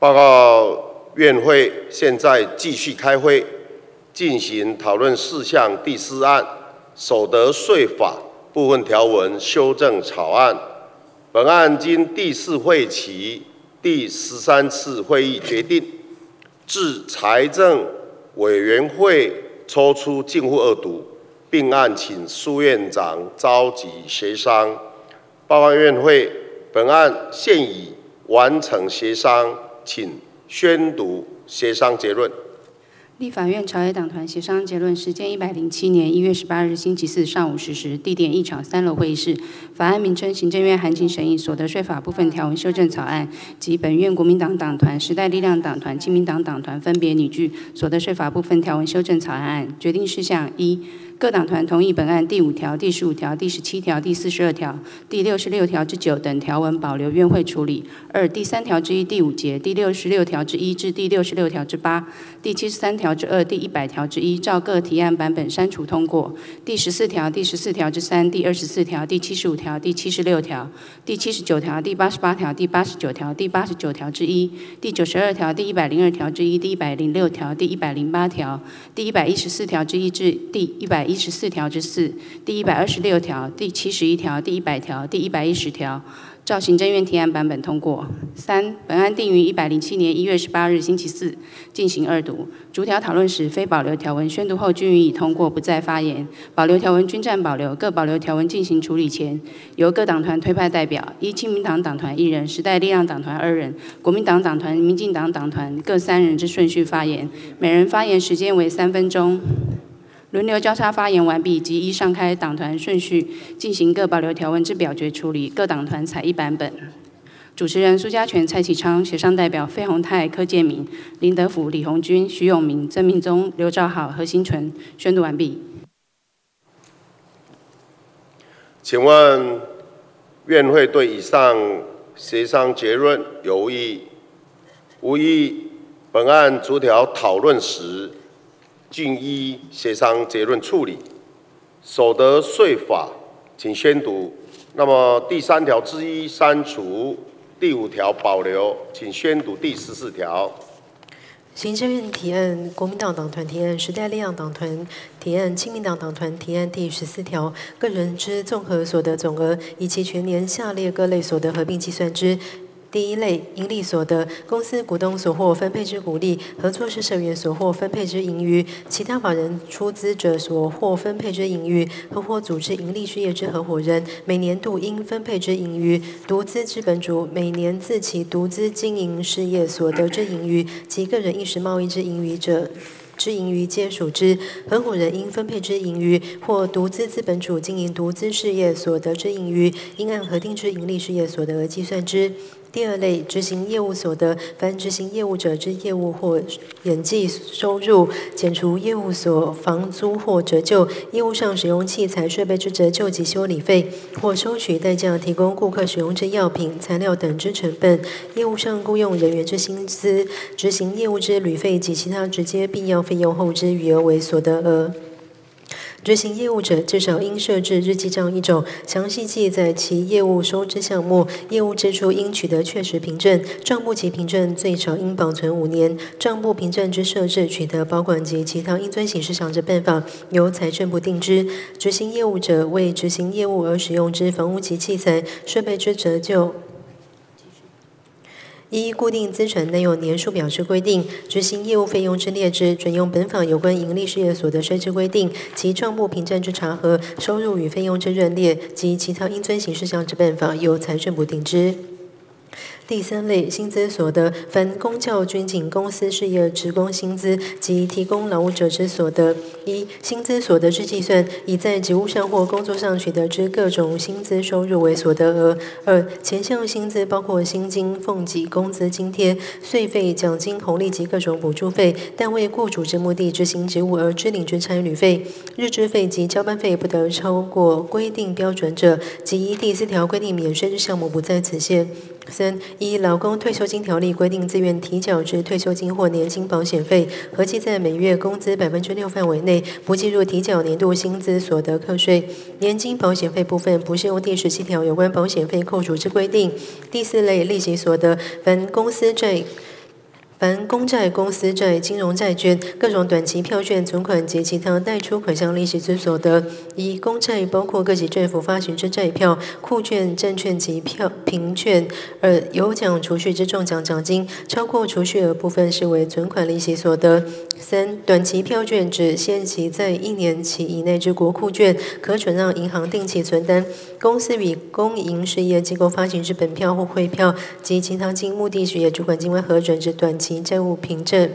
报告院会现在继续开会，进行讨论事项第四案所得税法部分条文修正草案。本案经第四会期第十三次会议决定，自财政委员会抽出进户二读，并案请苏院长召集协商。报告院会，本案现已完成协商。请宣读协商结论。立法院朝野党团协商结论：时间一百零七年一月十八日星期四上午十时，地点一场三楼会议室。法案名称：行政院函请审议所得税法部分条文修正草案及本院国民党党团、时代力量党团、亲民党党团分别拟具所得税法部分条文修正草案案。决定事项一。各党团同意本案第五条、第十五条、第十七条、第四十二条、第六十六条之九等条文保留院会处理。二、第三条之一第五节、第六十六条之一至第六十六条之八、第七十三条之二、第一百条之一，照各提案版本删除通过。第十四条、第十四条之三、第二十四条、第七十五条、第七十六条、第七十九条、第八十八条、第八十九条、第八十九条之一、第九十二条、第一百零二条之一、第一百零六条、第一百零八条、第一百一十四条之一至第一百。一十四条之四、第一百二十六条、第七十一条、第一百条、第一百一十条，照行政院提案版本通过。三、本案定于一百零七年一月十八日星期四进行二读，逐条讨论时，非保留条文宣读后均予以通过，不再发言；保留条文均暂保留。各保留条文进行处理前，由各党团推派代表，一亲民党党团一人、时代力量党团二人、国民党党团、民进党党团各三人之顺序发言，每人发言时间为三分钟。轮流交叉发言完毕，及依上开党团顺序进行各保留条文之表决处理。各党团采一版本。主持人苏家全、蔡启昌，协商代表费鸿泰、柯建明、林德福、李红军、徐永明、曾明宗、刘兆好、何新纯。宣读完毕。请问院会对以上协商结论有无异？无异。本案逐条讨论时。均依协商结论处理。所得税法，请宣读。那么第三条之一删除，第五条保留，请宣读第十四条。行政院提案，国民党党团提案，时代力量党团提案，亲民党党团提案第十四条，个人之综合所得总额，以其全年下列各类所得合并计算之。第一类盈利所得，公司股东所获分配之股利，合作社社员所获分配之盈余，其他法人出资者所获分配之盈余，合伙组织盈利事业之合伙人每年度应分配之盈余，独资资本主每年自其独资经营事业所得之盈余，及个人一时贸易之盈余者。之盈余皆属之，合伙人应分配之盈余，或独资资本主经营独资事业所得之盈余，应按核定之盈利事业所得额计算之。第二类执行业务所得，凡执行业务者之业务或演技收入，减除业务所房租或折旧，业务上使用器材设备之折旧及修理费，或收取代价提供顾客使用之药品、材料等之成本，业务上雇用人员之薪资，执行业务之旅费及其他直接必要费用后之余额为所得额。执行业务者至少应设置日记账一种，详细记载其业务收支项目，业务支出应取得确实凭证，账簿及凭证最少应保存五年。账簿凭证之设置、取得、保管及其他应遵行事项之办法，由财政部定之。执行业务者为执行业务而使用之房屋及器材设备之折旧。一固定资产内用年数表之规定，执行业务费用之列支，准用本法有关盈利事业所得税之规定，其账簿凭证之查核、收入与费用之认列及其他应遵行事项之办法，由财政部定之。第三类薪资所得，凡公教军警公司事业职工薪资及提供劳务者之所得。一、薪资所得之计算，以在职务上或工作上取得之各种薪资收入为所得额。二、前项薪资包括薪金、俸给、工资津贴、税费、奖金、红利及各种补助费，但为雇主之目的执行职务而支领之差旅费、日支费及交班费不得超过规定标准者，及第四条规定免税之项目不在此限。三、依劳工退休金条例规定，自愿提缴之退休金或年金保险费，合计在每月工资百分之六范围内，不计入提缴年度薪资所得课税。年金保险费部分不适用第十七条有关保险费扣除之规定。第四类利息所得，分公司债凡公债、公司债、金融债券、各种短期票券、存款及其他贷出款项利息之所得，一公债包括各级政府发行之债票、库券、证券及票凭券；二有奖储蓄之中奖奖金，超过储蓄额部分视为存款利息所得。三短期票券指限期在一年期以内之国库券，可转让银行定期存单。公司与公营事业机构发行之本票或汇票及其他经目的事业主管机关核准之短期债务凭证。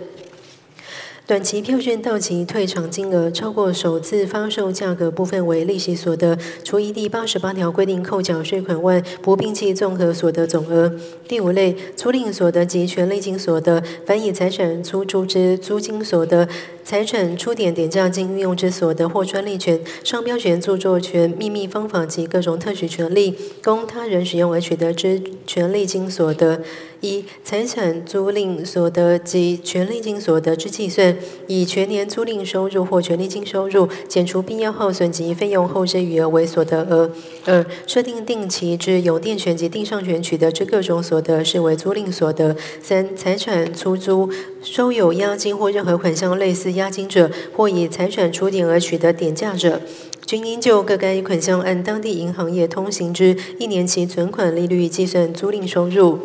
短期票券到期退偿金额超过首次发售价格部分为利息所得，除以第八十八条规定扣缴税款外，不并计综合所得总额。第五类租赁所得及权利金所得，凡以财产出租之租金所得。财产出点点价金运用之所得或专利权、商标权、著作权、秘密方法及各种特许权利，供他人使用而取得之权利金所得；一、财产租赁所得及权利金所得之计算，以全年租赁收入或权利金收入减除必要耗损及费用后之余额为所得额；二、设定定期之有电权及定上权取得之各种所得视为租赁所得；三、财产出租收有押金或任何款项类似。押金者或以财产出点而取得点价者，均应就各该款项按当地银行业通行之一年期存款利率计算租赁收入。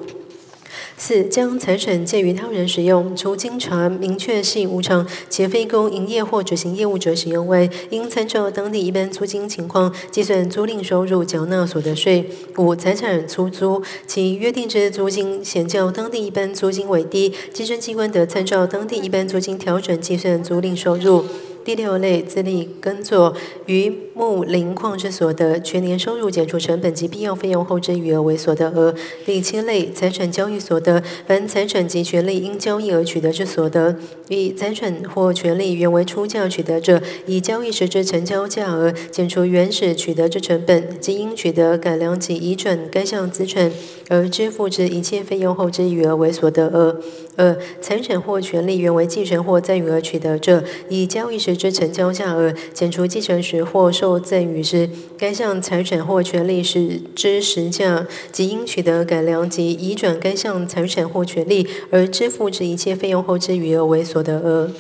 四、将财产借于他人使用，除经查明确系无偿且非公营业或执行业务者使用外，应参照当地一般租金情况计算租赁收入，缴纳所得税。五、财产出租，其约定之租金显较当地一般租金为低，计征机关得参照当地一般租金调整计算租赁收入。第六类自力耕作与木林矿之所得，全年收入减除成本及必要费用后之余额为所得额。第七类财产交易所得，凡财产及权利因交易而取得之所得，以财产或权利原为出价取得者，以交易时之成交价额减除原始取得之成本及因取得改良及移转该项资产而支付之一切费用后之余额为所得额。二、财产或权利原为继承或赠与而取得者，以交易时之成交价额减除继承时或受赠与时该项财产或权利是之实价及应取得改良及移转该项财产或权利而支付之一切费用后之余额为所得额。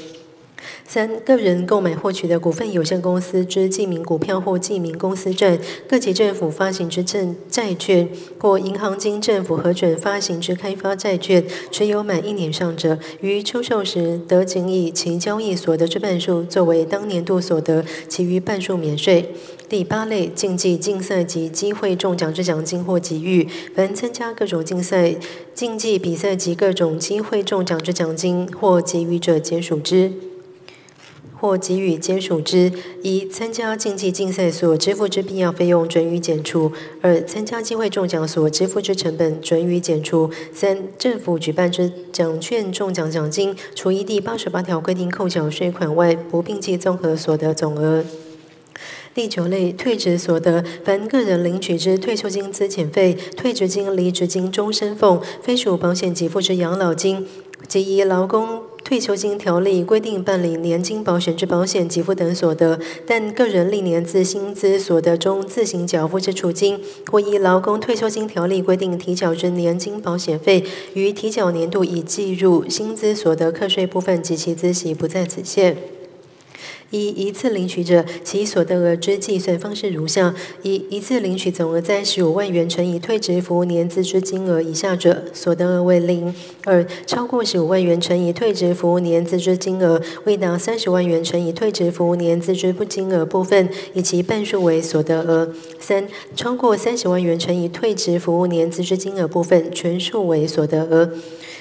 三、个人购买获取的股份有限公司之记名股票或记名公司债，各级政府发行之证债券，或银行经政府核准发行之开发债券，持有满一年上者，于出售时得仅以其交易所得之半数作为当年度所得，其余半数免税。第八类竞技竞赛及机会中奖之奖金或给予，凡参加各种竞赛、竞技比赛及各种机会中奖之奖金或给予者，皆属之。或给予皆属之。一、参加竞技竞赛所支付之必要费用准予减除；二、参加机会中奖所支付之成本准予减除；三、政府举办之奖券中奖奖金，除依第八十八条规定扣缴税款外，不并计综合所得总额。第九类退职所得，凡个人领取之退休金、资遣费、退职金、离职金、终身俸，非属保险给付之养老金，及以劳工。退休金条例规定办理年金保险之保险给付等所得，但个人历年自薪资所得中自行缴付之储金，或依劳工退休金条例规定提缴之年金保险费，于提缴年度已计入薪资所得课税部分及其孳息不在此限。一一次领取者，其所得额之计算方式如下：一一次领取总额在十五万元乘以退职服务年资之金额以下者，所得额为零；二超过十五万元乘以退职服务年资之金额，未达三十万元乘以退职服务年资之不金额部分，以其半数为所得额；三超过三十万元乘以退职服务年资之金额部分，全数为所得额。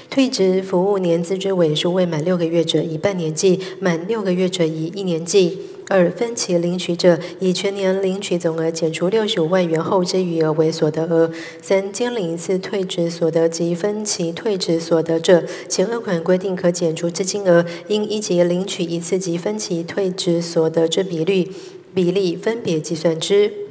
退职服务年资之尾数未满六个月者，以半年计；满六个月者，以一年计。二分期领取者，以全年领取总额减除六十五万元后之余额为所得额。三经领一次退职所得及分期退职所得者，前二款规定可减除之金额，应一节领取一次及分期退职所得之比率比例分别计算之。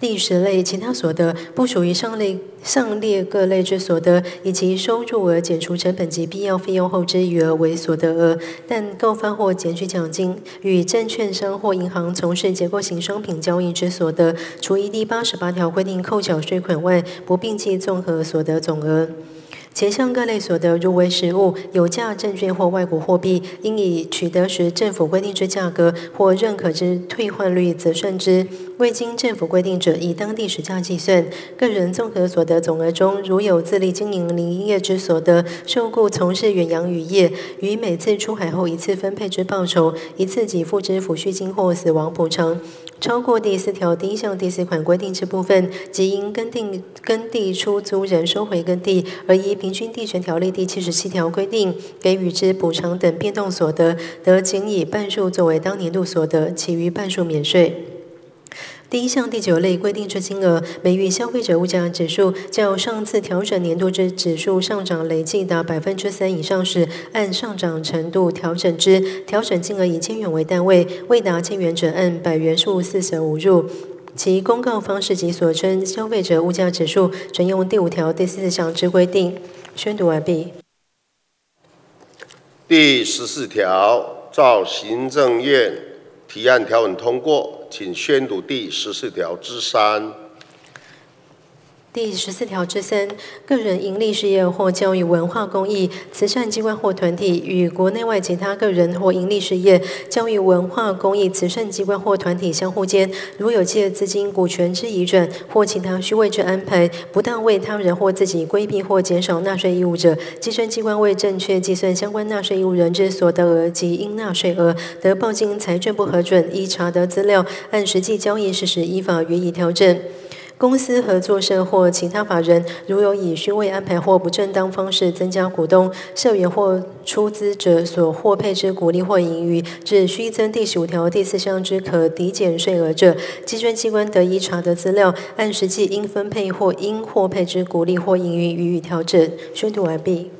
第十类其他所得，不属于上类上列各类之所得，以及收入额减除成本及必要费用后之余额为所得额。但购发或减取奖金与证券商或银行从事结构型商品交易之所得，除依第八十八条规定扣缴税款外，不并计综合所得总额。前项各类所得，如为实物、有价证券或外国货币，应以取得时政府规定之价格或认可之退换率折算之；未经政府规定者，以当地实价计算。个人综合所得总额中，如有自力经营林业之所得，受雇从事远洋渔业，于每次出海后一次分配之报酬，一次给付之抚恤金或死亡补偿。超过第四条第一项第四款规定之部分，即因耕地耕地出租人收回耕地，而依平均地权条例第七十七条规定给予之补偿等变动所得，得仅以半数作为当年度所得，其余半数免税。第一项第九类规定之金额，每月消费者物价指数较上次调整年度之指数上涨累计达百分之三以上时，按上涨程度调整之。调整金额以千元为单位，未达千元者按百元数四舍五入。其公告方式及所称消费者物价指数，准用第五条第四项之规定。宣读完毕。第十四条，照行政院提案条文通过。请宣读第十四条之三。第十四条之三，个人营利事业或教育文化公益慈善机关或团体，与国内外其他个人或营利事业、教育文化公益慈善机关或团体相互间，如有借资金、股权之移转或其他虚位之安排，不当为他人或自己规避或减少纳税义务者，计算机关未正确计算相关纳税义务人之所得额及应纳税额，得报经财政部核准，依查得资料，按实际交易事实依法予以调整。公司合作社或其他法人，如有以虚伪安排或不正当方式增加股东、社员或出资者所获配之股利或盈余，至虚增第十五条第四项之可抵减税额者，稽征机关得以查得资料，按实际应分配或应获配之股利或盈余予以调整。宣读完毕。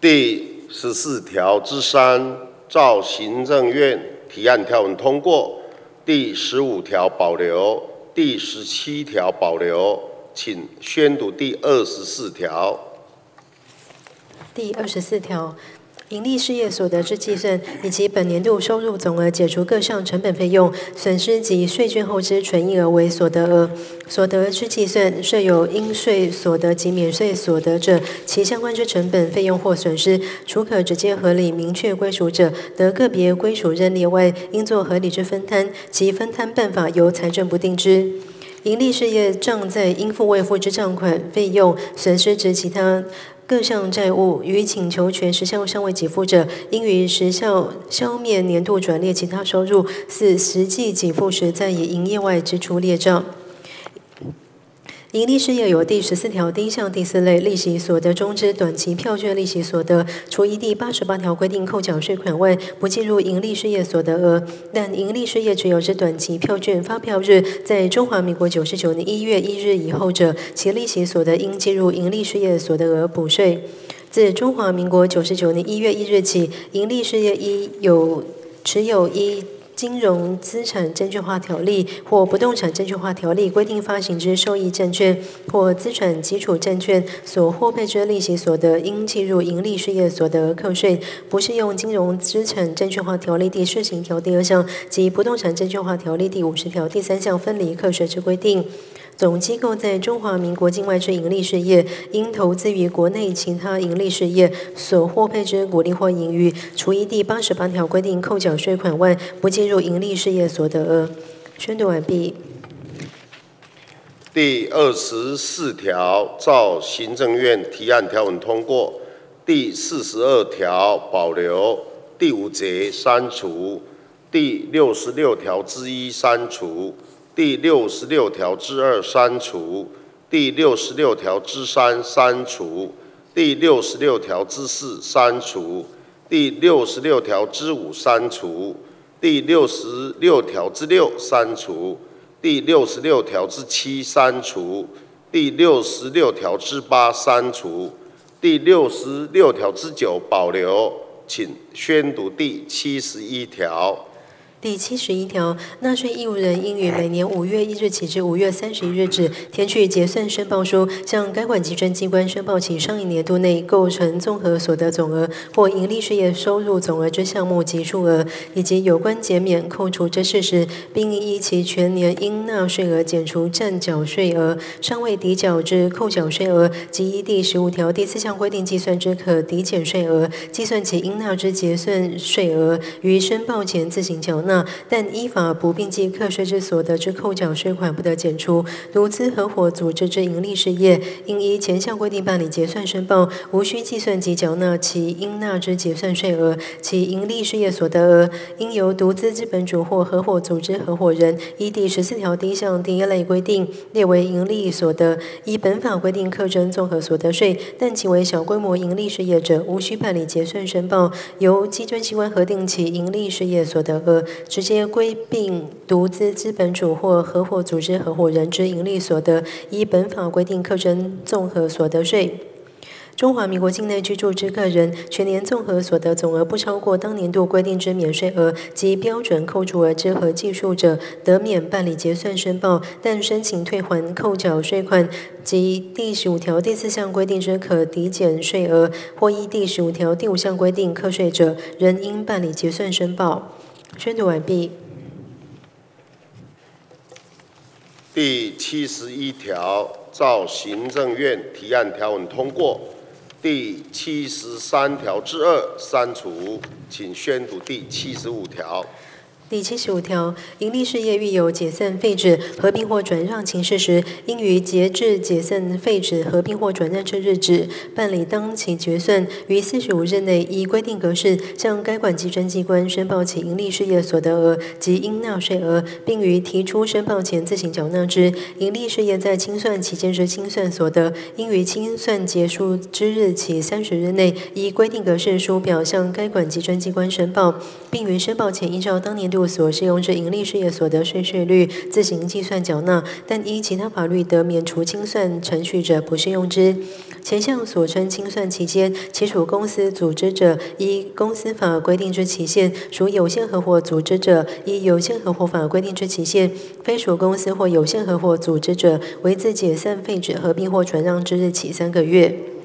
第十四条之三，照行政院提案条文通过。第十五条保留。第十七条保留，请宣读第二十四条。第二十四条，盈利事业所得之计算，以及本年度收入总额解除各项成本费用、损失及税捐后之纯益额为所得额。所得之计算，设有应税所得及免税所得者，其相关之成本费用或损失，除可直接合理明确归属者，得个别归属认列外，应作合理之分摊，其分摊办法由财政部定之。盈利事业账在应付未付之账款、费用、损失及其他各项债务，与请求权时效尚未给付者，应于时效消灭年度转列其他收入，四实际给付时再以营业外支出列账。盈利事业有第十四条第一项第四类利息所得中之短期票券利息所得，除依第八十八条规定扣缴税款外，不计入盈利事业所得额。但盈利事业持有之短期票券发票日在中华民国九十九年一月一日以后者，其利息所得应计入盈利事业所得额补税。自中华民国九十九年一月一日起，盈利事业一有持有一。金融资产证券化条例或不动产证券化条例规定发行之受益证券或资产基础证券所获配之利息所得，应计入盈利事业所得扣税，不适用金融资产证券化条例第四十条第二项及不动产证券化条例第五十条第三项分离扣税之规定。总机构在中华民国境外之盈利事业，应投资于国内其他盈利事业所获配之股利或盈余，除依第八十八条规定扣缴税款外，不计入盈利事业所得额。宣读完毕。第二十四条，照行政院提案条文通过。第四十二条保留，第五节删除，第六十六条之一删除。第六十六条之二删除，第六十六条之三删除，第六十六条之四删除，第六十六条之五删除，第六十六条之六删除，第六十六条之七删除，第六十六条之八删除，第六十六条之九保留。请宣读第七十一条。第七十一条，纳税义务人应于每年五月一日起至五月三十一日止，填取结算申报书，向该管稽征机关申报其上一年度内构成综合所得总额或盈利事业收入总额之项目及数额，以及有关减免扣除之事实，并依其全年应纳税额减除暂缴税额、尚未抵缴之扣缴税额及依第十五条第四项规定计算之可抵减税额，计算其应纳之结算税额，于申报前自行缴纳。纳，但依法不并计课税之所得之扣缴税款不得减除。独资合伙组织之盈利事业，应依前项规定办理结算申报，无需计算及缴纳其应纳之结算税额。其盈利事业所得额，应由独资资本主或合伙组织合伙人依第十四条第一项第一类规定列为盈利所得，依本法规定课征综合所得税。但其为小规模盈利事业者，无需办理结算申报，由稽征机关核定其盈利事业所得额。直接归并独资资本主或合伙组织合伙人之盈利所得，依本法规定课征综合所得税。中华民国境内居住之个人，全年综合所得总额不超过当年度规定之免税额及标准扣除额之和计数者，得免办理结算申报；但申请退还扣缴税款及第十五条第四项规定之可抵减税额，或依第十五条第五项规定课税者，仍应办理结算申报。宣读完毕。第七十一条，照行政院提案条文通过。第七十三条之二删除，请宣读第七十五条。第七十五条，营利事业遇有解散废止、合并或转让情事时，应于截至解散废止、合并或转让之日止，办理当期决算，于四十五日内依规定格式向该管稽征机关申报其营利事业所得额及应纳税额，并于提出申报前自行缴纳之。营利事业在清算期间之清算所得，应于清算结束之日起三十日内依规定格式书表向该管稽征机关申报，并于申报前依照当年度所适用之盈利事业所得税税率自行计算缴纳，但依其他法律得免除清算程序者，不适用之。前项所称清算期间，其属公司组织者，依公司法规定。之期限；属有限合伙组织者，依有限合伙法规定之期限；非属公司或有限合伙组织者，为自解散废止、合并或转让之日起三个月。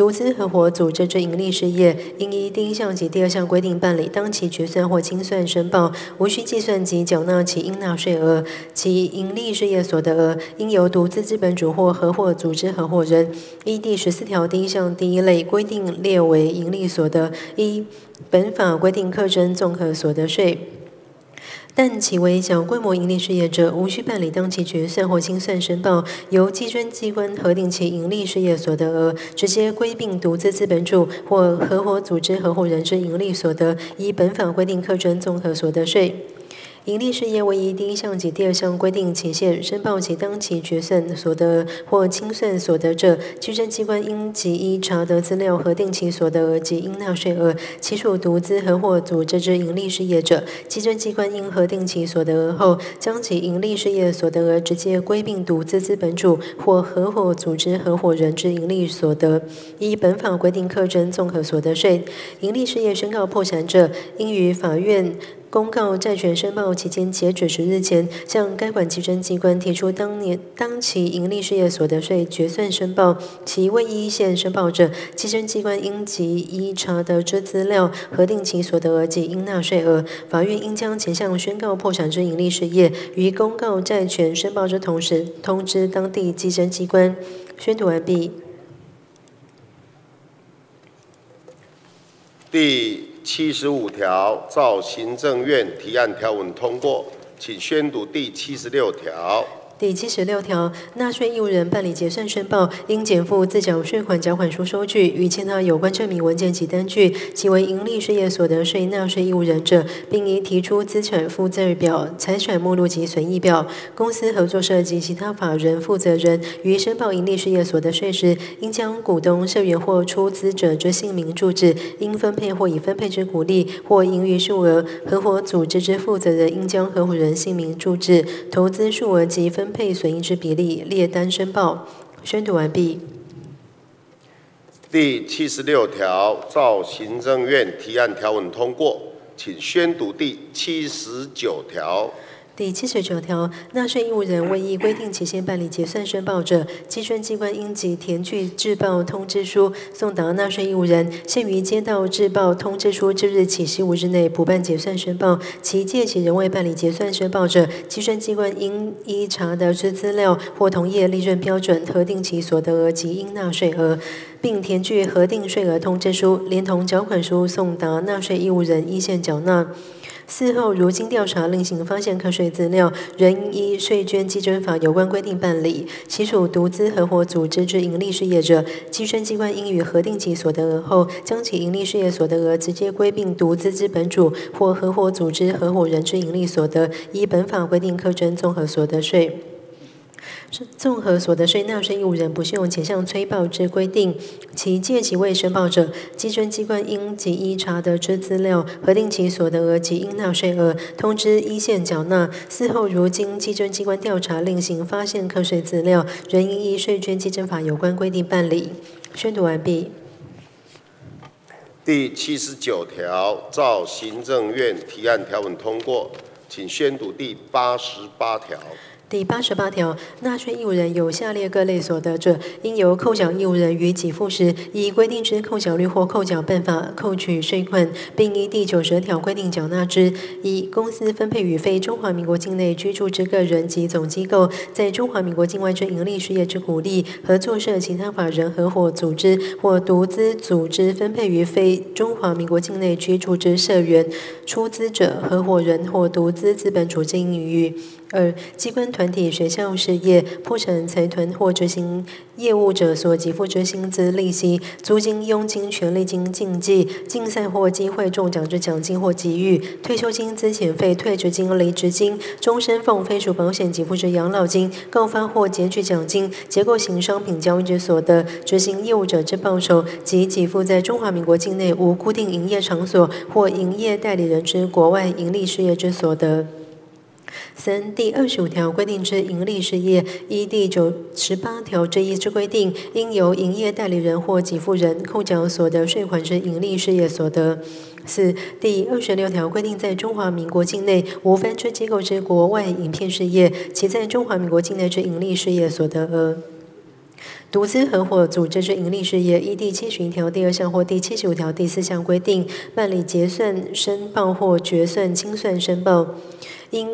独资合伙组织之盈利事业，应依第一项及第二项规定办理当期决算或清算申报，无需计算及缴纳其应纳税额。其盈利事业所得额，应由独资资本主或合伙组织合伙人依第十四条第一项第一类规定列为盈利所得，一本法规定课征综合所得税。但其为小规模盈利事业者，无需办理当期决算或清算申报，由稽征机关核定其盈利事业所得额，直接归并独资资本主或合伙组织合伙人之盈利所得，依本法规定课征综合所得税。盈利事业为依第一项及第二项规定期限申报其当期决算所得或清算所得者，稽征机关应即依查得资料核定其所得额及应纳税额。其属独资合伙组织之盈利事业者，稽征机关应核定其所得额后，将其盈利事业所得额直接归并独资资本主或合伙组织合伙人之盈利所得，依本法规定课征综合所得税。盈利事业宣告破产者，应于法院。公告债权申报期间截止十日前，向该管稽征机关提出当年当期盈利事业所得税决算申报。其未依线申报者，稽征机关应即依查得之资料核定其所得额及应纳税额。法院应将前项宣告破产之盈利事业，于公告债权申报之同时，通知当地稽征机关。宣读完毕。第。七十五条，照行政院提案条文通过，请宣读第七十六条。第七十六条，纳税义务人办理结算申报，应减负自缴税款缴款书收据与其他有关证明文件及单据，其为盈利事业所得税纳税义务人者，并应提出资产负债表、财产目录及损益表。公司合作社及其他法人负责人于申报盈利事业所得税时，应将股东、社员或出资者之姓名注置，应分配或已分配之股利或盈余数额。合伙组织之负责人应将合伙人姓名注置，投资数额及分。配损益之比例列单申报。宣读完毕。第七十六条，照行政院提案条文通过，请宣读第七十九条。第七十九条，纳税义务人未依规定期限办理结算申报者，稽征机关应即填具制报通知书送达纳税义务人，限于接到制报通知书之日起十五日内补办结算申报。其届期仍未办理结算申报者，稽征机关应依查得之资料或同业利润标准核定其所得额及应纳税额，并填具核定税额通知书，连同缴款书送达纳税义务人依线缴纳。事后，如经调查另行发现课税资料，仍依税捐稽征法有关规定办理，其属独资合伙组织之盈利事业者，稽征机关应予核定其所得额后，将其盈利事业所得额直接归并独资资本主或合伙组织合伙人之盈利所得，依本法规定课征综合所得税。综合所得税纳税义务人不适用前项催报之规定，其借其未申报者，稽征机关应即依查得之资料，核定其所得额及应纳税额，通知依线缴纳。事后如经稽征机关调查另行发现课税资料，仍应依税捐稽征法有关规定办理。宣读完毕。第七十九条，照行政院提案条文通过，请宣读第八十八条。第八十八条，纳税义务人有下列各类所得者，应由扣缴义务人于给付时，以规定之扣缴率或扣缴办法扣取税款，并依第九十条规定缴纳之：一、公司分配与非中华民国境内居住之个人及总机构，在中华民国境外之营利事业之股利、合作社、其他法人、合伙组织或独资组织分配于非中华民国境内居住之社员、出资者、合伙人或独资资本主之盈余。二、机关团体、学校、事业、破产财团或执行业务者所给付之薪资、利息、租金、佣金、权利金、竞技、竞赛或机会中奖之奖金或给予、退休金、资遣费、退职金、离职金、终身奉非属保险给付之养老金、告发或检举奖金、结构型商品交易之所得、执行业务者之报酬及给付在中华民国境内无固定营业场所或营业代理人之国外营利事业之所得。三、第二十五条规定之营利事业，依第九十八条之一之规定，应由营业代理人或给付人扣缴所得税款之营利事业所得。四、第二十六条规定，在中华民国境内无分支机构之国外影片事业，其在中华民国境内之营利事业所得额。独资合伙组织之营利事业，依第七十一条第二项或第七十五条第四项规定办理结算申报或决算清算申报，应。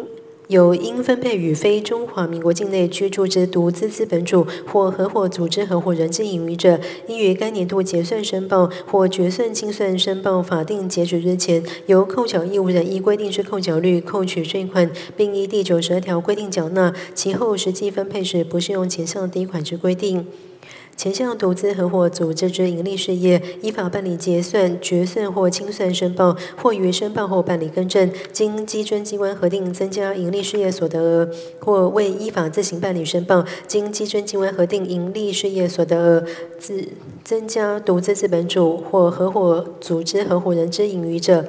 有应分配与非中华民国境内居住之独资资本主或合伙组织合伙人之盈余者，应于该年度结算申报或决算清算申报法定截止日前，由扣缴义务人依规定之扣缴率扣取税款，并依第九十二条规定缴纳。其后实际分配时，不适用前项第一款之规定。前项独资合伙组织之盈利事业，依法办理结算、决算或清算申报，或于申报后办理更正，经稽征机关核定增加盈利事业所得额，或未依法自行办理申报，经稽征机关核定盈利事业所得额自增加独资资本主或合伙组织合伙人之盈余者。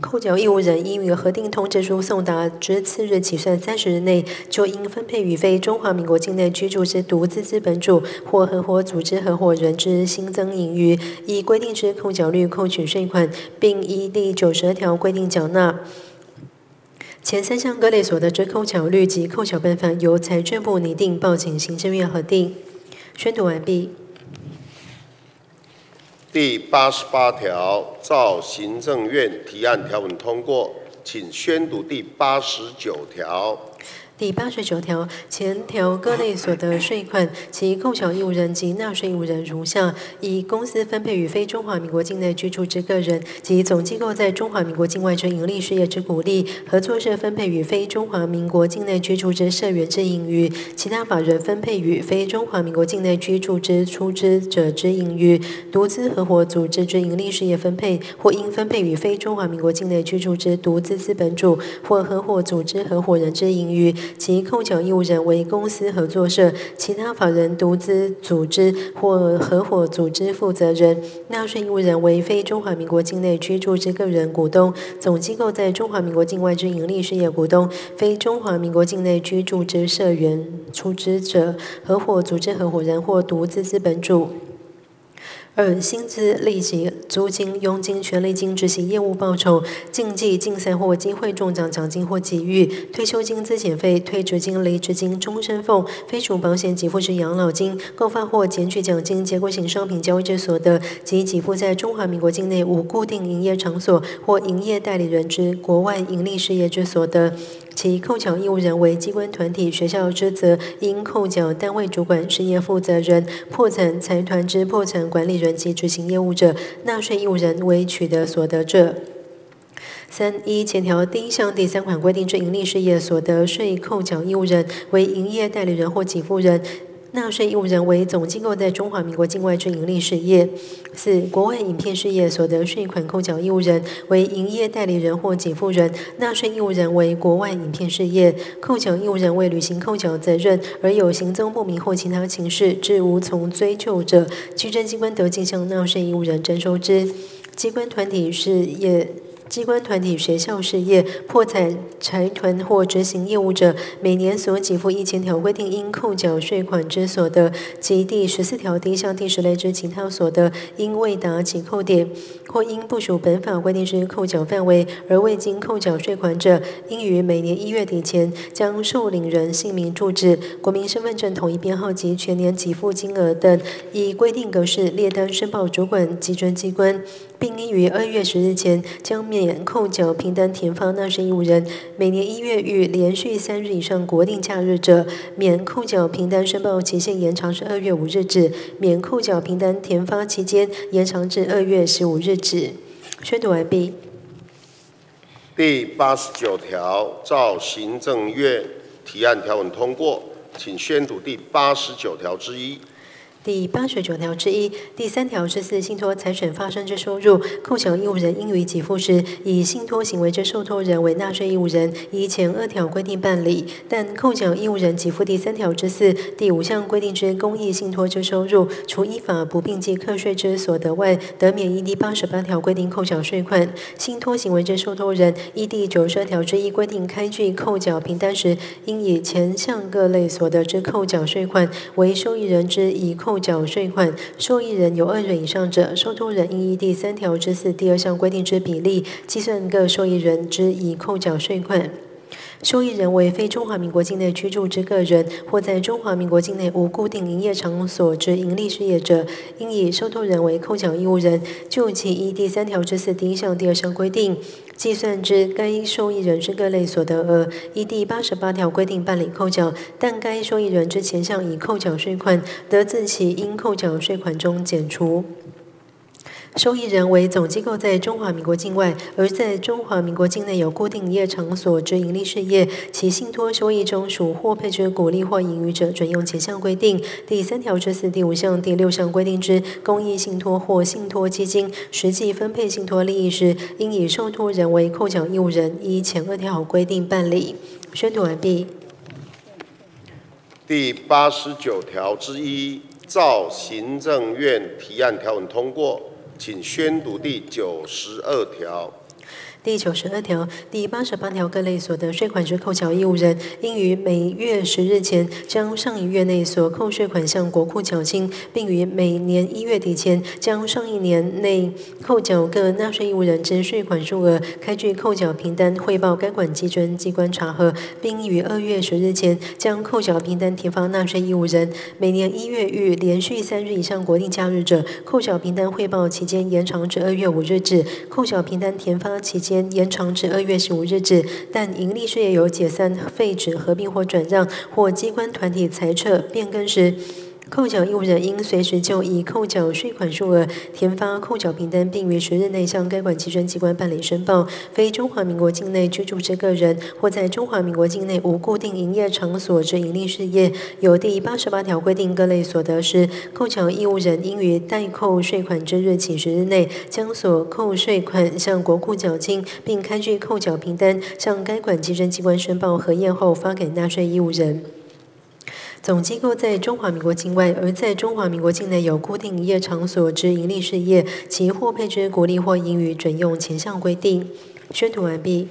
扣缴义务人应于核定通知书送达之次日起算三十日内，就应分配与非中华民国境内居住之独资资本主或合伙组织合伙人之新增盈余，依规定之扣缴率扣取税款，并依第九十二条规定缴纳。前三项各类所得之扣缴率及扣缴办法，由财政部拟定，报请行政院核定。宣读完毕。第八十八条，照行政院提案条文通过，请宣读第八十九条。第八十九条前条各类所得税款，其扣缴义务人及纳税义务人如下：一、公司分配与非中华民国境内居住之个人及总机构在中华民国境外之营利事业之股利；合作社分配与非中华民国境内居住之社员之盈余；其他法人分配与非中华民国境内居住之出资者之盈余；独资合伙组织之营利事业分配，或应分配与非中华民国境内居住之独资资本主或合伙组织合伙人之盈余。其扣缴义务人为公司合作社、其他法人独资组织或合伙组织负责人；纳税义务人为非中华民国境内居住之个人股东；总机构在中华民国境外之营利事业股东；非中华民国境内居住之社员、出资者、合伙组织合伙人或独资资本主。二、薪资、利息、租金、佣金、权利金、执行业务报酬、竞技竞赛或机会中奖奖金或给予、退休金、资遣费、退职金、离职金、终身俸、非属保险给付之养老金、购发或减取奖金、结构性商品交易之所得及给付在中华民国境内无固定营业场所或营业代理人之国外盈利事业之所得。其扣缴义务人为机关团体、学校之责，应扣缴单位主管、事业负责人、破产财团之破产管理人及执行业务者，纳税义务人为取得所得者。三一前条第一项第三款规定之盈利事业所得税扣缴义务人为营业代理人或给付人。纳税义务人为总机构在中华民国境外之盈利事业；四、国外影片事业所得税款扣缴义务人为营业代理人或给付人，纳税义务人为国外影片事业，扣缴义务人为履行扣缴责任而有行踪不明或其他情事致无从追究者，稽征机关得进向纳税义务人征收之。机关团体事业。机关团体、学校事业、破产财团或执行业务者，每年所给付一千条规定应扣缴税款之所得，及第十四条第一项第十类之其他所得，因未达起扣点，或因不属本法规定之扣缴范围而未经扣缴税款者，应于每年一月底前，将受领人姓名、住址、国民身份证统一编号及全年给付金额等，以规定格式列单申报主管稽征机关。并应于二月十日前将免扣缴凭单填发纳税义务人。每年一月遇连续三日以上国定假日者，免扣缴凭单申报期限延长至二月五日止；免扣缴凭单填发期间延长至二月十五日止。宣读完毕。第八十九条，照行政院提案条文通过，请宣读第八十九条之一。第八十九条之一、第三条之四，信托财产发生之收入，扣缴义务人应予给付时，以信托行为之受托人为纳税义务人，依前二条规定办理。但扣缴义务人给付第三条之四、第五项规定之公益信托之收入，除依法不并计课税之所得外，得免依第八十八条规定扣缴税款。信托行为之受托人依第九十二条之一规定开具扣缴凭单时，应以前项各类所得之扣缴税款为受益人之已扣。扣缴税款，受益人有二人以上者，受托人应依第三条之四第二项规定之比例计算各受益人之已扣缴税款。受益人为非中华民国境内居住之个人，或在中华民国境内无固定营业场所之营利事业者，应以受托人为扣缴义务人，就其依第三条之四第一项、第二项规定计算之该受益人之各类所得额，依第八十八条规定办理扣缴，但该受益人之前项已扣缴税款，得自其应扣缴税款中减除。受益人为总机构在中华民国境外，而在中华民国境内有固定营业场所之营利事业，其信托收益中属获配之股利或盈余者，准用前项规定第三条之四、第五项、第六项规定之公益信托或信托基金实际分配信托利益时，应以受托人为扣缴义务人，依前二条规定办理。宣读完毕。第八十九条之一，照行政院提案条文通过。请宣读第九十二条。第九十二条、第八十八条各类所得税款之扣缴义务人，应于每月十日前将上一月内所扣税款向国库缴清，并于每年一月底前将上一年内扣缴各纳税义务人之税款数额开具扣缴凭单汇报该管稽征机关查核，并于二月十日前将扣缴凭单填发纳税义务人。每年一月遇连续三日以上国定假日者，扣缴凭单汇报期间延长至二月五日止；扣缴凭单填发期间。延长至二月十五日止，但盈利事业有解散、废止、合并或转让，或机关团体裁撤、变更时。扣缴义务人应随时就已扣缴税款数额填发扣缴凭单，并于十日内向该管稽征机关办理申报。非中华民国境内居住之个人，或在中华民国境内无固定营业场所之营利事业，有第八十八条规定各类所得时，扣缴义务人应于代扣税款之日起十日内，将所扣税款向国库缴清，并开具扣缴凭单，向该管稽征机关申报核验后发给纳税义务人。总机构在中华民国境外，而在中华民国境内有固定营业场所之盈利事业，其获配之股利或盈余准用前项规定。宣读完毕。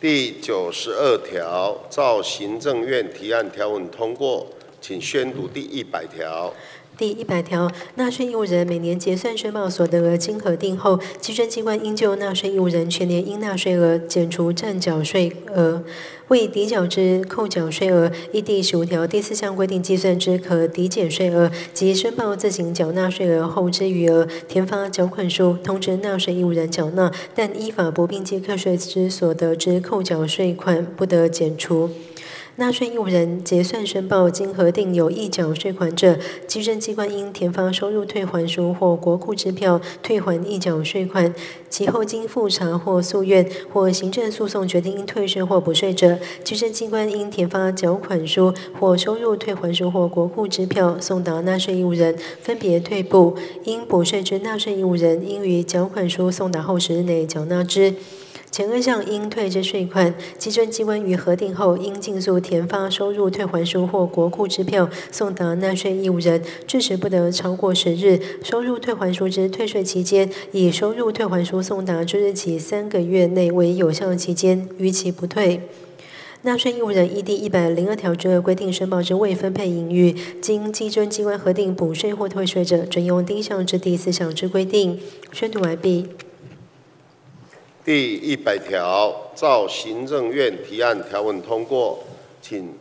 第九十二条，照行政院提案条文通过，请宣读第一百条。第一百条，纳税义务人每年结算申报所得额经核定后，稽征机关应就纳税义务人全年应纳税额减除暂缴税额，未抵缴之扣缴税额，依第十五条第四项规定计算之可抵减税额及申报自行缴纳税额后之余额，填发缴款书通知纳税义务人缴纳，但依法不并计课税之所得之扣缴税款，不得减除。纳税义务人结算申报经核定有异缴税款者，稽征机关应填发收入退还书或国库支票退还异缴税款。其后经复查或诉愿或行政诉讼决定应退税或补税者，稽征机关应填发缴款书或收入退还书或国库支票送达纳税义务人，分别退补。应补税之纳税义务人，应于缴款书送达后十日内缴纳之。前二项应退之税款，稽征机关于核定后，应尽速填发收入退还书或国库支票送达纳税义务人，至时不得超过十日。收入退还书之退税期间，以收入退还书送达之日起三个月内为有效期间，逾期不退。纳税义务人依第一百零二条之二规定申报之未分配盈余，经稽征机关核定补税或退税者，准用第一项之第四项之规定。宣读完毕。第一百条，照行政院提案条文通过，请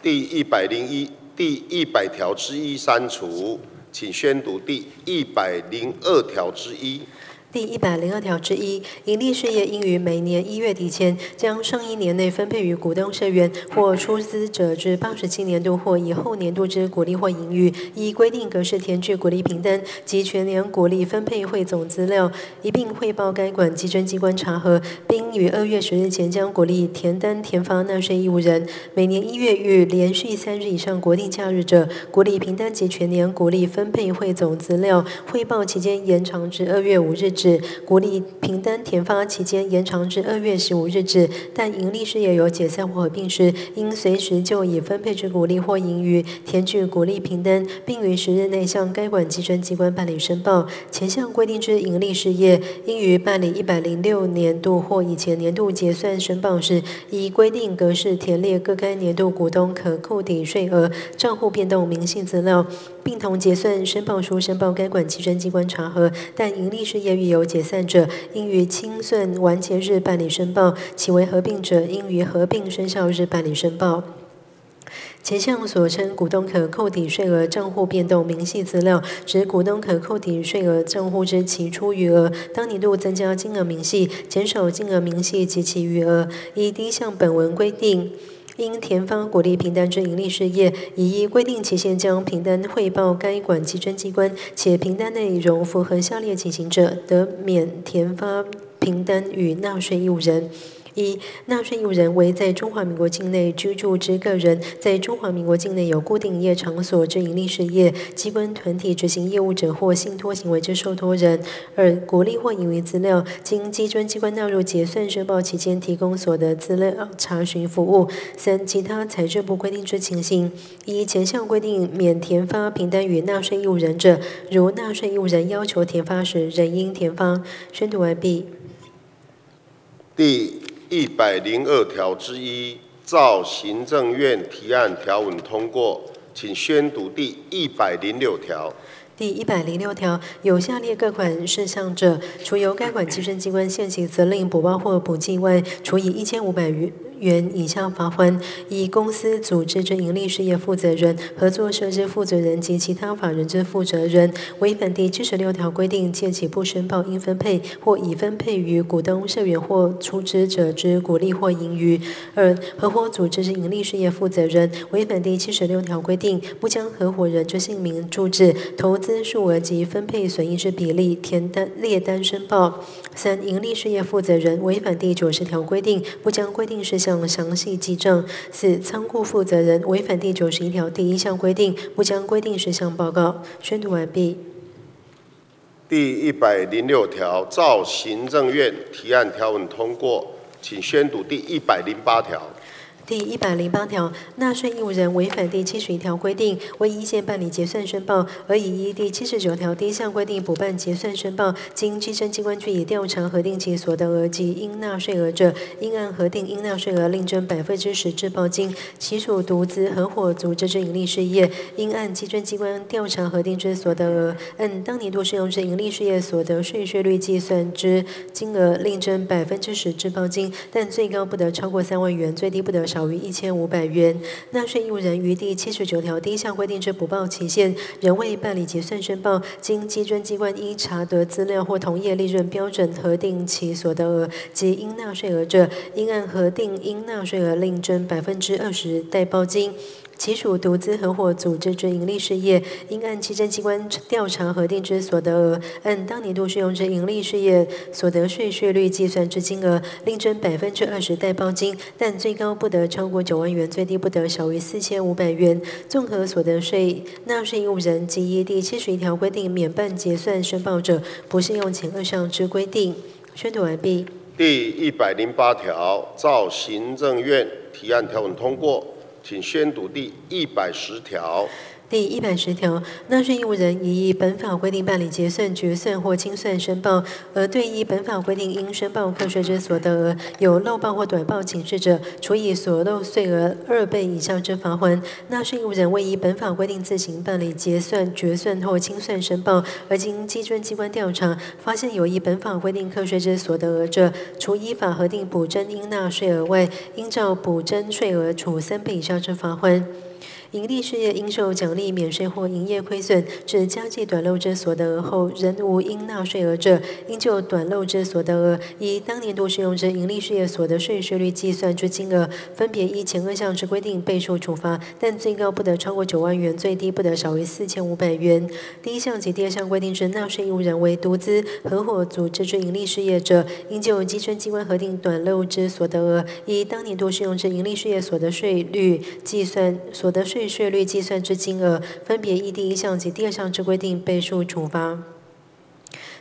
第一百零一、第一百条之一删除，请宣读第一百零二条之一。第一百零二条之一，盈利事业应于每年一月底前，将上一年内分配于股东社员或出资者之八十七年度或以后年度之股利或盈余，依规定格式填具股利凭单及全年股利分配汇总资料，一并汇报该管稽征机关查核，并于二月十日前将股利填单填发纳税义务人。每年一月与连续三日以上国定假日者，股利凭单及全年股利分配汇总资料汇报期间延长至二月五日止。股利凭单填发期间延长至二月十五日止，但盈利事业有解散或合并时，应随时就已分配之股利或盈余填具股利凭单，并于十日内向该管稽征机关办理申报。前项规定之盈利事业，应于办理一百零六年度或以前年度结算申报时，依规定格式填列各该年度股东可扣抵税额、账户变动明细资料。并同结算申报书申报该管稽征机关查核，但盈利事业遇有解散者，应于清算完结日办理申报；其为合并者，应于合并生效日办理申报。前项所称股东可扣抵税额账户变动明细资料，指股东可扣抵税额账户之期初余额，当年度增加金额明细，减少金额明细及其余额。依第一项本文规定。应填发鼓励凭单之盈利事业，已依规定期限将凭单汇报该管稽征机关，且凭单内容符合下列情形者，得免填发凭单与纳税义务人。一、纳税义务人为在中华民国境内居住之个人，在中华民国境内有固定业场所之营利事业、机关团体执行业务者或信托行为之受托人。二、国利或盈余资料，经稽征机关纳入结算申报期间提供所得资料查询服务。三、其他财政部规定之情形。一、前项规定免填发凭单与纳税义务人者，如纳税义务人要求填发时，仍应填发。宣读完毕。第一百零二条之一，照行政院提案条文通过，请宣读第一百零六条。第一百零六条，有下列各款事项者，除由该管稽征机关限期责令补报或补记外，处以一千五百余。元以下罚款，以公司组织之盈利事业负责人、合作社之负责人及其他法人之负责人，违反第七十六条规定，借其不申报应分配或已分配于股东、社员或出资者之股利或盈余；二、合伙组织之盈利事业负责人，违反第七十六条规定，不将合伙人之姓名、住址、投资数额及分配损益之比例填单列单申报；三、盈利事业负责人违反第九十条规定，不将规定事项。详细记账。四、仓库负责人违反第九十一条第一项规定，不将规定事项报告。宣读完毕。第一百零六条，照行政院提案条文通过，请宣读第一百零八条。第一百零八条，纳税义务人违反第七十一条规定，为依线办理结算申报，而已依第七十九条第一项规定补办结算申报，经稽征机关据以调查核定其所得额及应纳税额者，应按核定应纳税额另征百分之十之报金；其属独资、合伙组织之盈利事业，应按稽征机关调查核定之所得额，按当年度适用之盈利事业所得税税率计算之金额另征百分之十之报金，但最高不得超过三万元，最低不得。少于一千五百元，纳税义务人于第七十九条第一项规定之补报期限仍未办理结算申报，经稽征机关依查得资料或同业利润标准核定其所得额及应纳税额者，应按核定应纳税额另征百分之二十代报金。其属独资合伙组织之盈利事业，应按稽征机关调查核定之所得额，按当年度适用之盈利事业所得税税率计算之金额，另征百分之二十代报金，但最高不得超过九万元，最低不得少于四千五百元。综合所得税纳税义务人及依第七十一条规定免办结算申报者，不适用前二项之规定。宣读完毕。第一百零八条，照行政院提案条文通过。请宣读第一百十条。第一百十条，纳税义务人已依本法规定办理结算、决算或清算申报，而对依本法规定应申报课税之所得额有漏报或短报请示者，处以所漏税额二倍以上之罚款。纳税义务人未依本法规定自行办理结算、决算或清算申报，而经稽征机关调查发现有依本法规定课税之所得额者，除依法核定补征应纳税额外，应照补征税额处三倍以上之罚款。盈利事业应受奖励免税或营业亏损，至加计短漏之所得额后，仍无应纳税额者，应就短漏之所得额，以当年度适用之盈利事业所得税税率计算之金额，分别依前二项之规定倍数处罚，但最高不得超过九万元，最低不得少于四千五百元。第一项及第二项规定之纳税义务人为独资、合伙组织之盈利事业者，应就稽征机关核定短漏之所得额，以当年度适用之盈利事业所得税率计算所得税。税率计算之金额，分别依第一项及第二项之规定倍数处罚。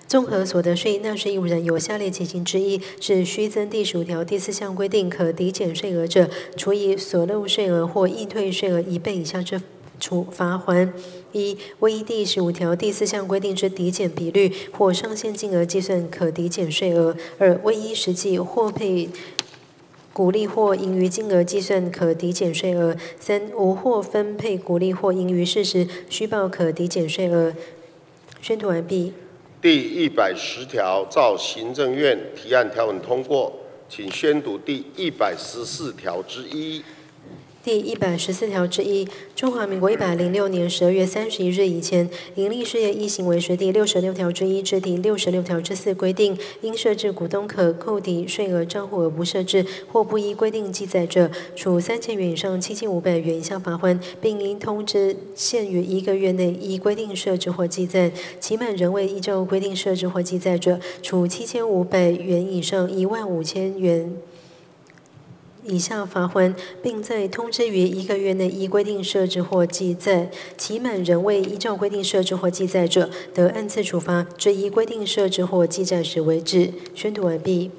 综合所得税纳税义务人有下列情形之一，是虚增第十五条第四项规定可抵减税额者，处以所漏税额或应退税额一倍以下之处罚还一、未依第十五条第四项规定之抵减比率或上限金额计算可抵减税额；二、未依实际获配。股利或盈余金额计算可抵减税额；三、无获分配股利或盈余事实，虚报可抵减税额。宣读完毕。第一百十条，照行政院提案条文通过，请宣读第一百十四条之一。第一百十四条之一，中华民国一百零六年十二月三十一日以前，营利事业依行为时第六十六条之一至第六十六条之四规定，应设置股东可扣抵税额账户而不设置或不依规定记载者，处三千元以上七千五百元以下罚款，并应通知限于一个月内依规定设置或记载；期满仍未依照规定设置或记载者，处七千五百元以上一万五千元。以下罚款，并在通知于一个月内依规定设置或记载；期满仍未依照规定设置或记载者，得按次处罚，至依规定设置或记载时为止。宣读完毕。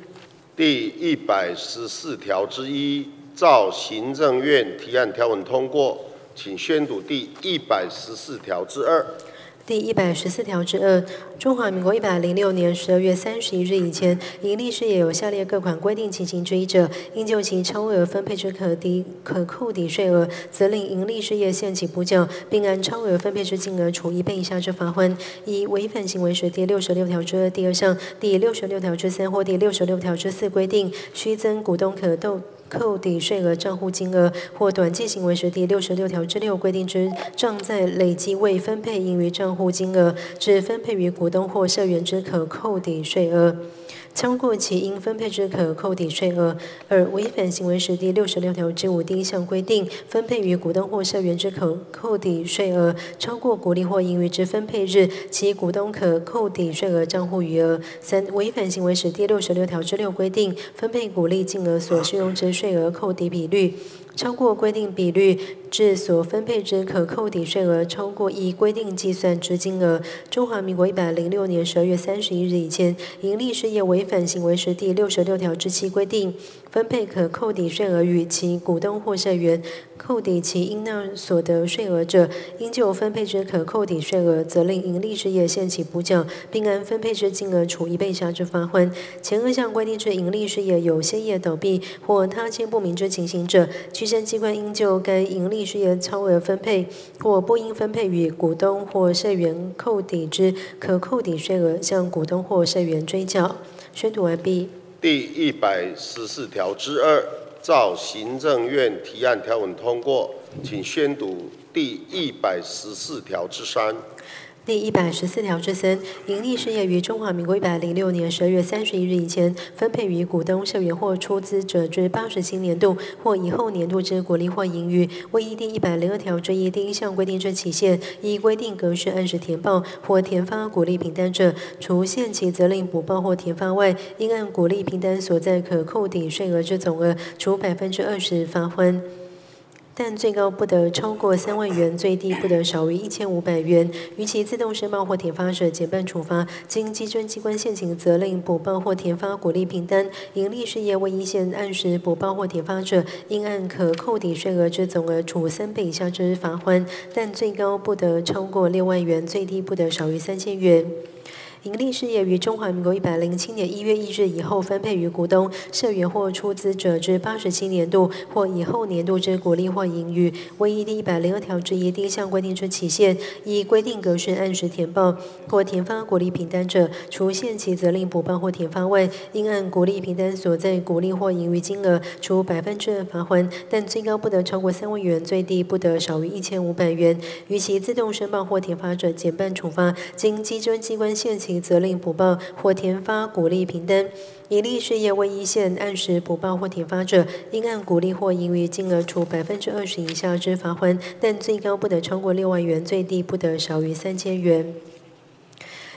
第一百十四条之一，照行政院提案条文通过，请宣读第一百十四条之二。第一百十四条之二，中华民国一百零六年十二月三十一日以前，盈利事业有下列各款规定情形之一者，应就其超额分配之可抵可扣抵税额，责令盈利事业限期补缴，并按超额分配之金额处一倍以下之罚款。一违反行为时第六十六条之二第二项、第六十六条之三或第六十六条之四规定，虚增股东可动。扣抵税额账户金额，或短期行为时第六十六条之六规定之账在累计未分配盈余账户金额，至分配于股东或社员之可扣抵税额。超过其应分配之可扣抵税额；二、违反行为时第六十六条之五第一项规定，分配于股东或社员之可扣抵税额。超过股利或盈余之分配日，其股东可扣抵税额账户余额；三、违反行为时第六十六条之六规定，分配股利金额所适用之税额扣抵比率。超过规定比率。至所分配之可扣抵税额超过依规定计算之金额。中华民国一百零六年十二月三十一日以前，营利事业违反行为时第六十六条之七规定，分配可扣抵税额与其股东或社员扣抵其应纳所得税额者，应就分配之可扣抵税额，责令营利事业限期补缴，并按分配之金额处一倍下之罚款。前二项规定之营利事业有歇业倒闭或他签不明之情形者，稽征机关应就该营利事业超额分配或不应分配与股东或社员扣抵之可扣抵税额，向股东或社员追缴。宣读完毕。第一百十四条之二，照行政院提案条文通过，请宣读第一百十四条之三。第一百十四条之三，营利事业于中华民国一百零六年十二月三十一日以前分配于股东、社员或出资者之八十七年度或以后年度之股利或盈余，未依第一百零二条之一第一项规定之期限，依规定格式按时填报或填发股利凭单者，除限期责令补报或填发外，应按股利凭单所在可扣抵税额之总额，除百分之二十罚款。但最高不得超过三万元，最低不得少于一千五百元。逾期自动申报或填发者，减半处罚。经稽征机关现行责令补报或填发鼓励凭单，盈利事业未依线按时补报或填发者，应按可扣抵税额之总额处三倍以下之罚款，但最高不得超过六万元，最低不得少于三千元。盈利事业于中华民国一百零七年一月一日以后分配于股东、社员或出资者之八十七年度或以后年度之股利或盈余，为依第一百零二条之一第一项规定之期限，依规定格式按时填报或填发股利凭单者，除限期责令补报或填发外，应按股利凭单所在股利或盈余金额，除百分之二罚款，但最高不得超过三万元，最低不得少于一千五百元。逾期自动申报或填发者，减半处罚。经稽征机关限期责令补报或停发鼓励凭单，以利事业为一线按时补报或停发者，应按鼓励或盈余金额处百分之二十以下之罚款，但最高不得超过六万元，最低不得少于三千元。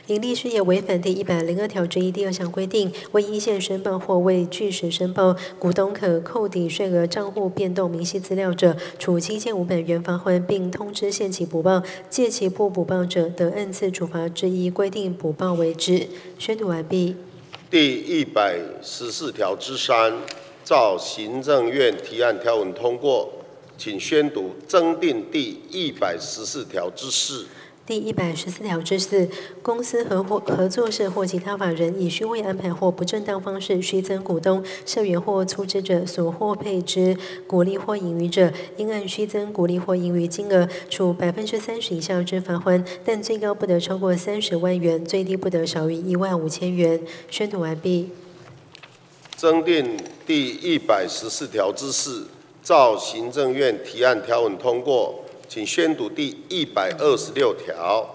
盈利事业违反第一百零二条之一第二项规定，未依线申报或未据实申报股东可扣抵税额账户变动明细资料者，处七千五百元罚款，并通知限期补报；借其不补报者，得按次处罚之一规定补报为止。宣读完毕。第一百十四条之三，照行政院提案条文通过，请宣读增订第一百十四条之四。第一百十四条之四，公司合伙合作社或其他法人以虚伪安排或不正当方式虚增股东、社员或出资者所获配之股利或盈余者，应按虚增股利或盈余金额处百分之三十以下之罚款，但最高不得超过三十万元，最低不得少于一万五千元。宣读完毕。增订第一百十四条之四，照行政院提案条文通过。请宣读第一百二十六条。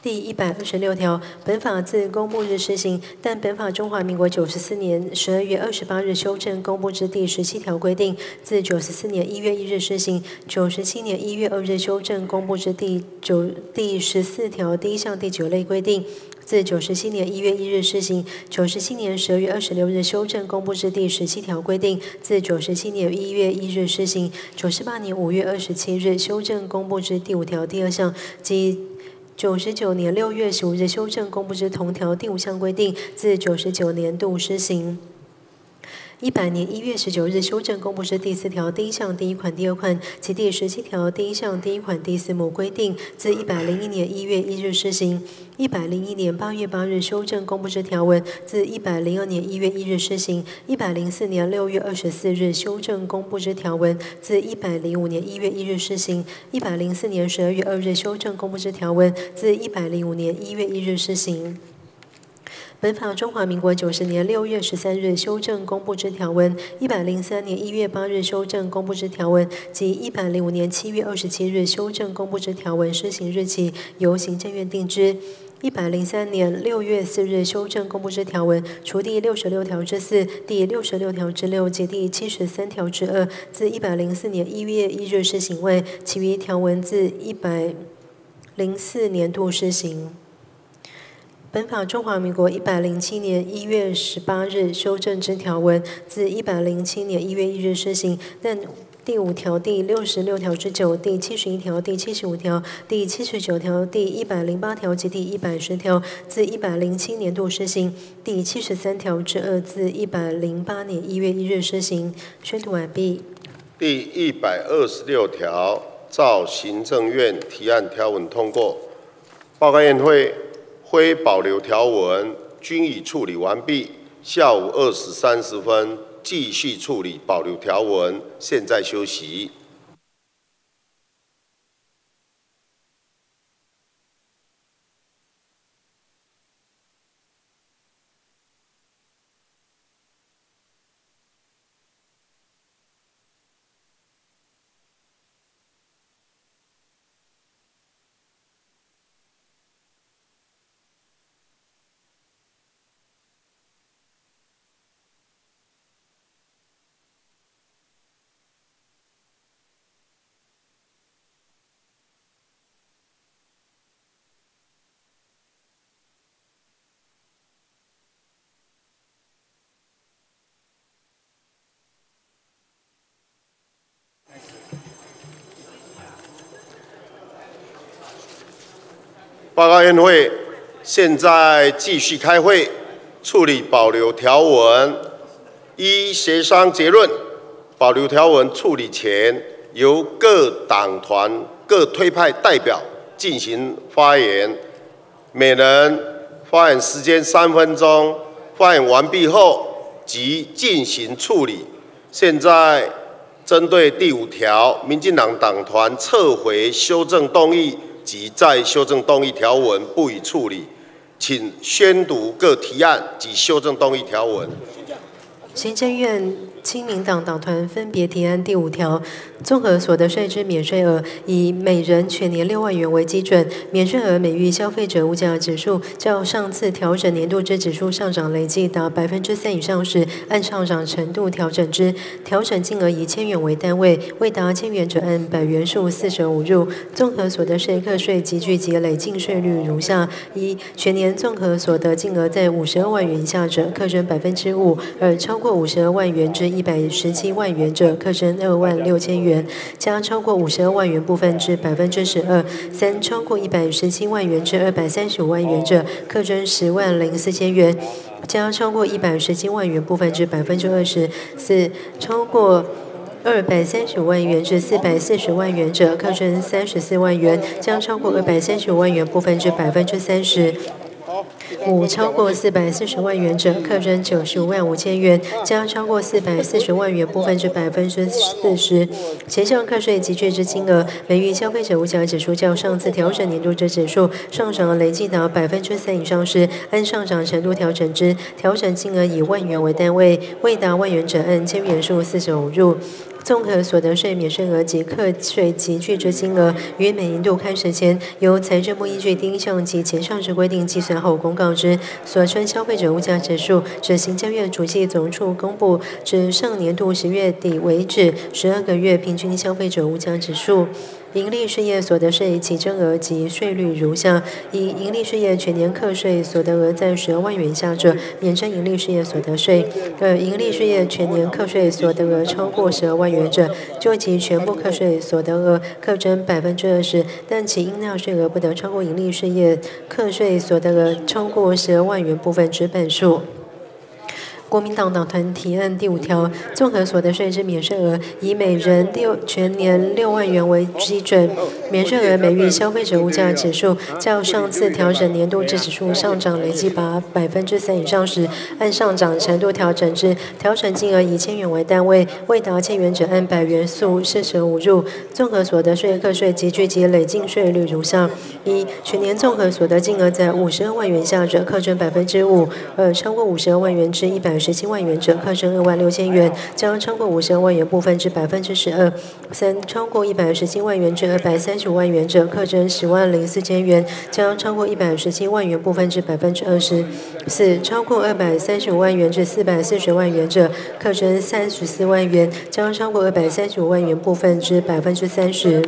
第一百二十六条，本法自公布日施行，但本法中华民国九十四年十二月二十八日修正公布之第十七条规定，自九十四年一月一日施行；九十七年一月二日修正公布之第九第十四条第一项第九类规定。自九十七年一月一日施行，九十七年十二月二十六日修正公布之第十七条规定；自九十七年一月一日施行，九十八年五月二十七日修正公布之第五条第二项及九十九年六月十五日修正公布之同条第五项规定，自九十九年度施行。一百年一月十九日修正公布之第四条第一项第一款、第二款及第十七条第一项第一款第四目规定，自一百零一年一月一日施行；一百零一年八月八日修正公布之条文，自一百零二年一月一日施行；一百零四年六月二十四日修正公布之条文，自一百零五年一月一日施行；一百零四年十二月二日修正公布之条文，自一百零五年一月一日施行。本法中华民国九十年六月十三日修正公布之条文，一百零三年一月八日修正公布之条文及一百零五年七月二十七日修正公布之条文施行日期，由行政院定之。一百零三年六月四日修正公布之条文，除第六十六条之四、第六十六条之六及第七十三条之二，自一百零四年一月一日施行外，其余条文自一百零四年度施行。本法中华民国一百零七年一月十八日修正之条文，自一百零七年一月一日施行，但第五条、第六十六条之九、第七十一条、第七十五条、第七十九条、第一百零八条及第一百十条，自一百零七年度施行；第七十三条之二，自一百零八年一月一日施行。宣读完毕。第一百二十六条，照行政院提案条文通过。报告院会，非保留条文均已处理完毕。下午二时三十分。继续处理保留条文，现在休息。报告院会，现在继续开会，处理保留条文。一、协商结论，保留条文处理前，由各党团各推派代表进行发言，每人发言时间三分钟。发言完毕后即进行处理。现在针对第五条，民进党党团撤回修正动议。及在修正动议条文不予处理，请宣读各提案及修正动议条文。行政院亲民党党团分别提案第五条。综合所得税之免税额以每人全年六万元为基准，免税额每遇消费者物价指数较上次调整年度之指数上涨累计达百分之三以上时，按上涨程度调整之。调整金额以千元为单位，未达千元者按百元数四舍五入。综合所得税课税及聚集累进税率如下：一、全年综合所得金额在五十二万元以下者，课征百分之五；而超过五十二万元之一百十七万元者，课征二万六千元。元，加超过五十二万元部分至百分之十二；三、超过一百十七万元至二百三十五万元者，课征十万零四千元，加超过一百十七万元部分至百分之二十四；超过二百三十五万元至四百四十万元者，课征三十四万元，将超过二百三十五万元部分至百分之三十。五超过四百四十万元者，课征九十五万五千元，加超过四百四十万元部分之百分之四十。前项课税及税之金额，每遇消费者物价指数较上次调整年度之指数上涨累计达百分之三以上时，按上涨程度调整之。调整金额以万元为单位，未达万元者按千元数四舍五入。综合所得税免税额及课税及巨之金额，于每年度开始前，由财政部依据第一项及前项之规定计算后公告之。所称消费者物价指数，指行政院主计总处公布至上年度十月底为止十二个月平均消费者物价指数。盈利事业所得税起征额及税率如下：一、盈利事业全年课税所得额在十二万元以下者，免征盈利事业所得税；二、盈利事业全年课税所得额超过十二万元者，就其全部课税所得额课征百分之二十，但其应纳税额不得超过盈利事业课税所得额超过十二万元部分之半数。国民党党团提案第五条，综合所得税之免税额以每人六全年六万元为基准，免税额每遇消费者物价指数较上次调整年度之指数上涨累计达百分之三以上时，按上涨程度调整之。调整金额以千元为单位，未达千元者按百元数四舍五入。综合所得税课税及聚集累进税率如下：一、全年综合所得金额在五十二万元下者，课征百分之五；二、超过五十二万元至一百。十七万元者，课征二万六千元，将超过五十二万元部分之百分之十二；三超过一百二十七万元至二百三十五万元者，课征十万零四千元，将超过一百二十七万元部分之百分之二十四；超过二百三十五万元至四百四十万元者，课征三十四万元，将超过二百三十五万元部分之百分之三十。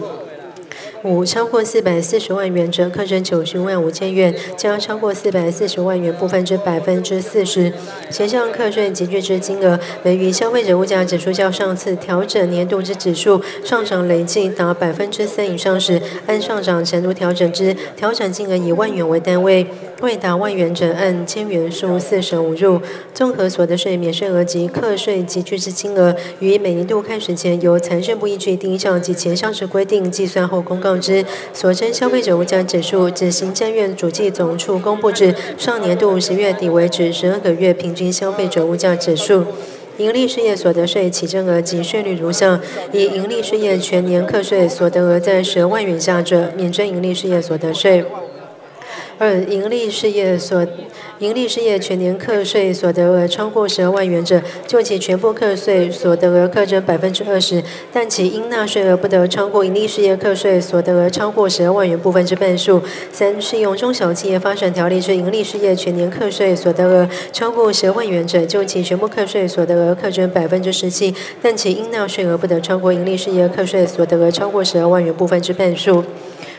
五超过四百四十万元者课征九十万五千元，将超过四百四十万元部分之百分之四十。前项课税集聚之金额，每于消费者物价指数较上次调整年度之指数上涨累计达百分之三以上时，按上涨程度调整之，调整金额以万元为单位。未达万元者，按千元数四舍五入。综合所得税免税额及课税集聚之金额，于每年度开始前，由财政部依据第一项及前项之规定计算后公告之。所征消费者物价指数，指行政院主计总处公布至上年度十月底为止十二个月平均消费者物价指数。盈利事业所得税起征额及税率如下：以盈利事业全年课税所得额在十万元下者，免征盈利事业所得税。二、盈利事业所盈利事业全年课税所得额超过十二万元者，就其全部课税所得额课征百分之二十，但其应纳税额不得超过盈利事业课税所得额超过十二万元部分之半数。三、适用中小企业发展条例之盈利事业全年课税所得额超过十二万元者，就其全部课税所得额课征百分之十七，但其应纳税额不得超过盈利事业课税所得额超过十二万元部分之半数。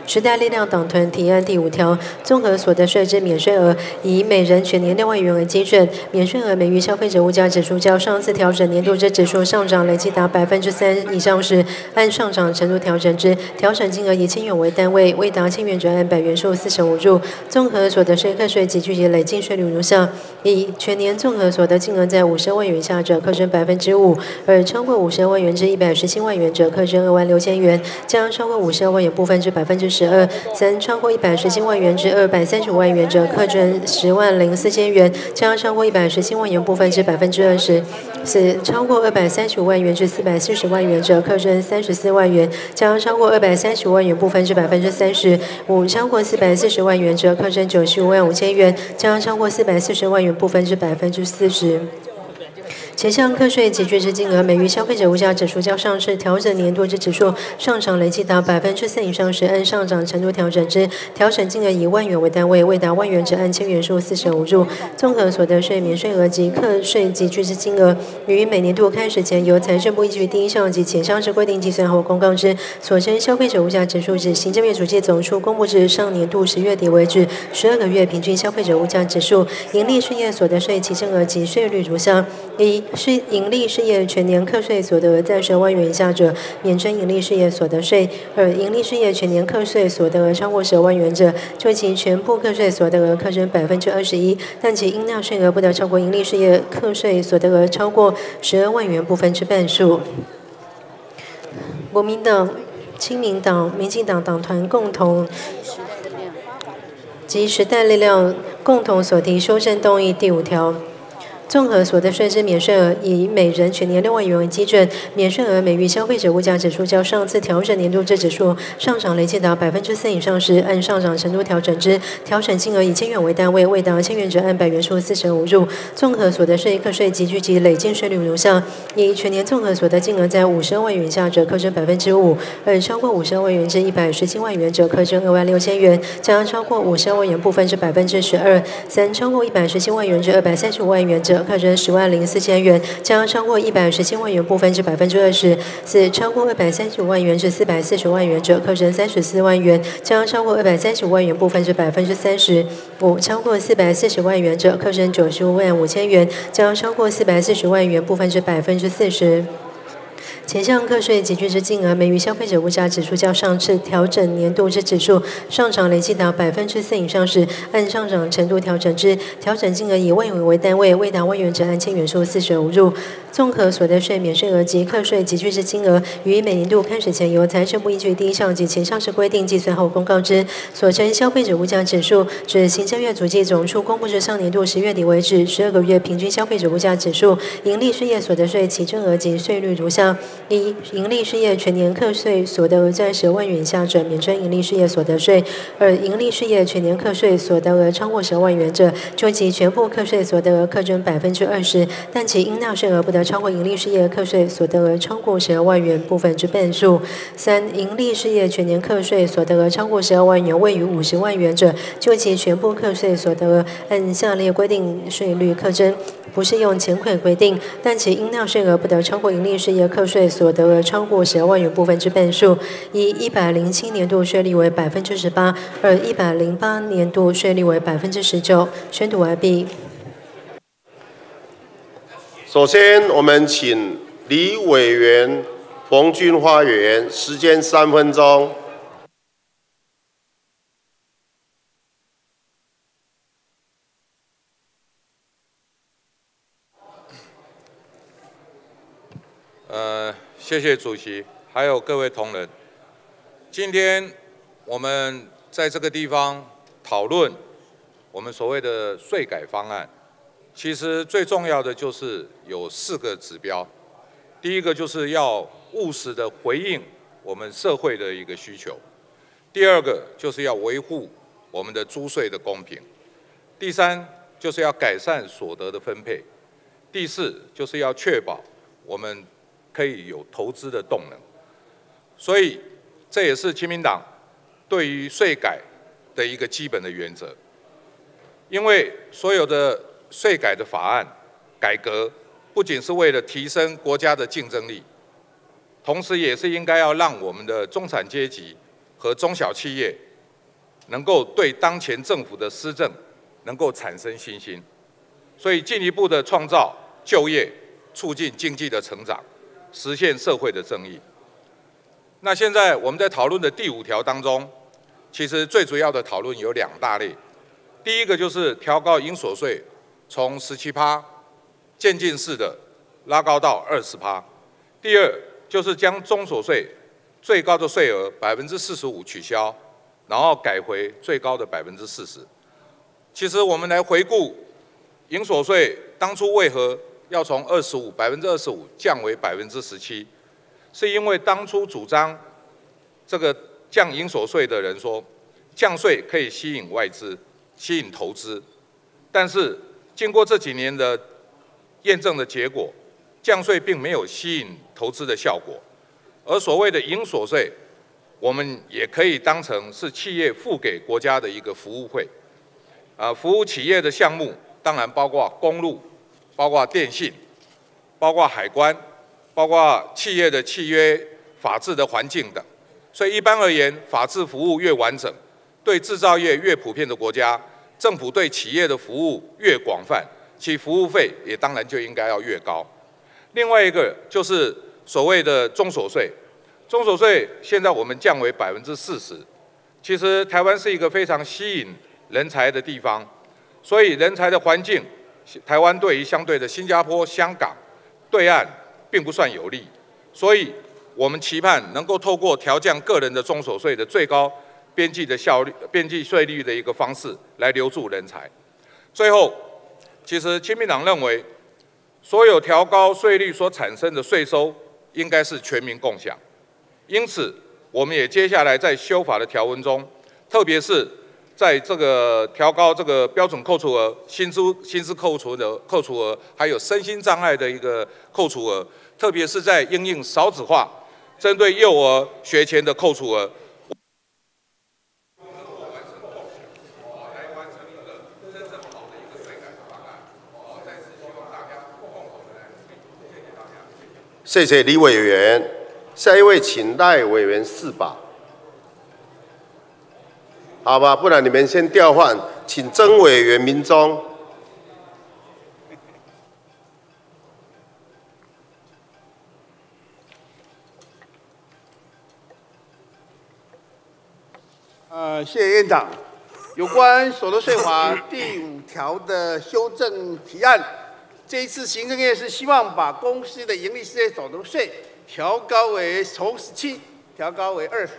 时代力量党团提案第五条，综合所得税之免税额，以每人全年六万元为基准，免税额每于消费者物价指数较上次调整年度之指数上涨累计达百分之三以上时，按上涨程度调整之，调整金额以千元为单位，未达千元者按百元数四舍五入。综合所得税课税及具体累进税率如下：一、全年综合所得金额在五十万元以下者，课征百分之五；二、超过五十万元至一百十七万元者，课征二万六千元，将超过五十万元部分之百分之。十二三超过一百十七万元至二百三十五万元者，课征十万零四千元；将超过一百十七万元部分之百分之二十。四超过二百三十五万元至四百四十万元者，课征三十四万元；将超过二百三十五万元部分之百分之三十。五超过四百四十万元者，课征九十五万五千元；将超过四百四十万元部分之百分之四十。前项课税集聚之金额，每月消费者物价指数较上次调整年度之指数上涨累计达百分之三以上时，按上涨程度调整之。调整金额以万元为单位，未达万元者按千元数四舍五入。综合所得税免税额及课税集聚之金额，于每年度开始前，由财政部依据第一项及前项之规定计算后公告之。所称消费者物价指数，指行政院主计总处公布至上年度十月底为止十二个月平均消费者物价指数。盈利事业所得税起征额及税率如下：一是盈利事业全年课税所得额在十万元以下者，免征盈利事业所得税；二、盈利事业全年课税所得额超过十万元者，就其全部课税所得额课征百分之二十一，但其应纳税额不得超过盈利事业课税所得额超过十二万元部分之半数。国民党、亲民党、民进党党团共同及时代力量共同所提修正动议第五条。综合所得税之免税额，以每人全年六万元为基准，免税额每遇消费者物价指数较上次调整年度之指数上涨累计达百分之四以上时，按上涨程度调整之。调整金额以千元为单位，未达千元者按百元数四舍五入。综合所得税课税及聚集累进税率如下：一、全年综合所得金额在五十二万元下者，课征百分之五；二、超过五十二万元至一百十七万元者，课征二万六千元，将超过五十二万元部分之百分之十二；三、超过一百十七万元至二百三十五万元者。课征十万零四千元，将超过一百十七万元部分之百分之二十四；超过二百三十五万元至四百四十万元者，课征三十四万元，将超过二百三十五万元部分之百分之三十五；超过四百四十万元者，课征九十五万五千元，将超过四百四十万元部分之百分之四十。前项课税集聚之金额，每于消费者物价指数较上次调整年度之指数上涨累计达百分之四以上时，按上涨程度调整之。调整金额以万元为单位，未达万元者按千元数四舍五入。综合所得税免税额及课税集聚之金额，于每年度开始前，由财政部依据第一项及前项之规定计算后公告之。所称消费者物价指数，指行政院主计总处公布至上年度十月底为止十二个月平均消费者物价指数。盈利事业所得税起征额及税率如下。一、盈利事业全年课税所得额在十万元以下者，免征盈利事业所得税；二、盈利事业全年课税所得额超过十万元者，就其全部课税所得额课征百分之二十，但其应纳税额不得超过盈利事业课税所得额超过十二万元部分之半数；三、盈利事业全年课税所得额超过十二万元，未逾五十万元者，就其全部课税所得额按下列规定税率课征，不适用前款规定，但其应纳税额不得超过盈利事业课税。所得额超过十二万元部分之倍数，以一百零七年度税率为百分之十八，而一百零八年度税率为百分之十九。宣读完毕。首先，我们请李委员冯军花园，时间三分钟。呃，谢谢主席，还有各位同仁。今天我们在这个地方讨论我们所谓的税改方案。其实最重要的就是有四个指标，第一个就是要务实的回应我们社会的一个需求，第二个就是要维护我们的租税的公平，第三就是要改善所得的分配，第四就是要确保我们可以有投资的动能，所以这也是亲民党对于税改的一个基本的原则，因为所有的。税改的法案改革，不仅是为了提升国家的竞争力，同时也是应该要让我们的中产阶级和中小企业能够对当前政府的施政能够产生信心，所以进一步的创造就业，促进经济的成长，实现社会的正义。那现在我们在讨论的第五条当中，其实最主要的讨论有两大类，第一个就是调高营所税。从十七趴渐进式的拉高到二十趴。第二就是将中所税最高的税额百分之四十五取消，然后改回最高的百分之四十。其实我们来回顾营所税当初为何要从二十五百分之二十五降为百分之十七，是因为当初主张这个降营所税的人说，降税可以吸引外资、吸引投资，但是。经过这几年的验证的结果，降税并没有吸引投资的效果，而所谓的营所税，我们也可以当成是企业付给国家的一个服务费，啊，服务企业的项目当然包括公路、包括电信、包括海关、包括企业的契约、法治的环境等，所以一般而言，法治服务越完整，对制造业越普遍的国家。政府对企业的服务越广泛，其服务费也当然就应该要越高。另外一个就是所谓的中所税，中所税现在我们降为百分之四十。其实台湾是一个非常吸引人才的地方，所以人才的环境，台湾对于相对的新加坡、香港对岸并不算有利，所以我们期盼能够透过调降个人的中所税的最高。边际的效率、边际税率的一个方式来留住人才。最后，其实亲民党认为，所有调高税率所产生的税收应该是全民共享。因此，我们也接下来在修法的条文中，特别是在这个调高这个标准扣除额、薪资薪资扣除的扣除额，还有身心障碍的一个扣除额，特别是在应用少子化，针对幼儿学前的扣除额。谢谢李委员，下一位请赖委员四把，好吧，不然你们先调换，请曾委员民中。呃，谢谢院长，有关所得税法第五条的修正提案。这一次行政院是希望把公司的盈利事业所得税调高为从十七调高为二十，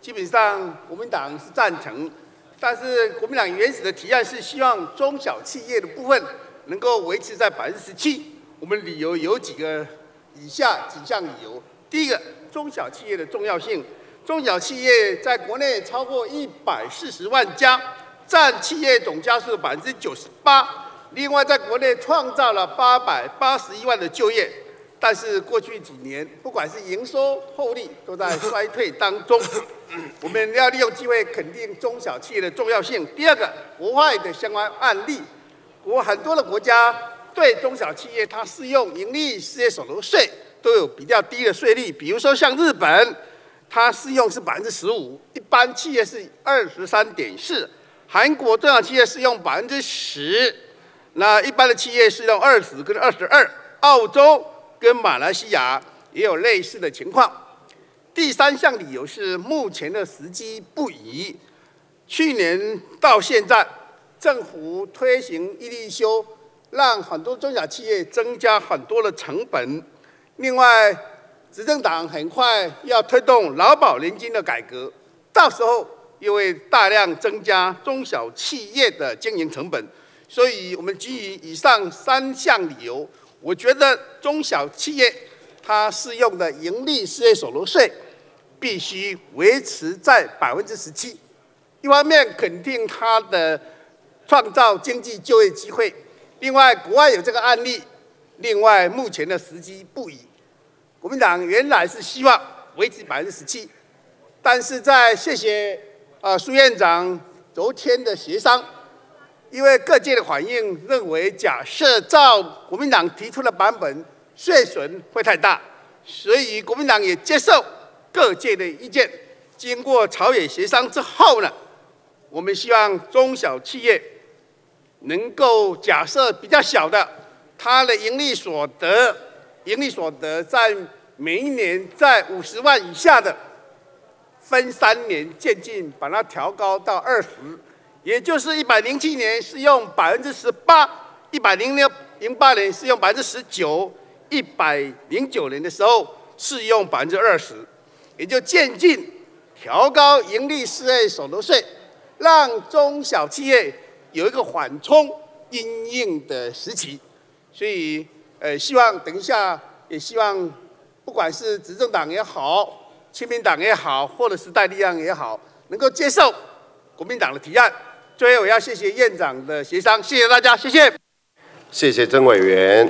基本上国民党是赞成，但是国民党原始的提案是希望中小企业的部分能够维持在百分之十七。我们理由有几个，以下几项理由：第一个，中小企业的重要性，中小企业在国内超过一百四十万家，占企业总家数的百分之九十八。另外，在国内创造了八百八十一万的就业，但是过去几年，不管是营收、获利，都在衰退当中。我们要利用机会肯定中小企业的重要性。第二个，国外的相关案例，国很多的国家对中小企业它适用盈利事业所得税，都有比较低的税率，比如说像日本，它适用是百分之十五，一般企业是二十三点四；韩国中小企业适用百分之十，那一般的企业适用二十跟二十二。澳洲跟马来西亚也有类似的情况。第三项理由是目前的时机不宜。去年到现在，政府推行一立休，让很多中小企业增加很多的成本。另外，执政党很快要推动劳保年金的改革，到时候又会大量增加中小企业的经营成本。所以我们基于以上三项理由。我觉得中小企业它适用的盈利事业所得税必须维持在百分之十七。一方面肯定它的创造经济就业机会，另外国外有这个案例，另外目前的时机不宜。国民党原来是希望维持百分之十七，但是在谢谢啊苏院长昨天的协商。因为各界的反应认为，假设照国民党提出的版本，税损会太大，所以国民党也接受各界的意见。经过朝野协商之后呢，我们希望中小企业能够假设比较小的，它的盈利所得，盈利所得在每一年在五十万以下的，分三年渐进把它调高到二十。也就是一百零七年是用百分之十八，一百零六零八年是用百分之十九，一百零九年的时候是用百分之二十，也就渐进调高盈利事业所得税，让中小企业有一个缓冲应应的时期。所以，呃，希望等一下也希望，不管是执政党也好，亲民党也好，或者是代力量也好，能够接受国民党的提案。最后，我要谢谢院长的协商，谢谢大家，谢谢。谢谢曾委员。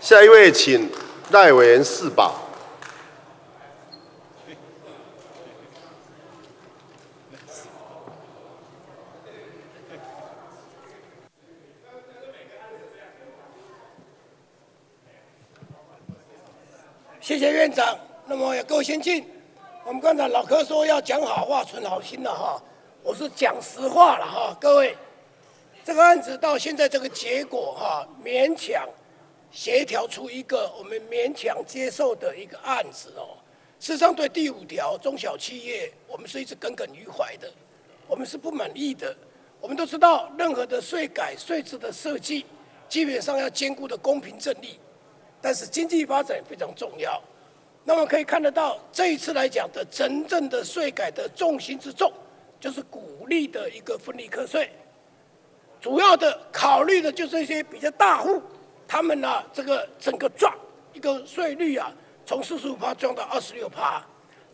下一位，请赖委员四宝。谢谢院长。那么，各位先进，我们刚才老柯说要讲好话，存好心了哈。我是讲实话了哈，各位，这个案子到现在这个结果哈，勉强协调出一个我们勉强接受的一个案子哦。事实上，对第五条中小企业，我们是一直耿耿于怀的，我们是不满意的。我们都知道，任何的税改税制的设计，基本上要兼顾的公平正义，但是经济发展非常重要。那么可以看得到，这一次来讲的真正的税改的重心之重。就是鼓励的一个分离课税，主要的考虑的就是一些比较大户，他们呢这个整个赚一个税率啊，从四十五趴降到二十六趴，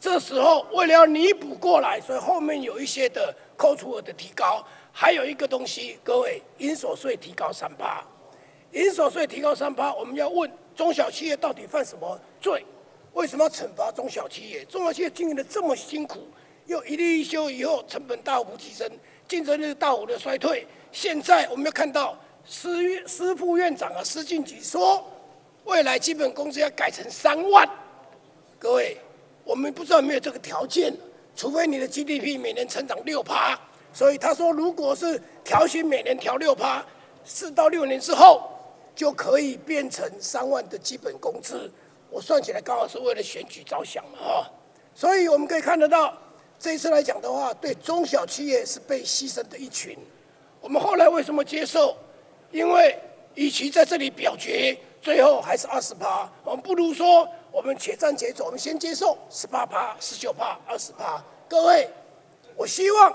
这时候为了要弥补过来，所以后面有一些的扣除额的提高，还有一个东西，各位，应所税提高三趴，应所税提高三趴，我们要问中小企业到底犯什么罪？为什么要惩罚中小企业？中小企业经营的这么辛苦。又一例一休以后，成本大幅提升，竞争力大幅的衰退。现在我们要看到施院施副院长啊，施俊举说，未来基本工资要改成三万。各位，我们不知道有没有这个条件，除非你的 GDP 每年成长六趴。所以他说，如果是调薪每年调六趴，四到六年之后就可以变成三万的基本工资。我算起来刚好是为了选举着想嘛，哈。所以我们可以看得到。这一次来讲的话，对中小企业是被牺牲的一群。我们后来为什么接受？因为与其在这里表决，最后还是二十趴，我们不如说我们且战且走，我们先接受十八趴、十九趴、二十趴。各位，我希望，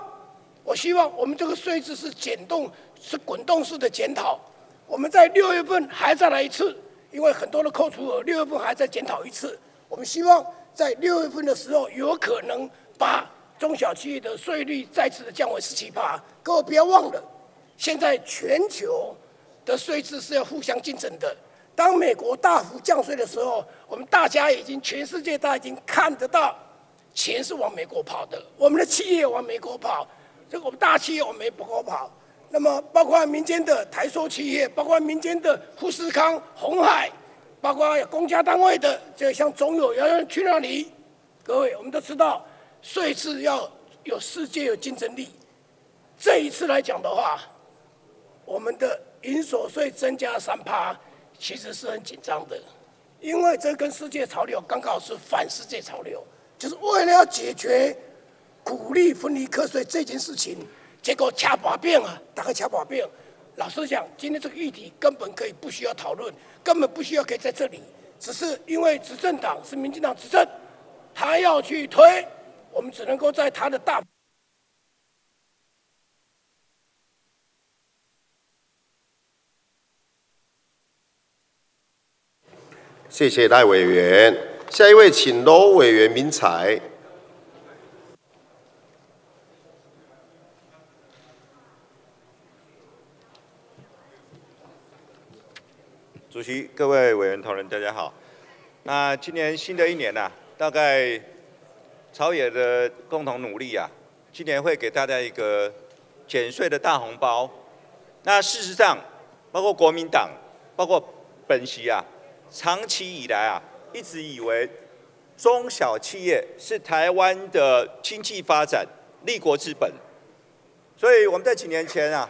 我希望我们这个税制是减动，是滚动式的检讨。我们在六月份还再来一次，因为很多的扣除额，六月份还在检讨一次。我们希望在六月份的时候，有可能把。中小企业的税率再次的降为十七趴，各位不要忘了，现在全球的税制是要互相竞争的。当美国大幅降税的时候，我们大家已经全世界大家已经看得到，钱是往美国跑的，我们的企业往美国跑，这个我们大企业往美国跑。那么包括民间的台塑企业，包括民间的富士康、红海，包括公家单位的，就像总有要人去那里。各位，我们都知道，税制要有世界有竞争力。这一次来讲的话，我们的营所税增加三趴，其实是很紧张的，因为这跟世界潮流刚好是反世界潮流，就是为了要解决鼓励分离课税这件事情，结果掐把柄啊，打个掐把柄。老实讲，今天这个议题根本可以不需要讨论，根本不需要可以在这里，只是因为执政党是民进党执政。他要去推，我们只能够在他的大。谢谢赖委员，下一位请罗委员明才。主席、各位委员同仁，大家好。那今年新的一年呢？大概朝野的共同努力啊，今年会给大家一个减税的大红包。那事实上，包括国民党，包括本席啊，长期以来啊，一直以为中小企业是台湾的经济发展立国之本。所以我们在几年前啊，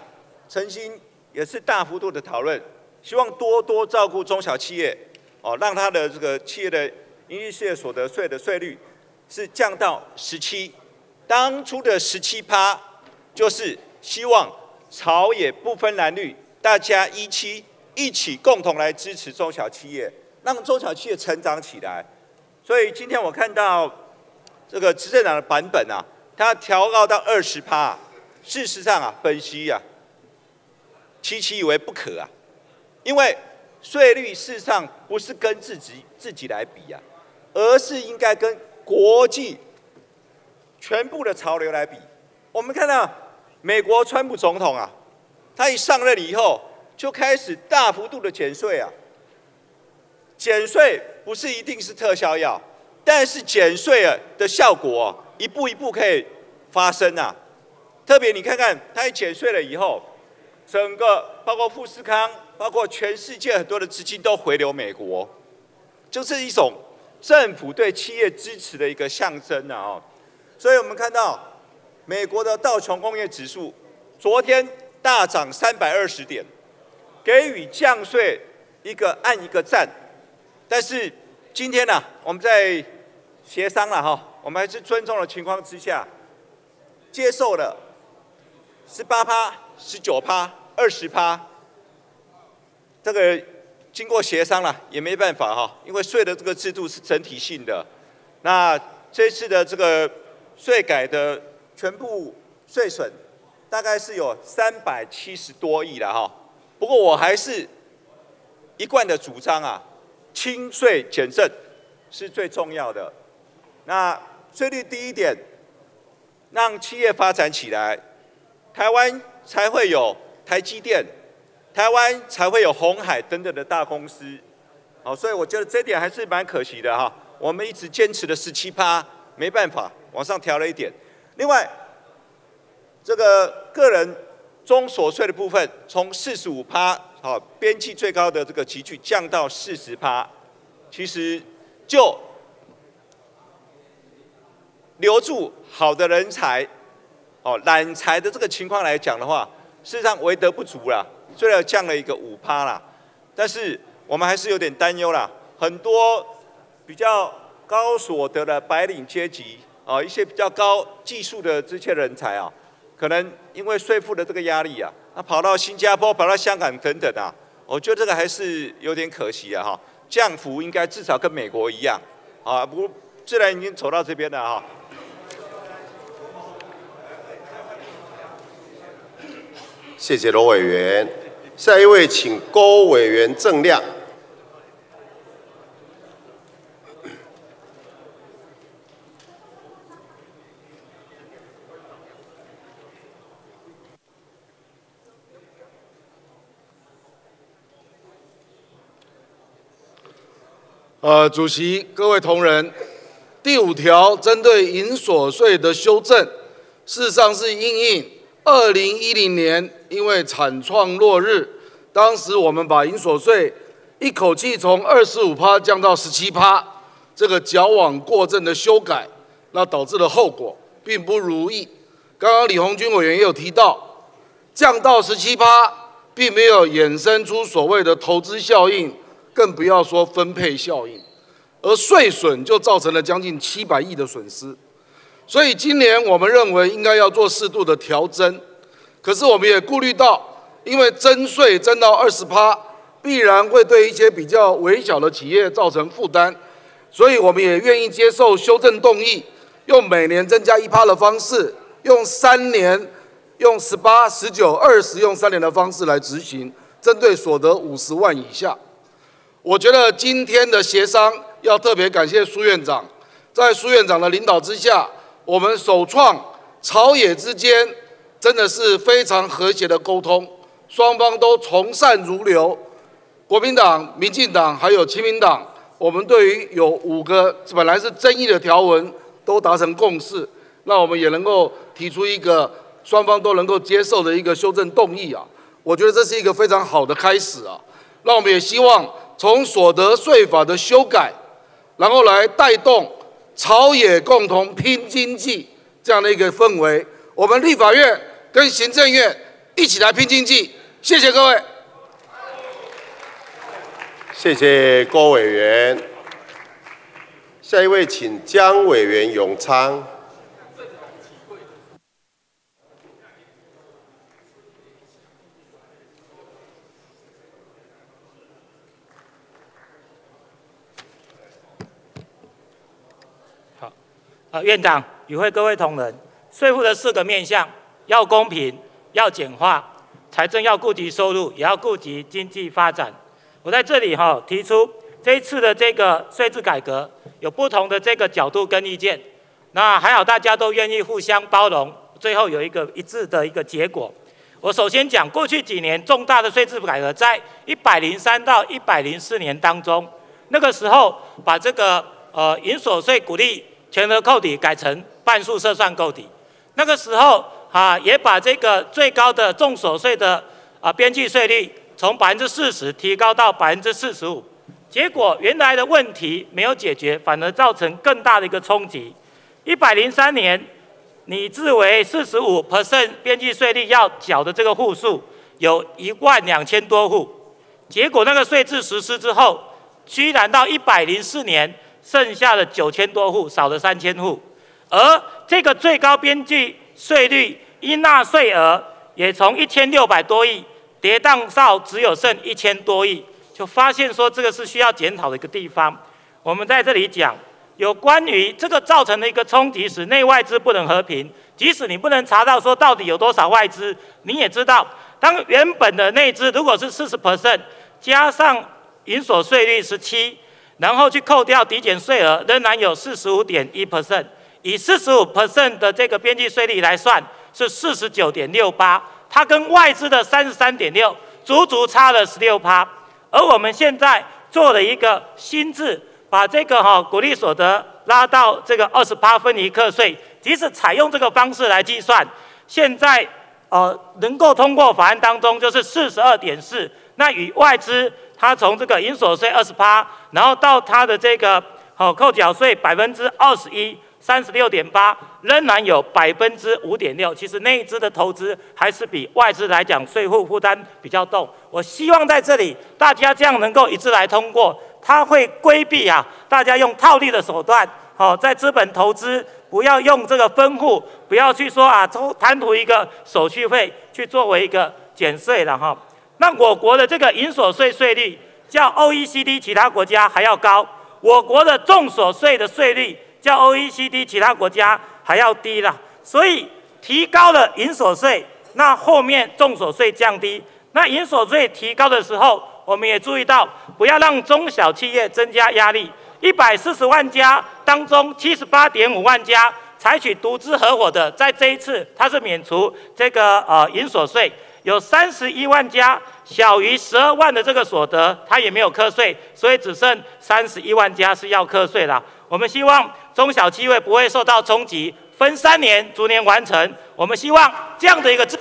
曾经也是大幅度的讨论，希望多多照顾中小企业，哦，让他的这个企业的。营利事业所得税的税率是降到十七，当初的十七趴就是希望朝野不分蓝绿，大家一起一起共同来支持中小企业，让中小企业成长起来。所以今天我看到这个执政党的版本啊，它调高到二十趴，事实上啊，本席啊，七七以为不可啊，因为税率事实上不是跟自己自己来比啊。而是应该跟国际全部的潮流来比。我们看到美国川普总统啊，他一上任以后就开始大幅度的减税啊。减税不是一定是特效药，但是减税啊的效果一步一步可以发生啊。特别你看看，他一减税了以后，整个包括富士康，包括全世界很多的资金都回流美国，就是一种。政府对企业支持的一个象征啊！哦，所以我们看到美国的道琼工业指数昨天大涨三百二十点，给予降税一个按一个赞。但是今天呢，我们在协商了哈，我们还是尊重的情况之下，接受了十八趴、十九趴、二十趴这个。经过协商了，也没办法哈，因为税的这个制度是整体性的。那这次的这个税改的全部税损，大概是有三百七十多亿了哈。不过我还是一贯的主张啊，轻税减政是最重要的。那税率低一点，让企业发展起来，台湾才会有台积电。台湾才会有红海等等的大公司，好，所以我觉得这点还是蛮可惜的哈。我们一直坚持的十七趴，没办法往上调了一点。另外，这个个人中所税的部分，从四十五趴，好，边际最高的这个集聚降到四十趴，其实就留住好的人才，哦，揽才的这个情况来讲的话，事实上为德不足了。虽然降了一个五趴啦，但是我们还是有点担忧啦。很多比较高所得的白领阶级啊，一些比较高技术的这些人才啊，可能因为税负的这个压力啊，他跑到新加坡、跑到香港等等啊，我觉得这个还是有点可惜啊哈。降幅应该至少跟美国一样啊，不，自然已经走到这边了哈。谢谢罗委员。下一位，请郭委员郑亮。呃，主席、各位同仁，第五条针对营所税的修正，事实上是应应二零一零年。因为产创落日，当时我们把营所税一口气从二十五趴降到十七趴，这个矫枉过正的修改，那导致的后果并不如意。刚刚李红军委员也有提到，降到十七趴，并没有衍生出所谓的投资效应，更不要说分配效应，而税损就造成了将近七百亿的损失。所以今年我们认为应该要做适度的调增，可是我们也顾虑到，因为增税增到二十趴。必然会对一些比较微小的企业造成负担，所以我们也愿意接受修正动议，用每年增加一趴的方式，用三年，用十八、十九、二十用三年的方式来执行，针对所得五十万以下。我觉得今天的协商要特别感谢苏院长，在苏院长的领导之下，我们首创朝野之间真的是非常和谐的沟通，双方都从善如流。国民党、民进党还有亲民党，我们对于有五个本来是争议的条文都达成共识，那我们也能够提出一个双方都能够接受的一个修正动议啊，我觉得这是一个非常好的开始啊。那我们也希望从所得税法的修改，然后来带动朝野共同拼经济这样的一个氛围，我们立法院跟行政院一起来拼经济。谢谢各位。谢谢郭委员。下一位，请江委员永昌。好，啊，院长与会各位同仁，税负的四个面向，要公平，要简化，财政要顾及收入，也要顾及经济发展。我在这里哈提出这一次的这个税制改革有不同的这个角度跟意见，那还好大家都愿意互相包容，最后有一个一致的一个结果。我首先讲过去几年重大的税制改革，在一百零三到一百零四年当中，那个时候把这个呃营所税鼓励全额扣抵改成半数设算扣抵，那个时候啊也把这个最高的重所税的啊边际税率。从百分之四十提高到百分之四十五，结果原来的问题没有解决，反而造成更大的一个冲击。一百零三年，你自为四十五 percent 边际税率要缴的这个户数有一万两千多户，结果那个税制实施之后，居然到一百零四年剩下的九千多户，少了三千户，而这个最高边际税率应纳税额也从一千六百多亿。跌宕到只有剩一千多亿，就发现说这个是需要检讨的一个地方。我们在这里讲，有关于这个造成的一个冲击，使内外资不能和平。即使你不能查到说到底有多少外资，你也知道，当原本的内资如果是四十 percent，加上营所税率十七，然后去扣掉抵减税额，仍然有四十五点一 percent。以四十五 percent 的这个边际税率来算，是四十九点六八。它跟外资的三十三点六足足差了十六趴，而我们现在做了一个新制，把这个哈鼓励所得拉到这个二十八分离课税，即使采用这个方式来计算，现在呃能够通过法案当中就是四十二点四，那与外资它从这个营所税二十八，然后到它的这个好扣缴税百分之二十一。三十六点八，仍然有百分之五点六。其实内资的投资还是比外资来讲税负负担比较重。我希望在这里大家这样能够一致来通过，它会规避啊，大家用套利的手段，好，在资本投资不要用这个分户，不要去说啊，偷贪图一个手续费去作为一个减税了哈。那我国的这个营所税税率较 OECD 其他国家还要高，我国的重所税的税率。较 OECD 其他国家还要低了，所以提高了营所税，那后面重所税降低，那营所税提高的时候，我们也注意到不要让中小企业增加压力。一百四十万家当中，七十八点五万家采取独资合伙的，在这一次它是免除这个呃营所税，有三十一万家小于十二万的这个所得，它也没有课税，所以只剩三十一万家是要课税了。我们希望。中小企业不会受到冲击，分三年逐年完成。我们希望这样的一个制。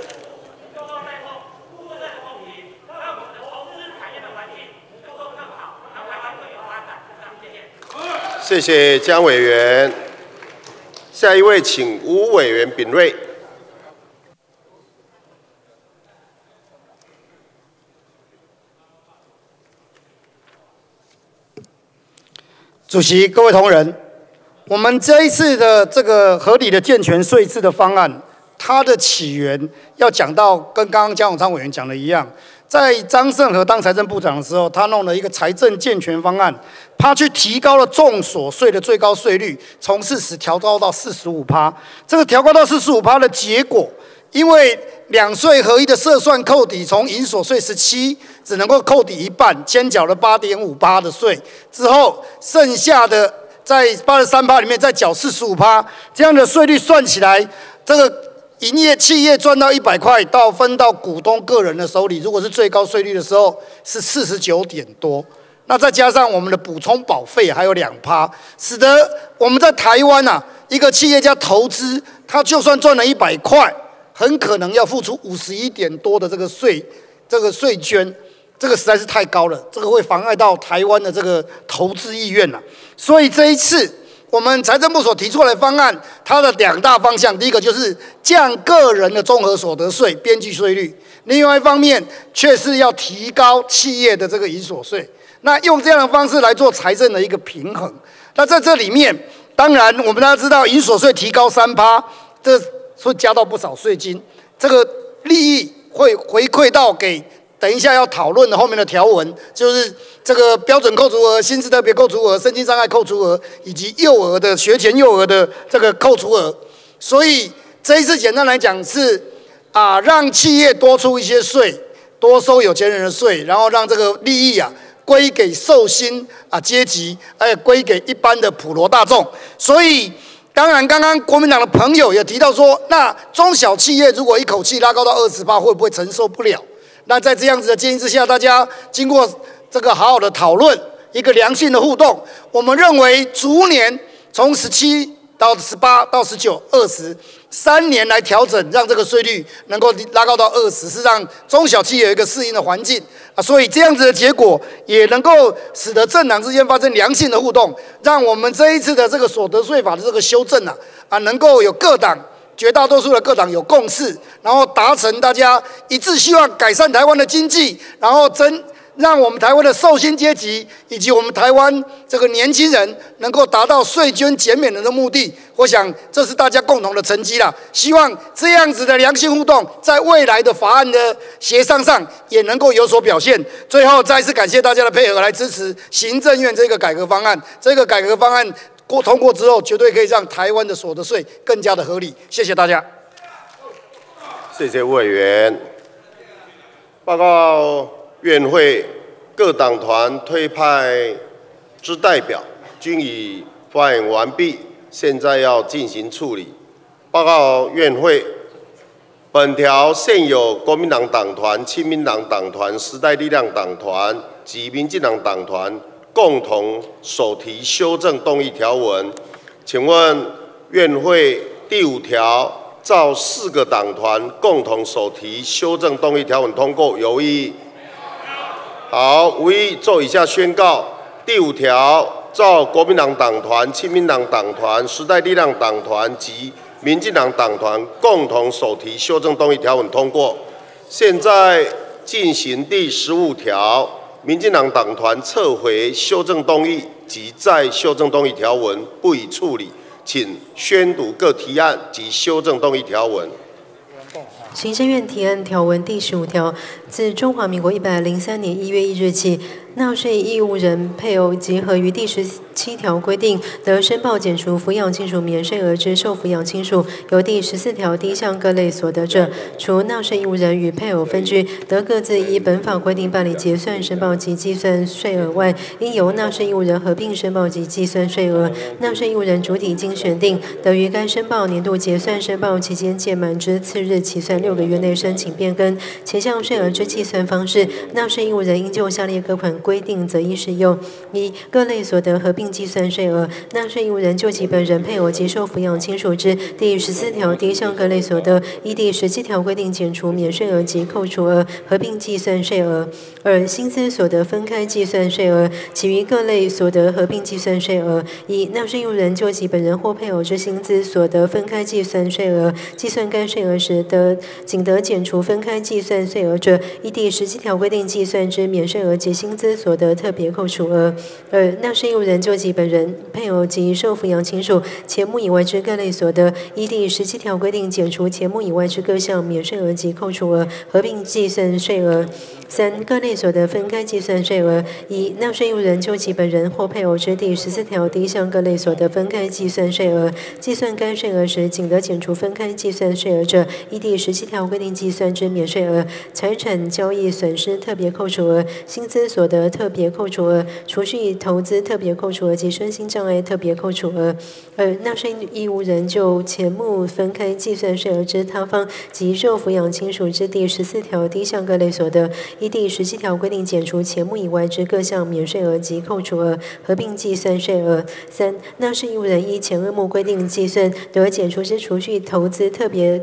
谢谢江委员。下一位，请吴委员秉睿。主席、各位同仁，我们这一次的这个合理的健全税制的方案，它的起源要讲到跟刚刚江永昌委员讲的一样，在张盛和当财政部长的时候，他弄了一个财政健全方案，他去提高了重所税的最高税率，从四十调高到四十五趴。这个调高到四十五趴的结果，因为两税合一的设算扣抵从营所税十七，只能够扣抵一半，先缴了八点五八的税，之后剩下的在八十三趴里面再缴四十五趴，这样的税率算起来，这个营业企业赚到一百块，到分到股东个人的手里，如果是最高税率的时候是四十九点多，那再加上我们的补充保费还有两趴，使得我们在台湾啊，一个企业家投资，他就算赚了一百块。很可能要付出五十一点多的这个税，这个税捐，这个实在是太高了，这个会妨碍到台湾的这个投资意愿了。所以这一次我们财政部所提出来的方案，它的两大方向，第一个就是降个人的综合所得税边际税率，另外一方面却是要提高企业的这个营所税。那用这样的方式来做财政的一个平衡。那在这里面，当然我们大家知道，营所税提高三趴，这。会加到不少税金，这个利益会回馈到给等一下要讨论的后面的条文，就是这个标准扣除额、薪资特别扣除额、身心障碍扣除额以及幼儿的学前幼儿的这个扣除额。所以这一次简单来讲是啊，让企业多出一些税，多收有钱人的税，然后让这个利益啊归给受薪啊阶级，且归给一般的普罗大众。所以。当然，刚刚国民党的朋友也提到说，那中小企业如果一口气拉高到二十八，会不会承受不了？那在这样子的建议之下，大家经过这个好好的讨论，一个良性的互动，我们认为逐年从十七到十八到十九、二十。三年来调整，让这个税率能够拉高到二十，是让中小企业有一个适应的环境啊，所以这样子的结果也能够使得政党之间发生良性的互动，让我们这一次的这个所得税法的这个修正啊啊，能够有各党绝大多数的各党有共识，然后达成大家一致希望改善台湾的经济，然后增。让我们台湾的受薪阶级以及我们台湾这个年轻人能够达到税捐减免的的目的，我想这是大家共同的成绩啦。希望这样子的良性互动，在未来的法案的协商上也能够有所表现。最后再次感谢大家的配合，来支持行政院这个改革方案。这个改革方案过通过之后，绝对可以让台湾的所得税更加的合理。谢谢大家。谢谢委员。报告。院会各党团推派之代表均已发言完毕，现在要进行处理。报告院会，本条现有国民党党团、亲民党党团、时代力量党团及民进党党团共同手提修正动议条文，请问院会第五条照四个党团共同手提修正动议条文通过，有异议？好，无意做以下宣告：第五条，照国民党党团、亲民党党团、时代力量党团及民进党党团共同手提修正动议条文通过。现在进行第十五条，民进党党团撤回修正动议及再修正动议条文，不予处理，请宣读各提案及修正动议条文。行政院提案条文第十五条，自中华民国一百零三年一月一日起。纳税义务人配偶结合于第十七条规定得申报减除抚养亲属免税额之受抚养亲属，由第十四条第一项各类所得者，除纳税义务人与配偶分居得各自依本法规定办理结算申报及计算税额外，应由纳税义务人合并申报及计算税额。纳税义务人主体经选定，得于该申报年度结算申报期间届满之次日起算六个月内申请变更，且向税额之计算方式，纳税义务人应就下列各款规定择一适用：一、各类所得合并计算税额，纳税义务人就其本人、配偶及受抚养亲属之第十四条第一项各类所得，依第十七条规定减除免税额及扣除额，合并计算税额；二、薪资所得分开计算税额，其余各类所得合并计算税额。一、纳税义务人就其本人或配偶之薪资所得分开计算税额，计算该税额时得仅得减除分开计算税额者，依第十七条规定计算之免税额及薪资所得特别扣除额。二、纳税义务人就其本人、配偶及受抚养亲属前目以外之各类所得，依第十七条规定解除前目以外之各项免税额及扣除额，合并计算税额。三、各类所得分开计算税额。一、纳税义务人就其本人或配偶之第十四条第一项各类所得分开计算税额，计算该税额时，仅得减除分开计算税额者，依第十七条规定计算之免税额、财产交易损失特别扣除额、薪资所得特别扣除额、储蓄投资特别扣除额及身心障碍特别扣除额。二、纳税义务人就前目分开计算税额之他方及受抚养亲属之第十四条第一项各类所得，依第十七条规定减除前目以外之各项免税额及扣除额，合并计算税额。三、纳税义务人依前二目规定计算得减除之储蓄投资特别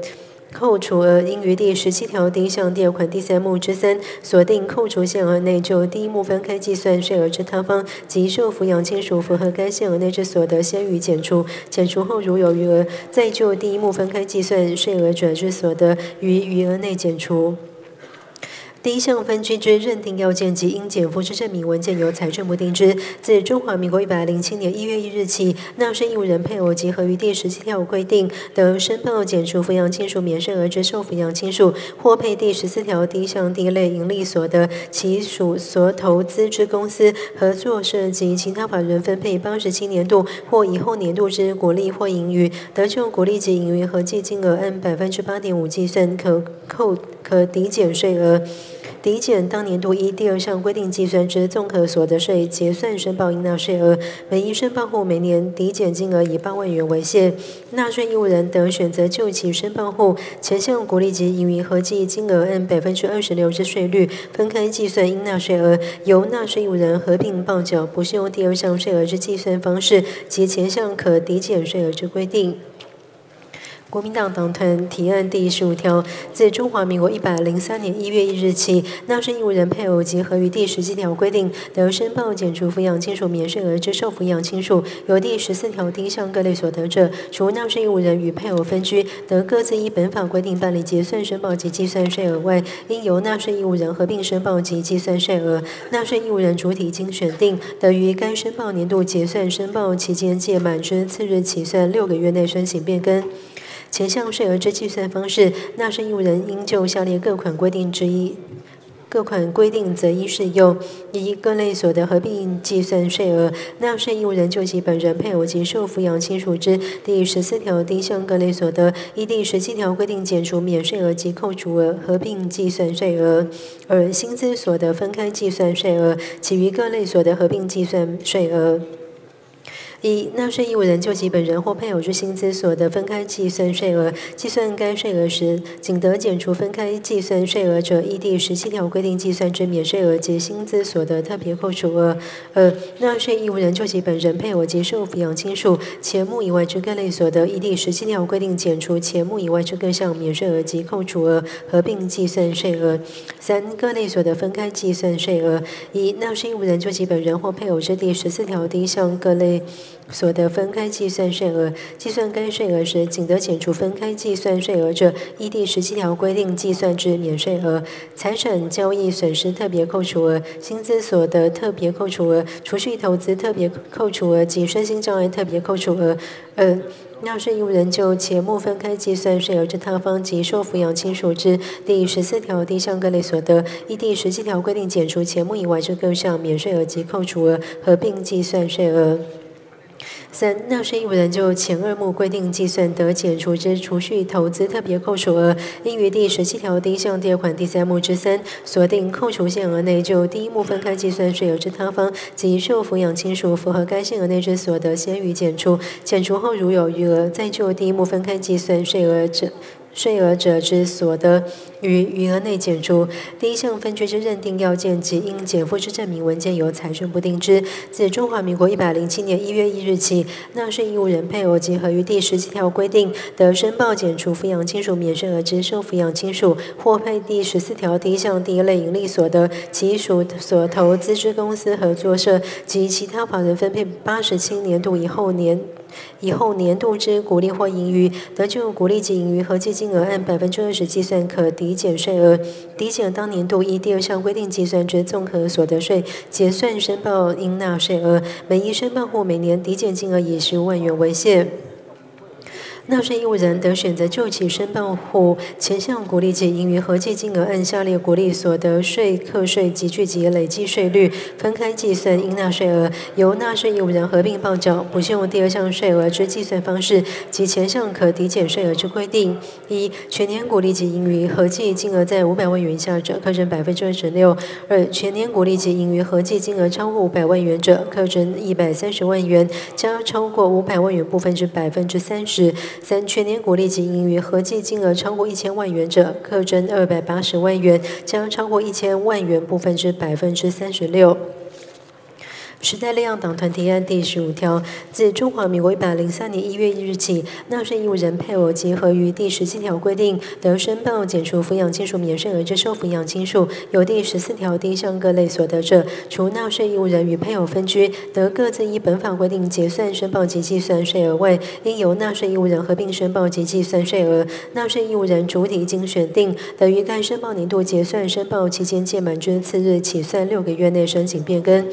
扣除额，应于第十七条第一项第二款第三目之三锁定扣除限额内，就第一目分开计算税额之他方及受抚养亲属符合该限额内之所得，先予减除。减除后如有余额，再就第一目分开计算税额者之所得，于余额内减除。第一项分居之认定要件及应减负之证明文件由财政部定之。自中华民国一百零七年一月一日起，纳税义务人配偶及合于第十七条规定的申报减除抚养亲属免税额之受抚养亲属，或配第十四条第一项第一类盈利所得，其属所投资之公司、合作社及其他法人分配八十七年度或以后年度之股利或盈余，得就股利及盈余合计金额按百分之八点五计算，可扣可抵减税额。抵减当年度依第二项规定计算之综合所得税结算申报应纳税额，每一申报户每年抵减金额以八万元为限。纳税义务人得选择就其申报户前项鼓励及盈余合计金额按百分之二十六之税率分开计算应纳税额，由纳税义务人合并报缴，不适用第二项税额之计算方式及前项可抵减税额之规定。国民党党团提案第十五条，自中华民国一百零三年一月一日起，纳税义务人配偶及合于第十七条规定得申报减除抚养亲属免税额之受抚养亲属，有第十四条第一项各类所得者，除纳税义务人与配偶分居，得各自依本法规定办理结算申报及计算税额外，应由纳税义务人合并申报及计算税额。纳税义务人主体经选定，得于该申报年度结算申报期间届满之次日起算六个月内申请变更。前项税额之计算方式，纳税义务人应就下列各款规定之一，各款规定则一适用：一、各类所得合并计算税额，纳税义务人就其本人、配偶及受抚养亲属之第十四条第一项各类所得，依第十七条规定减除免税额及扣除额，合并计算税额；二、薪资所得分开计算税额，其余各类所得合并计算税额。一、纳税义务人就其本人或配偶之薪资所得分开计算税额，计算该税额时，仅得减除分开计算税额者，依第十七条规定计算之免税额及薪资所得特别扣除额。二、纳税义务人就其本人、配偶及受抚养亲属前目以外之各类所得，依第十七条规定减除前目以外之各项免税额及扣除额，合并计算税额。三、各类所得分开计算税额。一、纳税义务人就其本人或配偶之第十四条第一项各类所得分开计算税额，计算该税额时，仅得减除分开计算税额者，依第十七条规定计算之免税额、财产交易损失特别扣除额、薪资所得特别扣除额、储蓄投资特别扣除额及身心障碍特别扣除额。二、纳税义务人就前目分开计算税额之他方及受抚养亲属之第十四条第一项各类所得，依第十七条规定减除前目以外之各项免税额及扣除额，合并计算税额。三、纳税义务人就前二目规定计算得减除之储蓄投资特别扣除额，应于第十七条第一项第二款第三目之三锁定扣除限额内，就第一目分开计算税额之他方及受抚养亲属符合该限额内之所得，先予减除。减除后如有余额，再就第一目分开计算税额者税额者之所得，于余额内减除。第一项分区之认定要件及应减负之证明文件由财政部定之。自中华民国一百零七年一月一日起，纳税义务人配偶及合于第十七条规定的申报减除抚养亲属免税额之受抚养亲属，或配第十四条第一项第一类营利所得，其属所投资之公司、合作社及其他法人分配八十七年度以后年。以后年度之股利或盈余，得就股利及盈余合计金额按百分之二十计算可抵减税额，抵减当年度依第二项规定计算之综合所得税结算申报应纳税额，每一申报户每年抵减金额以十五万元为限。纳税义务人得选择就其申报户前项鼓励及盈余合计金额，按下列鼓励所得税课税及聚集累计税率分开计算应纳税额，由纳税义务人合并报缴，不适用第二项税额之计算方式及前项可抵减税额之规定。一、全年鼓励及盈余合计金额在五百万元以下者，课征百分之二十六；二、全年鼓励及盈余合计金额超过五百万元者，课征一百三十万元，加超过五百万元部分之百分之三十。三全年股利及盈余合计金额超过一千万元者，课征二百八十万元，将超过一千万元部分之百分之三十六。时代力量党团提案第十五条，自中华民国一百零三年一月一日起，纳税义务人配偶结合于第十七条规定得申报减除抚养亲属免税额之受抚养亲属，有第十四条第一项各类所得者，除纳税义务人与配偶分居，得各自依本法规定结算申报及计算税额外，应由纳税义务人合并申报及计算税额。纳税义务人主体经选定，得于该申报年度结算申报期间届满之次日起算六个月内申请变更。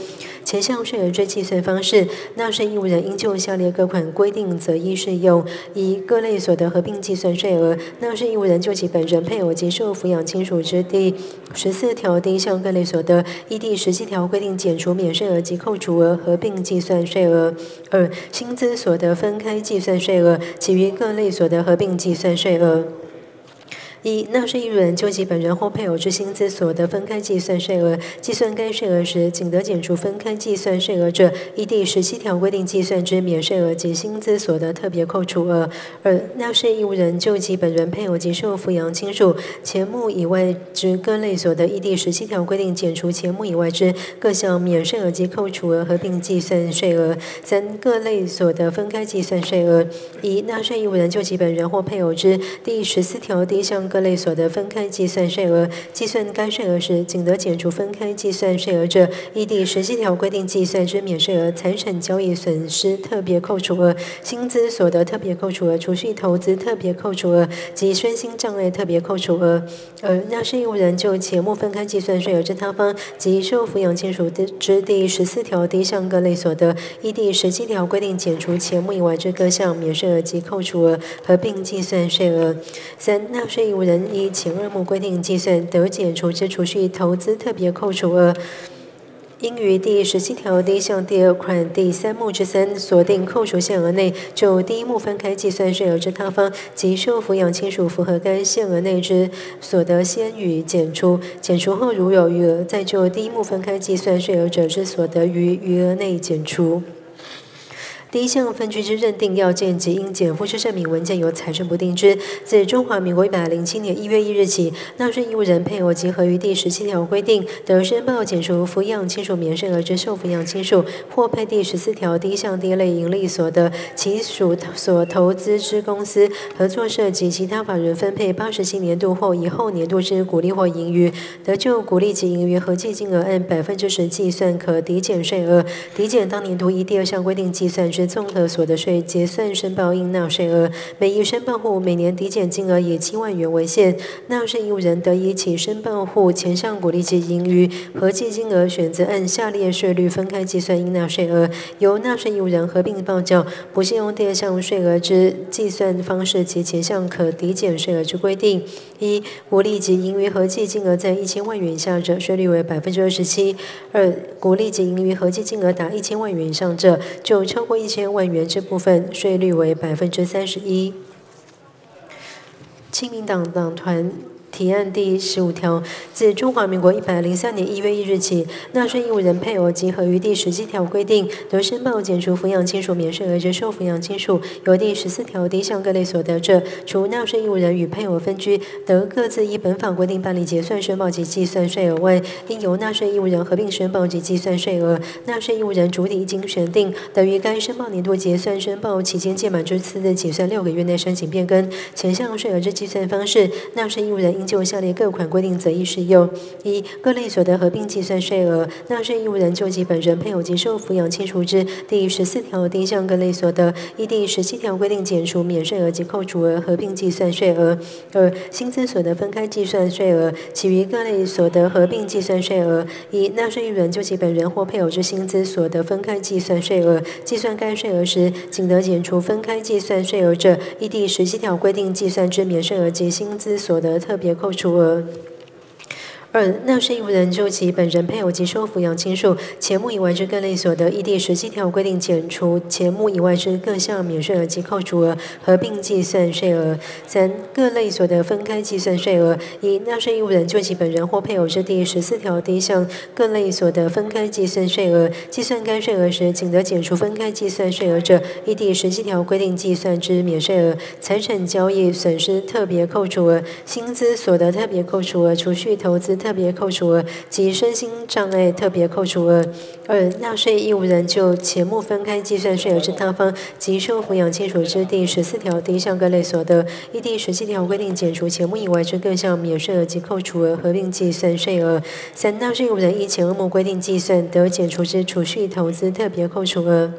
前项税额之计算方式，纳税义务人应就下列各款规定择一适用：一、各类所得合并计算税额，纳税义务人就其本人、配偶及受抚养亲属之第十四条第一项各类所得，依第十七条规定减除免税额及扣除额合并计算税额；二、薪资所得分开计算税额，其余各类所得合并计算税额。一、纳税义务人就其本人或配偶之薪资所得分开计算税额，计算该税额时，仅得减除分开计算税额者，依第十七条规定计算之免税额及薪资所得特别扣除额。二、纳税义务人就其本人、配偶及受抚养亲属前目以外之各类所得，依第十七条规定减除前目以外之各项免税额及扣除额合并计算税额。三、各类所得分开计算税额。一、纳税义务人就其本人或配偶之第十四条第一项各类所得分开计算税额，计算该税额时，仅得减除分开计算税额者，依第十七条规定计算之免税额、财产交易损失特别扣除额、薪资所得特别扣除额、储蓄投资特别扣除额及身心障碍特别扣除额。而纳税义务人就前目分开计算税额之他方及受抚养亲属之第十四条第一项各类所得，依第十七条规定减除前目以外之各项免税额及扣除额，合并计算税额。三、纳税义务人依前二目规定计算得减除之储蓄投资特别扣除额，应于第十七条第一项第二款第三目之三锁定扣除限额内，就第一目分开计算税额之他方及受抚养亲属符合该限额内之所得，先予减除。减除后如有余额，再就第一目分开计算税额者之所得于余额内减除。第一项分居之认定要件及应减负之证明文件由财政部定之。自中华民国一百零七年一月一日起，纳税义务人配偶及合于第十七条规定得申报减除抚养亲属免税额之受抚养亲属，或配第十四条第一项第一类盈利所得，其属所投资之公司、合作社及其他法人分配八十七年度或以后年度之股利或盈余，得就股利及盈余合计金额按百分之十计算可抵减税额，抵减当年度依第二项规定计算综合所得税结算申报应纳税额，每一申报户每年抵减金额以七万元为限。纳税义务人得以其申报户前项股利及盈余合计金额选择按下列税率分开计算应纳税额，由纳税义务人合并报缴，不适用第二项税额之计算方式及前项可抵减税额之规定。一、股利及盈余合计金额在一千万元以下者，税率为百分之二十七；二、股利及盈余合计金额达一千万元以上者，就超过一千万元这部分，税率为百分之三十一。亲民党党团。提案第十五条，自中华民国一百零三年一月一日起，纳税义务人配偶及合于第十七条规定得申报减除抚养亲属免税额之受抚养亲属，由第十四条第一项各类所得者，除纳税义务人与配偶分居，得各自依本法规定办理结算申报及计算税额外，应由纳税义务人合并申报及计算税额。纳税义务人主体一经选定，得于该申报年度结算申报期间届满之次日起算六个月内申请变更前项税额之计算方式。纳税义务人应就下列各款规定择一适用：一、各类所得合并计算税额，纳税义务人就其本人、配偶及受抚养亲属之第十四条第一项各类所得，依第十七条规定减除免税额及扣除额合并计算税额；二、薪资所得分开计算税额，其余各类所得合并计算税额。一、纳税义务人就其本人或配偶之薪资所得分开计算税额，计算该税额时，仅得减除分开计算税额者，依第十七条规定计算之免税额及薪资所得特别扣除额。二、纳税义务人就其本人、配偶及受抚养亲属前目以外之各类所得，依第十七条规定减除前目以外之各项免税额及扣除额，合并计算税额。三、各类所得分开计算税额。一、纳税义务人就其本人或配偶之第十四条第一项各类所得分开计算税额，计算该税额时，仅得减除分开计算税额者，依第十七条规定计算之免税额、财产交易损失特别扣除额、薪资所得特别扣除额、储蓄投资特别扣除额及身心障碍特别扣除额。二、纳税义务人就前目分开计算税额之他方及受抚养亲属之第十四条第一项各类所得，依第十七条规定减除前目以外之各项免税额及扣除额，合并计算税额。三、纳税义务人依前二目规定计算得减除之储蓄投资特别扣除额。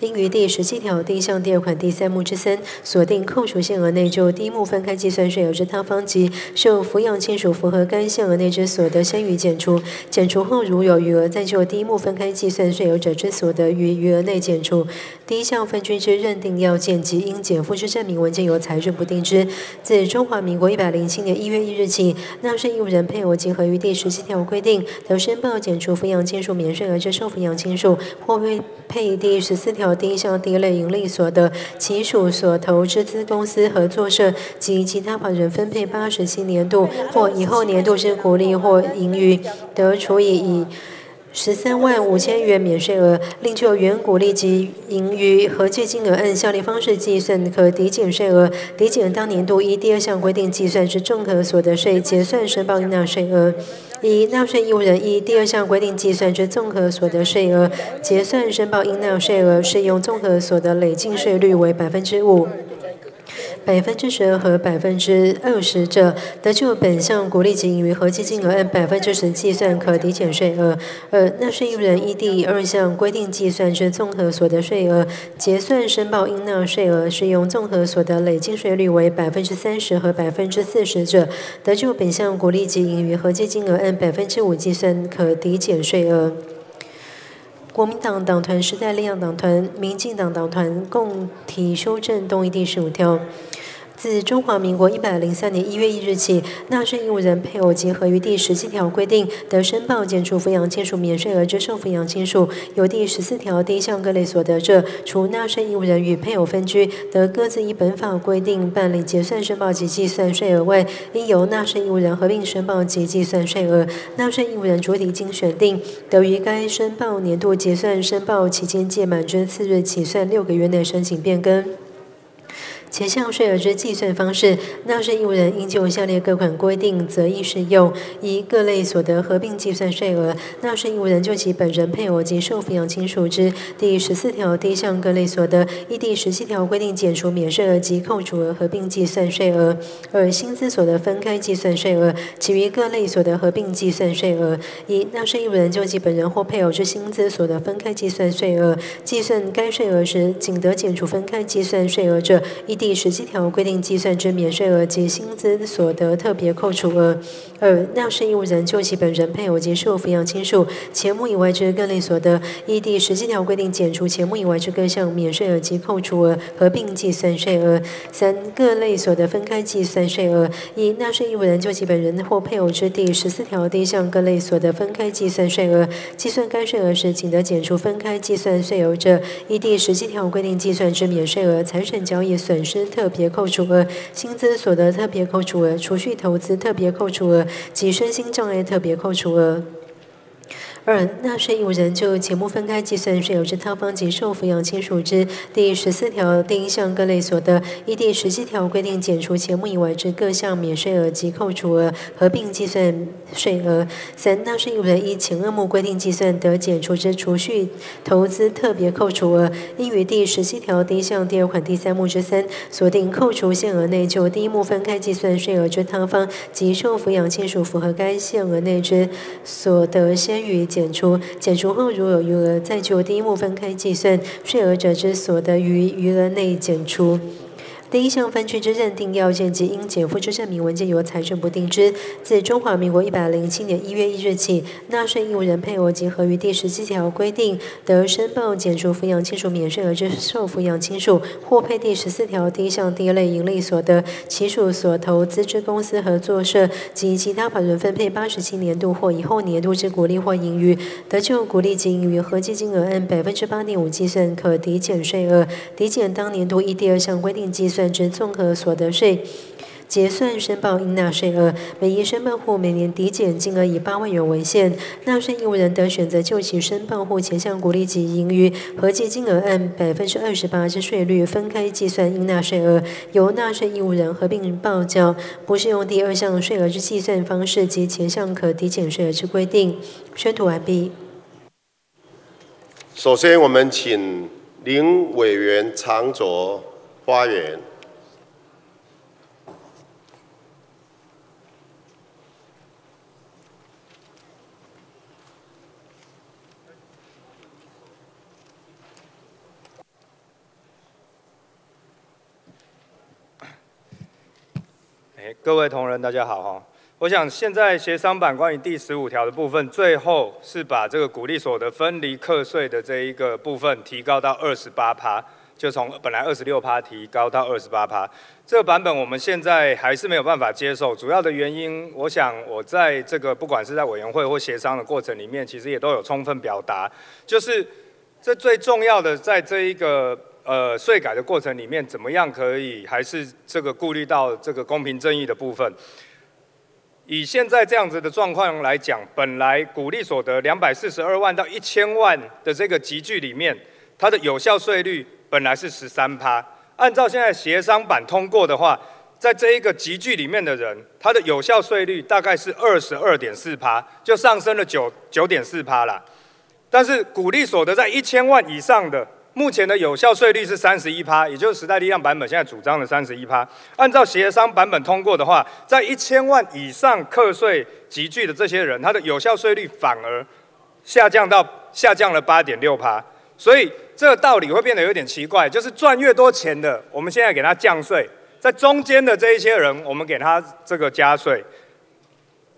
应于第十七条第一项第二款第三目之三锁定扣除限额内，就第一目分开计算税额之他方及受抚养亲属符合该限额内之所得，先予减除。减除后如有余额，再就第一目分开计算税额者之所得于余额内减除。第一项分居之认定要件及应减负之证明文件由财政部定之。自中华民国一百零七年一月一日起，纳税义务人配偶及合于第十七条规定得申报减除抚养亲属免税额之受抚养亲属，或为配第十四条第一项第一类盈利所得，其属所投资资公司、合作社及其他法人分配八十七年度或以后年度之股利或盈余，得除以以十三万五千元免税额，另就原股利及盈余合计金额按下列方式计算可抵减税额，抵减当年度依第二项规定计算之综合所得税结算申报应纳税额。以、纳税义务人依第二项规定计算之综合所得税额，结算申报应纳税额，适用综合所得累进税率为百分之五。百分之十二和百分之二十者，得就本项股利及盈余合计金额按百分之十计算可抵减税额。二、纳税义务人依第二项规定计算之综合所得税额，结算申报应纳税额，适用综合所得累进税率为百分之三十和百分之四十者，得就本项股利及盈余合计金额按百分之五计算可抵减税额。国民党党团、时代力量党团、民进党党团共提修正动议第十五条。自中华民国一百零三年一月一日起，纳税义务人配偶及合于第十七条规定得申报减除抚养亲属免税额之受抚养亲属，有第十四条第一项各类所得者，除纳税义务人与配偶分居，得各自依本法规定办理结算申报及计算税额外，应由纳税义务人合并申报及计算税额。纳税义务人主体经选定，得于该申报年度结算申报期间届满之次日起算六个月内申请变更。前项税额之计算方式，纳税义务人应就下列各款规定择一适用：一、各类所得合并计算税额，纳税义务人就其本人、配偶及受抚养亲属之第十四条第一项各类所得，依第十七条规定减除免税额及扣除额合并计算税额；二、薪资所得分开计算税额，其余各类所得合并计算税额。一、纳税义务人就其本人或配偶之薪资所得分开计算税额，计算该税额时，仅得减除分开计算税额者，一第十七条规定计算之免税额及薪资所得特别扣除额。二、纳税义务人就其本人、配偶及受抚养亲属前目以外之各类所得，依第十七条规定减除前目以外之各项免税额及扣除额，合并计算税额。三、各类所得分开计算税额。一、纳税义务人就其本人或配偶之第十四条第一项各类所得分开计算税额，计算该税额时，仅得减除分开计算税额者，依第十七条规定计算之免税额、财产交易损。生特别扣除额、薪资所得特别扣除额、储蓄投资特别扣除额及身心障碍特别扣除额。二、纳税义务人就节目分开计算税额之他方及受抚养亲属之第十四条第一项各类所得，依第十七条规定减除节目以外之各项免税额及扣除额，合并计算税额。三、纳税义务人依前二目规定计算得减除之储蓄投资特别扣除额，应于第十七条第一项第二款第三目之三锁定扣除限额内，就第一目分开计算税额之他方及受抚养亲属符合该限额内之所得，先予。减除，减除后如有余额，再就第一部分开计算税额者之所得于余额内减除。第一项分区之认定要件及应减负之证明文件由财政部定之。自中华民国一百零七年一月一日起，纳税义务人配偶及合于第十七条规定得申报减除抚养亲属免税额之受抚养亲属，或配第十四条第一项第一类营利所得，其属所投资之公司合作社及其他法人分配八十七年度或以后年度之股利或盈余，得就股利及盈余合计金额按百分之八点五计算可抵减税额，抵减当年度依第二项规定计算。算之综合所得税结算申报应纳税额，每一申报户每年抵减金额以八万元为限。纳税义务人得选择就其申报户前项股利及盈余合计金额按百分之二十八之税率分开计算应纳税额，由纳税义务人合并报缴，不适用第二项税额之计算方式及前项可抵减税额之规定。宣读完毕。首先，我们请林委员长卓发言。各位同仁，大家好哈！我想现在协商版关于第十五条的部分，最后是把这个鼓励所得分离课税的这一个部分提高到二十八趴，就从本来二十六趴提高到二十八趴。这个版本我们现在还是没有办法接受，主要的原因，我想我在这个不管是在委员会或协商的过程里面，其实也都有充分表达，就是这最重要的在这一个。呃，税改的过程里面，怎么样可以还是这个顾虑到这个公平正义的部分？以现在这样子的状况来讲，本来鼓励所得两百四十二万到一千万的这个集聚里面，它的有效税率本来是十三趴，按照现在协商版通过的话，在这一个集聚里面的人，他的有效税率大概是二十二点四趴，就上升了九九点四趴了。但是鼓励所得在一千万以上的。目前的有效税率是三十一趴，也就是时代力量版本现在主张的三十一趴。按照协商版本通过的话，在一千万以上课税集聚的这些人，他的有效税率反而下降到下降了八点六趴。所以这个道理会变得有点奇怪，就是赚越多钱的，我们现在给他降税，在中间的这一些人，我们给他这个加税。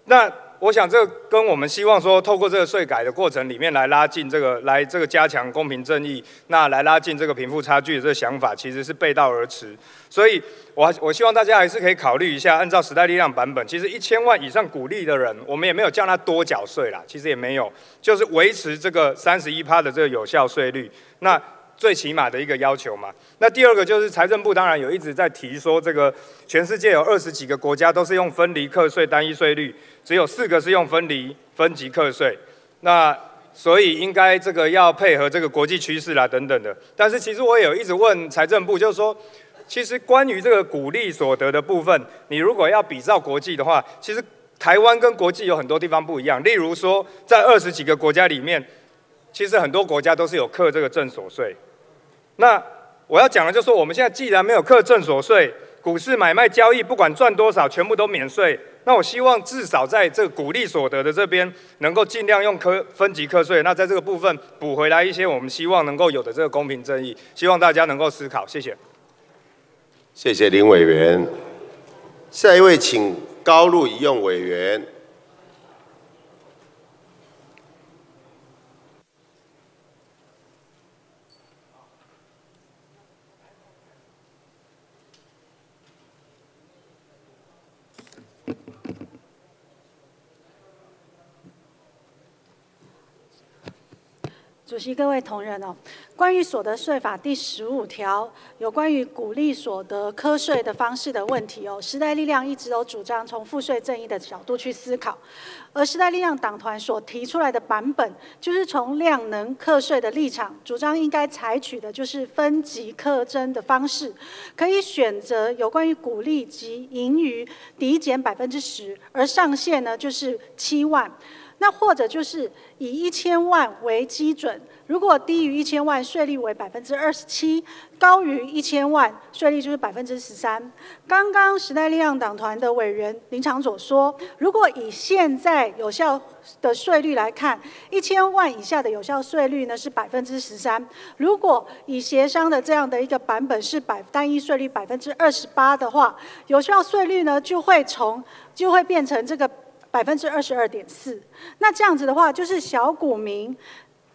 那我想，这跟我们希望说，透过这个税改的过程里面来拉近这个，来这个加强公平正义，那来拉近这个贫富差距的这个想法，其实是背道而驰。所以，我我希望大家还是可以考虑一下，按照时代力量版本，其实一千万以上鼓励的人，我们也没有叫他多缴税啦，其实也没有，就是维持这个三十一趴的这个有效税率。那最起码的一个要求嘛。那第二个就是财政部当然有一直在提说，这个全世界有二十几个国家都是用分离课税单一税率，只有四个是用分离分级课税。那所以应该这个要配合这个国际趋势啦等等的。但是其实我也有一直问财政部，就是说，其实关于这个鼓励所得的部分，你如果要比照国际的话，其实台湾跟国际有很多地方不一样。例如说，在二十几个国家里面，其实很多国家都是有课这个正所税。那我要讲的就是说，我们现在既然没有课正所税，股市买卖交易不管赚多少，全部都免税。那我希望至少在这个股利所得的这边，能够尽量用科分级课税。那在这个部分补回来一些，我们希望能够有的这个公平正义，希望大家能够思考。谢谢。谢谢林委员。下一位，请高路一用委员。主席、各位同仁哦，关于所得税法第十五条有关于鼓励所得课税的方式的问题哦，时代力量一直都主张从赋税正义的角度去思考，而时代力量党团所提出来的版本，就是从量能课税的立场，主张应该采取的就是分级课征的方式，可以选择有关于鼓励及盈余抵减百分之十，而上限呢就是七万。那或者就是以一千万为基准，如果低于一千万，税率为百分之二十七；高于一千万，税率就是百分之十三。刚刚时代力量党团的委员林长佐说，如果以现在有效的税率来看，一千万以下的有效税率呢是百分之十三。如果以协商的这样的一个版本是百单一税率百分之二十八的话，有效税率呢就会从就会变成这个。百分之二十二点四，那这样子的话，就是小股民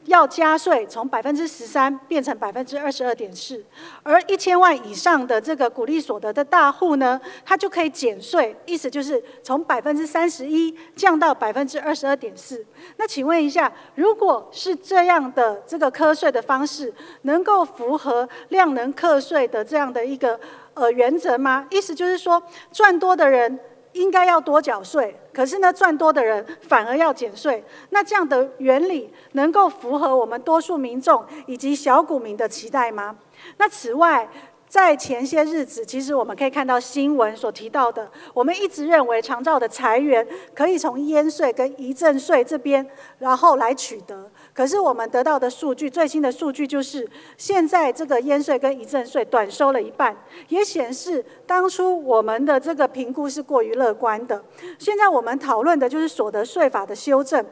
要加税，从百分之十三变成百分之二十二点四，而一千万以上的这个股利所得的大户呢，他就可以减税，意思就是从百分之三十一降到百分之二十二点四。那请问一下，如果是这样的这个课税的方式，能够符合量能课税的这样的一个呃原则吗？意思就是说，赚多的人。应该要多缴税，可是呢，赚多的人反而要减税。那这样的原理能够符合我们多数民众以及小股民的期待吗？那此外，在前些日子，其实我们可以看到新闻所提到的，我们一直认为长照的裁员可以从烟税跟遗赠税这边，然后来取得。可是我们得到的数据，最新的数据就是，现在这个烟税跟遗赠税短收了一半，也显示当初我们的这个评估是过于乐观的。现在我们讨论的就是所得税法的修正，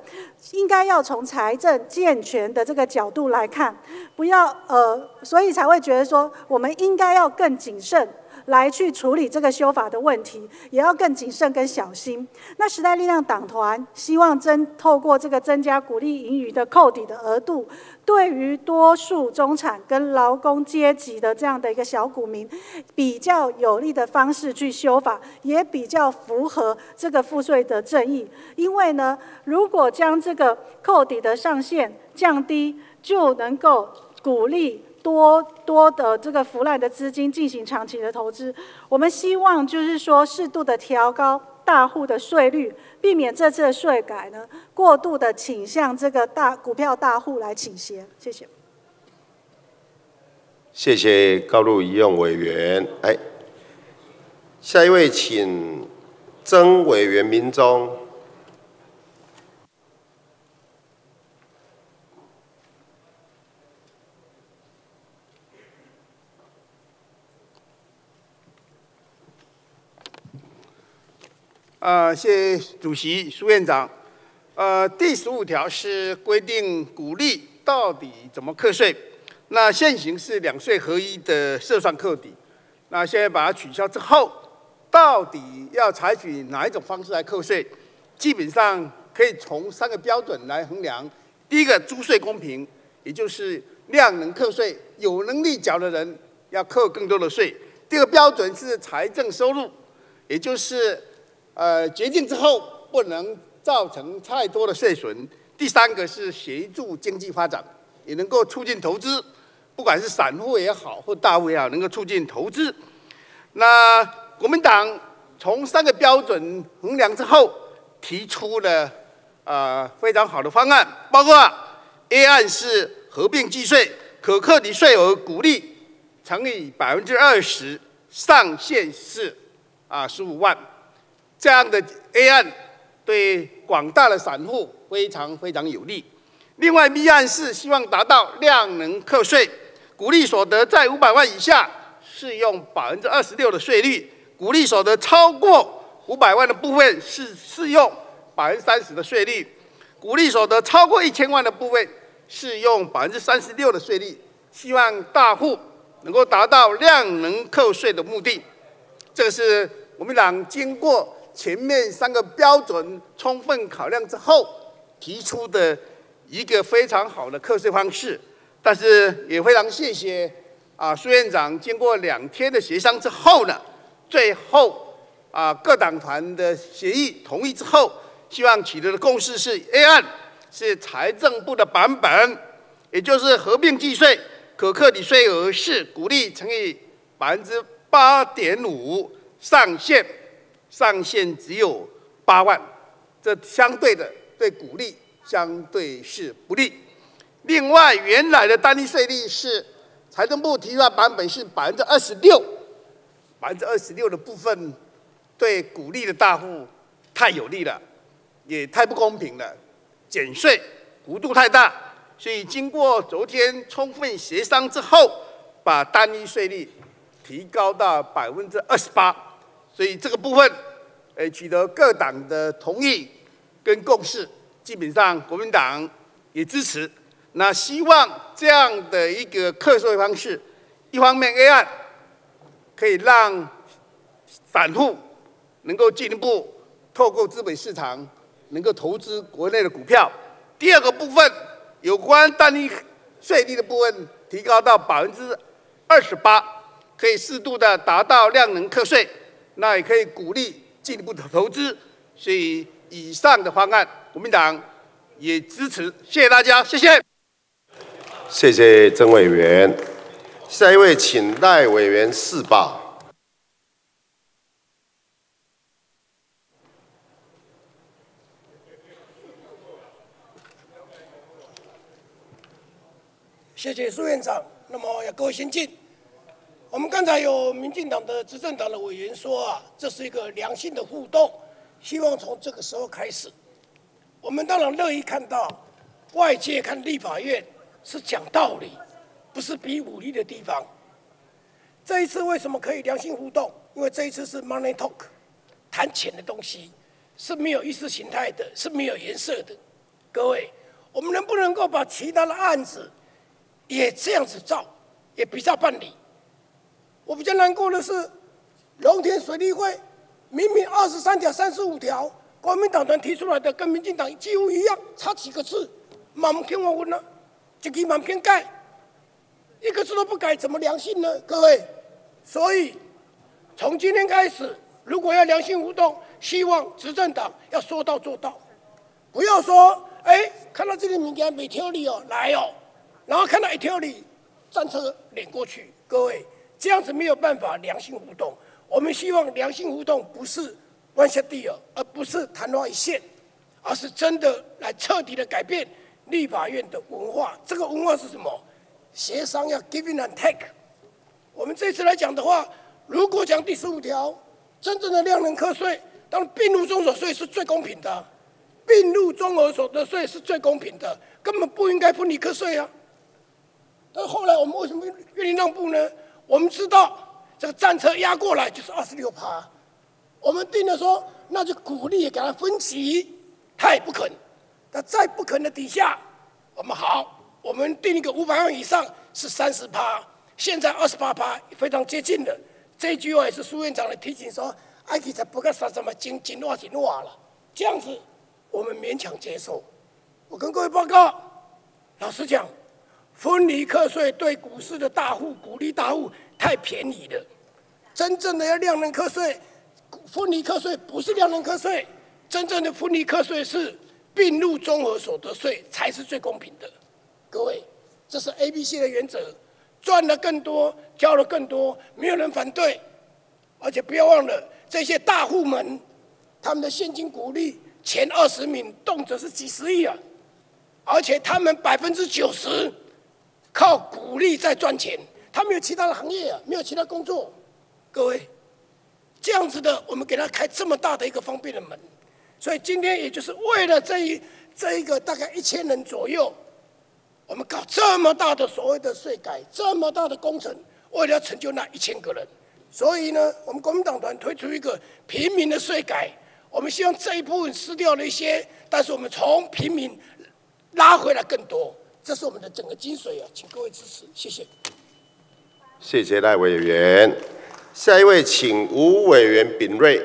应该要从财政健全的这个角度来看，不要呃，所以才会觉得说，我们应该要更谨慎。来去处理这个修法的问题，也要更谨慎跟小心。那时代力量党团希望增透过这个增加鼓励盈余的扣抵的额度，对于多数中产跟劳工阶级的这样的一个小股民，比较有利的方式去修法，也比较符合这个赋税的正义。因为呢，如果将这个扣抵的上限降低，就能够鼓励。多多的这个腐烂的资金进行长期的投资，我们希望就是说适度的调高大户的税率，避免这次的税改呢过度的倾向这个大股票大户来倾斜。谢谢。谢谢高路一用委员。哎，下一位请曾委员民中。呃，谢谢主席、苏院长。呃，第十五条是规定鼓励到底怎么课税。那现行是两税合一的设算课底。那现在把它取消之后，到底要采取哪一种方式来课税？基本上可以从三个标准来衡量。第一个，租税公平，也就是量能课税，有能力缴的人要课更多的税。第二个标准是财政收入，也就是。呃，决定之后不能造成太多的税损。第三个是协助经济发展，也能够促进投资，不管是散户也好或大户也好，能够促进投资。那国民党从三个标准衡量之后，提出了呃非常好的方案，包括 A 案是合并计税，可课抵税额鼓励乘以百分之二十，上限是啊十五万。这样的 A 案对广大的散户非常非常有利。另外 B 案是希望达到量能课税，鼓励所得在五百万以下适用百分之二十六的税率，鼓励所得超过五百万的部分是适用百分之三十的税率，鼓励所得超过一千万的部分适用百分之三十六的税率。希望大户能够达到量能课税的目的。这个是我们党经过。前面三个标准充分考量之后提出的一个非常好的课税方式，但是也非常谢谢啊苏院长经过两天的协商之后呢，最后啊各党团的协议同意之后，希望取得的共识是 A 案是财政部的版本，也就是合并计税可课抵税额是股利乘以百分之八点五上限，上限只有八万，这相对的对鼓励相对是不利。另外，原来的单一税率是财政部提出的版本是百分之二十六，百分之二十六的部分对鼓励的大户太有利了，也太不公平了，减税幅度太大，所以经过昨天充分协商之后，把单一税率提高到百分之二十八，所以这个部分，呃，取得各党的同意跟共识，基本上国民党也支持。那希望这样的一个课税方式，一方面 A 案可以让散户能够进一步透过资本市场能够投资国内的股票；第二个部分，有关单一税率的部分提高到百分之二十八，可以适度的达到量能课税，那也可以鼓励进一步的投资。所以以上的方案，国民党也支持。谢谢大家，谢谢。谢谢曾委员，下一位请赖委员示报。谢谢苏院长。那么，各位先进，我们刚才有民进党的执政党的委员说啊，这是一个良性的互动，希望从这个时候开始，我们当然乐意看到外界看立法院。是讲道理，不是比武力的地方。这一次为什么可以良性互动？因为这一次是 money talk，谈钱的东西是没有意识形态的，是没有颜色的。各位，我们能不能够把其他的案子也这样子造，也比较办理？我比较难过的是，龙田水利会明明二十三条、三十五条，国民党团提出来的跟民进党几乎一样，差几个字，满篇我问呢？一个满篇改，一个字都不改，怎么良性呢？各位，所以从今天开始，如果要良性互动，希望执政党要说到做到，不要说哎，看到这个民间没条理哦，来哦，然后看到一条理，战车碾过去。各位，这样子没有办法良性互动。我们希望良性互动不是弯下地儿，而不是昙花一现，而是真的来彻底的改变。立法院的文化，这个文化是什么？协商要 giving and take。我们这次来讲的话，如果讲第十五条，真正的量能课税，当并入综合税是最公平的，并入综合所得税是最公平的，根本不应该分离课税啊。但后来我们为什么愿意让步呢？我们知道这个战车压过来就是二十六趴，我们定了说，那就鼓励给他分级，他也不肯。那在不肯的底下，我们好，我们定一个五百万以上是三十趴，现在二十八趴，非常接近的。这句话也是苏院长的提醒说，埃及才不敢说什么金紧落紧落了，这样子我们勉强接受。我跟各位报告，老实讲，分离课税对股市的大户、鼓励大户太便宜了。真正的要量能课税，分离课税不是量能课税，真正的分离课税是。并入综合所得税才是最公平的，各位，这是 A、B、C 的原则，赚的更多，交的更多，没有人反对，而且不要忘了这些大户们，他们的现金股利前二十名动辄是几十亿啊，而且他们百分之九十靠股利在赚钱，他没有其他的行业啊，没有其他工作，各位，这样子的，我们给他开这么大的一个方便的门。所以今天也就是为了这一这一个大概一千人左右，我们搞这么大的所谓的税改，这么大的工程，为了成就那一千个人，所以呢，我们国民党团推出一个平民的税改，我们希望这一部分失掉了一些，但是我们从平民拉回来更多，这是我们的整个精髓啊，请各位支持，谢谢。谢谢赖委员，下一位请吴委员秉瑞。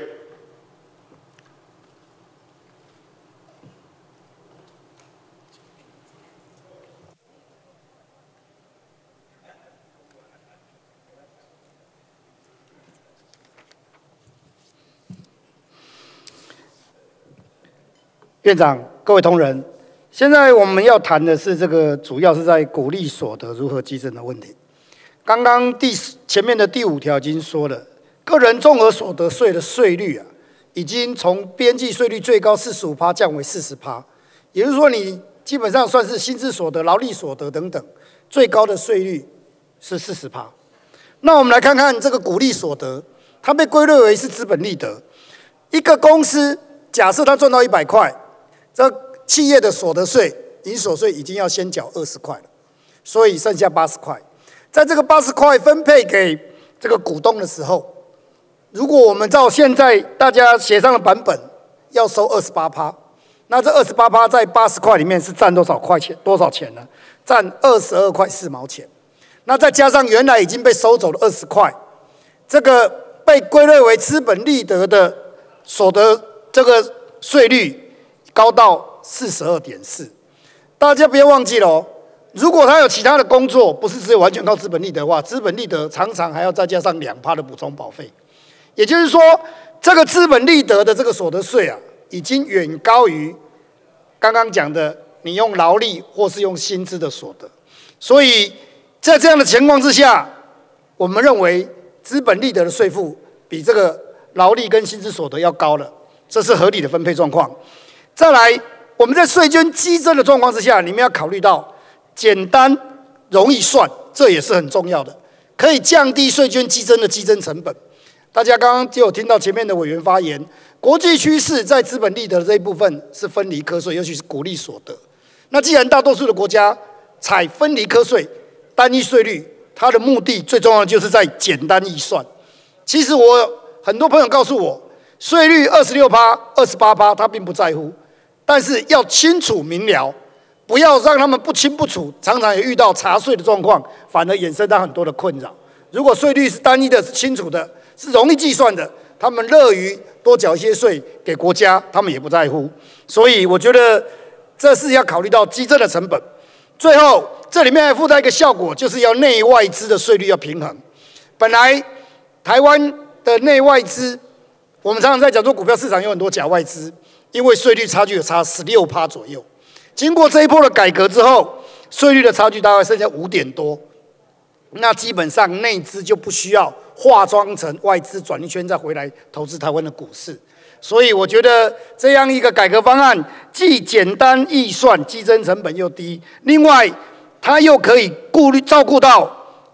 院长、各位同仁，现在我们要谈的是这个，主要是在鼓励所得如何激增的问题。刚刚第前面的第五条已经说了，个人综合所得税的税率啊，已经从边际税率最高四十五趴降为四十趴，也就是说，你基本上算是薪资所得、劳力所得等等，最高的税率是四十趴。那我们来看看这个鼓励所得，它被归类为是资本利得。一个公司假设它赚到一百块，这企业的所得税、营所税已经要先缴二十块了，所以剩下八十块。在这个八十块分配给这个股东的时候，如果我们照现在大家写上的版本，要收二十八趴，那这二十八趴在八十块里面是占多少块钱？多少钱呢？占二十二块四毛钱。那再加上原来已经被收走的二十块，这个被归类为资本利得的所得，这个税率高到四十二点四。大家不要忘记了哦。如果他有其他的工作，不是只有完全靠资本利得的话，资本利得常常还要再加上两趴的补充保费。也就是说，这个资本利得的这个所得税啊，已经远高于刚刚讲的你用劳力或是用薪资的所得。所以在这样的情况之下，我们认为资本利得的税负比这个劳力跟薪资所得要高了，这是合理的分配状况。再来，我们在税捐激增的状况之下，你们要考虑到。简单容易算，这也是很重要的，可以降低税捐激增的激增成本。大家刚刚就有听到前面的委员发言，国际趋势在资本利得这一部分是分离课税，尤其是鼓励所得。那既然大多数的国家采分离课税、单一税率，它的目的最重要的就是在简单易算。其实我很多朋友告诉我，税率二十六趴、二十八趴，他并不在乎，但是要清楚明了。不要让他们不清不楚，常常也遇到查税的状况，反而衍生到很多的困扰。如果税率是单一的、是清楚的、是容易计算的，他们乐于多缴一些税给国家，他们也不在乎。所以我觉得这是要考虑到基政的成本。最后，这里面还附带一个效果，就是要内外资的税率要平衡。本来台湾的内外资，我们常常在讲说股票市场有很多假外资，因为税率差距有差十六趴左右。经过这一波的改革之后，税率的差距大概剩下五点多，那基本上内资就不需要化妆成外资转一圈再回来投资台湾的股市，所以我觉得这样一个改革方案既简单易算，激增成本又低，另外它又可以顾虑照顾到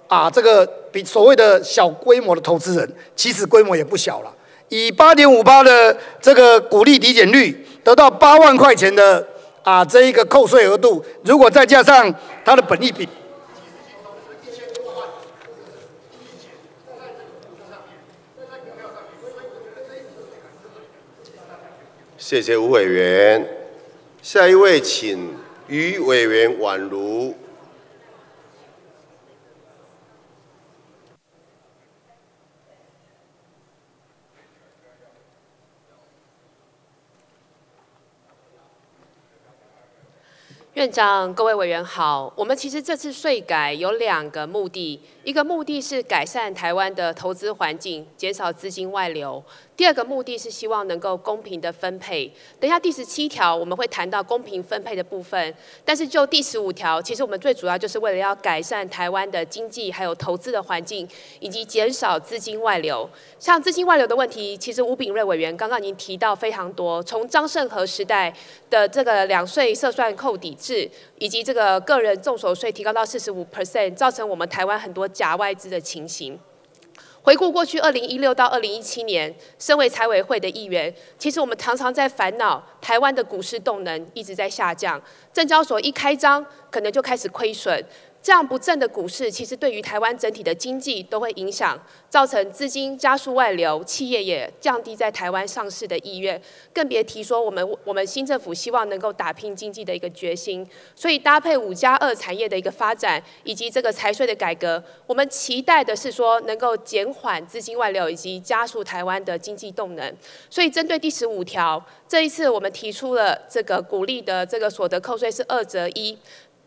啊这个比所谓的小规模的投资人，其实规模也不小了，以八点五八的这个股利抵减率得到八万块钱的。啊，这一个扣税额度，如果再加上它的本利比，谢谢吴委员。下一位，请于委员宛如。院长、各位委员好，我们其实这次税改有两个目的，一个目的是改善台湾的投资环境，减少资金外流。第二个目的是希望能够公平的分配。等一下第十七条我们会谈到公平分配的部分，但是就第十五条，其实我们最主要就是为了要改善台湾的经济还有投资的环境，以及减少资金外流。像资金外流的问题，其实吴炳瑞委员刚刚已经提到非常多。从张盛和时代的这个两税设算扣抵制，以及这个个人重所税提高到四十五 percent，造成我们台湾很多假外资的情形。回顾过去二零一六到二零一七年，身为财委会的议员，其实我们常常在烦恼台湾的股市动能一直在下降，证交所一开张，可能就开始亏损。这样不正的股市，其实对于台湾整体的经济都会影响，造成资金加速外流，企业也降低在台湾上市的意愿，更别提说我们我们新政府希望能够打拼经济的一个决心。所以搭配五加二产业的一个发展，以及这个财税的改革，我们期待的是说能够减缓资金外流，以及加速台湾的经济动能。所以针对第十五条，这一次我们提出了这个鼓励的这个所得扣税是二折一。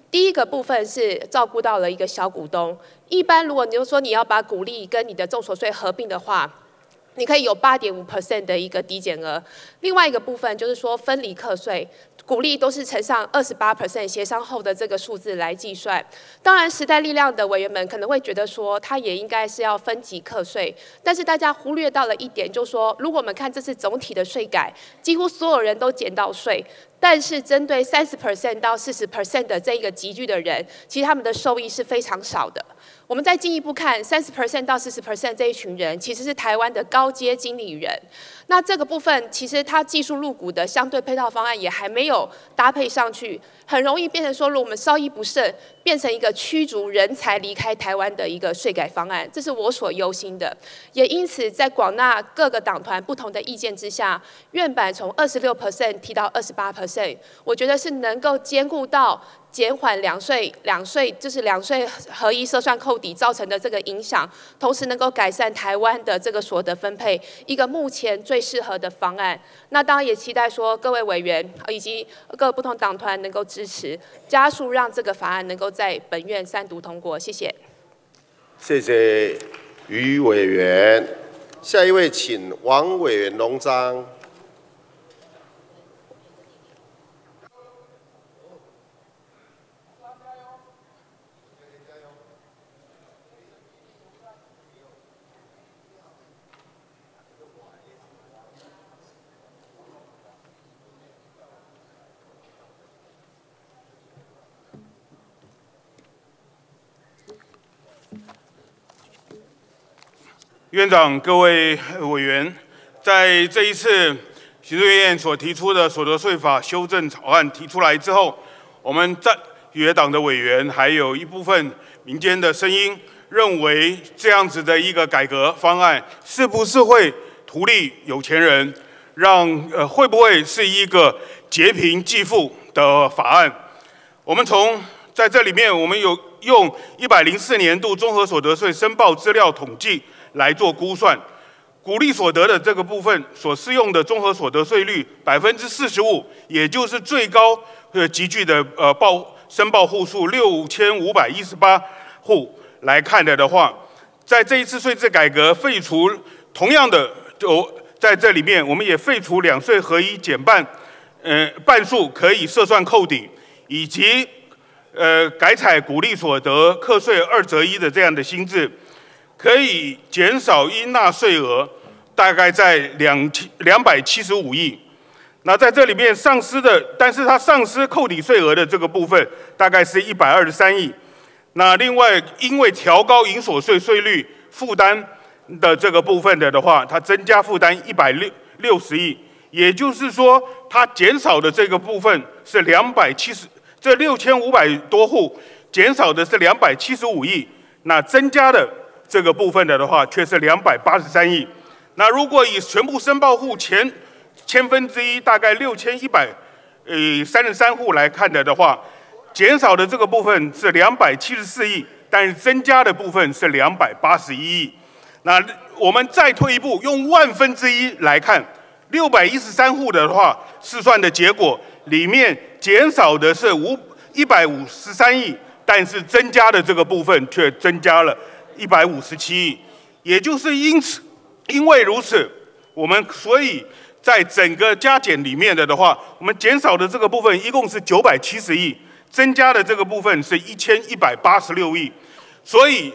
第一个部分是照顾到了一个小股东。一般如果你就说你要把股利跟你的重所税合并的话，你可以有八点五 percent 的一个抵减额。另外一个部分就是说分离课税。鼓励都是乘上二十八 percent 协商后的这个数字来计算。当然，时代力量的委员们可能会觉得说，它也应该是要分级课税。但是大家忽略到了一点，就是说，如果我们看这次总体的税改，几乎所有人都减到税，但是针对三十 percent 到四十 percent 的这一个集聚的人，其实他们的收益是非常少的。我们再进一步看，三十 percent 到四十 percent 这一群人，其实是台湾的高阶经理人。那这个部分，其实它技术入股的相对配套方案也还没有搭配上去，很容易变成说，如果我们稍一不慎，变成一个驱逐人才离开台湾的一个税改方案，这是我所忧心的。也因此，在广纳各个党团不同的意见之下，院版从二十六 percent 提到二十八 percent，我觉得是能够兼顾到。减缓两税两税就是两税合一设算扣抵造成的这个影响，同时能够改善台湾的这个所得分配，一个目前最适合的方案。那当然也期待说各位委员以及各不同党团能够支持，加速让这个法案能够在本院三读通过。谢谢。谢谢于委员，下一位请王委员龙章。院长、各位委员，在这一次行政院所提出的所得税法修正草案提出来之后，我们在野党的委员还有一部分民间的声音，认为这样子的一个改革方案是不是会图利有钱人，让呃会不会是一个劫贫济富的法案？我们从在这里面，我们有用一百零四年度综合所得税申报资料统计。来做估算，鼓励所得的这个部分所适用的综合所得税率百分之四十五，也就是最高呃集聚的呃报申报户数六千五百一十八户来看的的话，在这一次税制改革废除同样的就在这里面，我们也废除两税合一减半，呃半数可以设算扣抵，以及呃改采鼓励所得课税二择一的这样的新制。可以减少应纳税额，大概在两千两百七十五亿。那在这里面丧失的，但是它丧失扣抵税额的这个部分，大概是一百二十三亿。那另外，因为调高营所税税率负担的这个部分的的话，它增加负担一百六六十亿。也就是说，它减少的这个部分是两百七十，这六千五百多户减少的是两百七十五亿，那增加的。这个部分的的话，却是两百八十三亿。那如果以全部申报户前千分之一，大概六千一百呃三十三户来看的的话，减少的这个部分是两百七十四亿，但是增加的部分是两百八十一亿。那我们再退一步，用万分之一来看，六百一十三户的话，试算的结果里面减少的是五一百五十三亿，但是增加的这个部分却增加了。一百五十七亿，也就是因此，因为如此，我们所以在整个加减里面的的话，我们减少的这个部分一共是九百七十亿，增加的这个部分是一千一百八十六亿，所以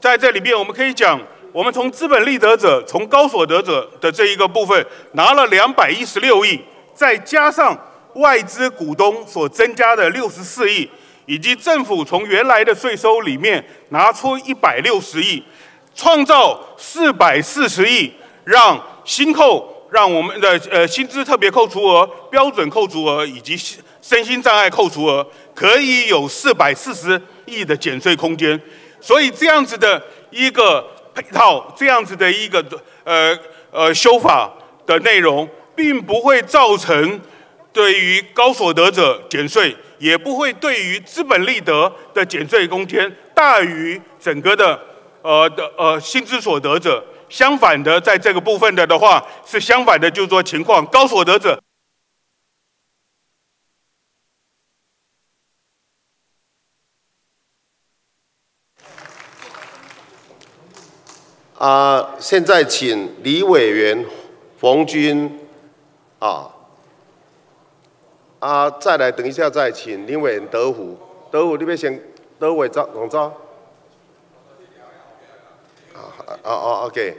在这里面我们可以讲，我们从资本利得者、从高所得者的这一个部分拿了两百一十六亿，再加上外资股东所增加的六十四亿。以及政府从原来的税收里面拿出一百六十亿，创造四百四十亿，让薪扣、让我们的呃薪资特别扣除额、标准扣除额以及身心障碍扣除额可以有四百四十亿的减税空间。所以这样子的一个配套，这样子的一个呃呃修法的内容，并不会造成对于高所得者减税。也不会对于资本利得的减税空间大于整个的呃的呃薪资所得者，相反的，在这个部分的的话是相反的，就是说情况高所得者。啊，现在请李委员冯军啊啊，再来等一下再请林伟德虎，德虎你边先德委招总招。啊啊啊，OK。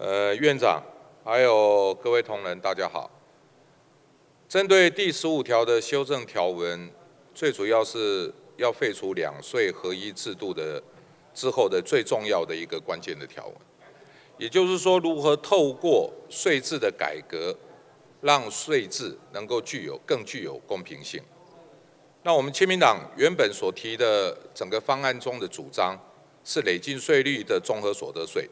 呃，院长，还有各位同仁，大家好。针对第十五条的修正条文，最主要是要废除两税合一制度的之后的最重要的一个关键的条文，也就是说，如何透过税制的改革，让税制能够具有更具有公平性。那我们亲民党原本所提的整个方案中的主张，是累进税率的综合所得税。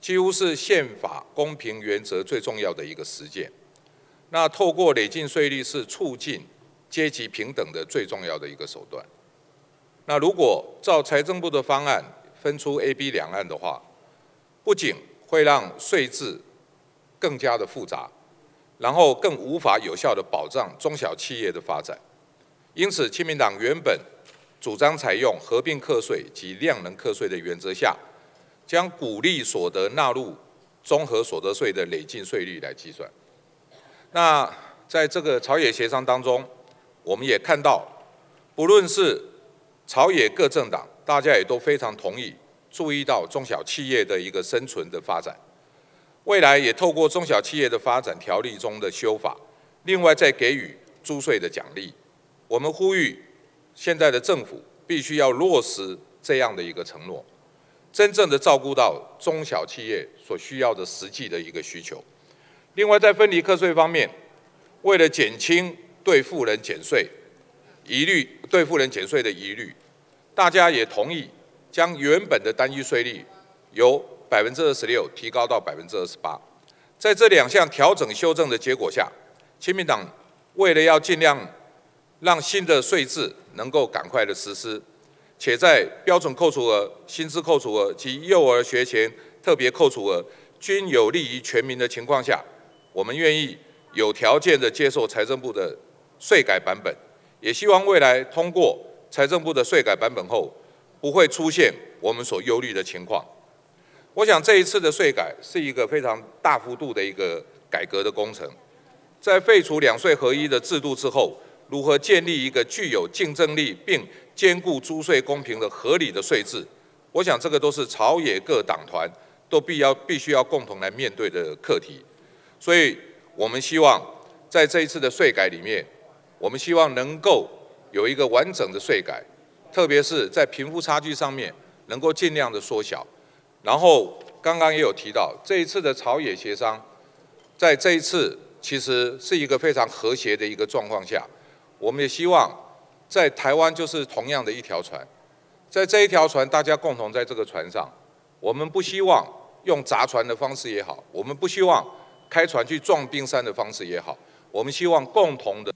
几乎是宪法公平原则最重要的一个实践。那透过累进税率是促进阶级平等的最重要的一个手段。那如果照财政部的方案分出 A、B 两岸的话，不仅会让税制更加的复杂，然后更无法有效的保障中小企业的发展。因此，亲民党原本主张采用合并课税及量能课税的原则下。将股利所得纳入综合所得税的累进税率来计算。那在这个朝野协商当中，我们也看到，不论是朝野各政党，大家也都非常同意，注意到中小企业的一个生存的发展。未来也透过中小企业的发展条例中的修法，另外再给予租税的奖励。我们呼吁现在的政府必须要落实这样的一个承诺。真正的照顾到中小企业所需要的实际的一个需求。另外，在分离课税方面，为了减轻对富人减税疑虑、对富人减税的疑虑，大家也同意将原本的单一税率由百分之二十六提高到百分之二十八。在这两项调整修正的结果下，亲民党为了要尽量让新的税制能够赶快的实施。且在标准扣除额、薪资扣除额及幼儿学前特别扣除额均有利于全民的情况下，我们愿意有条件的接受财政部的税改版本，也希望未来通过财政部的税改版本后，不会出现我们所忧虑的情况。我想这一次的税改是一个非常大幅度的一个改革的工程，在废除两税合一的制度之后，如何建立一个具有竞争力并兼顾租税公平的合理的税制，我想这个都是朝野各党团都必要必须要共同来面对的课题。所以，我们希望在这一次的税改里面，我们希望能够有一个完整的税改，特别是在贫富差距上面能够尽量的缩小。然后，刚刚也有提到这一次的朝野协商，在这一次其实是一个非常和谐的一个状况下，我们也希望。在台湾就是同样的一条船，在这一条船，大家共同在这个船上。我们不希望用砸船的方式也好，我们不希望开船去撞冰山的方式也好，我们希望共同的。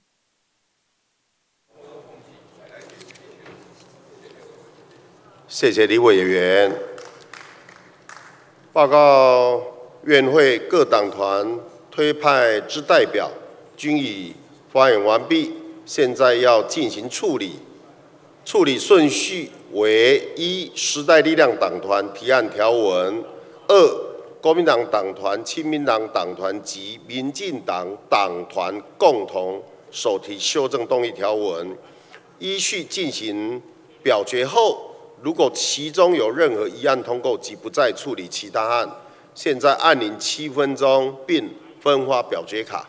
谢谢李委员。报告院会各党团推派之代表均已发言完毕。现在要进行处理，处理顺序为：一、时代力量党团提案条文；二、国民党党团、亲民党党团及民进党党团共同手提修正动议条文，依序进行表决后，如果其中有任何一案通过，即不再处理其他案。现在按铃七分钟，并分发表决卡。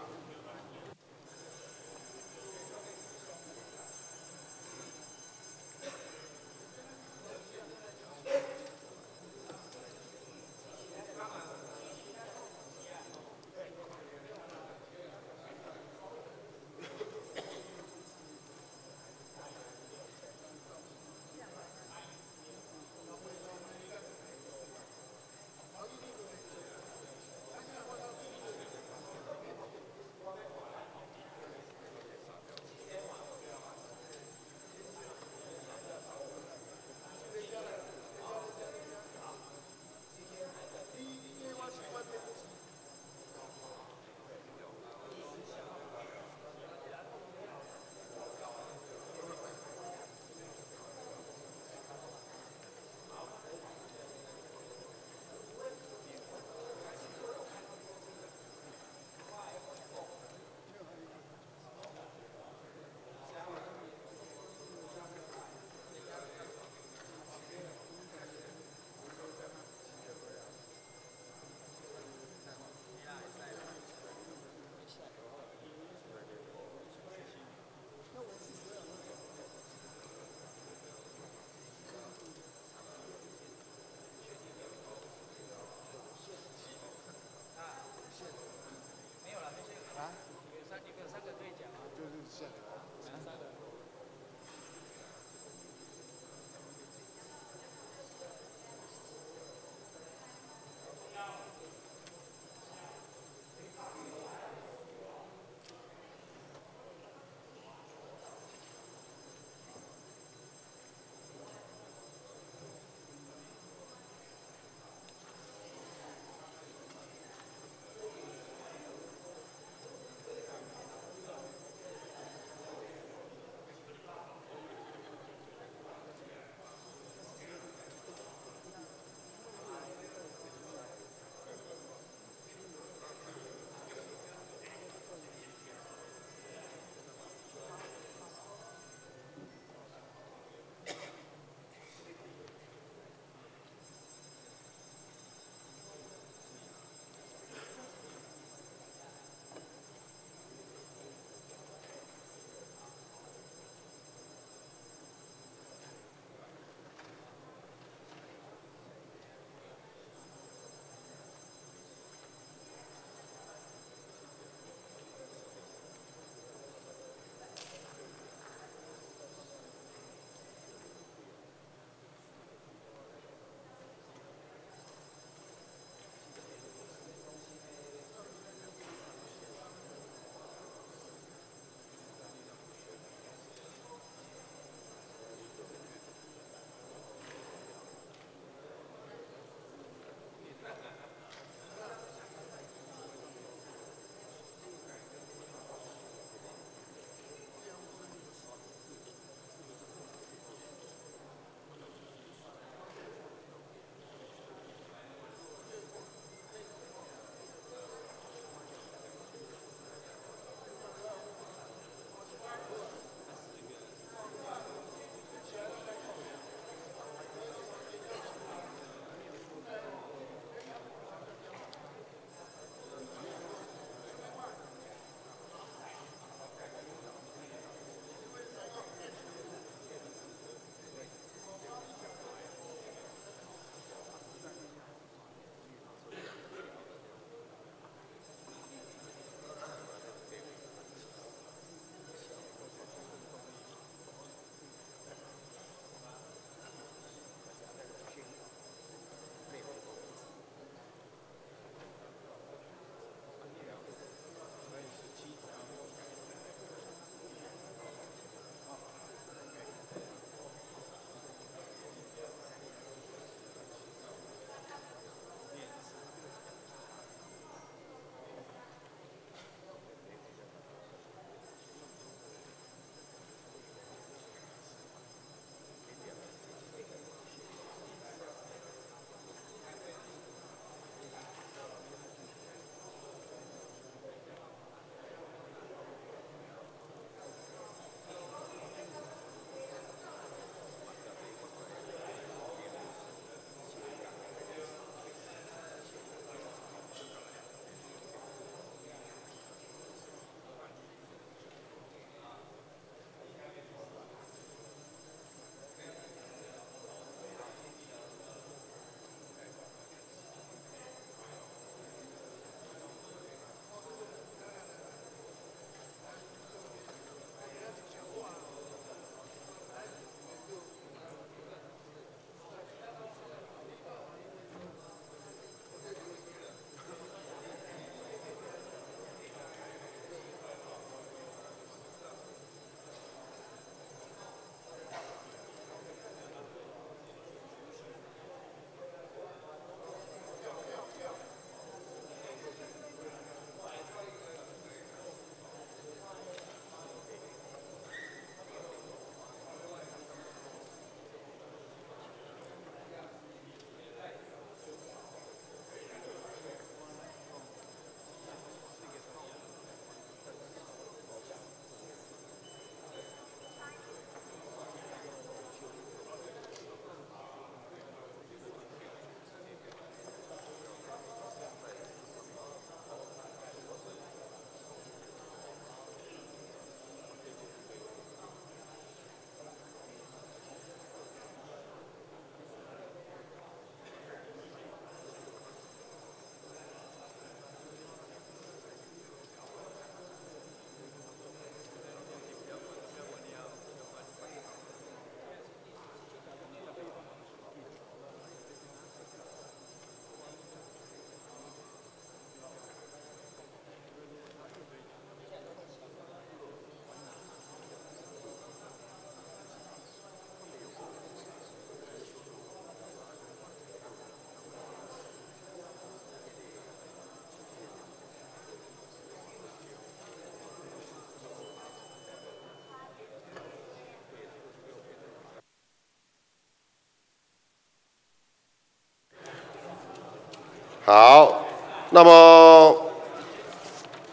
好，那么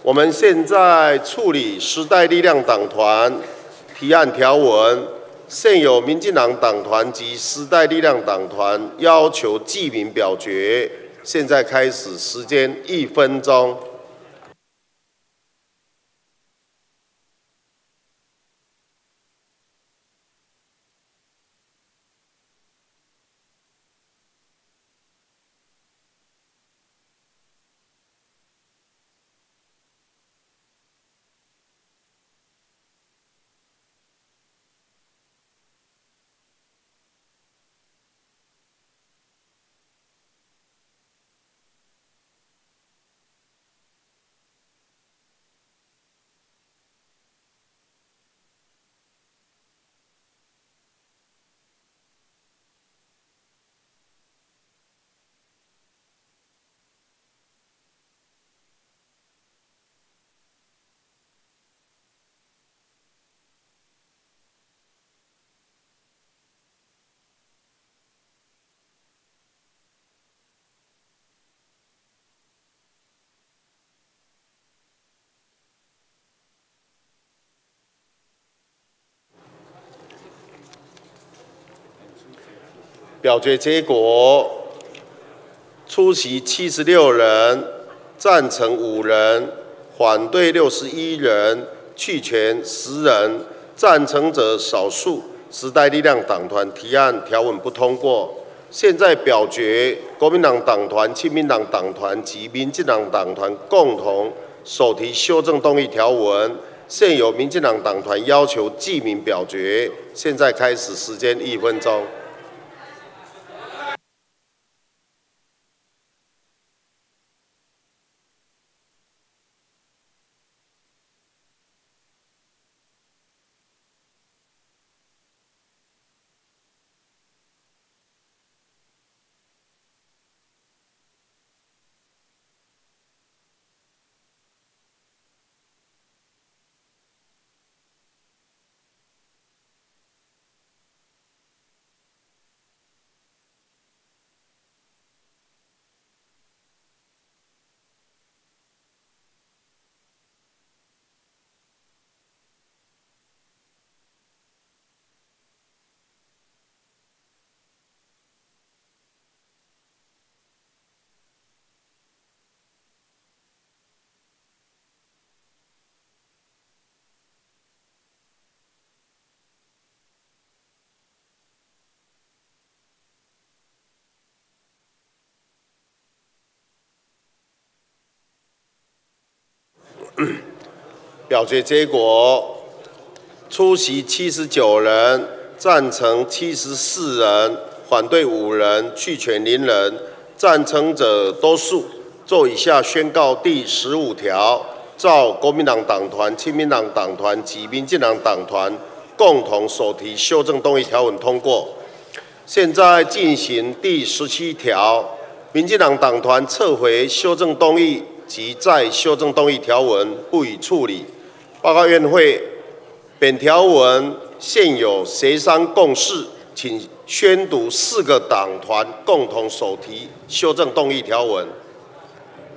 我们现在处理时代力量党团提案条文，现有民进党党团及时代力量党团要求记名表决，现在开始，时间一分钟。表决结果：出席七十六人，赞成五人，反对六十一人，弃权十人。赞成者少数。时代力量党团提案条文不通过。现在表决国民党党团、亲民党党团及民进党党团共同手提修正动议条文。现有民进党党团要求记名表决。现在开始，时间一分钟。表决结果：出席七十九人，赞成七十四人，反对五人，弃权零人。赞成者多数。做以下宣告：第十五条，照国民党党团、亲民党党团及民进党党团共同所提修正动议条文通过。现在进行第十七条，民进党党团撤回修正动议。及在修正动议条文不予处理。报告院会，本条文现有协商共识，请宣读四个党团共同手提修正动议条文。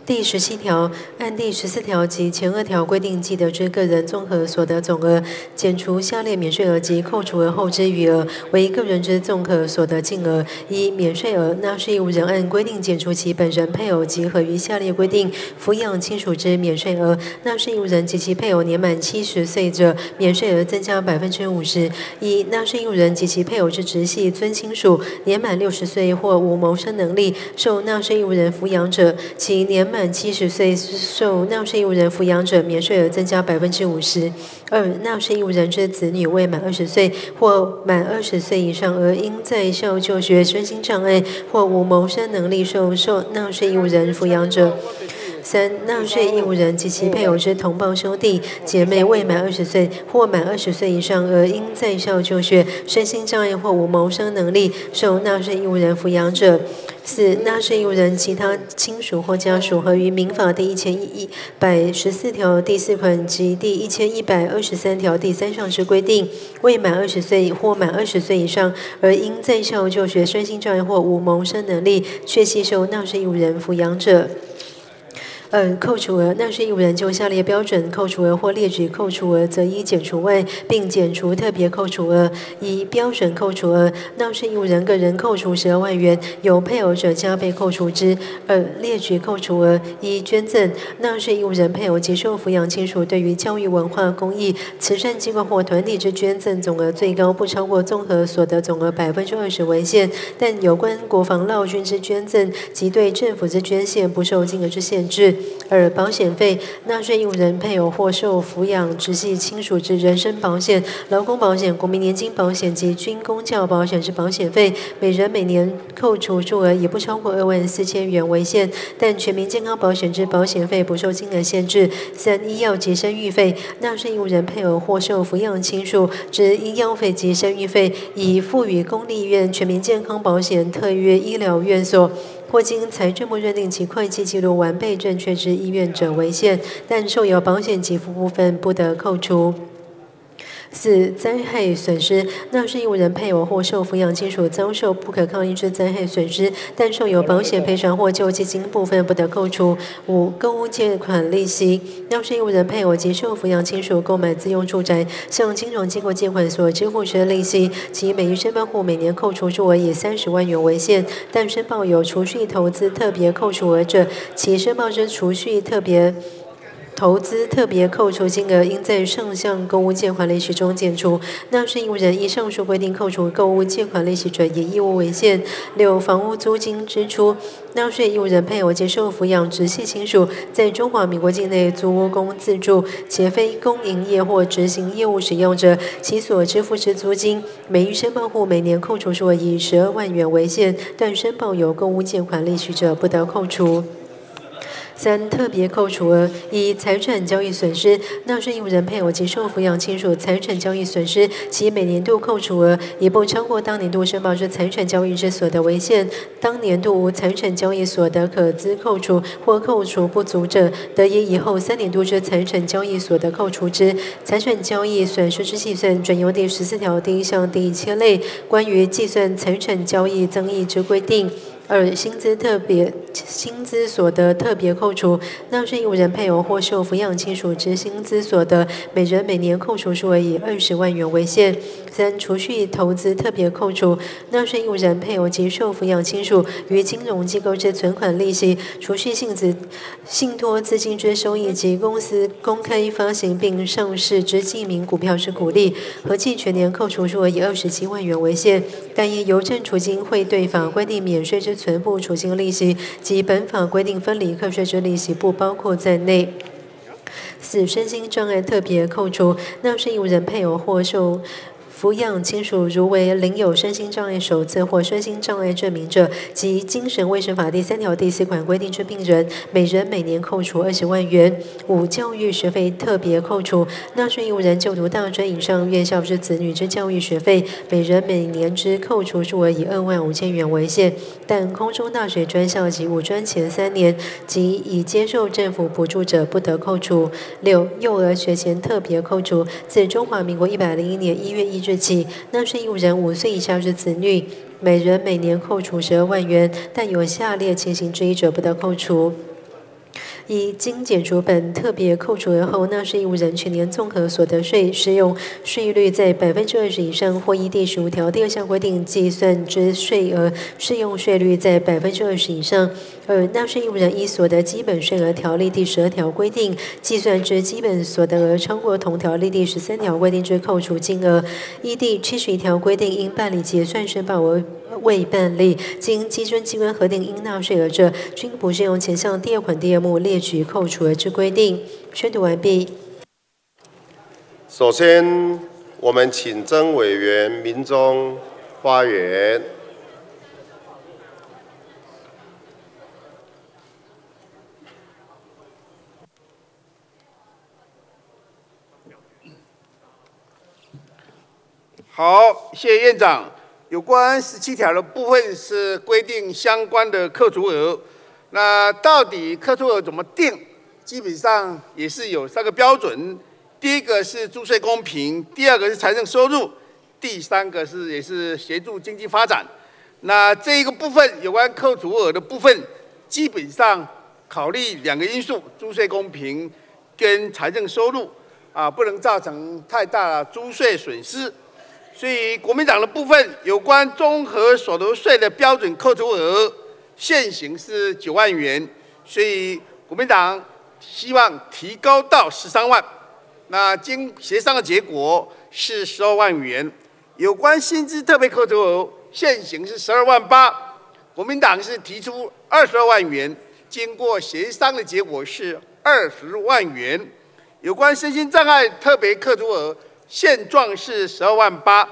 第十七条，按第十四条及前二条规定，既得之个人综合所得总额，减除下列免税额及扣除额后之余额，为个人之综合所得净额。一、免税额，纳税义务人按规定减除其本人、配偶及合于下列规定抚养亲属之免税额。纳税义务人及其配偶年满七十岁者，免税额增加百分之五十。一、纳税义务人及其配偶之直系尊亲属年满六十岁或无谋生能力，受纳税义务人抚养者，其年满满七十岁受纳税义务人抚养者，免税额增加百分之五十。二、纳税义务人之子女未满二十岁或满二十岁以上而因在校就学、身心障碍或无谋生能力受受纳税义务人抚养者。三、纳税义务人及其配偶之同胞兄弟姐妹未满二十岁或满二十岁以上而因在校就学、身心障碍或无谋生能力受纳税义务人抚养者。四、纳税义务人其他亲属或家属，合于民法第一千一百十四条第四款及第一千一百二十三条第三项之规定，未满二十岁或满二十岁以上，而因在校就学、身心障碍或无谋生能力，确系受纳税义务人抚养者。二、扣除额，纳税义务人就下列标准扣除额或列举扣除额，则依减除外，并减除特别扣除额。一、标准扣除额，纳税义务人个人扣除十二万元，有配偶者加倍扣除之。二、列举扣除额，一、捐赠，纳税义务人配偶及受抚养亲属对于教育、文化、公益、慈善机构或团体之捐赠总额，最高不超过综合所得总额百分之二十为限，但有关国防劳军之捐赠及对政府之捐献，不受金额之限制。二、保险费，纳税义务人配偶或受抚养直系亲属之人身保险、劳工保险、国民年金保险及军公教保险之保险费，每人每年扣除数额以不超过二万四千元为限，但全民健康保险之保险费不受金额限制。三、医药及生育费，纳税义务人配偶或受抚养亲属之医药费及生育费，已赋予公立医院全民健康保险特约医疗院所。或经财政部认定其会计记录完备正确之意愿者为限，但受有保险给付部分不得扣除。四、灾害损失，纳税义务人配偶或受抚养亲属遭受不可抗力之灾害损失，但受有保险赔偿或救济金部分不得扣除。五、购物借款利息，纳税义务人配偶及受抚养亲属购买自用住宅向金融机构借款所支付之利息，其每一申报户每年扣除数额以三十万元为限，但申报有储蓄投资特别扣除额者，其申报之储蓄特别。投资特别扣除金额应在上项购物借款利息中减除。纳税义务人依上述规定扣除购物借款利息者，以义务为限。六、房屋租金支出，纳税义务人配偶接受抚养直系亲属在中华民国境内租屋供自住，且非公营业或执行业务使用者，其所支付之租金，每一申报户每年扣除数以十二万元为限，但申报有购物借款利息者不得扣除。三、特别扣除额：一、财产交易损失，纳税义务人配偶及受抚养亲属财产交易损失，其每年度扣除额以不超过当年度申报之财产交易之所得为限。当年度无财产交易所得可资扣除或扣除不足者，得以以后三年度之财产交易所得扣除之。财产交易损失之计算，准由第十四条第一项第一千类关于计算财产交易增益之规定。二、薪资特别薪资所得特别扣除，纳税义务人配偶或受抚养亲属之薪资所得，每人每年扣除数额以二十万元为限。三、储蓄投资特别扣除，纳税义务人配偶及受抚养亲属与金融机构之存款利息、储蓄性质信托资金之收益及公司公开发行并上市之记名股票之股利，合计全年扣除数额以二十七万元为限。但因邮政储金会对法规定免税之存部储金利息及本法规定分离课税之利息不包括在内。四、身心障碍特别扣除，纳税义务人配偶或受抚养亲属如为领有身心障碍手册或身心障碍证明者，及精神卫生法第三条第四款规定之病人，每人每年扣除二十万元。五、教育学费特别扣除，纳税义务人就读大专以上院校之子女之教育学费，每人每年之扣除数额以二万五千元为限，但空中大学专校及五专前三年及已接受政府补助者不得扣除。六、幼儿学前特别扣除，自中华民国一百零一年一月一日起，纳税义务人五岁以下之子女，每人每年扣除十二万元，但有下列情形之一者不得扣除。一、经减除本特别扣除额后，纳税义务人全年综合所得税适用税率在百分之二十以上，或依第十五条第二项规定计算之税额适用税率在百分之二十以上。二、纳税义务人依所得基本税额条例第十二条规定计算之基本所得额超过同条例第十三条规定之扣除金额，依第七十一条规定应办理结算申报而未办理，经基准机关核定应纳税额者，均不适用前项第二款第二目列举扣除额之规定。宣读完毕。首先，我们请曾委员民众发言。好，谢谢院长。有关十七条的部分是规定相关的课除额，那到底课除额怎么定？基本上也是有三个标准，第一个是租税公平，第二个是财政收入，第三个是也是协助经济发展。那这一个部分有关扣除额的部分，基本上考虑两个因素：租税公平跟财政收入啊，不能造成太大的租税损失。所以国民党的部分有关综合所得税的标准扣除额，现行是九万元，所以国民党。希望提高到十三万，那经协商的结果是十二万元。有关薪资特别扣除额，现行是十二万八，国民党是提出二十二万元，经过协商的结果是二十万元。有关身心障碍特别扣除额，现状是十二万八，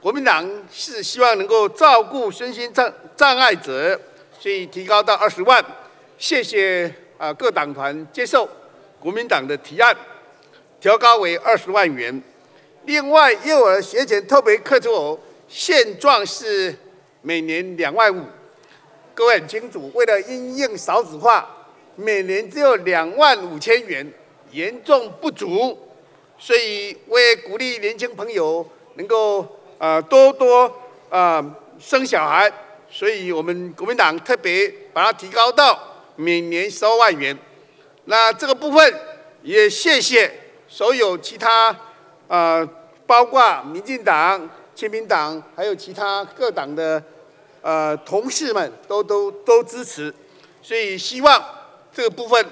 国民党是希望能够照顾身心障障碍者，所以提高到二十万。谢谢。啊，各党团接受国民党的提案，调高为二十万元。另外，幼儿学前特别课桌现状是每年两万五。各位很清楚，为了因应少子化，每年只有两万五千元，严重不足。所以，为鼓励年轻朋友能够呃多多啊生小孩，所以我们国民党特别把它提高到。每年十二万元，那这个部分也谢谢所有其他啊，包括民进党、亲民党，还有其他各党的呃同事们都都都支持，所以希望这个部分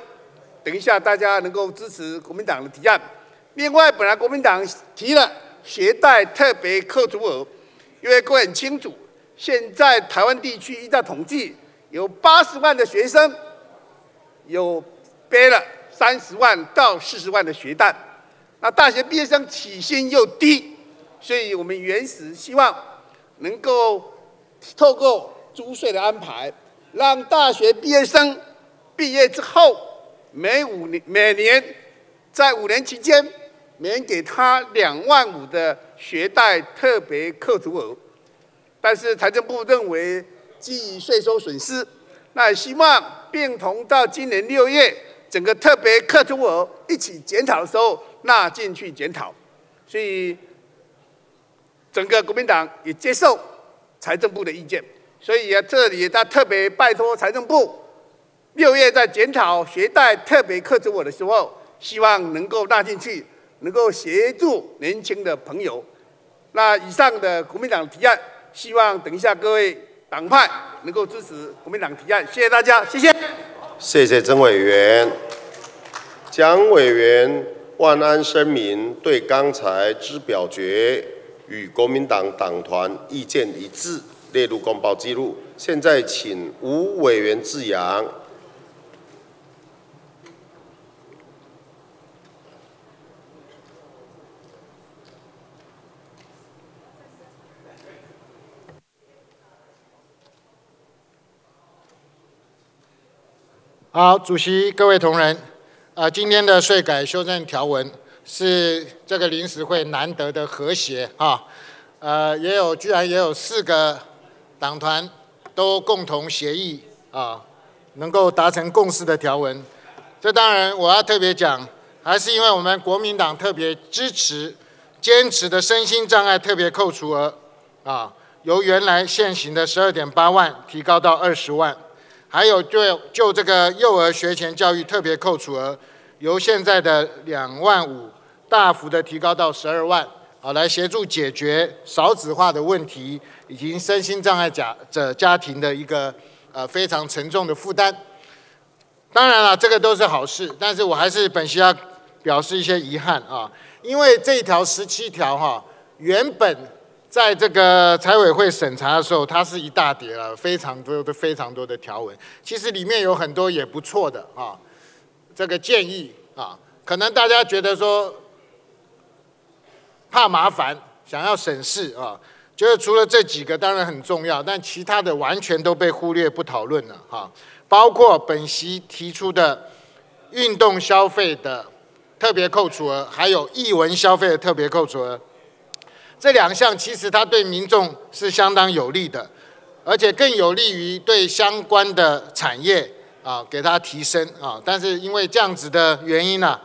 等一下大家能够支持国民党的提案。另外，本来国民党提了携带特别扣除额，因为各位很清楚，现在台湾地区依照统计有八十万的学生。有背了三十万到四十万的学贷，那大学毕业生起薪又低，所以我们原始希望能够透过租税的安排，让大学毕业生毕业之后每五年每年在五年期间免给他两万五的学贷特别课除额，但是财政部认为基于税收损失。那希望并同到今年六月，整个特别课除额一起检讨的时候纳进去检讨，所以整个国民党也接受财政部的意见，所以啊，这里他特别拜托财政部，六月在检讨学贷特别课除额的时候，希望能够纳进去，能够协助年轻的朋友。那以上的国民党提案，希望等一下各位。党派能够支持国民党提案，谢谢大家，谢谢。谢谢曾委员。蒋委员万安声明，对刚才之表决与国民党党团意见一致，列入公报记录。现在请吴委员致扬。好，主席、各位同仁，啊，今天的税改修正条文是这个临时会难得的和谐啊，呃，也有居然也有四个党团都共同协议啊，能够达成共识的条文。这当然我要特别讲，还是因为我们国民党特别支持、坚持的身心障碍特别扣除额啊，由原来现行的十二点八万提高到二十万。还有就就这个幼儿学前教育特别扣除额，由现在的两万五大幅的提高到十二万，好来协助解决少子化的问题，以及身心障碍家者家庭的一个呃非常沉重的负担。当然了，这个都是好事，但是我还是本席要表示一些遗憾啊，因为这条十七条哈原本。在这个财委会审查的时候，它是一大叠了，非常多的非常多的条文。其实里面有很多也不错的啊，这个建议啊，可能大家觉得说怕麻烦，想要省事啊，觉得除了这几个当然很重要，但其他的完全都被忽略不讨论了哈。包括本席提出的运动消费的特别扣除额，还有艺文消费的特别扣除额。这两项其实它对民众是相当有利的，而且更有利于对相关的产业啊给它提升啊。但是因为这样子的原因呢，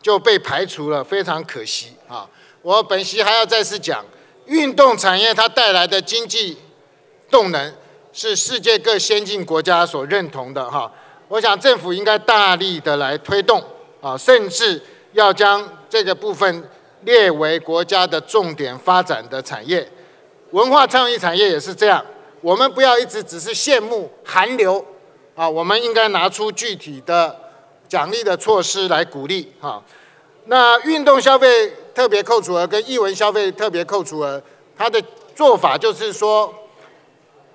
就被排除了，非常可惜啊。我本席还要再次讲，运动产业它带来的经济动能是世界各先进国家所认同的哈。我想政府应该大力的来推动啊，甚至要将这个部分列为国家的重点发展的产业。文化创意产业也是这样，我们不要一直只是羡慕韩流啊，我们应该拿出具体的奖励的措施来鼓励哈。那运动消费特别扣除额跟艺文消费特别扣除额，它的做法就是说，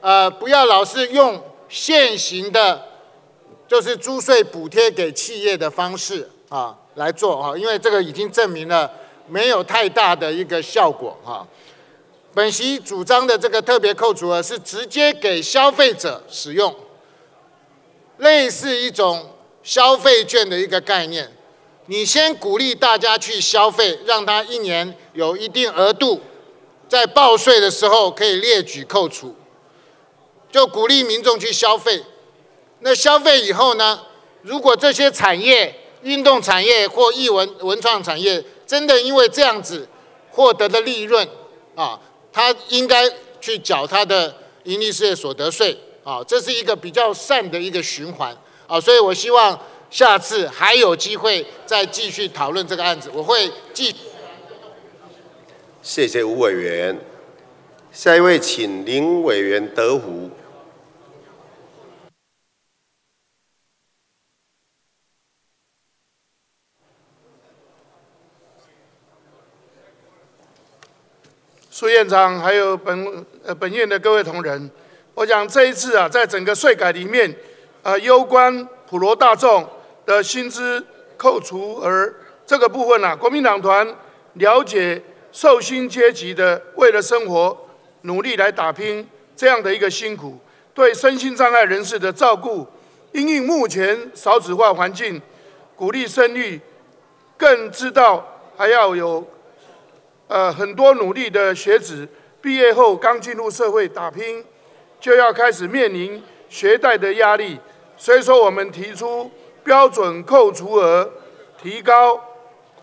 呃，不要老是用现行的。就是租税补贴给企业的方式啊来做啊，因为这个已经证明了没有太大的一个效果哈。本席主张的这个特别扣除额是直接给消费者使用，类似一种消费券的一个概念。你先鼓励大家去消费，让他一年有一定额度，在报税的时候可以列举扣除，就鼓励民众去消费。那消费以后呢？如果这些产业、运动产业或艺文文创产业真的因为这样子获得的利润啊，他应该去缴他的盈利事业所得税啊，这是一个比较善的一个循环啊。所以我希望下次还有机会再继续讨论这个案子，我会继。谢谢吴委员，下一位请林委员德福。苏院长，还有本呃本院的各位同仁，我想这一次啊，在整个税改里面，呃，攸关普罗大众的薪资扣除额这个部分啊，国民党团了解受薪阶级的为了生活努力来打拼这样的一个辛苦，对身心障碍人士的照顾，因应目前少子化环境，鼓励生育，更知道还要有。呃，很多努力的学子毕业后刚进入社会打拼，就要开始面临学贷的压力，所以说我们提出标准扣除额提高，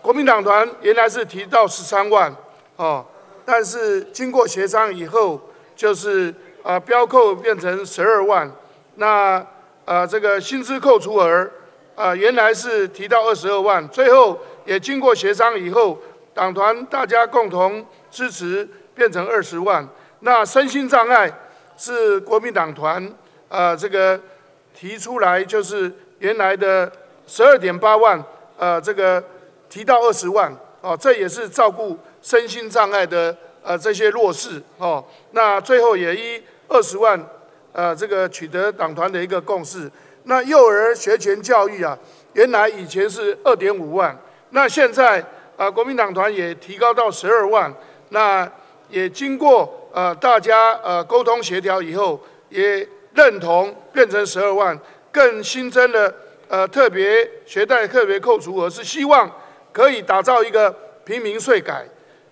国民党团原来是提到十三万哦，但是经过协商以后，就是啊标扣变成十二万，那呃这个薪资扣除额啊原来是提到二十二万，最后也经过协商以后。党团大家共同支持，变成二十万。那身心障碍是国民党团呃这个提出来，就是原来的十二点八万，呃这个提到二十万哦，这也是照顾身心障碍的呃这些弱势哦。那最后也以二十万呃这个取得党团的一个共识。那幼儿学前教育啊，原来以前是二点五万，那现在。啊，国民党团也提高到十二万，那也经过呃大家呃沟通协调以后，也认同变成十二万，更新增了呃特别学贷特别扣除额，是希望可以打造一个平民税改。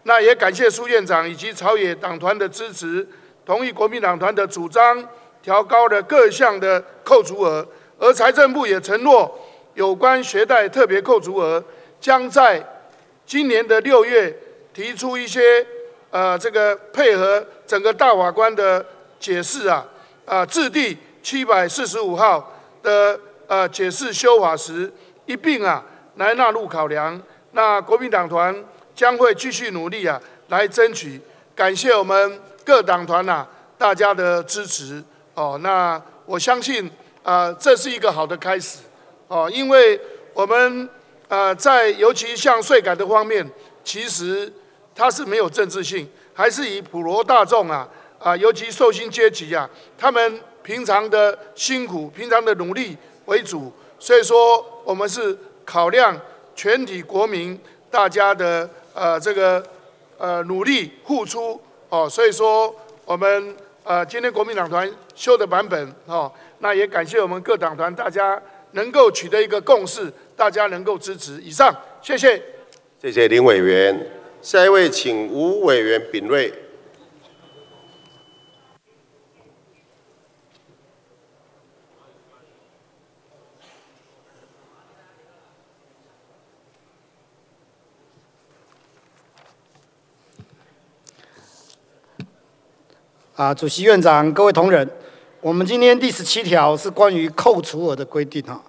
那也感谢苏院长以及朝野党团的支持，同意国民党团的主张，调高了各项的扣除额，而财政部也承诺有关学贷特别扣除额将在。今年的六月提出一些呃，这个配合整个大法官的解释啊，啊，制定七百四十五号的呃解释修法时一并啊来纳入考量。那国民党团将会继续努力啊来争取。感谢我们各党团呐大家的支持哦。那我相信啊这是一个好的开始哦，因为我们。呃，在尤其像税改的方面，其实它是没有政治性，还是以普罗大众啊啊，尤其受薪阶级啊，他们平常的辛苦、平常的努力为主。所以说，我们是考量全体国民大家的呃这个呃努力付出哦。所以说，我们呃今天国民党团修的版本哦，那也感谢我们各党团大家能够取得一个共识。大家能够支持以上，谢谢。谢谢林委员。下一位，请吴委员秉睿。啊，主席、院长、各位同仁，我们今天第十七条是关于扣除额的规定哈。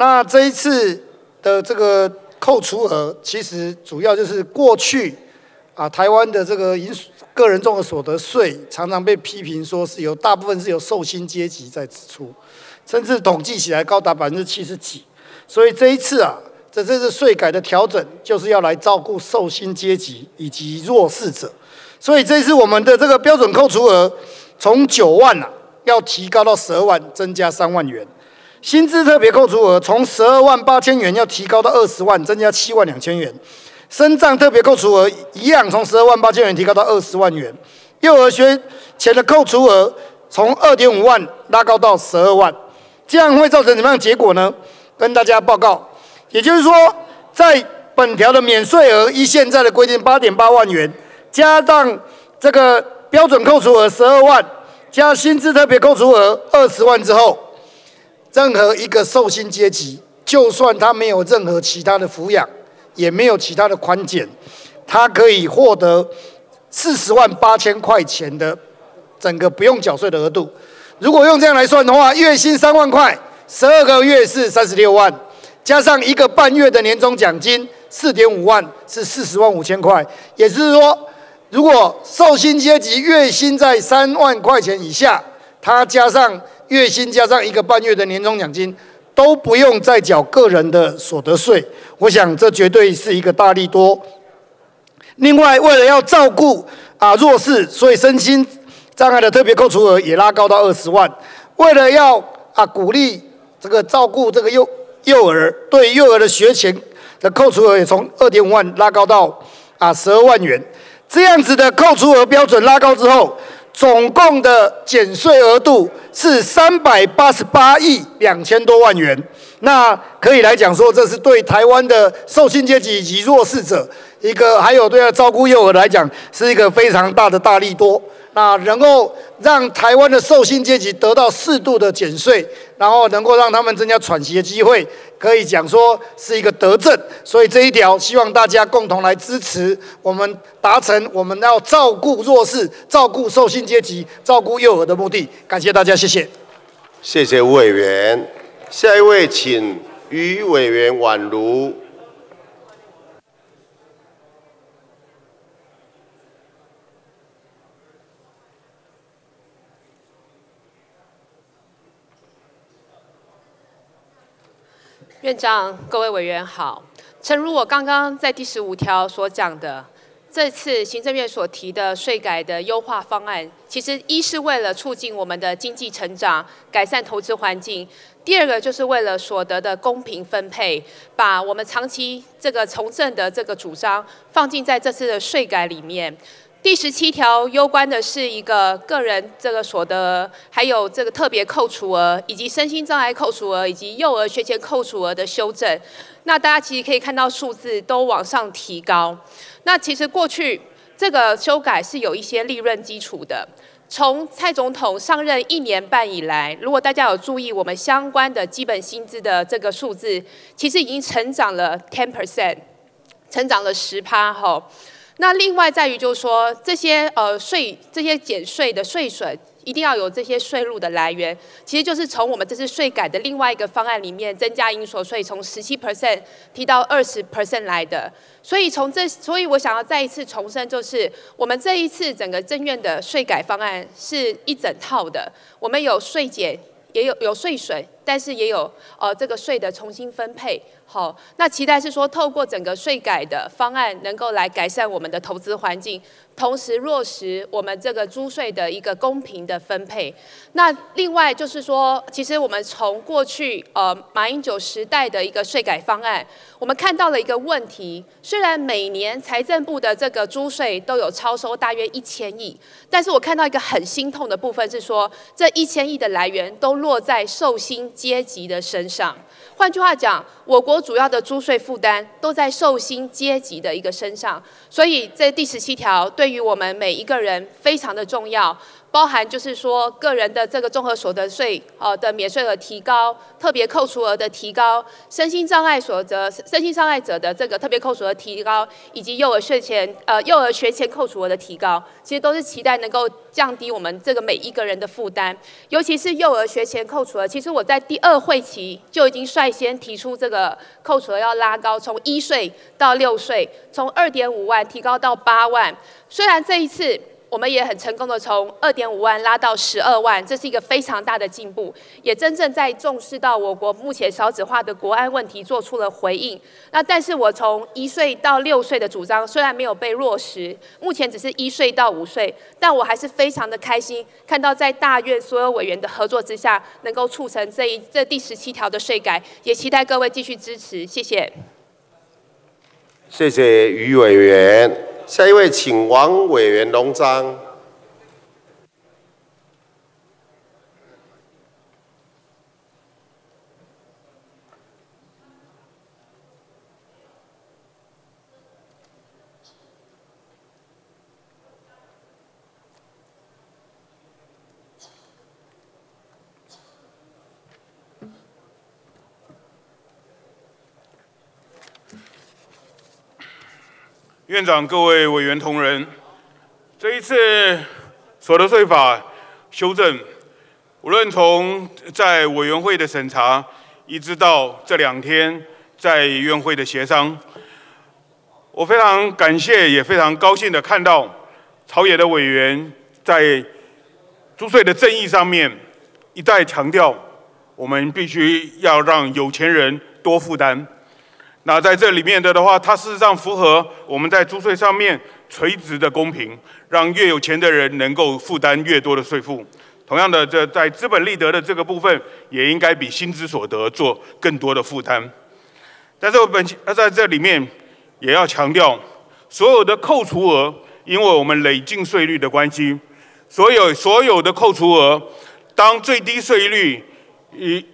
那这一次的这个扣除额，其实主要就是过去啊，台湾的这个银个人综合所得税常常被批评说是有大部分是由受薪阶级在支出，甚至统计起来高达百分之七十几。所以这一次啊，这这次税改的调整，就是要来照顾受薪阶级以及弱势者。所以这次我们的这个标准扣除额从九万啊，要提高到十二万，增加三万元；薪资特别扣除额从十二万八千元要提高到二十万，增加七万两千元；生障特别扣除额一样从十二万八千元提高到二十万元；幼儿学前的扣除额从二点五万拉高到十二万。这样会造成什么样的结果呢？跟大家报告，也就是说，在本条的免税额依现在的规定八点八万元。加上这个标准扣除额十二万，加薪资特别扣除额二十万之后，任何一个受薪阶级，就算他没有任何其他的抚养，也没有其他的宽减，他可以获得四十万八千块钱的整个不用缴税的额度。如果用这样来算的话，月薪三万块，十二个月是三十六万，加上一个半月的年终奖金四点五万，是四十万五千块，也就是说。如果受薪阶级月薪在三万块钱以下，他加上月薪加上一个半月的年终奖金，都不用再缴个人的所得税。我想这绝对是一个大利多。另外，为了要照顾啊弱势，所以身心障碍的特别扣除额也拉高到二十万。为了要啊鼓励这个照顾这个幼幼儿，对幼儿的学前的扣除额也从二点五万拉高到啊十二万元。这样子的扣除额标准拉高之后，总共的减税额度是三百八十八亿两千多万元。那可以来讲说，这是对台湾的受薪阶级以及弱势者一个，还有对照顾幼儿来讲，是一个非常大的大力多。那能够让台湾的受薪阶级得到适度的减税，然后能够让他们增加喘息的机会。可以讲说是一个德政，所以这一条希望大家共同来支持，我们达成我们要照顾弱势、照顾受薪阶级、照顾幼儿的目的。感谢大家，谢谢。谢谢吴委员，下一位请于委员宛如。院长、各位委员好，诚如我刚刚在第十五条所讲的，这次行政院所提的税改的优化方案，其实一是为了促进我们的经济成长、改善投资环境；第二个就是为了所得的公平分配，把我们长期这个从政的这个主张放进在这次的税改里面。第十七条攸关的是一个个人这个所得，还有这个特别扣除额，以及身心障碍扣除额，以及幼儿学前扣除额的修正。那大家其实可以看到数字都往上提高。那其实过去这个修改是有一些利润基础的。从蔡总统上任一年半以来，如果大家有注意我们相关的基本薪资的这个数字，其实已经成长了 ten percent，成长了十趴哈。那另外在于就是说，这些呃税、这些减税的税损，一定要有这些税入的来源，其实就是从我们这次税改的另外一个方案里面，增加营所税从十七 percent 提到二十 percent 来的。所以从这，所以我想要再一次重申，就是我们这一次整个政院的税改方案是一整套的，我们有税减，也有有税损，但是也有呃这个税的重新分配。好，那期待是说，透过整个税改的方案，能够来改善我们的投资环境，同时落实我们这个租税的一个公平的分配。那另外就是说，其实我们从过去呃马英九时代的一个税改方案，我们看到了一个问题：虽然每年财政部的这个租税都有超收大约一千亿，但是我看到一个很心痛的部分是说，这一千亿的来源都落在寿星阶级的身上。换句话讲，我国主要的租税负担都在受薪阶级的一个身上，所以这第十七条对于我们每一个人非常的重要。包含就是说，个人的这个综合所得税呃的免税额提高，特别扣除额的提高，身心障碍所得身心障碍者的这个特别扣除额提高，以及幼儿税前呃幼儿学前扣除额的提高，其实都是期待能够降低我们这个每一个人的负担，尤其是幼儿学前扣除额。其实我在第二会期就已经率先提出这个扣除额要拉高，从一岁到六岁，从二点五万提高到八万。虽然这一次。我们也很成功的从二点五万拉到十二万，这是一个非常大的进步，也真正在重视到我国目前少子化的国安问题做出了回应。那但是我从一岁到六岁的主张虽然没有被落实，目前只是一岁到五岁，但我还是非常的开心，看到在大院所有委员的合作之下，能够促成这一这第十七条的税改，也期待各位继续支持，谢谢。谢谢于委员。下一位，请王委员龙章。院长、各位委员同仁，这一次所得税法修正，无论从在委员会的审查，一直到这两天在院会的协商，我非常感谢，也非常高兴的看到朝野的委员在租税的正义上面一再强调，我们必须要让有钱人多负担。那在这里面的的话，它事实上符合我们在租税上面垂直的公平，让越有钱的人能够负担越多的税负。同样的，这在资本利得的这个部分，也应该比薪资所得做更多的负担。但是我本呃在这里面也要强调，所有的扣除额，因为我们累进税率的关系，所有所有的扣除额，当最低税率一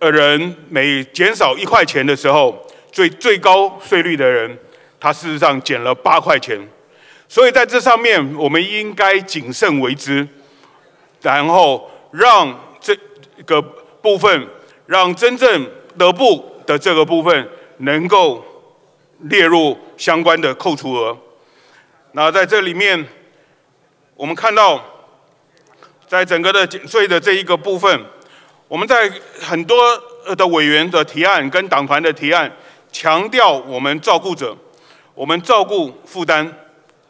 的人每减少一块钱的时候。最最高税率的人，他事实上减了八块钱，所以在这上面我们应该谨慎为之，然后让这个部分，让真正的不的这个部分能够列入相关的扣除额。那在这里面，我们看到，在整个的减税的这一个部分，我们在很多的委员的提案跟党团的提案。强调我们照顾者，我们照顾负担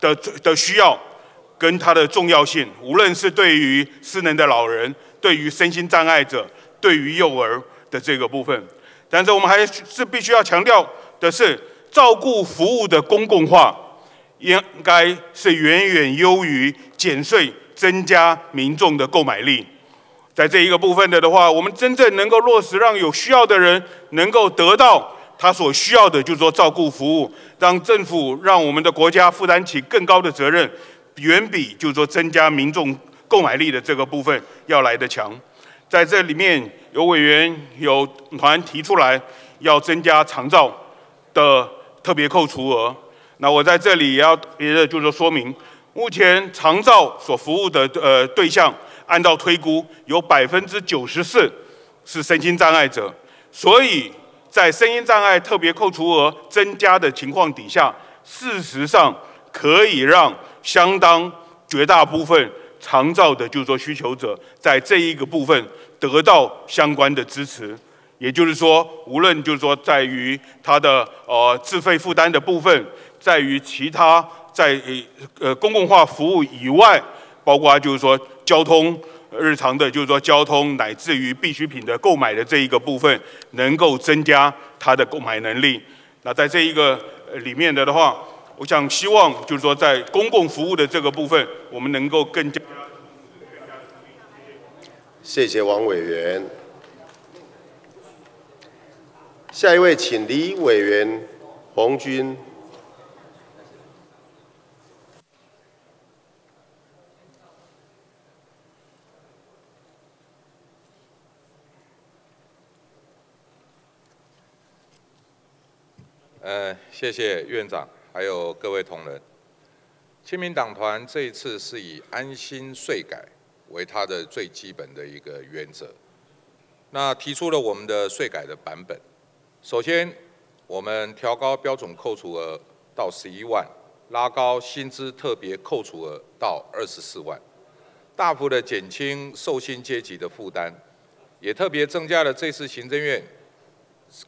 的的需要跟它的重要性，无论是对于失能的老人，对于身心障碍者，对于幼儿的这个部分，但是我们还是必须要强调的是，照顾服务的公共化，应该是远远优于减税增加民众的购买力。在这一个部分的的话，我们真正能够落实，让有需要的人能够得到。他所需要的就是说照顾服务，让政府让我们的国家负担起更高的责任，远比就是说增加民众购买力的这个部分要来的强。在这里面有委员有团提出来要增加长照的特别扣除额，那我在这里也要别的就是说说明，目前长照所服务的呃对象，按照推估有百分之九十四是身心障碍者，所以。在声音障碍特别扣除额增加的情况底下，事实上可以让相当绝大部分长照的，就是说需求者，在这一个部分得到相关的支持。也就是说，无论就是说在于他的呃自费负担的部分，在于其他在呃公共化服务以外，包括就是说交通。日常的，就是说交通乃至于必需品的购买的这一个部分，能够增加他的购买能力。那在这一个里面的的话，我想希望就是说在公共服务的这个部分，我们能够更加。谢谢王委员。下一位，请李委员洪军。呃，谢谢院长，还有各位同仁。亲民党团这一次是以安心税改为它的最基本的一个原则，那提出了我们的税改的版本。首先，我们调高标准扣除额到十一万，拉高薪资特别扣除额到二十四万，大幅的减轻受薪阶级的负担，也特别增加了这次行政院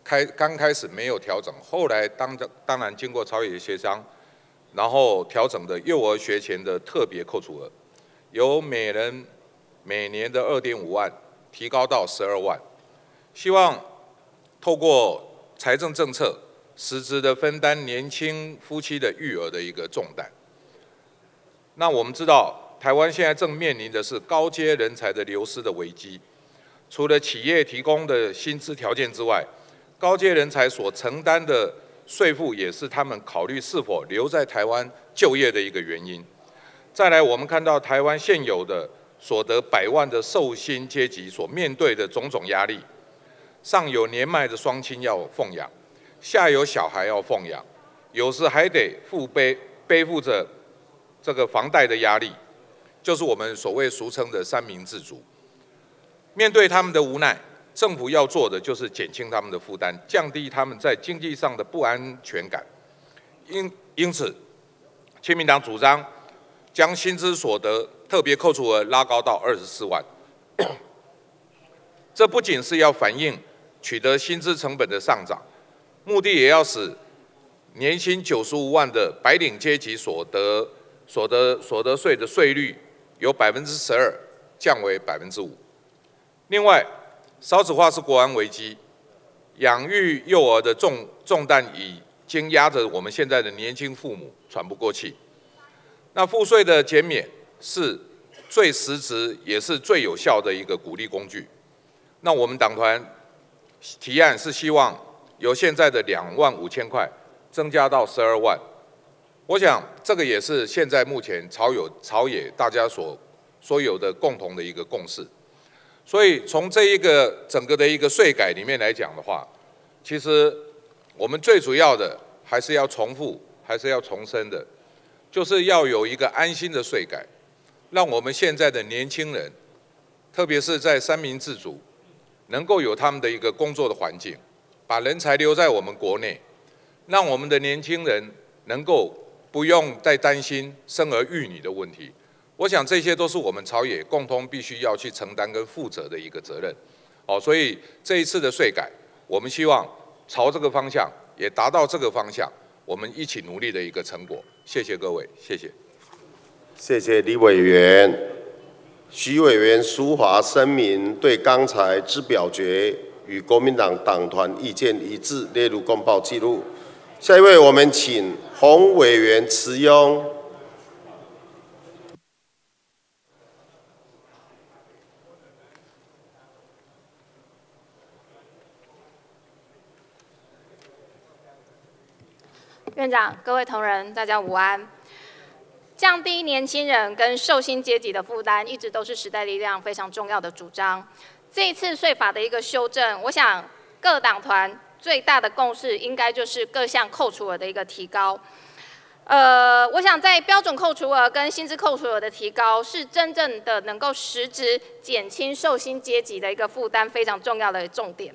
开刚开始没有调整，后来当当然经过朝野协商，然后调整的幼儿学前的特别扣除额，由每人每年的二点五万提高到十二万，希望透过财政政策，实质的分担年轻夫妻的育儿的一个重担。那我们知道，台湾现在正面临的是高阶人才的流失的危机。除了企业提供的薪资条件之外，高阶人才所承担的税负也是他们考虑是否留在台湾就业的一个原因。再来，我们看到台湾现有的所得百万的受薪阶级所面对的种种压力。上有年迈的双亲要奉养，下有小孩要奉养，有时还得负背背负着这个房贷的压力，就是我们所谓俗称的三明治族。面对他们的无奈，政府要做的就是减轻他们的负担，降低他们在经济上的不安全感。因因此，亲民党主张将薪资所得特别扣除额拉高到二十四万，这不仅是要反映。取得薪资成本的上涨，目的也要使年薪九十五万的白领阶级所得所得所得税的税率由百分之十二降为百分之五。另外，少子化是国安危机，养育幼儿的重重担已经压着我们现在的年轻父母喘不过气。那赋税的减免是最实质也是最有效的一个鼓励工具。那我们党团。提案是希望由现在的两万五千块增加到十二万，我想这个也是现在目前朝有朝野大家所所有的共同的一个共识。所以从这一个整个的一个税改里面来讲的话，其实我们最主要的还是要重复，还是要重申的，就是要有一个安心的税改，让我们现在的年轻人，特别是在三明治族。能够有他们的一个工作的环境，把人才留在我们国内，让我们的年轻人能够不用再担心生儿育女的问题。我想这些都是我们朝野共同必须要去承担跟负责的一个责任。哦，所以这一次的税改，我们希望朝这个方向，也达到这个方向，我们一起努力的一个成果。谢谢各位，谢谢。谢谢李委员。徐委员书华声明，对刚才之表决与国民党党团意见一致，列入公报记录。下一位，我们请洪委员辞拥。院长、各位同仁，大家午安。降低年轻人跟受薪阶级的负担，一直都是时代力量非常重要的主张。这一次税法的一个修正，我想各党团最大的共识，应该就是各项扣除额的一个提高。呃，我想在标准扣除额跟薪资扣除额的提高，是真正的能够实质减轻受薪阶级的一个负担，非常重要的重点。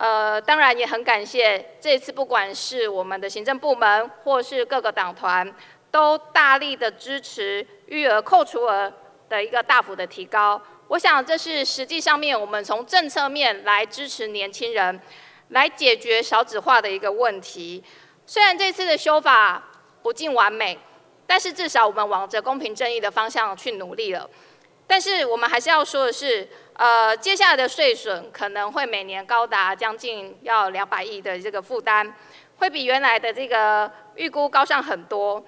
呃，当然也很感谢这次不管是我们的行政部门，或是各个党团。都大力的支持育儿扣除额的一个大幅的提高，我想这是实际上面我们从政策面来支持年轻人，来解决少子化的一个问题。虽然这次的修法不尽完美，但是至少我们往着公平正义的方向去努力了。但是我们还是要说的是，呃，接下来的税损可能会每年高达将近要两百亿的这个负担，会比原来的这个预估高上很多。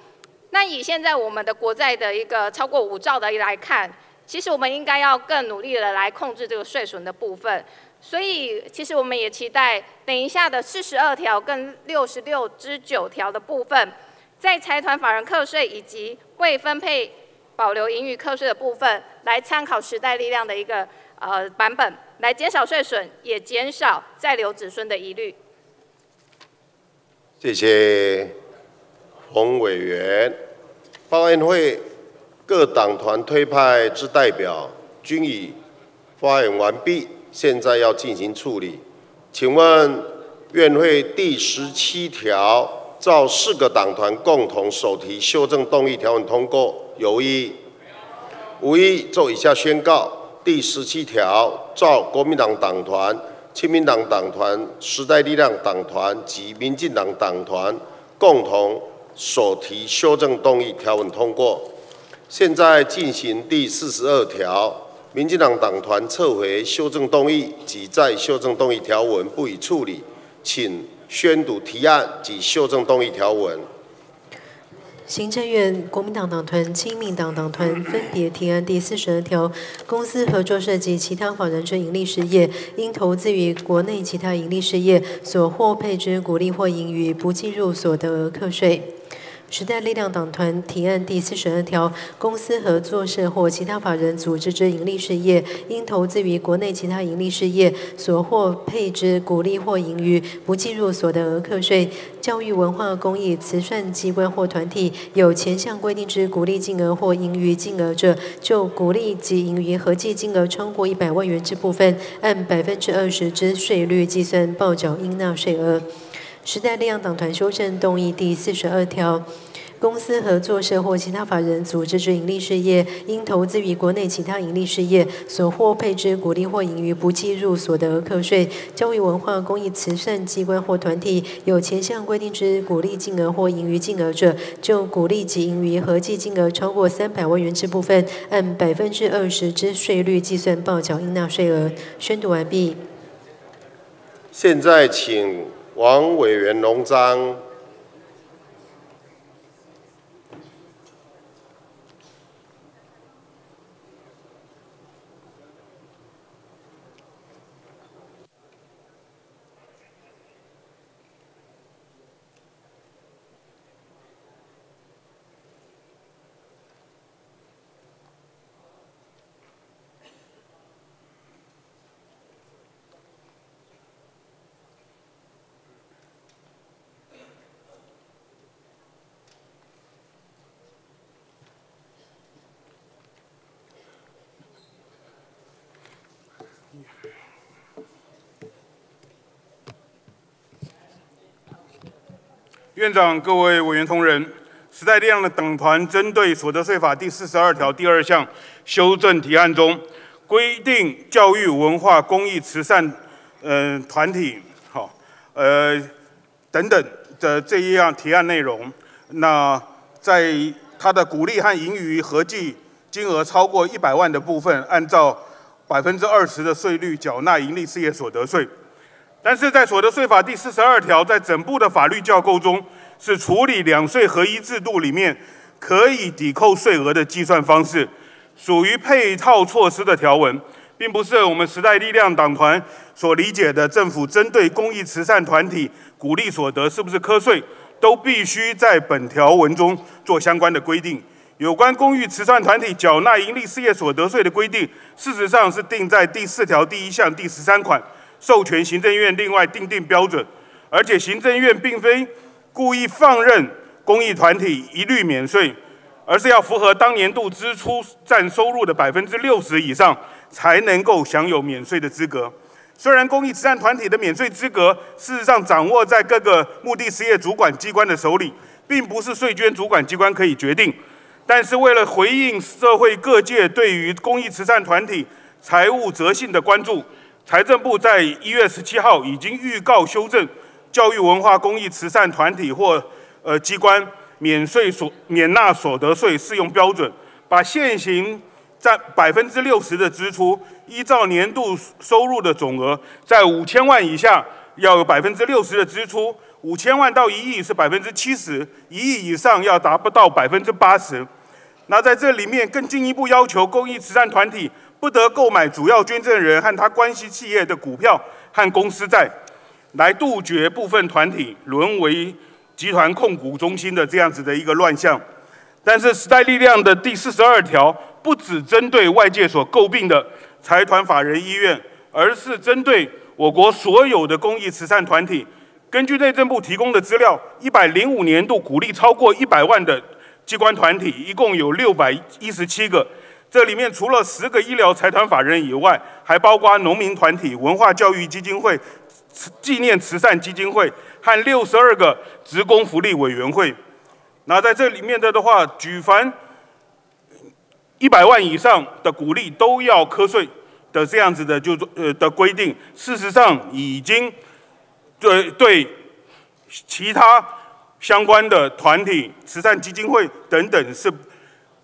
那以现在我们的国债的一个超过五兆的来看，其实我们应该要更努力的来控制这个税损的部分。所以，其实我们也期待等一下的四十二条跟六十六之九条的部分，在财团法人课税以及未分配保留盈余课税的部分，来参考时代力量的一个呃版本，来减少税损，也减少再留子孙的疑虑。谢谢洪委员。报案会各党团推派之代表均已发言完毕，现在要进行处理。请问院会第十七条，照四个党团共同手提修正动议条文通过，有异？无异。做以下宣告：第十七条，照国民党党团、亲民党党团、时代力量党团及民进党党团共同。所提修正动议条文通过，现在进行第四十二条。民进党党团撤回修正动议及在修正动议条文不予处理，请宣读提案及修正动议条文。行政院国民党党团、亲民党党团分别提案第四十二条：公司合作社及其他法人之盈利事业，应投资于国内其他盈利事业所获配之股利或盈余，不计入所得额课税。时代力量党团提案第四十二条：公司合作社或其他法人组织之营利事业，应投资于国内其他营利事业所获配之股利或盈余，不计入所得额课税。教育、文化、公益、慈善机关或团体有前项规定之股利金额或盈余金额者，就股利及盈余合计金额超过一百万元之部分，按百分之二十之税率计算报缴应纳税额。时代力量党团修正动议第四十二条：公司合作社或其他法人组织之营利事业，应投资于国内其他营利事业所获配之股利或盈余，不计入所得额课税。教育、文化、公益、慈善机关或团体有前项规定之股利金额或盈余金额者，就股利及盈余合计金额超过三百万元之部分，按百分之二十之税率计算报缴应纳税额。宣读完毕。现在请。王委员龙章。院长、各位委员同仁，时代力量的党团针对所得税法第四十二条第二项修正提案中规定教育、文化、公益、慈善，呃团体，好，呃等等的这一样提案内容，那在它的股利和盈余合计金额超过一百万的部分，按照百分之二十的税率缴纳盈利事业所得税。但是在所得税法第四十二条，在整部的法律架构中，是处理两税合一制度里面可以抵扣税额的计算方式，属于配套措施的条文，并不是我们时代力量党团所理解的政府针对公益慈善团体鼓励所得是不是课税，都必须在本条文中做相关的规定。有关公益慈善团体缴纳盈利事业所得税的规定，事实上是定在第四条第一项第十三款。授权行政院另外定定标准，而且行政院并非故意放任公益团体一律免税，而是要符合当年度支出占收入的百分之六十以上，才能够享有免税的资格。虽然公益慈善团体的免税资格事实上掌握在各个目的事业主管机关的手里，并不是税捐主管机关可以决定，但是为了回应社会各界对于公益慈善团体财务责性的关注。财政部在一月十七号已经预告修正教育文化公益慈善团体或呃机关免税所免纳所得税适用标准，把现行占百分之六十的支出，依照年度收入的总额，在五千万以下要有百分之六十的支出，五千万到一亿是百分之七十，一亿以上要达不到百分之八十。那在这里面更进一步要求公益慈善团体。不得购买主要捐赠人和他关系企业的股票和公司债，来杜绝部分团体沦为集团控股中心的这样子的一个乱象。但是时代力量的第四十二条不只针对外界所诟病的财团法人医院，而是针对我国所有的公益慈善团体，根据内政部提供的资料，一百零五年度鼓励超过一百万的机关团体，一共有六百一十七个。这里面除了十个医疗财团法人以外，还包括农民团体、文化教育基金会、纪念慈善基金会和六十二个职工福利委员会。那在这里面的的话，举凡一百万以上的鼓励都要课税的这样子的就呃的规定，事实上已经对对其他相关的团体、慈善基金会等等是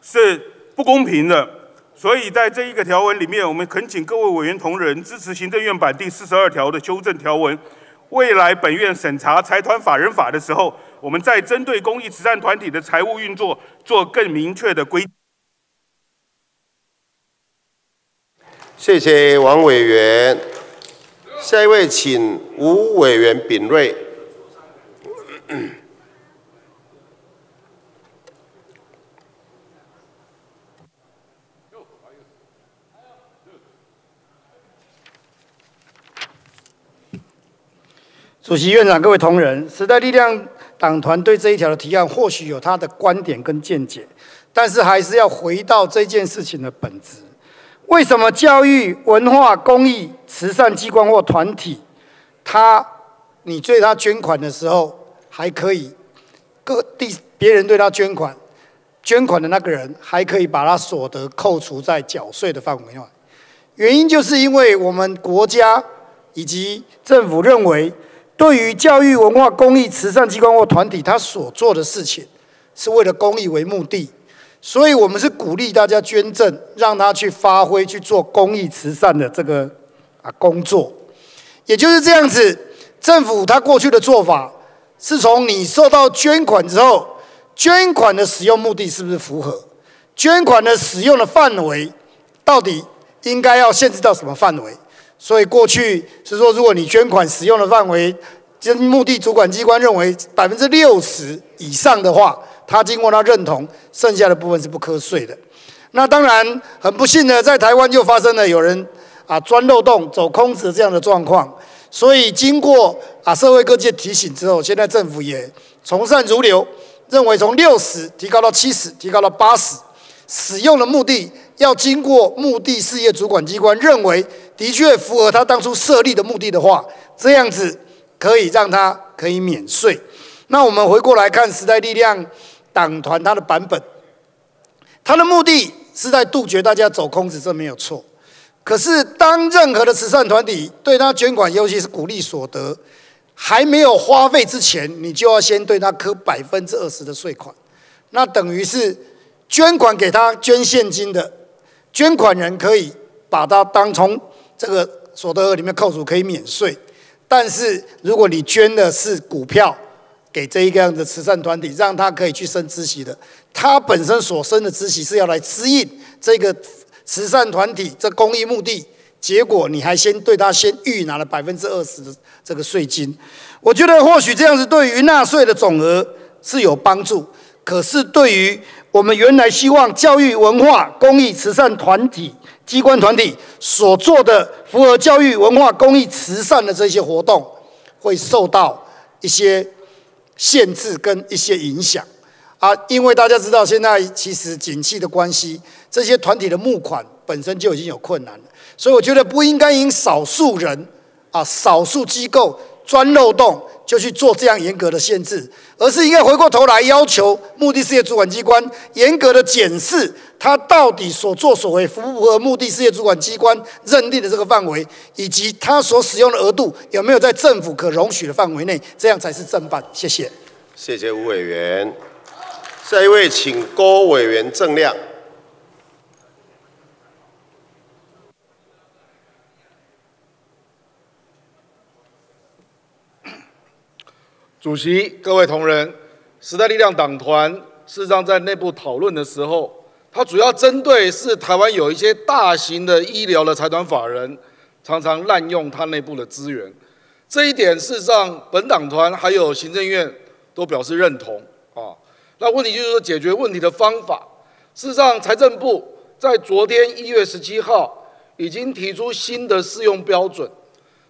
是不公平的。所以在这一个条文里面，我们恳请各位委员同仁支持行政院版第四十二条的修正条文。未来本院审查财团法人法的时候，我们再针对公益慈善团体的财务运作做更明确的规。谢谢王委员。下一位，请吴委员秉睿。主席、院长、各位同仁，时代力量党团对这一条的提案或许有他的观点跟见解，但是还是要回到这件事情的本质：为什么教育、文化、公益、慈善机关或团体，他你对他捐款的时候，还可以各地别人对他捐款，捐款的那个人还可以把他所得扣除在缴税的范围内？原因就是因为我们国家以及政府认为。对于教育、文化、公益、慈善机关或团体，他所做的事情是为了公益为目的，所以我们是鼓励大家捐赠，让他去发挥去做公益慈善的这个啊工作。也就是这样子，政府他过去的做法是从你受到捐款之后，捐款的使用目的是不是符合？捐款的使用的范围到底应该要限制到什么范围？所以过去是说，如果你捐款使用的范围，经目的主管机关认为百分之六十以上的话，他经过他认同，剩下的部分是不瞌税的。那当然很不幸的，在台湾就发生了有人啊钻漏洞、走空子这样的状况。所以经过啊社会各界提醒之后，现在政府也从善如流，认为从六十提高到七十，提高到八十，使用的目的要经过目的事业主管机关认为。的确符合他当初设立的目的的话，这样子可以让他可以免税。那我们回过来看时代力量党团它的版本，它的目的是在杜绝大家走空子，这没有错。可是当任何的慈善团体对他捐款，尤其是鼓励所得还没有花费之前，你就要先对他扣百分之二十的税款。那等于是捐款给他捐现金的捐款人可以把它当从这个所得额里面扣除可以免税，但是如果你捐的是股票给这一个样的慈善团体，让他可以去生孳息的，他本身所生的孳息是要来支应这个慈善团体这公益目的，结果你还先对他先预拿了百分之二十的这个税金，我觉得或许这样子对于纳税的总额是有帮助，可是对于我们原来希望教育、文化、公益、慈善团体。机关团体所做的符合教育、文化、公益、慈善的这些活动，会受到一些限制跟一些影响啊。因为大家知道，现在其实景气的关系，这些团体的募款本身就已经有困难了，所以我觉得不应该因少数人啊、少数机构钻漏洞。就去做这样严格的限制，而是应该回过头来要求目的事业主管机关严格的检视他到底所作所为符不符合目的事业主管机关认定的这个范围，以及他所使用的额度有没有在政府可容许的范围内，这样才是正办。谢谢。谢谢吴委员。下一位，请郭委员郑亮。主席、各位同仁，时代力量党团事实上在内部讨论的时候，它主要针对是台湾有一些大型的医疗的财团法人，常常滥用它内部的资源。这一点事实上，本党团还有行政院都表示认同啊。那问题就是说，解决问题的方法。事实上，财政部在昨天一月十七号已经提出新的适用标准。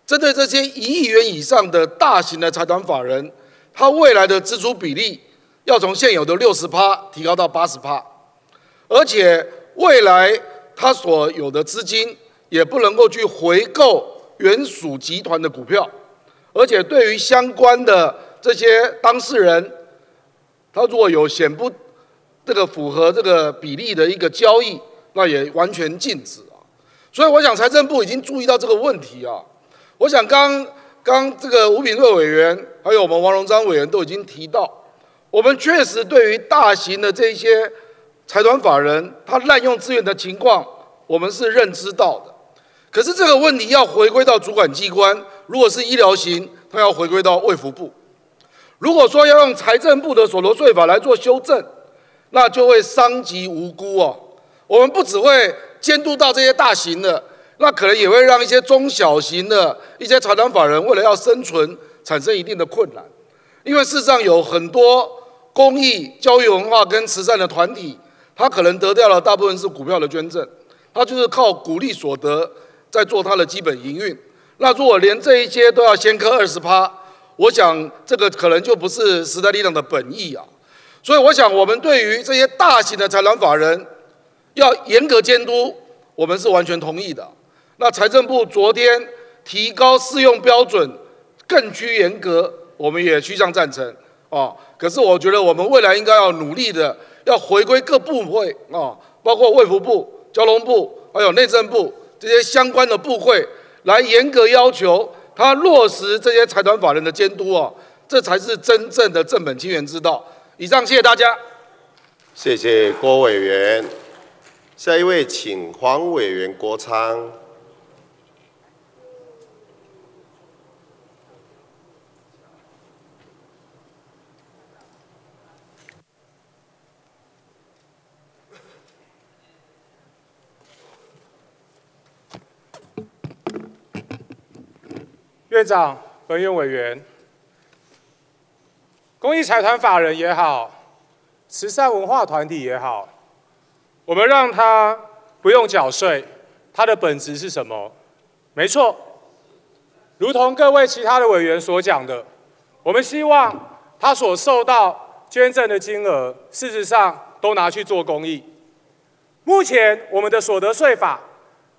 针对这些一亿元以上的大型的财团法人，它未来的支出比例要从现有的六十趴提高到八十趴，而且未来它所有的资金也不能够去回购原属集团的股票，而且对于相关的这些当事人，他如果有显不这个符合这个比例的一个交易，那也完全禁止啊。所以我想财政部已经注意到这个问题啊。我想刚刚这个吴炳瑞委员，还有我们王荣章委员都已经提到，我们确实对于大型的这些财团法人，他滥用资源的情况，我们是认知到的。可是这个问题要回归到主管机关，如果是医疗型，它要回归到卫福部。如果说要用财政部的所得税法来做修正，那就会伤及无辜哦。我们不只会监督到这些大型的。那可能也会让一些中小型的一些财团法人为了要生存，产生一定的困难。因为事实上有很多公益、教育、文化跟慈善的团体，他可能得掉了大部分是股票的捐赠，他就是靠股利所得在做他的基本营运。那如果连这一些都要先科二十趴，我想这个可能就不是时代力量的本意啊。所以我想，我们对于这些大型的财团法人要严格监督，我们是完全同意的。那财政部昨天提高适用标准，更趋严格，我们也趋向赞成啊。可是我觉得我们未来应该要努力的，要回归各部会啊，包括卫福部、交通部，还有内政部这些相关的部会，来严格要求他落实这些财团法人的监督啊，这才是真正的正本清源之道。以上，谢谢大家。谢谢郭委员。下一位，请黄委员郭昌。院长、本院委员、公益财团法人也好，慈善文化团体也好，我们让他不用缴税，它的本质是什么？没错，如同各位其他的委员所讲的，我们希望他所受到捐赠的金额，事实上都拿去做公益。目前我们的所得税法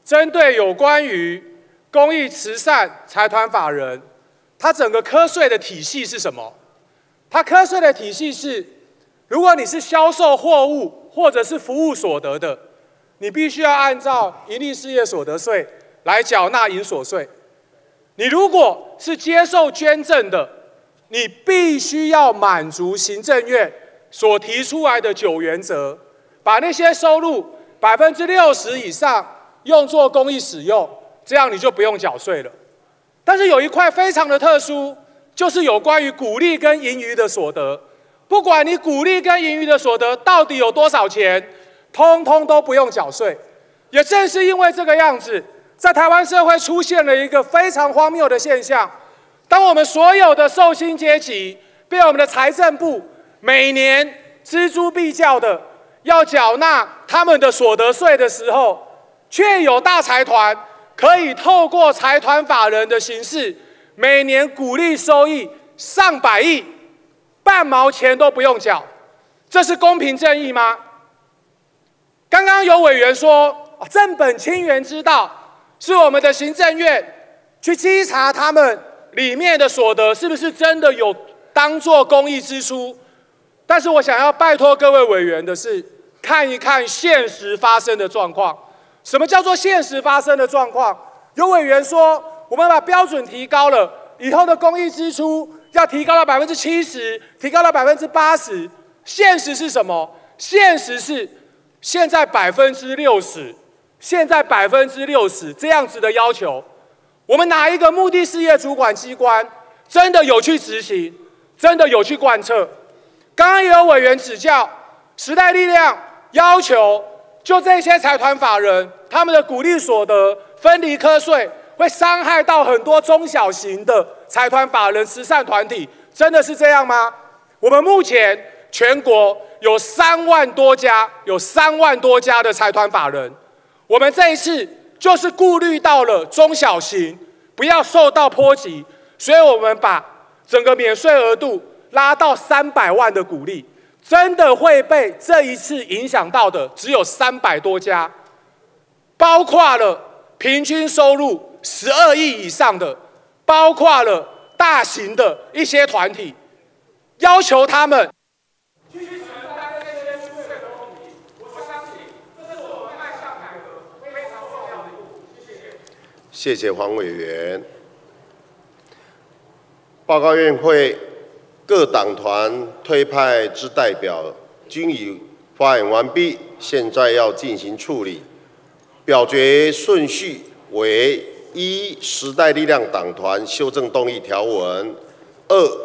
针对有关于公益慈善财团法人，它整个科税的体系是什么？它科税的体系是，如果你是销售货物或者是服务所得的，你必须要按照盈利事业所得税来缴纳营所税；你如果是接受捐赠的，你必须要满足行政院所提出来的九原则，把那些收入百分之六十以上用作公益使用。这样你就不用缴税了，但是有一块非常的特殊，就是有关于股利跟盈余的所得，不管你股利跟盈余的所得到底有多少钱，通通都不用缴税。也正是因为这个样子，在台湾社会出现了一个非常荒谬的现象：当我们所有的受薪阶级被我们的财政部每年锱铢必较的要缴纳他们的所得税的时候，却有大财团。可以透过财团法人的形式，每年鼓励收益上百亿，半毛钱都不用缴，这是公平正义吗？刚刚有委员说，正本清源之道是我们的行政院去稽查他们里面的所得是不是真的有当做公益支出，但是我想要拜托各位委员的是，看一看现实发生的状况。什么叫做现实发生的状况？有委员说，我们把标准提高了，以后的公益支出要提高到百分之七十，提高到百分之八十。现实是什么？现实是现在百分之六十，现在百分之六十这样子的要求，我们哪一个目的事业主管机关真的有去执行，真的有去贯彻？刚刚也有委员指教，时代力量要求。就这些财团法人，他们的股利所得分离课税，会伤害到很多中小型的财团法人、慈善团体，真的是这样吗？我们目前全国有三万多家，有三万多家的财团法人，我们这一次就是顾虑到了中小型，不要受到波及，所以我们把整个免税额度拉到三百万的股利，真的会被这一次影响到的只有三百多家，包括了平均收入十二亿以上的，包括了大型的一些团体，要求他们。谢谢黄委员。报告院会各党团推派之代表均已发言完毕，现在要进行处理。表决顺序为：一、时代力量党团修正动议条文；二、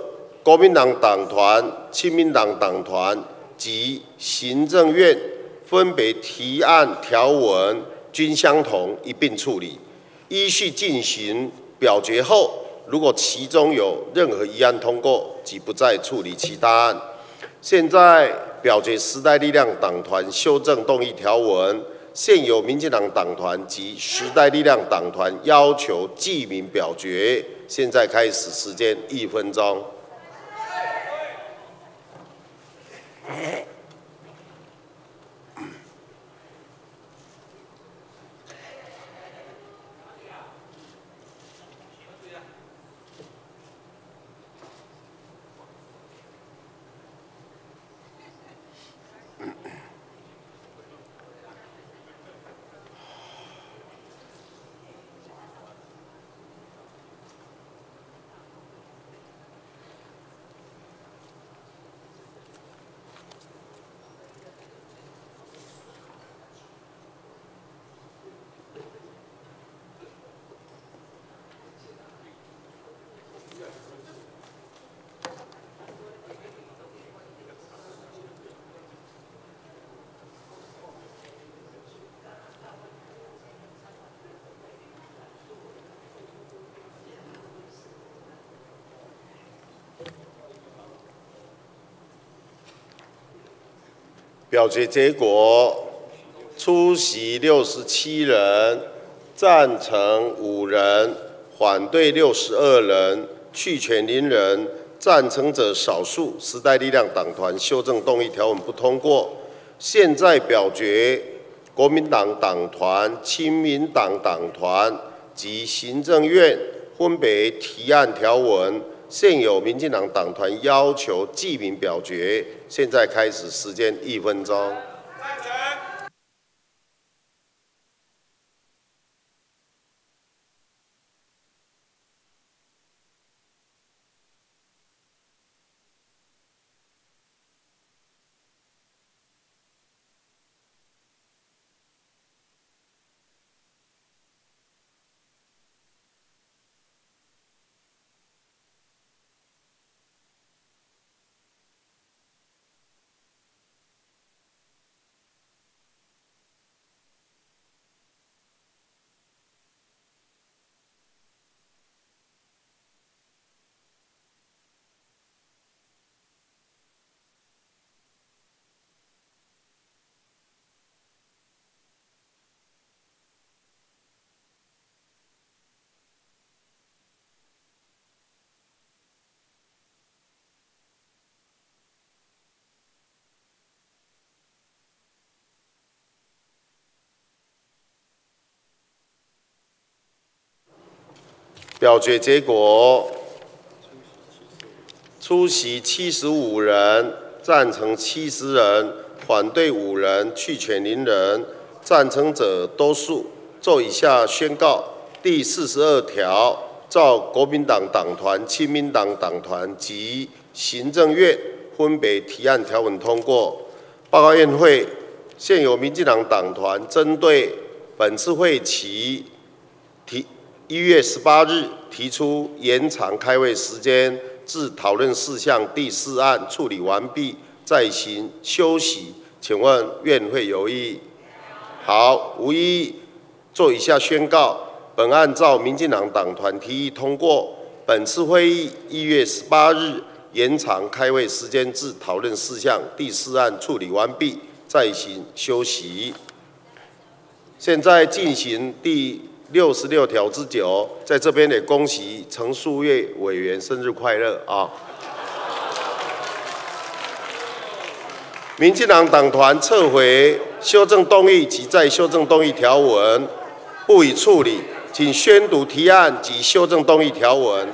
国民党党团、亲民党党团及行政院分别提案条文均相同，一并处理。依序进行表决后，如果其中有任何议案通过，即不再处理其他案。现在表决时代力量党团修正动议条文，现有民进党党团及时代力量党团要求记名表决。现在开始，时间一分钟。表决结果：出席六十七人，赞成五人，反对六十二人，弃权零人。赞成者少数。时代力量党团修正动议条文不通过。现在表决国民党党团、亲民党党团及行政院分别提案条文。现有民进党党团要求记名表决，现在开始，时间一分钟。表决结果：出席七十五人，赞成七十人，反对五人，弃权零人。赞成者多数。做以下宣告：第四十二条，照国民党党团、亲民党党团及行政院分别提案条文通过。报告院会，现有民进党党团针对本次会期。一月十八日提出延长开会时间至讨论事项第四案处理完毕再行休息，请问院会有异议？好，无异议。做以下宣告：本案照民进党党团提议通过。本次会议一月十八日延长开会时间至讨论事项第四案处理完毕再行休息。现在进行第。六十六条之九，在这边也恭喜陈树月委员生日快乐啊！民进党党团撤回修正动议及在修正动议条文不予处理，请宣读提案及修正动议条文。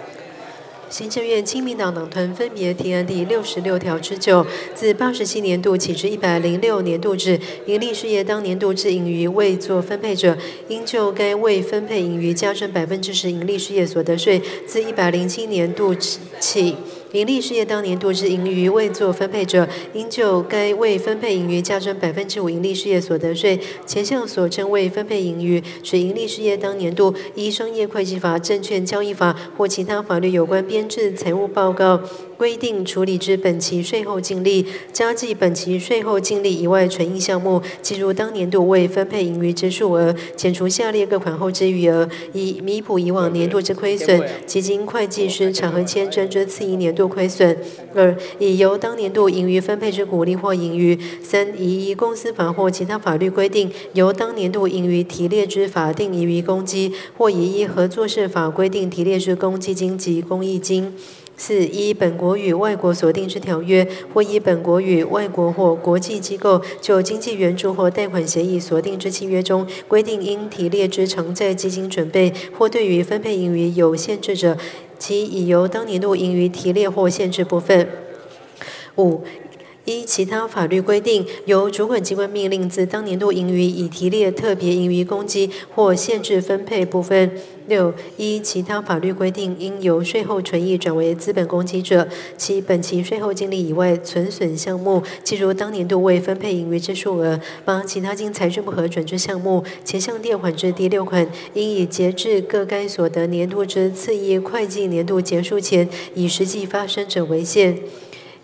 行政院亲民党党团分别提案第六十六条之九，自八十七年度起至一百零六年度止，盈利事业当年度之盈余未作分配者，应就该未分配盈余加征百分之十盈利事业所得税；自一百零七年度起。盈利事业当年度之盈余未作分配者，应就该未分配盈余加征百分之五盈利事业所得税。前项所称未分配盈余，是盈利事业当年度依商业会计法、证券交易法或其他法律有关编制财务报告。规定处理之本期税后净利，加计本期税后净利以外纯益项目，计入当年度未分配盈余之数额，减除下列各款后之余额，以弥补以往年度之亏损基金会计师查核签证之次一年度亏损。二、已由当年度盈余分配之股利或盈余。三、以依公司法或其他法律规定，由当年度盈余提列之法定盈余公积，或以依合作社法规定提列之公积金及公益金。四、依本国与外国所订之条约，或依本国与外国或国际机构就经济援助或贷款协议所订之契约中规定应提列之偿债基金准备，或对于分配盈余有限制者，其已由当年度盈余提列或限制部分。五、依其他法律规定，由主管机关命令自当年度盈余已提列特别盈余公积或限制分配部分。六、依其他法律规定，应由税后权益转为资本公积者，其本期税后净利以外存损项目，计入当年度未分配盈余之数额；八、其他经财政部核准之项目，前项垫款至第六款，应以截至各该所得年度之次一会计年度结束前，以实际发生者为限。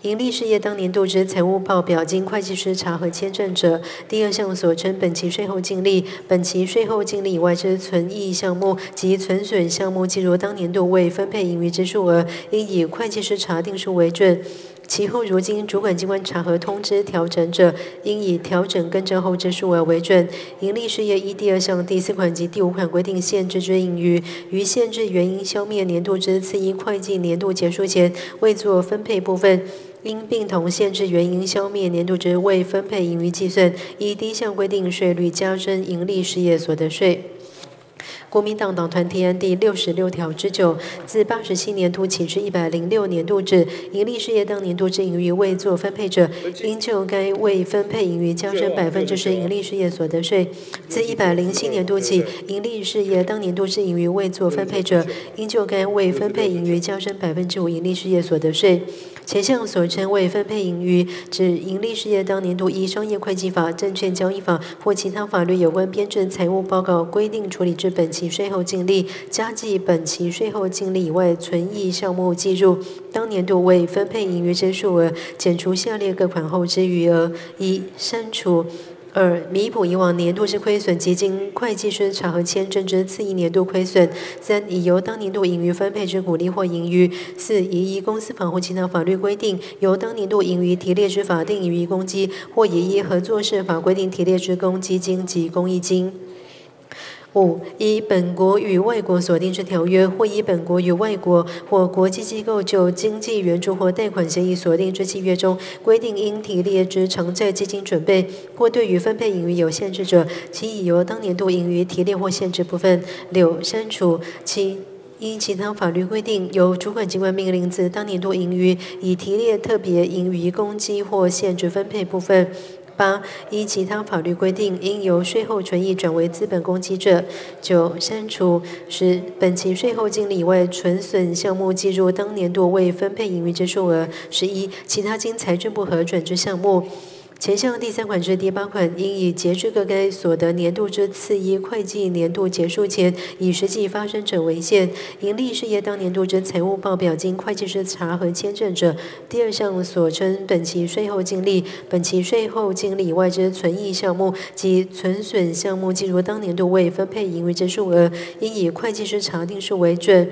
盈利事业当年度之财务报表，经会计师查核签证者，第二项所称本期税后净利、本期税后净利以外之存益项目及存损项目，计入当年度未分配盈余之数额，应以会计师查定数为准。其后如经主管机关查核通知调整者，应以调整更正后之数额为准。盈利事业依第二项第四款及第五款规定限制之盈余，于限制原因消灭年度之次一会计年度结束前未作分配部分。因并同限制原因消灭年度之未分配盈余计算，依第一项规定税率加征盈利事业所得税。国民党党团提案第六十六条之九，自八十七年度起至一百零六年度止，盈利事业当年度之盈余未作分配者，应就该未分配盈余加征百分之十盈利事业所得税；自一百零七年度起，盈利事业当年度之盈余未作分配者，应就该未分配盈余加征百分之五盈利事业所得税。前项所称未分配盈余，指盈利事业当年度依商业会计法、证券交易法或其他法律有关编制财务报告规定处理之本期税后净利，加计本期税后净利以外存益项目计入当年度未分配盈余之数额，减除下列各款后之余额：一、删除。二、弥补以往年度之亏损及经会计师查核签证之次一年度亏损；三、已由当年度盈余分配之股利或盈余；四、以依公司法或其他法律规定，由当年度盈余提列之法定盈余公积，或以依合作社法规定提列之公积金及公益金。五、依本国与外国所订之条约，或依本国与外国或国际机构就经济援助或贷款协议所订之契约中规定应提列之偿债基金准备，或对于分配盈余有限制者，其已由当年度盈余提列或限制部分。六、删除。七、依其他法律规定，由主管机关命令自当年度盈余已提列特别盈余公积或限制分配部分。八、依其他法律规定，应由税后权益转为资本公积者。九、删除。十、本期税后净利以外纯损项目计入当年度未分配盈余之数额。十一、其他经财政部核准之项目。前项第三款至第八款，应以截至各该所得年度之次一会计年度结束前，以实际发生者为限。盈利事业当年度之财务报表经会计师查核签证者，第二项所称本期税后净利、本期税后净利以外之存益项目及存损项目计入当年度未分配盈余之数额，应以会计师查定数为准。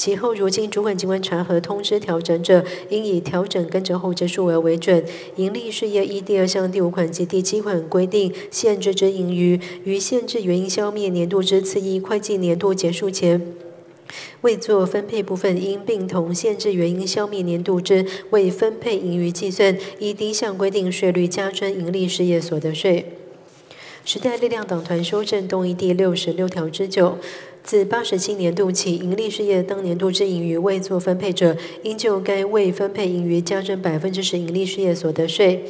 其后如经主管机关查核通知调整者，应以调整更正后之数额为准。盈利事业依第二项第五款及第七款规定限制之盈余，于限制原因消灭年度之次一会计年度结束前。未做分配部分，应并同限制原因消灭年度之未分配盈余计算，依第一项规定税率加征盈利事业所得税。时代力量党团修正动议第六十六条之九，自八十七年度起，盈利事业当年度之盈余未做分配者，应就该未分配盈余加征百分之十盈利事业所得税。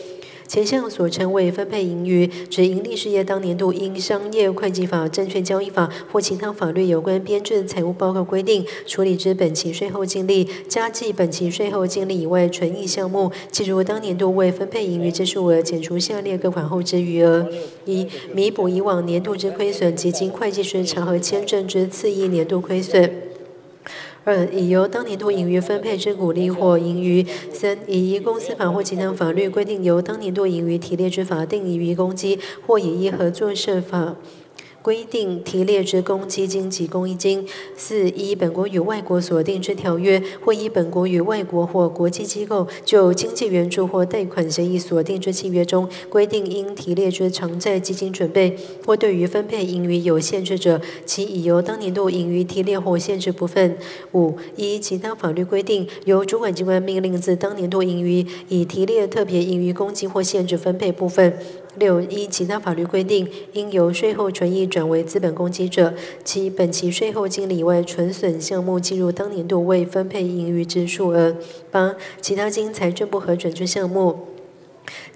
前项所称未分配盈余，指盈利事业当年度因商业会计法、证券交易法或其他法律有关编制财务报告规定处理之本期税后净利，加计本期税后净利以外纯益项目，计入当年度未分配盈余之数额，减除下列各款后之余额：一、弥补以往年度之亏损及经会计师查核签证之次一年度亏损。二、已由当年度盈余分配之股利或盈余；三、已依公司法或其他法律规定由当年度盈余提列之法定盈余公积，或已依合作社法。规定提列之公积金及公益金；四、依本国与外国所订之条约，或依本国与外国或国际机构就经济援助或贷款协议所订之契约中规定应提列之偿债基金准备，或对于分配盈余有限制者，其已由当年度盈余提列或限制部分；五、依其他法律规定，由主管机关命令自当年度盈余以提列特别盈余公积或限制分配部分。六、依其他法律规定，应由税后权益转为资本公积者，七本期税后净利外纯损项目计入当年度未分配盈余之数额。八、其他经财政部核准之项目。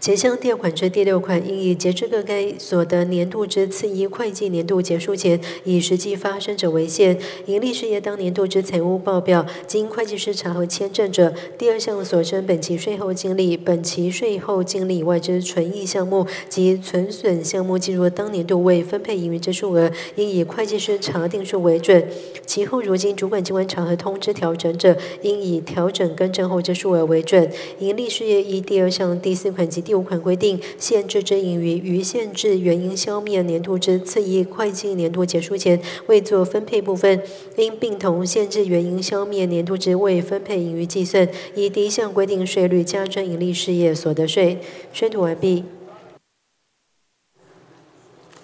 前项第二款之第六款，应以截至各该所得年度之次一会计年度结束前，以实际发生者为限。盈利事业当年度之财务报表，经会计师查核签证者，第二项所称本期税后净利、本期税后净利以外之存益项目及存损项目，计入当年度未分配盈余之数额，应以会计师查定数为准。其后如经主管机关查核通知调整者，应以调整更正后之数额为准。盈利事业依第二项第四款及第五款规定，限制之盈余于限制原因消灭年度之次一会计年度结束前未做分配部分，应并同限制原因消灭年度之未分配盈余计算，以第一项规定税率加征盈利事业所得税。宣读完毕。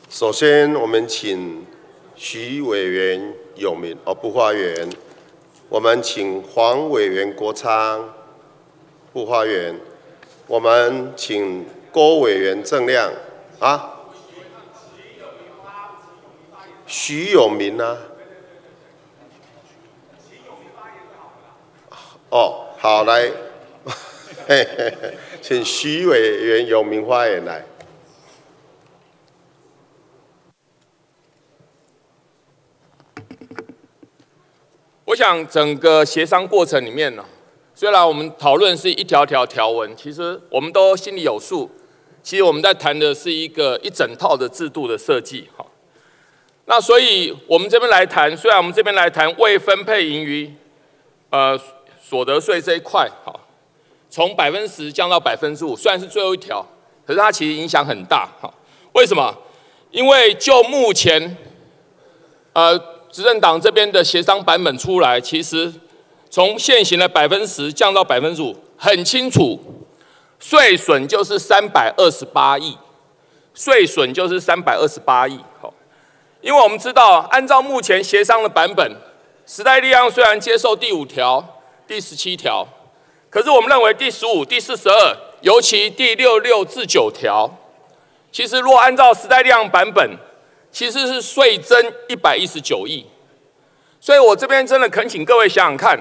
首先，我们请徐委员有名哦不发言。我们请黄委员国昌不发言。我们请郭委员郑亮啊，徐永明呢？哦，好来，请徐委员永明发言来。我想整个协商过程里面呢。虽然我们讨论是一条条条文，其实我们都心里有数。其实我们在谈的是一个一整套的制度的设计，哈。那所以我们这边来谈，虽然我们这边来谈未分配盈余，呃，所得税这一块，哈，从百分之十降到百分之五，虽然是最后一条，可是它其实影响很大，哈。为什么？因为就目前，呃，执政党这边的协商版本出来，其实。从现行的百分之十降到百分之五，很清楚，税损就是三百二十八亿，税损就是三百二十八亿。好，因为我们知道，按照目前协商的版本，时代力量虽然接受第五条、第十七条，可是我们认为第十五、第四十二，尤其第六六至九条，其实若按照时代力量版本，其实是税增一百一十九亿。所以我这边真的恳请各位想想看。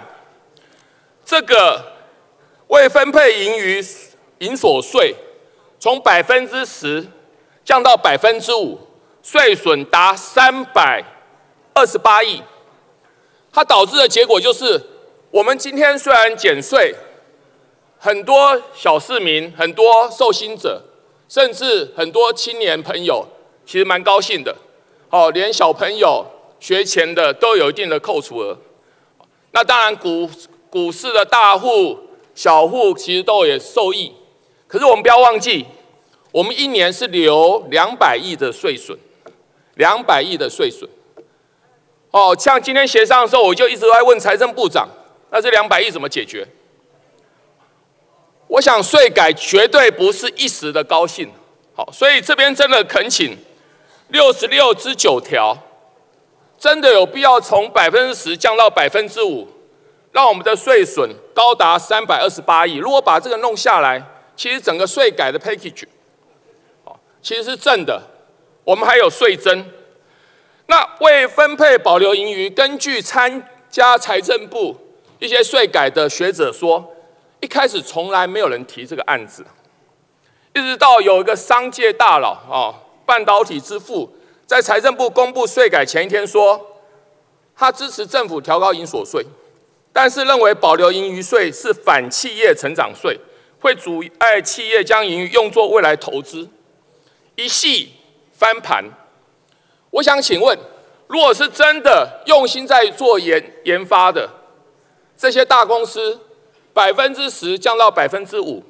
这个未分配盈余盈所税从百分之十降到百分之五，税损达三百二十八亿。它导致的结果就是，我们今天虽然减税，很多小市民、很多受薪者，甚至很多青年朋友，其实蛮高兴的。哦，连小朋友学前的都有一定的扣除额。那当然股。股市的大户、小户其实都也受益，可是我们不要忘记，我们一年是留两百亿的税损，两百亿的税损。哦，像今天协商的时候，我就一直在问财政部长，那这两百亿怎么解决？我想税改绝对不是一时的高兴，好，所以这边真的恳请六十六之九条，真的有必要从百分之十降到百分之五，让我们的税损高达三百二十八亿。如果把这个弄下来，其实整个税改的 package，哦，其实是正的。我们还有税增，那未分配保留盈余，根据参加财政部一些税改的学者说。一开始从来没有人提这个案子，一直到有一个商界大佬啊，半导体之父，在财政部公布税改前一天说，他支持政府调高营所税，但是认为保留盈余税是反企业成长税，会阻碍企业将盈余用作未来投资，一系翻盘。我想请问，如果是真的用心在做研研发的这些大公司？百分之十降到百分之五，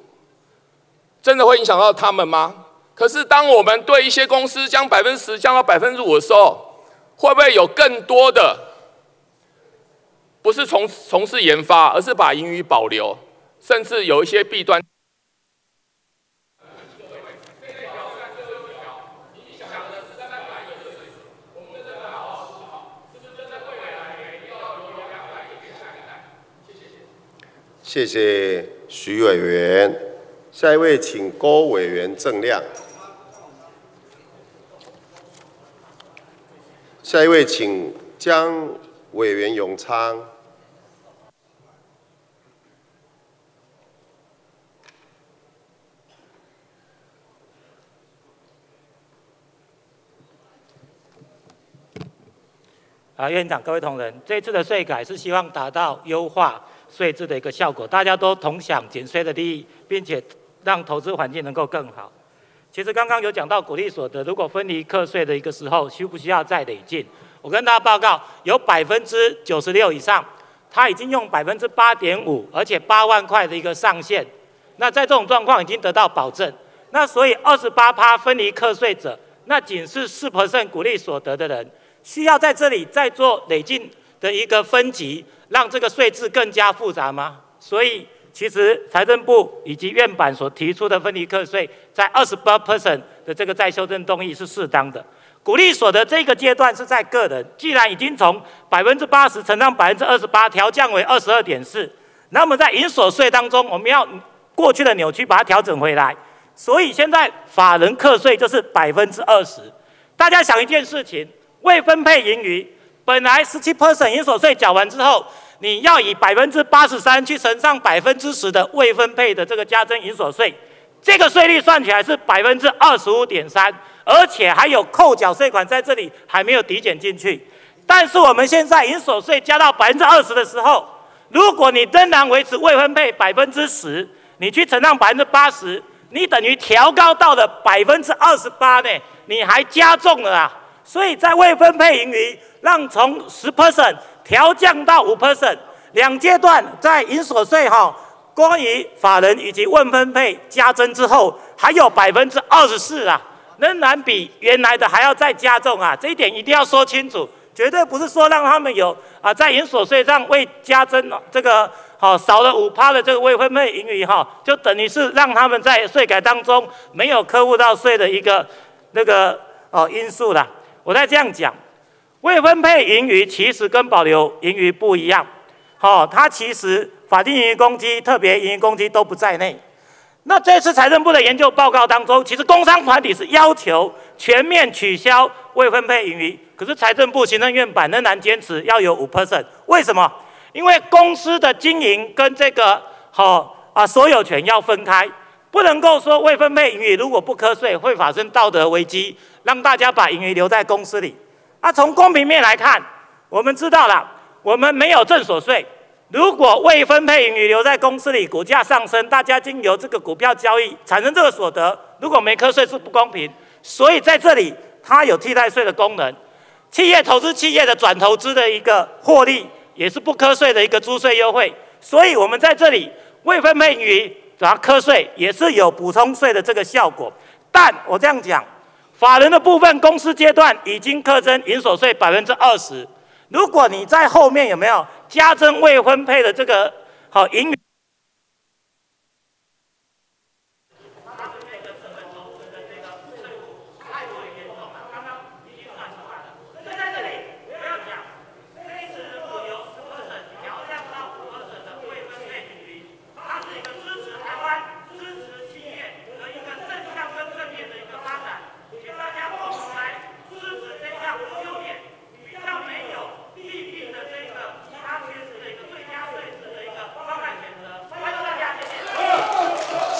真的会影响到他们吗？可是当我们对一些公司将百分之十降到百分之五的时候，会不会有更多的不是从从事研发，而是把盈余保留，甚至有一些弊端？谢谢徐委员，下一位请郭委员郑亮。下一位请江委员永昌。啊，院长、各位同仁，这次的税改是希望达到优化。税制的一个效果，大家都同享减税的利益，并且让投资环境能够更好。其实刚刚有讲到股利所得，如果分离课税的一个时候，需不需要再累进？我跟大家报告，有百分之九十六以上，他已经用百分之八点五，而且八万块的一个上限。那在这种状况已经得到保证。那所以二十八趴分离课税者，那仅是四 percent 鼓励所得的人，需要在这里再做累进的一个分级。让这个税制更加复杂吗？所以其实财政部以及院版所提出的分离课税，在二十八 percent 的这个再修正动议是适当的。鼓励所得这个阶段是在个人，既然已经从百分之八十乘上百分之二十八调降为二十二点四，那么在营所税当中，我们要过去的扭曲把它调整回来。所以现在法人课税就是百分之二十。大家想一件事情，未分配盈余。本来十七 percent 营所税缴完之后，你要以百分之八十三去乘上百分之十的未分配的这个加征营所税，这个税率算起来是百分之二十五点三，而且还有扣缴税款在这里还没有抵减进去。但是我们现在营所税加到百分之二十的时候，如果你仍然维持未分配百分之十，你去乘上百分之八十，你等于调高到了百分之二十八呢，你还加重了啊！所以在未分配盈余。让从十 percent 调降到五 percent，两阶段在营所税哈，关于法人以及未分配加征之后，还有百分之二十四啊，仍然比原来的还要再加重啊，这一点一定要说清楚，绝对不是说让他们有啊在营所税上未加征这个好少了五趴的这个未分配盈余哈，就等于是让他们在税改当中没有科户到税的一个那个哦因素啦。我再这样讲。未分配盈余其实跟保留盈余不一样，好，它其实法定盈余公积、特别盈余公积都不在内。那这次财政部的研究报告当中，其实工商团体是要求全面取消未分配盈余，可是财政部行政院版仍然坚持要有五 percent。为什么？因为公司的经营跟这个好啊所有权要分开，不能够说未分配盈余如果不瞌税会发生道德危机，让大家把盈余留在公司里。啊，从公平面来看，我们知道了，我们没有正所税。如果未分配盈余留在公司里，股价上升，大家经由这个股票交易产生这个所得，如果没课税是不公平。所以在这里，它有替代税的功能。企业投资企业的转投资的一个获利，也是不课税的一个租税优惠。所以我们在这里未分配盈余把它课税，也是有补充税的这个效果。但我这样讲。法人的部分，公司阶段已经课征营所税百分之二十，如果你在后面有没有加征未分配的这个好盈余？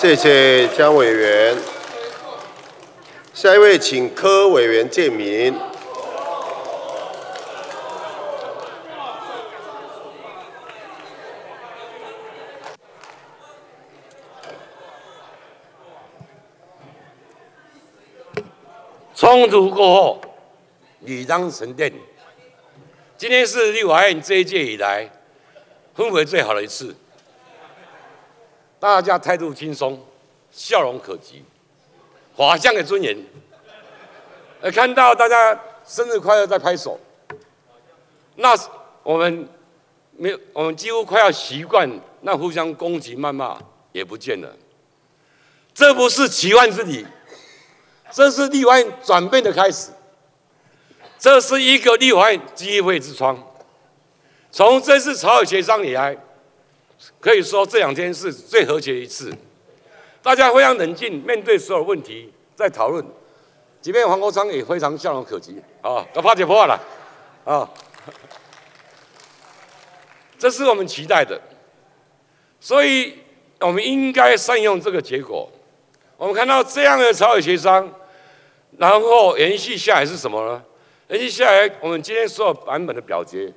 谢谢江委员。下一位，请柯委员建明。冲突过后，礼章沉淀。今天是立法院这一届以来氛围最好的一次。大家态度轻松，笑容可掬，华香的尊严。呃，看到大家生日快乐在拍手，那我们没有，我们几乎快要习惯那互相攻击谩骂也不见了。这不是奇幻之旅，这是立法院转变的开始。这是一个立法院机会之窗。从这次朝野协商以来。可以说这两天是最和谐一次，大家非常冷静面对所有问题在讨论，即便黄国昌也非常笑容可掬啊，都怕就怕了啊，这是我们期待的，所以我们应该善用这个结果。我们看到这样的朝野协商，然后延续下来是什么呢？延续下来，我们今天所有版本的表决，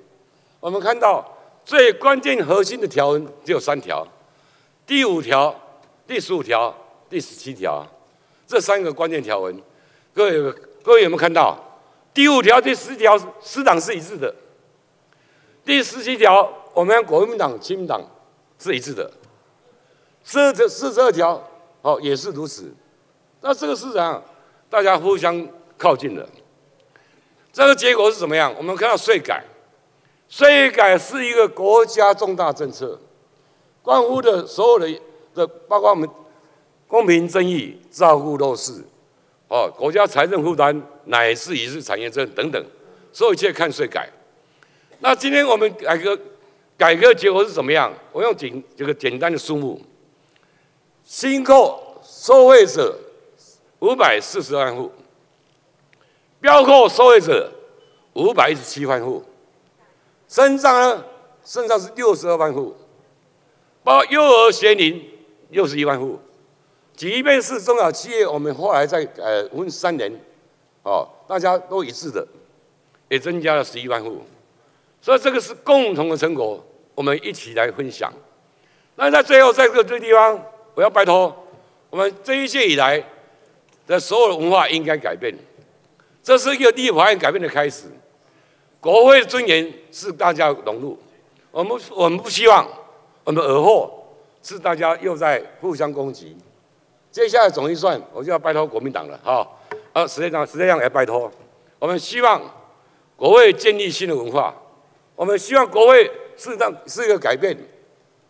我们看到。最关键核心的条文只有三条，第五条、第十五条、第十七条，这三个关键条文，各位各位有没有看到？第五条、第十条，师党是一致的；第十七条，我们国民党、亲民党是一致的；四这四十二条，哦，也是如此。那这个市场，大家互相靠近了，这个结果是怎么样？我们看到税改。税改是一个国家重大政策，关乎的所有的的，包括我们公平正义、照顾弱势，哦，国家财政负担乃至于是产业政等等，所有一切看税改。那今天我们改革改革结果是怎么样？我用简这个简单的数目：新购受惠者五百四十万户，标购受惠者五百一十七万户。身上呢，身上是六十二万户，包括幼儿学龄六十一万户，即便是中小企业，我们后来在呃分三年，哦，大家都一致的，也增加了十一万户，所以这个是共同的成果，我们一起来分享。那在最后，在这个这个地方，我要拜托我们这一届以来的所有的文化应该改变，这是一个立法院改变的开始。国会的尊严是大家融入，我们我们不希望我们尔后是大家又在互相攻击。接下来总预算，我就要拜托国民党了，哈，啊，实际上实际上也拜托，我们希望国会建立新的文化，我们希望国会适当是一个改变，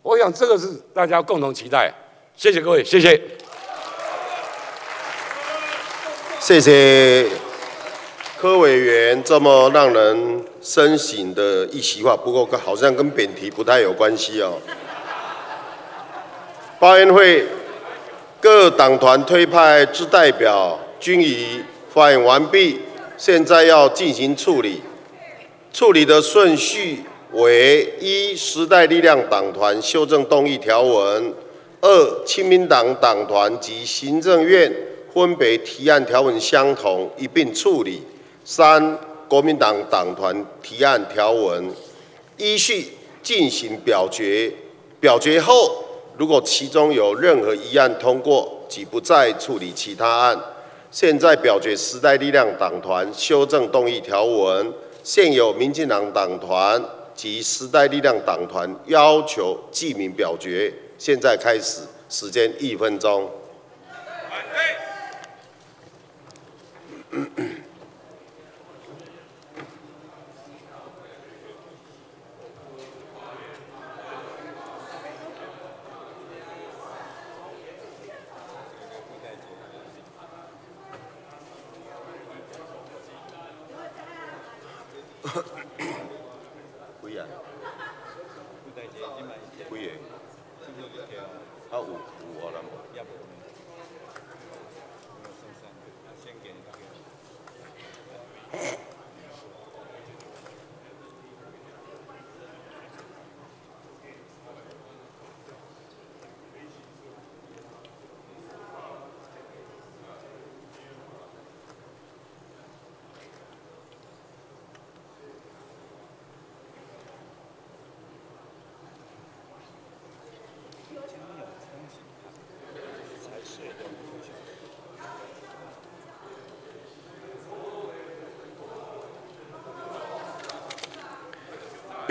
我想这个是大家共同期待。谢谢各位，谢谢，谢谢。柯委员这么让人深省的一席话，不过好像跟扁题不太有关系哦。发言会各党团推派之代表均已发言完毕，现在要进行处理。处理的顺序为：一、时代力量党团修正动议条文；二、亲民党党团及行政院分别提案条文相同，一并处理。三、国民党党团提案条文依序进行表决，表决后，如果其中有任何一案通过，即不再处理其他案。现在表决时代力量党团修正动议条文，现有民进党党团及时代力量党团要求记名表决。现在开始，时间一分钟。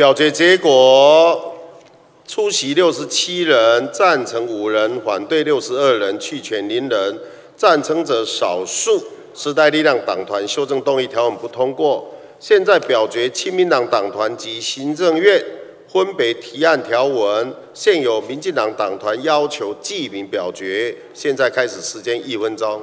表决结果：出席六十七人，赞成五人，反对六十二人，弃权零人。赞成者少数。时代力量党团修正动议条文不通过。现在表决亲民党党团及行政院分别提案条文。现有民进党党团要求记名表决。现在开始，时间一分钟。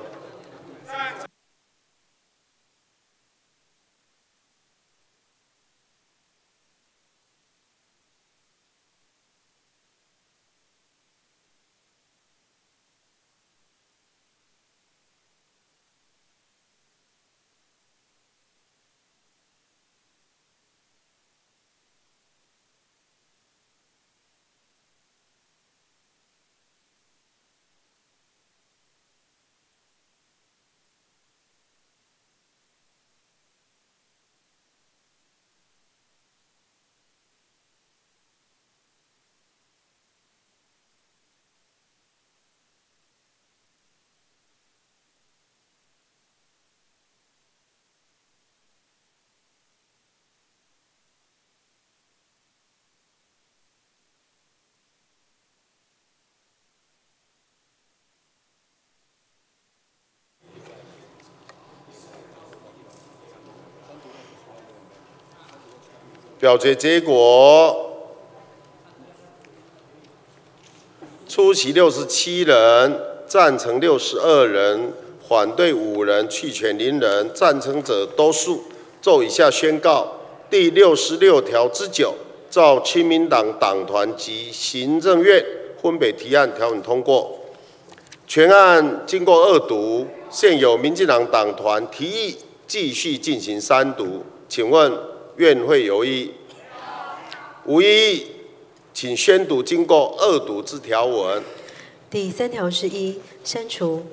表决结果：出席六十七人，赞成六十二人，反对五人，弃权零人。赞成者多数。奏以下宣告：第六十六条之九，照亲民党党团及行政院分别提案条文通过。全案经过二读，现有民进党党团提议继续进行三读，请问？愿会有异，无异议，请宣读经过二读之条文。第三条是一删除。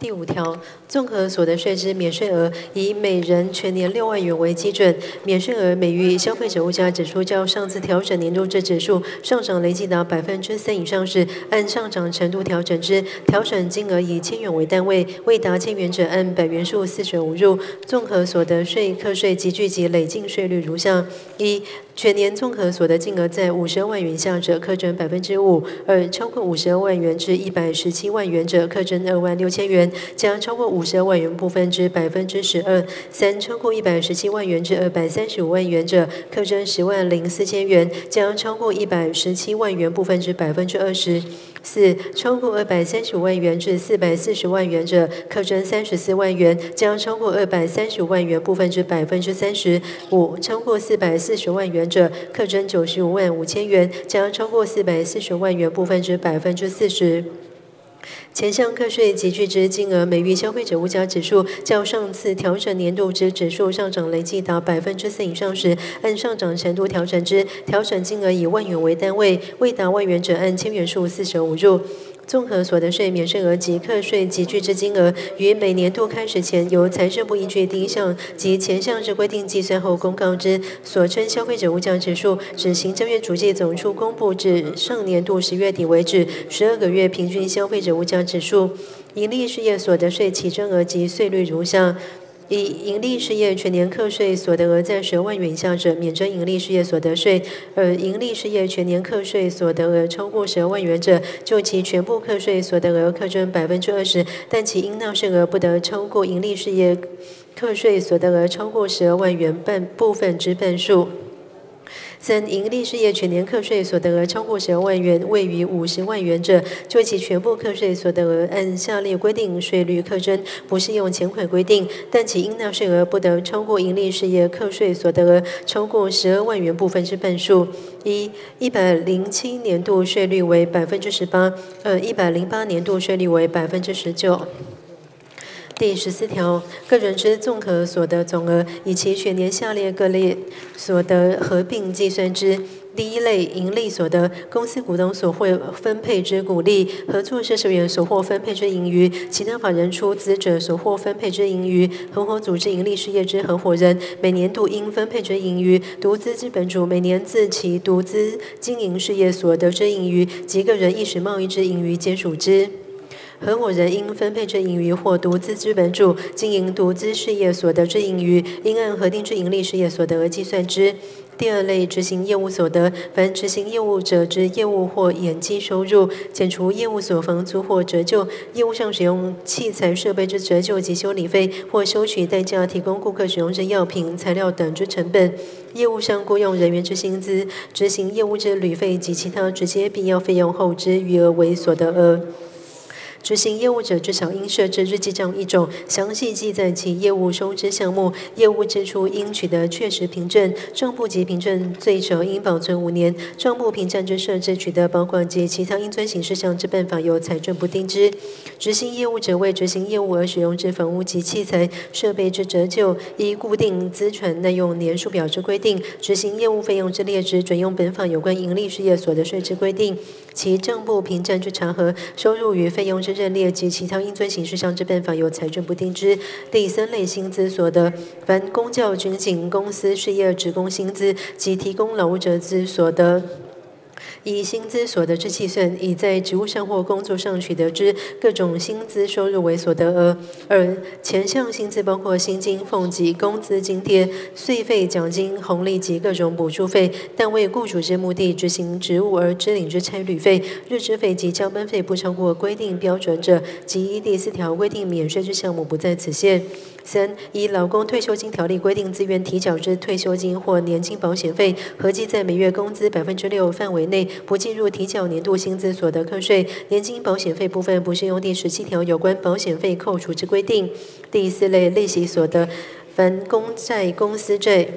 第五条，综合所得税之免税额以每人全年六万元为基准，免税额每遇消费者物价指数较上次调整年度之指数上涨累计达百分之三以上时，按上涨程度调整之。调整金额以千元为单位，未达千元者按百元数四舍五入。综合所得税课税及聚集累进税率如下：一、全年综合所得金额在五十万元下者，课征百分之五；二、超过五十万元至一百十七万元者，课征二万六千元。将超过五五十二万元部分之百分之十二；三超过一百十七万元至二百三十五万元者，课征十万零四千元；将超过一百十七万元部分之百分之二十四；超过二百三十五万元至四百四十万元者，课征三十四万元；将超过二百三十五万元部分之百分之三十五；超过四百四十万元者，课征九十五万五千元；将超过四百四十万元部分之百分之四十。前项课税及巨之金额，每月消费者物价指数较上次调整年度之指数上涨累计达百分之四以上时，按上涨程度调整之。调整金额以万元为单位，未达万元者按千元数四舍五入。综合所得税免税额及课税及巨之金额，于每年度开始前，由财政部依据第一项及前项之规定计算后公告之。所称消费者物价指数，指行政院主计总处公布至上年度十月底为止十二个月平均消费者物价指数。盈利事业所得税起征额及税率如下。以盈利事业全年课税所得额在十万元以下者，免征盈利事业所得税；而盈利事业全年课税所得额超过十万元者，就其全部课税所得额课征百分之二十，但其应纳税额不得超过盈利事业课税所得额超过十二万元半部分之半数。三、盈利事业全年课税所得额超过十二万元，位于五十万元者，就其全部课税所得额按下列规定税率课征，不适用前款规定，但其应纳税额不得超过盈利事业课税所得额超过十二万元部分之半数。一、一百零七年度税率为百分之十八；呃、一百零八年度税率为百分之十九。第十四条，个人之综合所得总额，以其全年下列各类所得合并计算之。第一类盈利所得，公司股东所获分配之股利，合作社社员所获分配之盈余，其他法人出资者所获分配之盈余，合伙组织盈利事业之合伙人每年度应分配之盈余，独资资本主每年自其独资经营事业所得之盈余，及个人一时贸易之盈余皆属之。合伙人应分配之盈余或独资资本主经营独资事业所得之盈余，应按核定之盈利事业所得额计算之。第二类执行业务所得，凡执行业务者之业务或演技收入，减除业务所房租或折旧，业务上使用器材设备之折旧及修理费，或收取代价提供顾客使用之药品、材料等之成本，业务上雇用人员之薪资，执行业务之旅费及其他直接必要费用后之余额为所得额。执行业务者至少应设置日记账一种，详细记载其业务收支项目、业务支出应取得确实凭证，账簿及凭证最少应保存五年。账簿凭证之设置、取得、保管及其他应遵行事项之办法，由财政部定之。执行业务者为执行业务而使用之房屋及器材设备之折旧，依固定资产耐用年数表之规定，执行业务费用之列支，准用本法有关盈利事业所得税之规定。其账簿凭证之查核、收入与费用之认列及其他应遵形式上之办法，由财政部定之。第三类薪资所得，凡公教军警公司事业职工薪资及提供劳务者之所得。以薪资所得之计算，以在职务上或工作上取得之各种薪资收入为所得额。二、前项薪资包括薪金、俸给、工资津贴、税费、奖金、红利及各种补助费，但为雇主之目的执行职务而支领之差旅费、日支费及加班费不超过规定标准者，及依第四条规定免税之项目不在此限。三、以劳工退休金条例规定自愿提缴之退休金或年金保险费，合计在每月工资百分之六范围内，不计入提缴年度薪资所得课税。年金保险费部分不适用第十七条有关保险费扣除之规定。第四类利息所得，凡公债、公司债。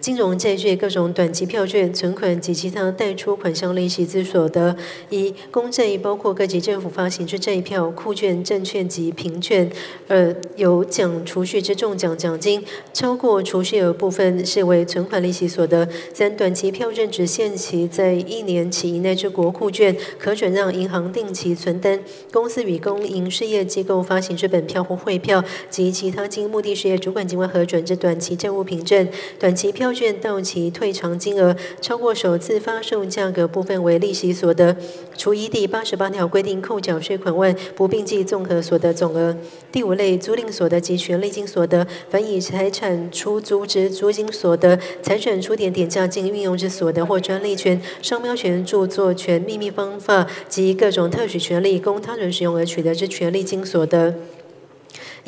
金融债券、各种短期票券、存款及其他贷出款项利息之所得。一、公债包括各级政府发行之债票、库券、证券及凭券。二、有奖储蓄之中奖奖金，超过储蓄额部分视为存款利息所得。三、短期票券只限期在一年期以内之国库券，可转让银行定期存单。公司与公营事业机构发行之本票或汇票及其他经目的事业主管机关核准之短期债务凭证。短期票券到期退偿金额超过首次发售价格部分为利息所得，除依第八十八条规定扣缴税款外，不并计综合所得总额。第五类租赁所得及权利金所得，凡以财产出租之租金所得、财产出点点价金运用之所得或专利权、商标权、著作权、秘密方法及各种特许权利供他人使用而取得之权利金所得。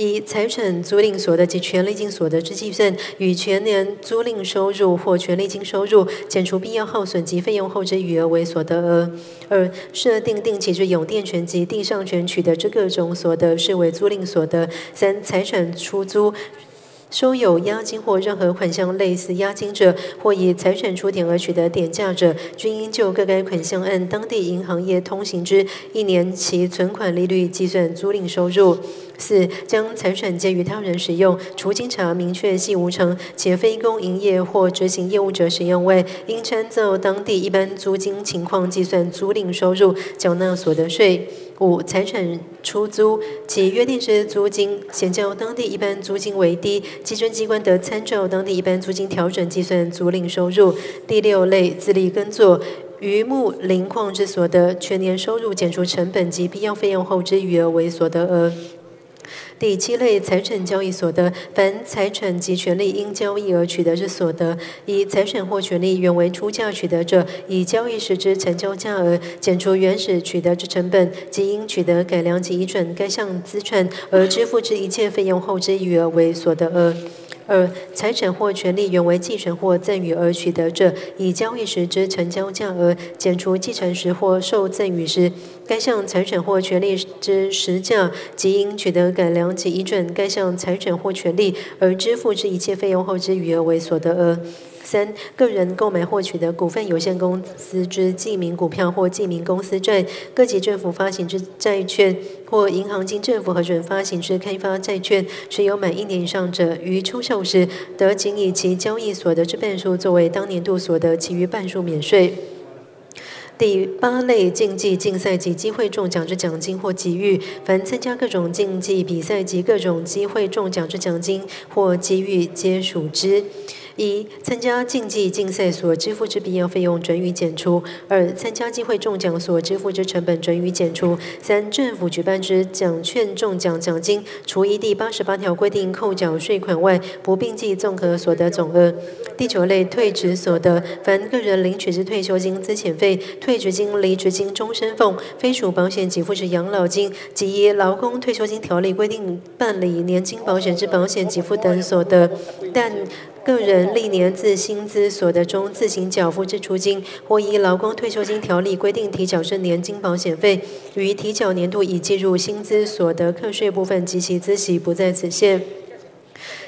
以财产租赁所得及权利金所得之计算，与全年租赁收入或权利金收入减除必要耗损及费用后之余额为所得额。二、设定定期之永电权及地上权取得之各种所得，视为租赁所得。三、财产出租。收有押金或任何款项类似押金者，或以财产出点而取得点价者，均应就各该款项按当地银行业通行之一年期存款利率计算租赁收入。四、将财产借予他人使用，除经查明确系无偿且非公营业或执行业务者使用外，应参照当地一般租金情况计算租赁收入，缴纳所得税。五、财产出租其约定之租金，显较当地一般租金为低，计征机关得参照当地一般租金调整计算租赁收入。第六类自力耕作。渔牧林矿之所得，全年收入减除成本及必要费用后之余额为所得额。第七类财产交易所得，凡财产及权利因交易而取得之所得，以财产或权利原为出价取得者，以交易时之成交价额减除原始取得之成本，即因取得改良及移转该项资产而支付之一切费用后之余额为所得额。二、财产或权利原为继承或赠与而取得者，以交易时之成交价额减除继承时或受赠与时该项财产或权利之实价，即应取得改良及移转该项财产或权利而支付之一切费用后之余额为所得额。三、个人购买获取的股份有限公司之记名股票或记名公司债，各级政府发行之债券或银行经政府核准发行之开发债券，持有满一年以上者，于出售时得仅以其交易所得之半数作为当年度所得，其余半数免税。第八类竞技竞赛及机会中奖之奖金或给予，凡参加各种竞技比赛及各种机会中奖之奖金或给予，皆属之。一、参加竞技竞赛所支付之必要费用准予减除；二、参加机会中奖所支付之成本准予减除；三、政府举办之奖券中奖奖金，除依第八十八条规定扣缴税款外，不并计综合所得总额。第九类退职所得，凡个人领取之退休金、资遣费、退职金、离职金、终身俸，非属保险给付之养老金，及依劳工退休金条例规定办理年金保险之保险给付等所得，但个人历年自薪资所得中自行缴付之出金，或依劳工退休金条例规定提缴之年金保险费，于提缴年度已计入薪资所得课税部分及其孳息不在此限。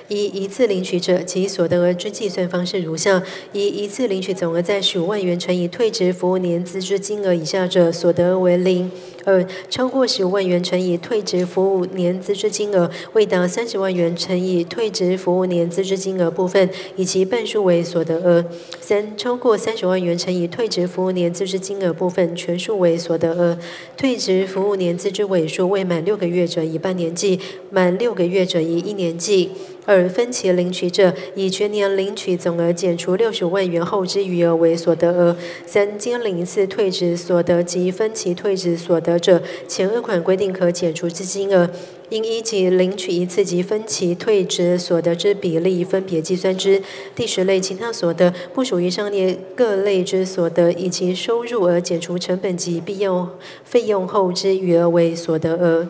一一次领取者，其所得额之计算方式如下：一一次领取总额在十五万元乘以退职服务年资之金额以下者，所得额为零；二超过十五万元乘以退职服务年资之金额未达三十万元乘以退职服务年资之金额部分，以其半数为所得额；三超过三十万元乘以退职服务年资之金额部分，全数为所得额。退职服务年资之尾数未满六个月者，以半年计；满六个月者，以一年计。二分期领取者，以全年领取总额减除六十万元后之余额为所得额。三经领一次退职所得及分期退职所得者，前二款规定可减除之金额，应依其领取一次及分期退职所得之比例分别计算之。第十类其他所得，不属于上列各类之所得，以其收入额减除成本及必要费用后之余额为所得额。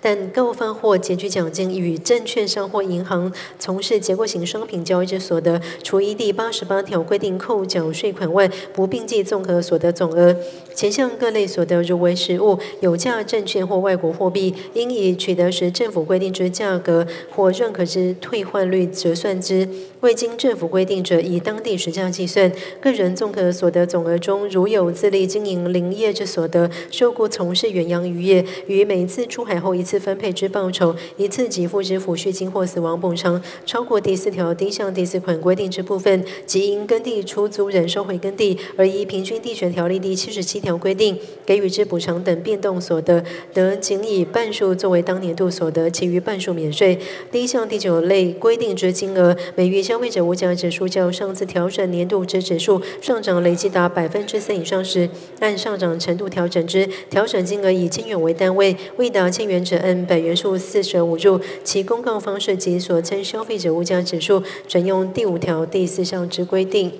但购发或检举奖金与证券商或银行从事结构型商品交易之所得，除依第八十八条规定扣缴税款外，不并计综合所得总额。前项各类所得，如为实物、有价证券或外国货币，应以取得时政府规定之价格或认可之退换率折算之。未经政府规定者，以当地实价计算。个人综合所得总额中，如有自力经营林业之所得，受雇从事远洋渔业，于每次出海后一次分配之报酬，一次给付之抚恤金或死亡补偿，超过第四条第一项第四款规定之部分，即因耕地出租人收回耕地，而依平均地权条例第七十七条条规定给予之补偿等变动所得，得仅以半数作为当年度所得，其余半数免税。第一项第九类规定之金额，每月消费者物价指数较上次调整年度之指数上涨累计达百分之三以上时，按上涨程度调整之。调整金额以千元为单位，未达千元者按百元数四舍五入。其公告方式及所称消费者物价指数，准用第五条第四项之规定。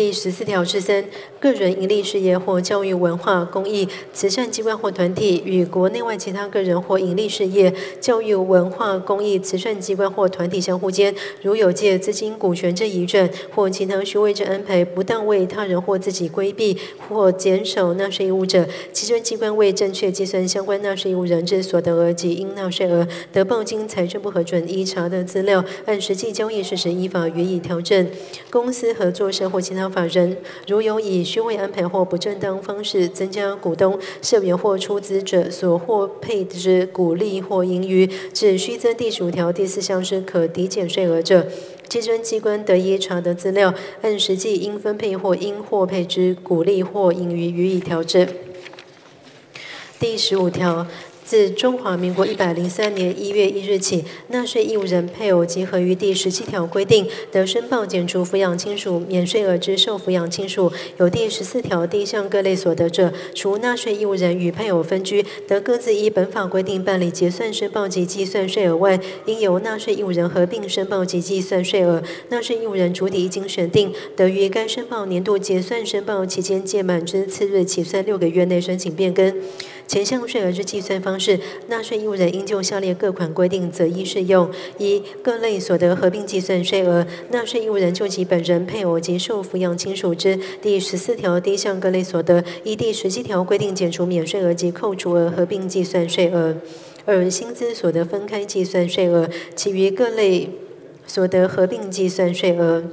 第十四条之三，个人营利事业或教育、文化、公益、慈善机关或团体与国内外其他个人或营利事业、教育、文化、公益、慈善机关或团体相互间，如有借资金、股权之移转或其他虚伪之安排，不当为他人或自己规避或减少纳税义务者，稽征机关未正确计算相关纳税义务人之所得额及应纳税额，得报经财政部核准依查的资料，按实际交易事实依法予以调整。公司、合作社或其他法人，如有以虚伪安排或不正当方式增加股东、社员或出资者所获配之股利或盈余，至虚增第十五条第四项之可抵减税额者，稽征机关得以查得资料，按实际应分配或应获配之股利或盈余予以调整。第十五条。自中华民国一百零三年一月一日起，纳税义务人配偶及合于第十七条规定得申报减除抚养亲属免税额之受抚养亲属，有第十四条第一项各类所得者，除纳税义务人与配偶分居，得各自依本法规定办理结算申报及计算税额外，应由纳税义务人合并申报及计算税额。纳税义务人主体一经选定，得于该申报年度结算申报期间届满之次日起算六个月内申请变更。前项税额之计算方式，纳税义务人应就下列各款规定择一适用：一、各类所得合并计算税额，纳税义务人就其本人、配偶及受抚养亲属之第十四条第一项各类所得，依第十七条规定减除免税额及扣除额合并计算税额；二、薪资所得分开计算税额，其余各类所得合并计算税额。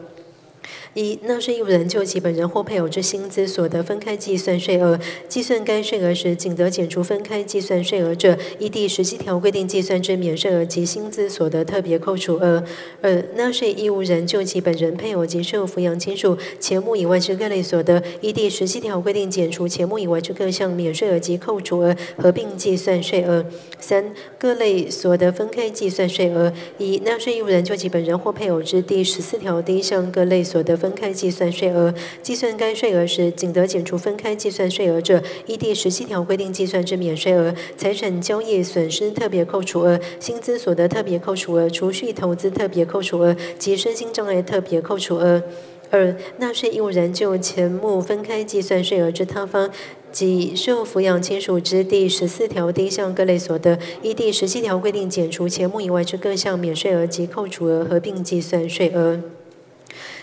一、纳税义务人就其本人或配偶之薪资所得分开计算税额，计算该税额时，仅得减除分开计算税额者，依第十七条规定计算之免税额及薪资所得特别扣除额。二、纳税义务人就其本人、配偶及受抚养亲属前目以外之各类所得，依第十七条规定减除前目以外之各项免税额及扣除额，合并计算税额。三、各类所得分开计算税额。一、纳税义务人就其本人或配偶之第十四条第一项各类所得分分开计算税额，计算该税额时，仅得减除分开计算税额者，依第十七条规定计算之免税额、财产交易损失特别扣除额、薪资所得特别扣除额、储蓄投资特别扣除额及身心障碍特别扣除额。二、纳税义务人就前目分开计算税额之他方及受抚养亲属之第十四条第一项各类所得，依第十七条规定减除前目以外之各项免税额及扣除额，合并计算税额。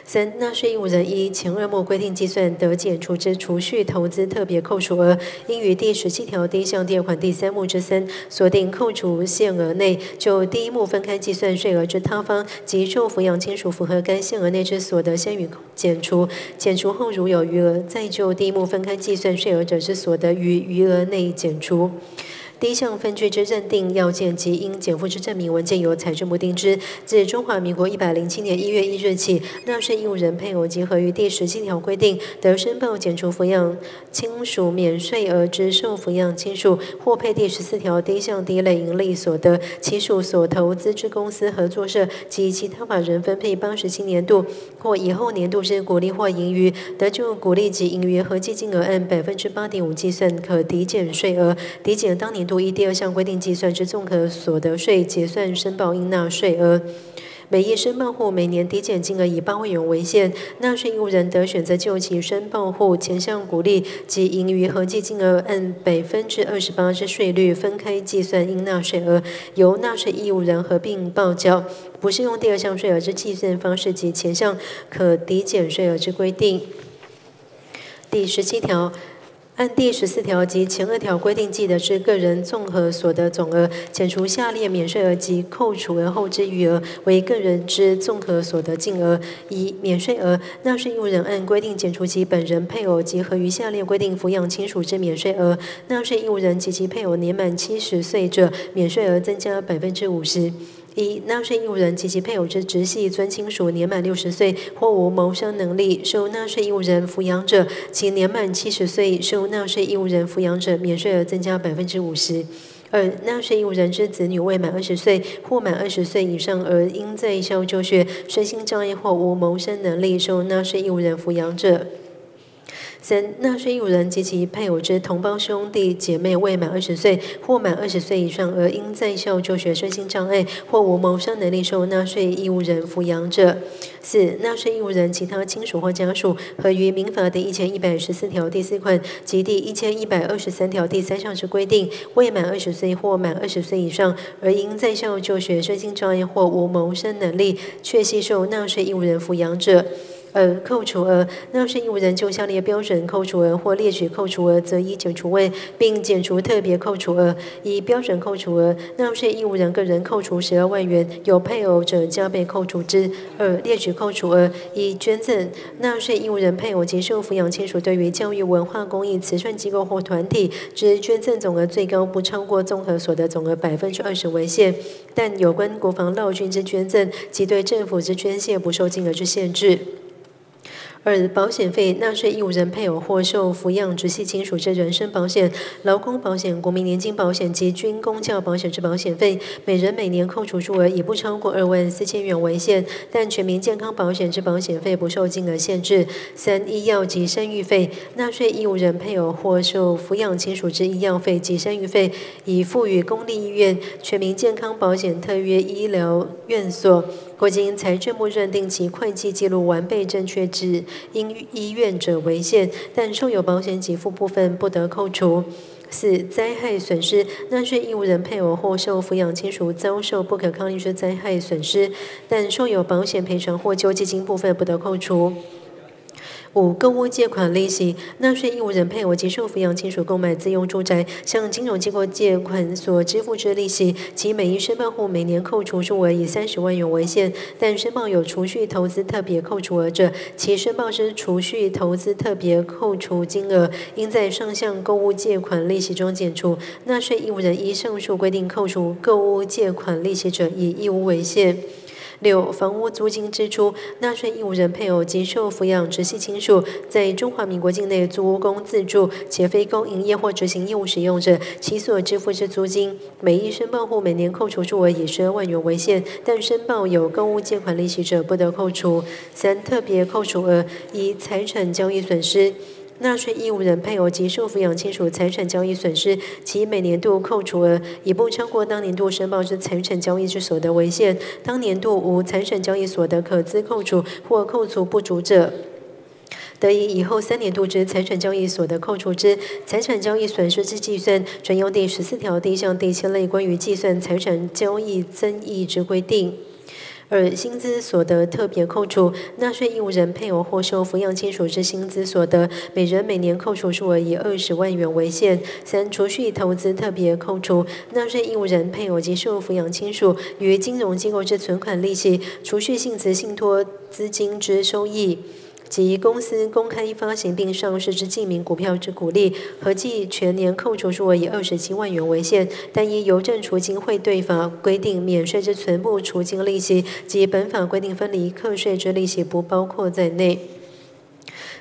三、纳税义务人依前二目规定计算得减除之储蓄投资特别扣除额，应于第十七条第一项第二款第三目之三锁定扣除限额内，就第一目分开计算税额之他方及受抚养亲属符合该限额内之所得，先予减除。减除后如有余额，再就第一目分开计算税额者之所得于余额内减除。第一项分居之认定要件及应减负之证明文件由财政部定之。自中华民国一百零七年一月一日起，纳税义务人配偶及合于第十七条规定得申报减除抚养亲属免税额之受抚养亲属，或配第十四条第一项第一类营利所得，其属所投资之公司、合作社及其他法人分配八十七年度或以后年度之股利或盈余，得就股利及盈余合计金额按百分之八点五计算可抵减税额，抵减当年度依第二项规定计算之综合所得税结算申报应纳税额。每一申报户每年抵减金额以八万元为限，纳税义务人得选择就其申报户前项股利及盈余合计金额按百分之二十八之税率分开计算应纳税额，由纳税义务人合并报缴，不适用第二项税额之计算方式及前项可抵减税额之规定。第十七条。按第十四条及前二条规定记得之个人综合所得总额，减除下列免税额及扣除额后之余额，为个人之综合所得净额。一、免税额，纳税义务人按规定减除其本人、配偶及合于下列规定抚养亲属之免税额。纳税义务人及其配偶年满七十岁者，免税额增加百分之五十。一、纳税义务人及其配偶之直系尊亲属年满六十岁或无谋生能力，受纳税义务人抚养者，其年满七十岁受纳税义务人抚养者，免税额增加百分之五十。二、纳税义务人之子女未满二十岁或满二十岁以上而应在校就学、身心障碍或无谋生能力，受纳税义务人抚养者。三、纳税义务人及其配偶之同胞兄弟姐妹未满二十岁或满二十岁以上而因在校就学、身心障碍或无谋生能力受纳税义务人抚养者。四、纳税义务人其他亲属或家属，合于民法第一千一百十四条第四款及第一千一百二十三条第三项之规定，未满二十岁或满二十岁以上而因在校就学、身心障碍或无谋生能力，确系受纳税义务人抚养者。二、扣除额，纳税义务人就下列标准扣除额或列举扣除额，则依减除位，并减除特别扣除额。一、标准扣除额，纳税义务人个人扣除十二万元，有配偶者加倍扣除之。二、列举扣除额，一、捐赠，纳税义务人配偶及受抚养亲属对于教育、文化、公益、慈善机构或团体之捐赠总额最高不超过综合所得总额百分之二十为限，但有关国防、陆军之捐赠及对政府之捐献不受金额之限制。二、保险费纳税义务人配偶或受抚养直系亲属之人身保险、劳工保险、国民年金保险及军公教保险之保险费，每人每年扣除数额以不超过二万四千元为限，但全民健康保险之保险费不受金额限制。三、医药及生育费纳税义务人配偶或受抚养亲属之医药费及生育费，已付予公立医院、全民健康保险特约医疗院所。国经财政部认定其会计记录完备正确至因医院者为限，但受有保险给付部分不得扣除。四、灾害损失纳税义务人配偶或受抚养亲属遭受不可抗力之灾害损失，但受有保险赔偿或救济金部分不得扣除。五、购物借款利息，纳税义务人配偶及受抚养亲属购买自用住宅，向金融机构借款所支付之利息，其每一申报户每年扣除数额以三十万元为限，但申报有储蓄投资特别扣除额者，其申报之储蓄投资特别扣除金额，应在上项购物借款利息中减除。纳税义务人依上述规定扣除购物借款利息者，以义务为限。六、房屋租金支出，纳税义务人配偶及受抚养直系亲属在中华民国境内租屋供自住且非公营业或执行业务使用者，其所支付之租金，每一申报户每年扣除数额以十二万元为限，但申报有购物借款利息者不得扣除。三、特别扣除额一、财产交易损失。纳税义务人配偶及受抚养亲属财产交易损失，其每年度扣除额以不超过当年度申报之财产交易之所得为限。当年度无财产交易所得可资扣除或扣除不足者，得以以后三年度之财产交易所得扣除之财产交易损失之计算，准用第十四条第一项第七类关于计算财产交易增益之规定。二、薪资所得特别扣除，纳税义务人配偶或受抚养亲属之薪资所得，每人每年扣除数额以二十万元为限。三、储蓄投资特别扣除，纳税义务人配偶及受抚养亲属与金融机构之存款利息、储蓄性质信托资金之收益。及公司公开发行并上市之记名股票之股利，合计全年扣除数额以二十七万元为限，但依邮政储金汇兑法规定，免税之存部储金利息及本法规定分离课税之利息不包括在内。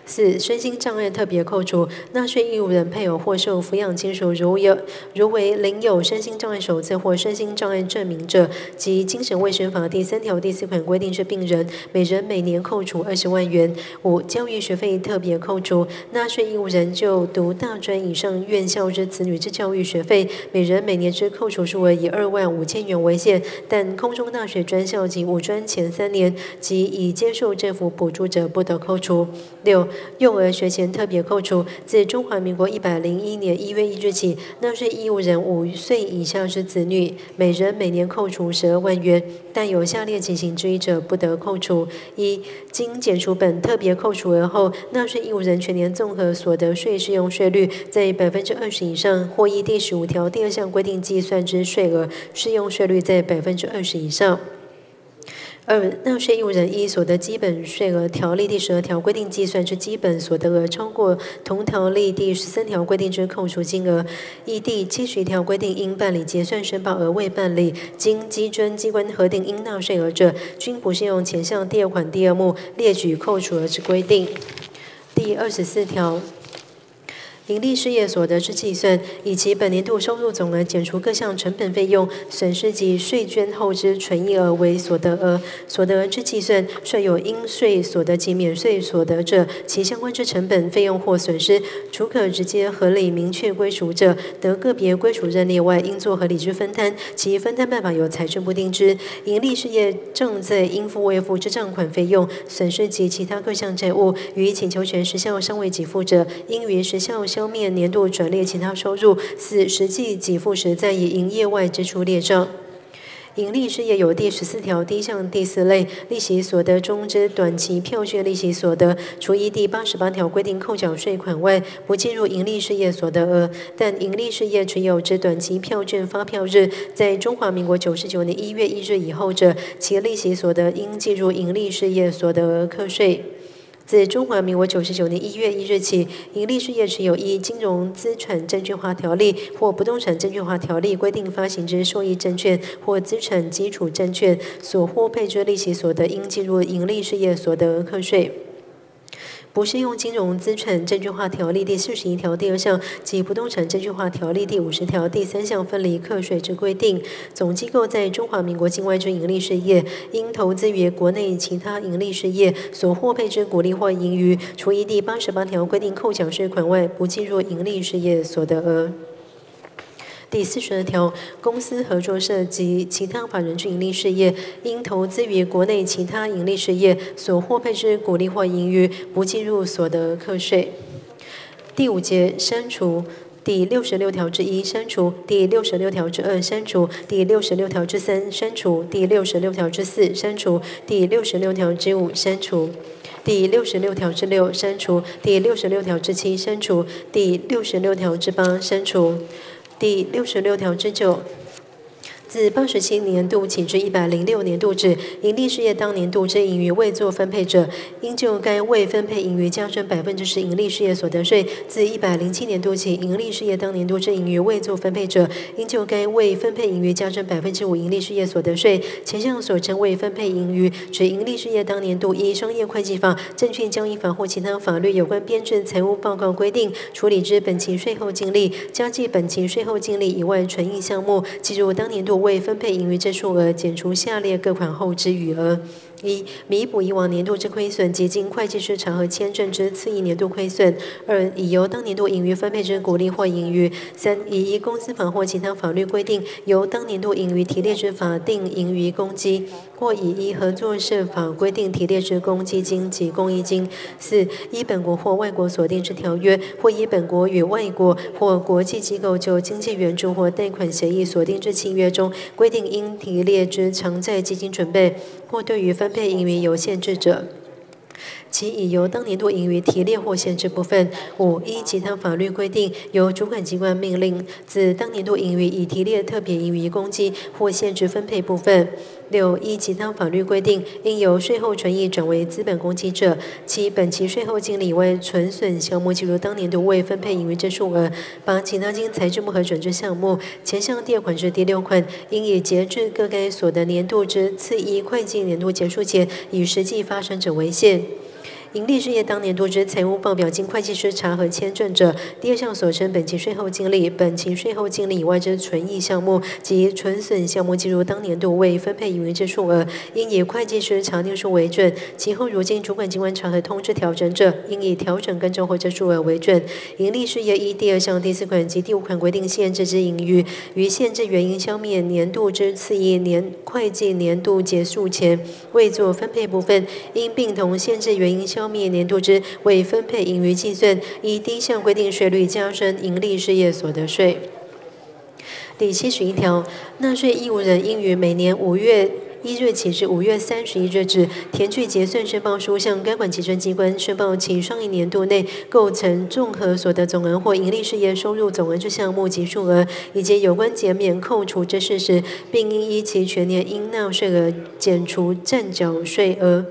四、身心障碍特别扣除，纳税义务人配偶或受抚养亲属如有如为领有身心障碍手册或身心障碍证明者，及精神卫生法第三条第四款规定之病人，每人每年扣除二十万元。五、教育学费特别扣除，纳税义务人就读大专以上院校之子女之教育学费，每人每年之扣除数额以二万五千元为限，但空中大学专校及五专前三年及已接受政府补助者不得扣除。六、幼儿学前特别扣除，自中华民国一百零一年一月一日起，纳税义务人五岁以下之子女，每人每年扣除十二万元，但有下列情形之一者不得扣除：一、经减除本特别扣除额后，纳税义务人全年综合所得税适用税率在百分之二十以上，或依第十五条第二项规定计算之税额适用税率在百分之二十以上。二、纳税义务人依所得基本税额条例第十二条规定计算之基本所得额超过同条例第十三条规定之扣除金额，依第七十一条规定应办理结算申报而未办理，经稽征机关核定应纳税额者，均不适用前项第二款第二目列举扣除额之规定。第二十四条。盈利事业所得之计算，以其本年度收入总额减除各项成本费用、损失及税捐后之纯益额为所得额。所得额之计算，设有应税所得及免税所得者，其相关之成本费用或损失，除可直接合理明确归属者，得个别归属认列外，应作合理之分摊。其分摊办法由财政部定之。盈利事业正在应付未付之账款费用、损失及其他各项债务，于请求权时效尚未给付者，应于时效。消灭年度转列其他收入，四实际给付时再以营业外支出列账。盈利事业有第十四条第一项第四类利息所得中之短期票券利息所得，除依第八十八条规定扣缴税款外，不计入盈利事业所得额。但盈利事业持有之短期票券发票日在中华民国九十九年一月一日以后者，其利息所得应计入盈利事业所得额课税。自中华民国九十九年一月一日起，盈利事业持有依《金融资产证券化条例》或《不动产证券化条例》规定发行之受益证券或资产基础证券所获配置利息所得，应计入盈利事业所得额课税。不适用金融资产证券化条例第四十一条第二项及不动产证券化条例第五十条第三项分离课税之规定。总机构在中华民国境外之盈利事业，因投资于国内其他盈利事业所获配之股利或盈余，除以第八十八条规定扣缴税款外，不计入盈利事业所得额。第四十二条，公司、合作社及其他法人之盈利事业，应投资于国内其他盈利事业所获配之股利或盈余，不计入所得课税。第五节删除。第六十六条之一，删除。第六十六条之二，删除。第六十六条之三，删除。第六十六条之四，删除。第六十六条之五，删除。第六十六条之六，删除。第六十六条之七，删除。第六十六条之八，删除。第六十六条之九，自八十七年度起至一百零六年度止，盈利事业当年度之盈余未作分配者，应就该未分配盈余加征百分之十盈利事业所得税；自一百零七年度起，盈利事业当年度之盈余未作分配者，应就该未分配盈余加征百分之五盈利事业所得税。前项所称未分配盈余，指盈利事业当年度依商业会计法、证券交易法或其他法律有关编制财务报告规定处理之本期税后净利，加计本期税后净利以外纯益项目，计入当年度未分配盈余之数额，减除下列各款后之余额：一、弥补以往年度之亏损及经会计师查核签证之次一年度亏损；二、已由当年度盈余分配之股利或盈余；三、已依公司法或其他法律规定由当年度盈余提列之法定盈余公积，或已依合作社法规定提列之公积金及公益金；四、依本国或外国所订之条约，或依本国与外国或国际机构就经济援助或贷款协议所订之契约中规定应提列之偿债基金准备，或对于分被引为有限制者。其已由当年度盈余提列或限制部分；五、依其他法律规定，由主管机关命令自当年度盈余已提列特别盈余公积或限制分配部分；六、依其他法律规定，应由税后权益转为资本公积者，其本期税后净利以外纯损项目计入当年度未分配盈余之数额；八、其他经财政部核准之项目，前项第二款至第六款，应以截至各该所得年度之次一会计年度结束前，以实际发生者为限。盈利事业当年度之财务报表经会计师查核签证者，第二项所称本期税后净利、本期税后净利以外之纯益项目及纯损项目计入当年度未分配盈余之数额，应以会计师查定数为准。其后如经主管机关查核通知调整者，应以调整更正或者数额为准。盈利事业依第二项第四款及第五款规定限制之盈余，于限制原因消灭年度之次一年会计年度结束前未做分配部分，因并同限制原因消灭年度之未分配盈余计算，依第一项规定税率加征盈利事业所得税。第七十一条，纳税义务人应于每年五月一日起至五月三十一日止，填具结算申报书，向该管稽征机关申报其上一年度内构成综合所得总额或盈利事业收入总额之项目及数额，以及有关减免扣除之事实，并应依其全年应纳税额减除暂缴税额。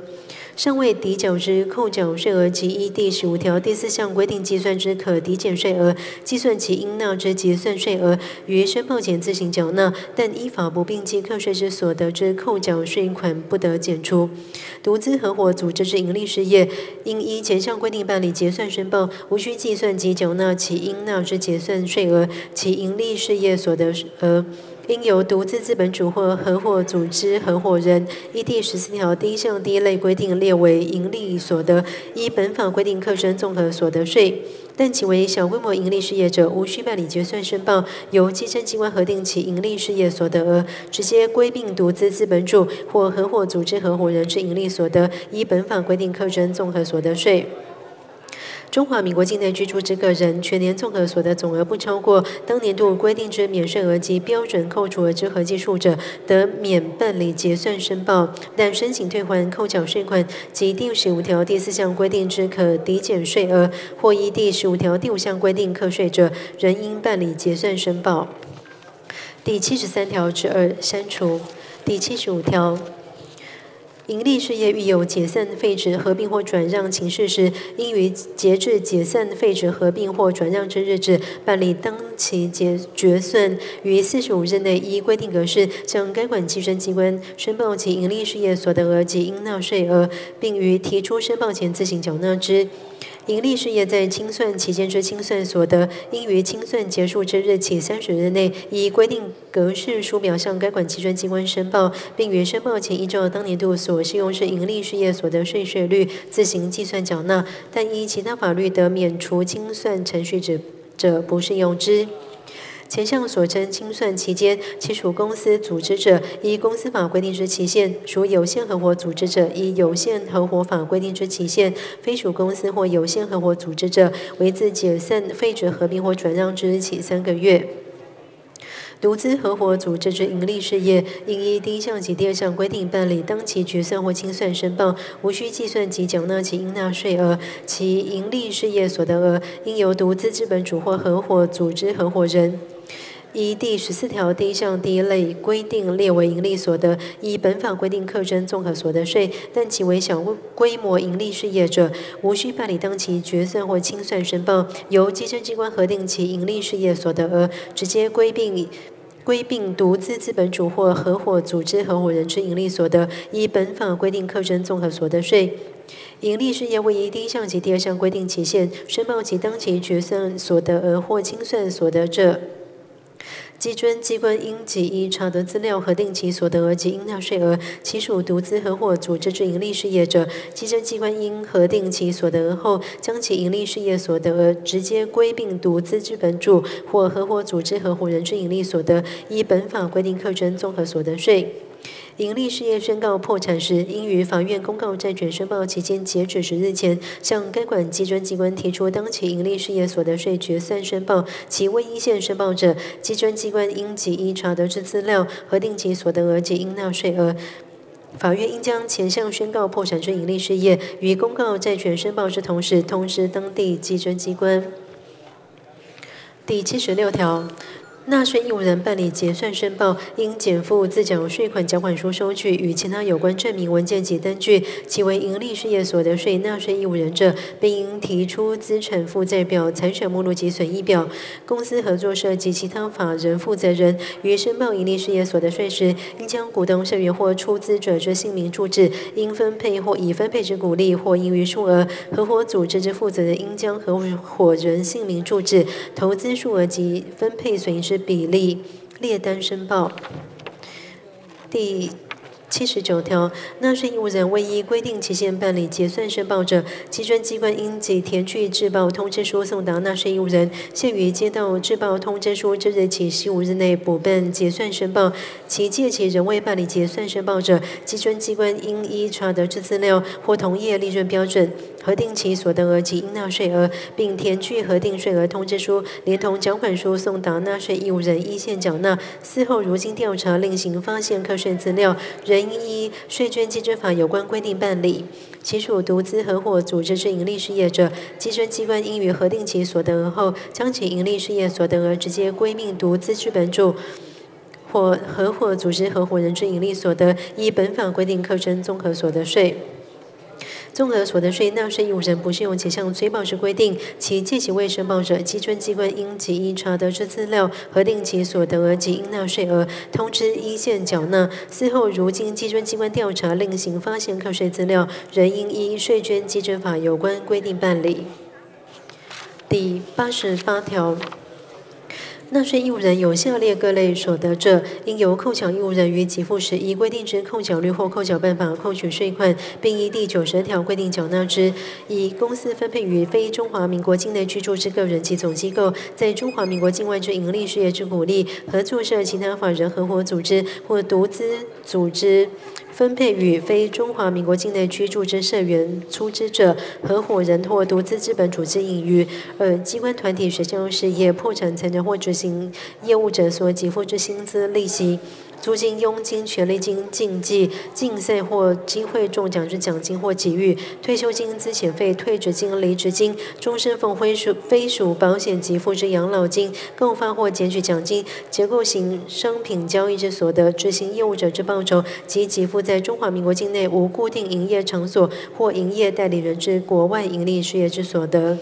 尚未抵缴之扣缴税额及依第十五条第四项规定计算之可抵减税额，计算其应纳之结算税额，于申报前自行缴纳，但依法不并计课税之所得之扣缴税款不得减除。独资合伙组织之盈利事业，应依前项规定办理结算申报，无需计算及缴纳其应纳之结算税额，其盈利事业所得额。应由独资资本主或合伙组织合伙人依第十四条第一项第一类规定列为盈利所得，依本法规定课征综合所得税。但其为小规模盈利事业者，无需办理结算申报，由稽征机关核定其盈利事业所得额，直接归并独资资本主或合伙组织合伙人之盈利所得，依本法规定课征综合所得税。中华民国境内居住之个人，全年综合所得总额不超过当年度规定之免税额及标准扣除额之合计数者，得免办理结算申报。但申请退还扣缴税款及第十五条第四项规定之可抵减税额，或依第十五条第五项规定课税者，仍应办理结算申报。第七十三条之二删除。第七十五条。盈利事业遇有解散、废止、合并或转让情事时，应于截至解散、废止、合并或转让之日止办理当期结决算，于四十五日内依规定格式向该管稽征机关申报其盈利事业所得额及应纳税额，并于提出申报前自行缴纳之。盈利事业在清算期间之清算所得，应于清算结束之日起三十日内，以规定格式书表向该管稽征机关申报，并于申报前依照当年度所适用之盈利事业所得税税率自行计算缴纳，但依其他法律得免除清算程序者者，不适用之。前项所称清算期间，其属公司组织者，依公司法规定之期限；属有限合伙组织者，依有限合伙法规定之期限；非属公司或有限合伙组织者，为自解散、废止、合并或转让之日起三个月。独资合伙组织之盈利事业，应依第一项及第二项规定办理当期决算或清算申报，无需计算及缴纳其应纳税额。其盈利事业所得额，应由独资资本主或合伙组织合伙人。依第十四条第一项第一类规定列为盈利所得，依本法规定课征综合所得税，但其为小规模盈利事业者，无需办理当期决算或清算申报，由稽征机关核定其盈利事业所得额，直接归并归并独资资本主或合伙组织合伙人之盈利所得，依本法规定课征综合所得税。盈利事业未依第一项及第二项规定期限申报其当期决算所得额或清算所得者。稽征机关应即依查得资料核定其所得额及应纳税额，其属独资合伙组织之盈利事业者，稽征机关应核定其所得额后，将其盈利事业所得额直接归并独资资本主或合伙组织合伙人之盈利所得，依本法规定课征综合所得税。盈利事业宣告破产时，应于法院公告债权申报期间截止时日前，向该管稽征机关提出当期盈利事业所得税决算申报。其未依线申报者，稽征机关应即依查得之资料，核定其所得额及应纳税额。法院应将前项宣告破产之盈利事业，于公告债权申报之同时，通知当地稽征机关。第七十六条。纳税义务人办理结算申报，应减负自缴税款缴款书收据与其他有关证明文件及单据，其为盈利事业所得税纳税义务人者，并应提出资产负债表、财产目录及损益表。公司合作社及其他法人负责人于申报盈利事业所得税时，应将股东、社员或出资者之姓名注置，应分配或已分配之股利或盈余数额。合伙组织之负责人应将合伙人姓名注置、投资数额及分配损益。之比例列单申报。第七十九条，纳税义务人未依规定期限办理结算申报者，稽征机关应即填具制报通知书送达纳税义务人，限于接到制报通知书之日起十五日内补办结算申报。其届期仍未办理结算申报者，稽征机关应依查得之资料或同业利润标准。核定其所得额及应纳税额，并填具核定税额通知书，连同缴款书送达纳税义务人依线缴纳。事后如经调查另行发现课税资料，仍依税捐稽征法有关规定办理。其属独资合伙组织之盈利事业者，稽征机关应于核定其所得额后，将其盈利事业所得额直接归命独资资本主或合伙组织合伙人之盈利所得，依本法规定课征综合所得税。综合所得税纳税义务人不适用前项催报之规定，其借其未申报者，稽征机关应即依查得之资料，核定其所得额及应纳税额，通知依线缴纳。事后如经稽征机关调查另行发现课税资料，仍应依税捐稽征法有关规定办理。第八十八条。纳税义务人有下列各类所得者，应由扣缴义务人于给付时依规定之扣缴率或扣缴办法扣取税款，并依第九十条规定缴纳之。以公司分配于非中华民国境内居住之个人及总机构，在中华民国境外之营利事业之股利，合作社、其他法人、合伙组织或独资组织。分配与非中华民国境内居住之社员、出资者、合伙人或独资资本组织盈余；二、机关团体、学校事业破产、残留或执行业务者所给付之薪资、利息。租金、佣金、权利金、竞技竞赛或机会中奖之奖金或给予、退休金、资遣费、退职金、离职金、终身奉非属非属保险给付之养老金、共发或减取奖金、结构型商品交易之所得、执行业务者之报酬及给付在中华民国境内无固定营业场所或营业代理人之国外营利事业之所得。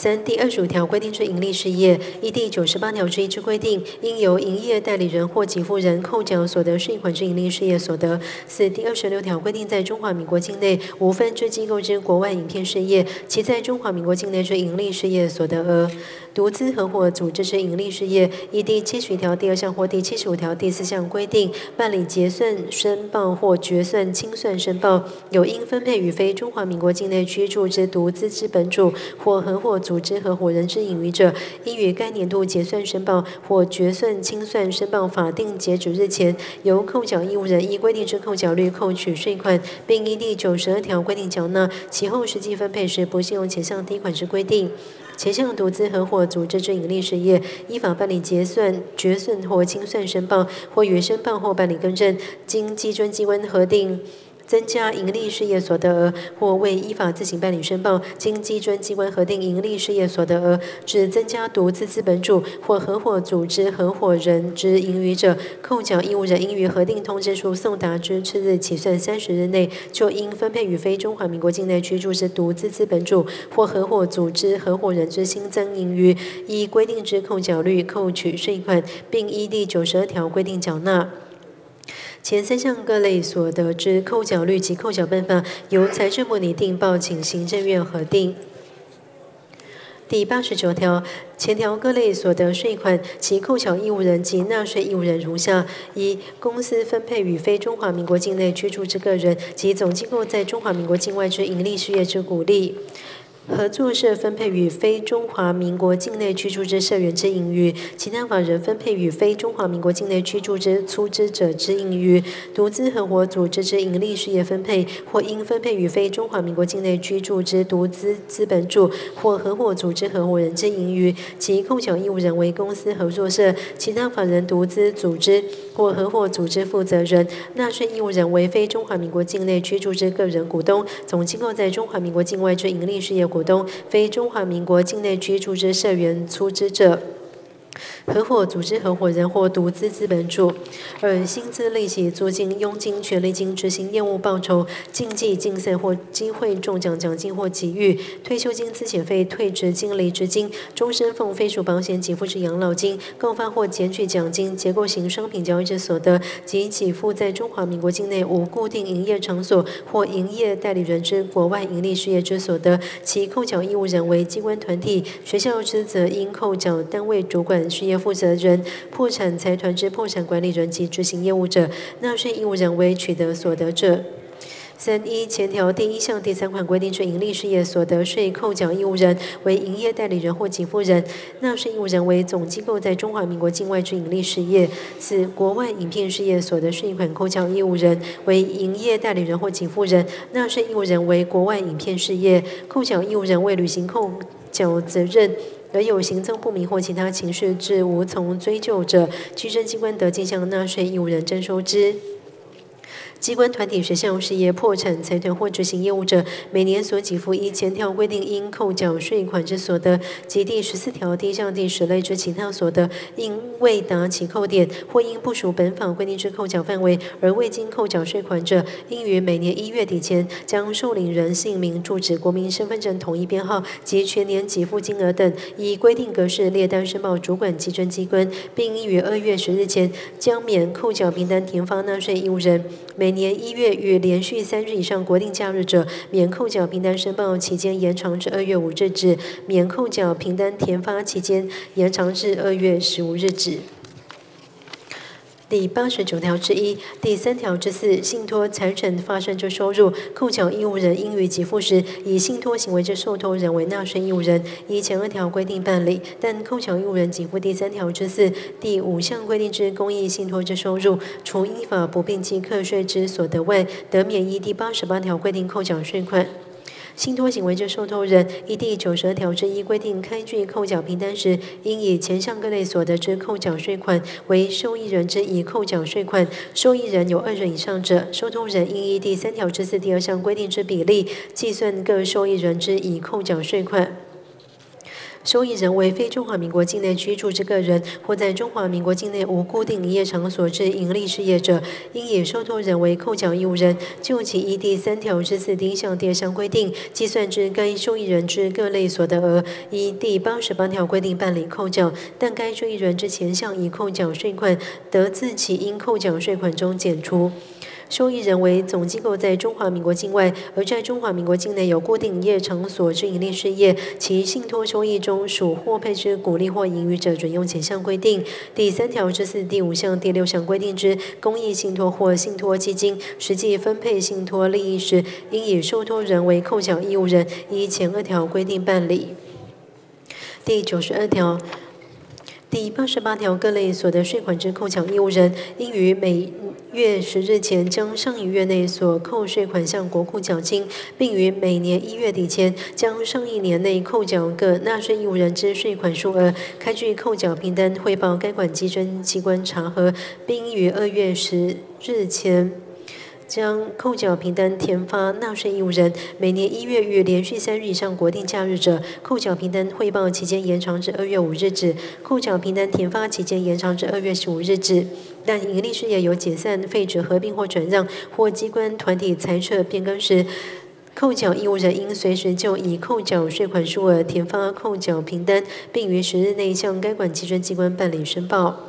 三、第二十五条规定之盈利事业，依第九十八条之一之规定，应由营业代理人或给付人扣缴所得税款之盈利事业所得。四、第二十六条规定，在中华民国境内无分支机构之国外影片事业，其在中华民国境内之盈利事业所得额。独资合伙组织之盈利事业，依第七十条第二项或第七十五条第四项规定办理结算申报或决算清算申报，有应分配与非中华民国境内居住之独资资本主或合伙组织合伙人之盈余者，应于该年度结算申报或决算清算申报法定截止日前，由扣缴义务人依规定之扣缴率扣取税款，并依第九十二条规定缴纳。其后实际分配时，不适用前项第一款之规定。前项独资合伙组织之盈利事业，依法办理结算、决算或清算申报，或于申报后办理更正，经基准机关核定。增加盈利事业所得额，或未依法自行办理申报，经基准机关核定盈利事业所得额，只增加独资资本主或合伙组织合伙人之盈余者，扣缴义务人应于核定通知书送达之次日起算三十日内，就应分配与非中华民国境内居住之独资资本主或合伙组织合伙人之新增盈余，依规定之扣缴率扣取税款，并依第九十二条规定缴纳。前三项各类所得之扣缴率及扣缴办法，由财政部拟定，报请行政院核定。第八十九条，前条各类所得税款，其扣缴义务人及纳税义务人如下：一、公司分配与非中华民国境内居住之个人及总机构在中华民国境外之营利事业之股利。合作社分配与非中华民国境内居住之社员之盈余，其他法人分配与非中华民国境内居住之出资者之盈余，独资合伙组织之盈利事业分配，或应分配与非中华民国境内居住之独资资本主或合伙组织合伙人之盈余，其扣缴义务人为公司合作社、其他法人独资组织或合伙组织负责人，纳税义务人为非中华民国境内居住之个人股东，总机构在中华民国境外之盈利事业股。股东非中华民国境内居住之社员出资者。合伙组织合伙人或独资资本主；二、薪资、利息、租金、佣金、权利金、执行业务报酬、竞技竞赛或机会中奖奖金或给予、退休金、资遣费、退职金、离职金、终身奉非属保险给付之养老金、共发或减取奖金、结构型商品交易之所得及给付在中华民国境内无固定营业场所或营业代理人之国外盈利事业之所得，其扣缴义务人为机关团体、学校之，则应扣缴单位主管。事业负责人、破产财团之破产管理人及执行业务者，纳税义务人为取得所得者。三一前条第一项第三款规定之盈利事业所得税扣缴义务人为营业代理人或给付人，纳税义务人为总机构在中华民国境外之盈利事业。四国外影片事业所得税款扣缴义务人为营业代理人或给付人，纳税义务人为国外影片事业，扣缴义务人为履行扣缴责任。而有行踪不明或其他情事致无从追究者，居政机关得进向纳税义务人征收之。机关团体学校事业破产财团或执行业务者，每年所给付依前条规定应扣缴税款之所得，及第十四条第一项第十类之其他所得，因未达其扣点，或因不属本法规定之扣缴范围而未经扣缴税款者，应于每年一月底前，将受领人姓名、住址、国民身份证统一编号及全年给付金额等，以规定格式列单申报主管稽征机关，并应于二月十日前，将免扣缴凭单填发纳税义务人。每每年一月与连续三日以上国定假日者，免扣缴凭单申报期间延长至二月五日止；免扣缴凭单填发期间延长至二月十五日止。第八十九条之一、第三条之四，信托财产发生之收入，扣缴义务人应于给付时，以信托行为之受托人为纳税义务人，依前二条规定办理。但扣缴义务人给付第三条之四、第五项规定之公益信托之收入，除依法不并计课税之所得外，得免依第八十八条规定扣缴税款。信托行为之受托人，依第九十二条之一规定开具扣缴凭单时，应以前项各类所得之扣缴税款为受益人之已扣缴税款。受益人有二人以上者，受托人应依第三条之四第二项规定之比例计算各受益人之已扣缴税款。受益人为非中华民国境内居住之个人，或在中华民国境内无固定营业场所之营利事业者，应以受托人为扣缴义务人，就其依第三条之四第一项第二项规定计算之该受益人之各类所得额，依第八十八条规定办理扣缴。但该受益人之前项已扣缴税款，得自其应扣缴税款中减除。受益人为总机构在中华民国境外，而在中华民国境内有固定营业场所之营利事业，其信托收益中属获配之股利或盈余者，准用前项规定。第三条之四、第五项、第六项规定之公益信托或信托基金实际分配信托利益时，应以受托人为扣缴义务人，依前二条规定办理。第九十二条。第八十八条，各类所得税款之扣缴义务人，应于每月十日前将上一月内所扣税款向国库缴清，并于每年一月底前将上一年内扣缴各纳税义务人之税款数额开具扣缴凭单，汇报该管稽征机关查核，并于二月十日前。将扣缴凭单填发纳税义务人，每年一月遇连续三日以上国定假日者，扣缴凭单汇报期间延长至二月五日止；扣缴凭单填发期间延长至二月十五日止。但盈利事业有解散、废止、合并或转让，或机关团体裁撤变更时，扣缴义务人应随时就已扣缴税款数额填发扣缴凭单，并于十日内向该管稽征机关办理申报。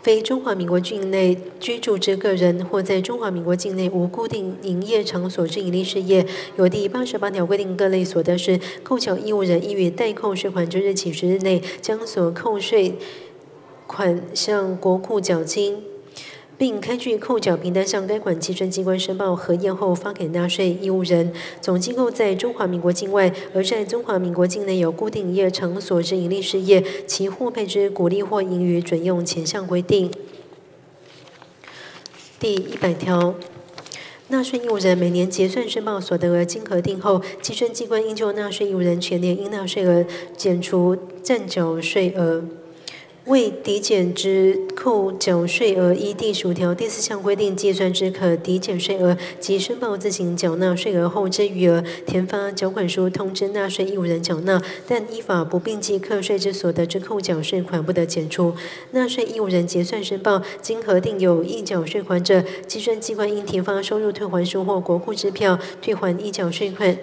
非中华民国境内居住之个人，或在中华民国境内无固定营业场所之营利事业，有第八十八条规定各类所得税，扣缴义务人应于代扣税款之日起十日内，将所扣税款向国库缴清。并开具扣缴凭单，向该管计征机关申报核验后发给纳税义务人。总机构在中华民国境外，而在中华民国境内有固定业场所之营利事业，其获配之股利或盈余准用前项规定。第一百条，纳税义务人每年结算申报所得额经核定后，计算机关应就纳税义务人全年应纳税额减除暂缴税额。未抵减之扣缴税额，依第十五条第四项规定计算之可抵减税额及申报自行缴纳税额后之余额，填发缴款书通知纳税义务人缴纳，但依法不并计课税之所得之扣缴税款不得减除。纳税义务人结算申报经核定有应缴税款者，计算机关应填发收入退还书或国库支票退还应缴税款。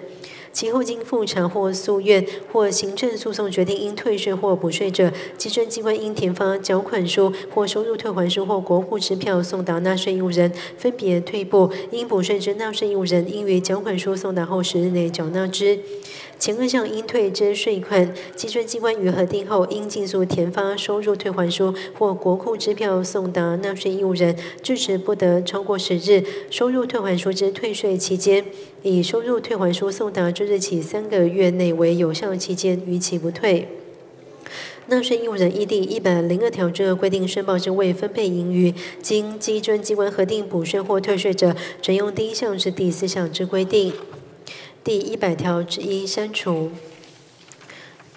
其后经复查或诉愿或行政诉讼决定应退税或补税者，稽征机关应填发缴款书或收入退还书或国库支票送达纳税义务人，分别退补。应补税之纳税义务人应于缴款书送达后十日内缴纳之。前二项应退之税款，稽征机关于核定后，应尽速填发收入退还书或国库支票送达纳税义务人，至迟不得超过十日。收入退还书之退税期间，以收入退还书送达之日起三个月内为有效期间，逾期不退。纳税义务人依第一百零二条之二规定申报之未分配盈余，经稽征机关核定补税或退税者，准用第一项至第四项之规定。第一百条之一删除。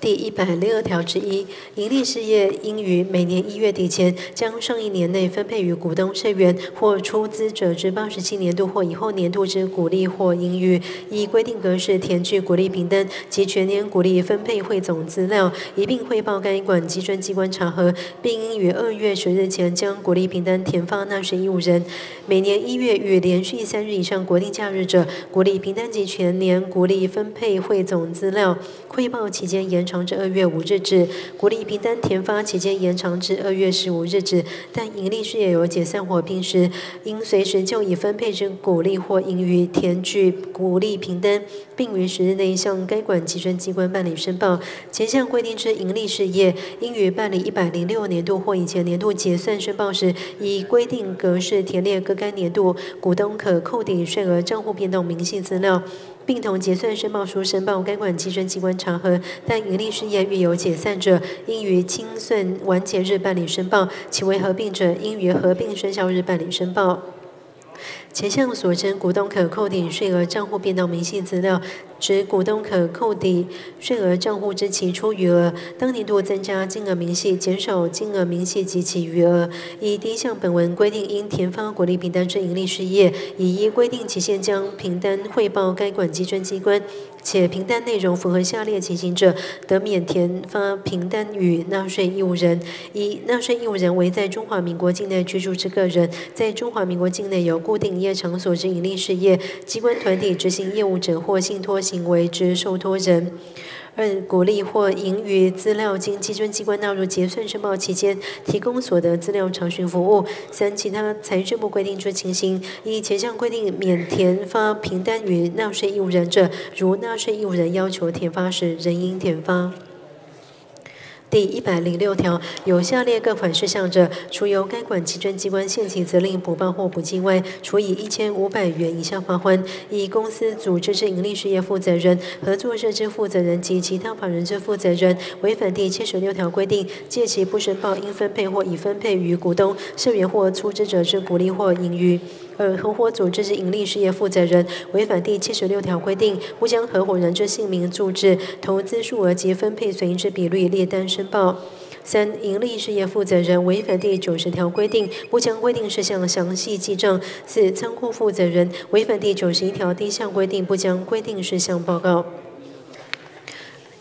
第一百零二条之一，盈利事业应于每年一月底前，将上一年内分配于股东社员或出资者之八十七年度或以后年度之股利或盈余，依规定格式填具股利凭单及全年股利分配汇总资料，一并汇报该管稽征机关查核，并应于二月十日前将股利凭单填发纳税义务人。每年一月与连续三日以上国定假日者，股利凭单及全年股利分配汇总资料汇报期间延。长至二月五日止，鼓励凭单填发期间延长至二月十五日止。但盈利事业有解散或并时，应随时就已分配之鼓励或盈余填具鼓励凭单，并于十日内向该管稽征机关办理申报。前项规定之盈利事业，应于办理一百零六年度或以前年度结算申报时，以规定格式填列各该年度股东可扣抵税额账户变动明细资料。并同结算申报书申报该管稽征机关查核，但盈利事业遇有解散者，应于清算完结日办理申报；其为合并者，应于合并生效日办理申报。前项所称股东可扣抵税额账户变动明细资料，指股东可扣抵税额账户之期初余额，当年度增加金额明细，减少金额明细及其余额。以第一项本文规定，应填发鼓励凭单之盈利事业，以依规定期限将凭单汇报该管机关机关。且凭单内容符合下列情形者，得免填发凭单与纳税义务人：一、纳税义务人为在中华民国境内居住之个人，在中华民国境内有固定营业场所之营利事业、机关团体执行业务者或信托行为之受托人。二、鼓励或盈余资料经基准机关纳入结算申报期间，提供所得资料查询服务。三、其他财政部规定之情形，依前项规定免填发凭单与纳税义务人者，如纳税义务人要求填发时，仍应填发。第一百零六条，有下列各款事项者，除由该管稽征机关限期责令补报或补记外，处以一千五百元以下罚款。以公司组织之盈利事业负责人、合作社之负责人及其他法人之负责人，违反第七十六条规定，借其不申报应分配或已分配于股东、社员或出资者之股利或盈余。二、合伙组织之盈利事业负责人违反第七十六条规定，不将合伙人之姓名、住址、投资数额及分配损益之比率列单申报。三、盈利事业负责人违反第九十条规定，不将规定事项详细记账。四、仓库负责人违反第九十一条第一项规定，不将规定事项报告。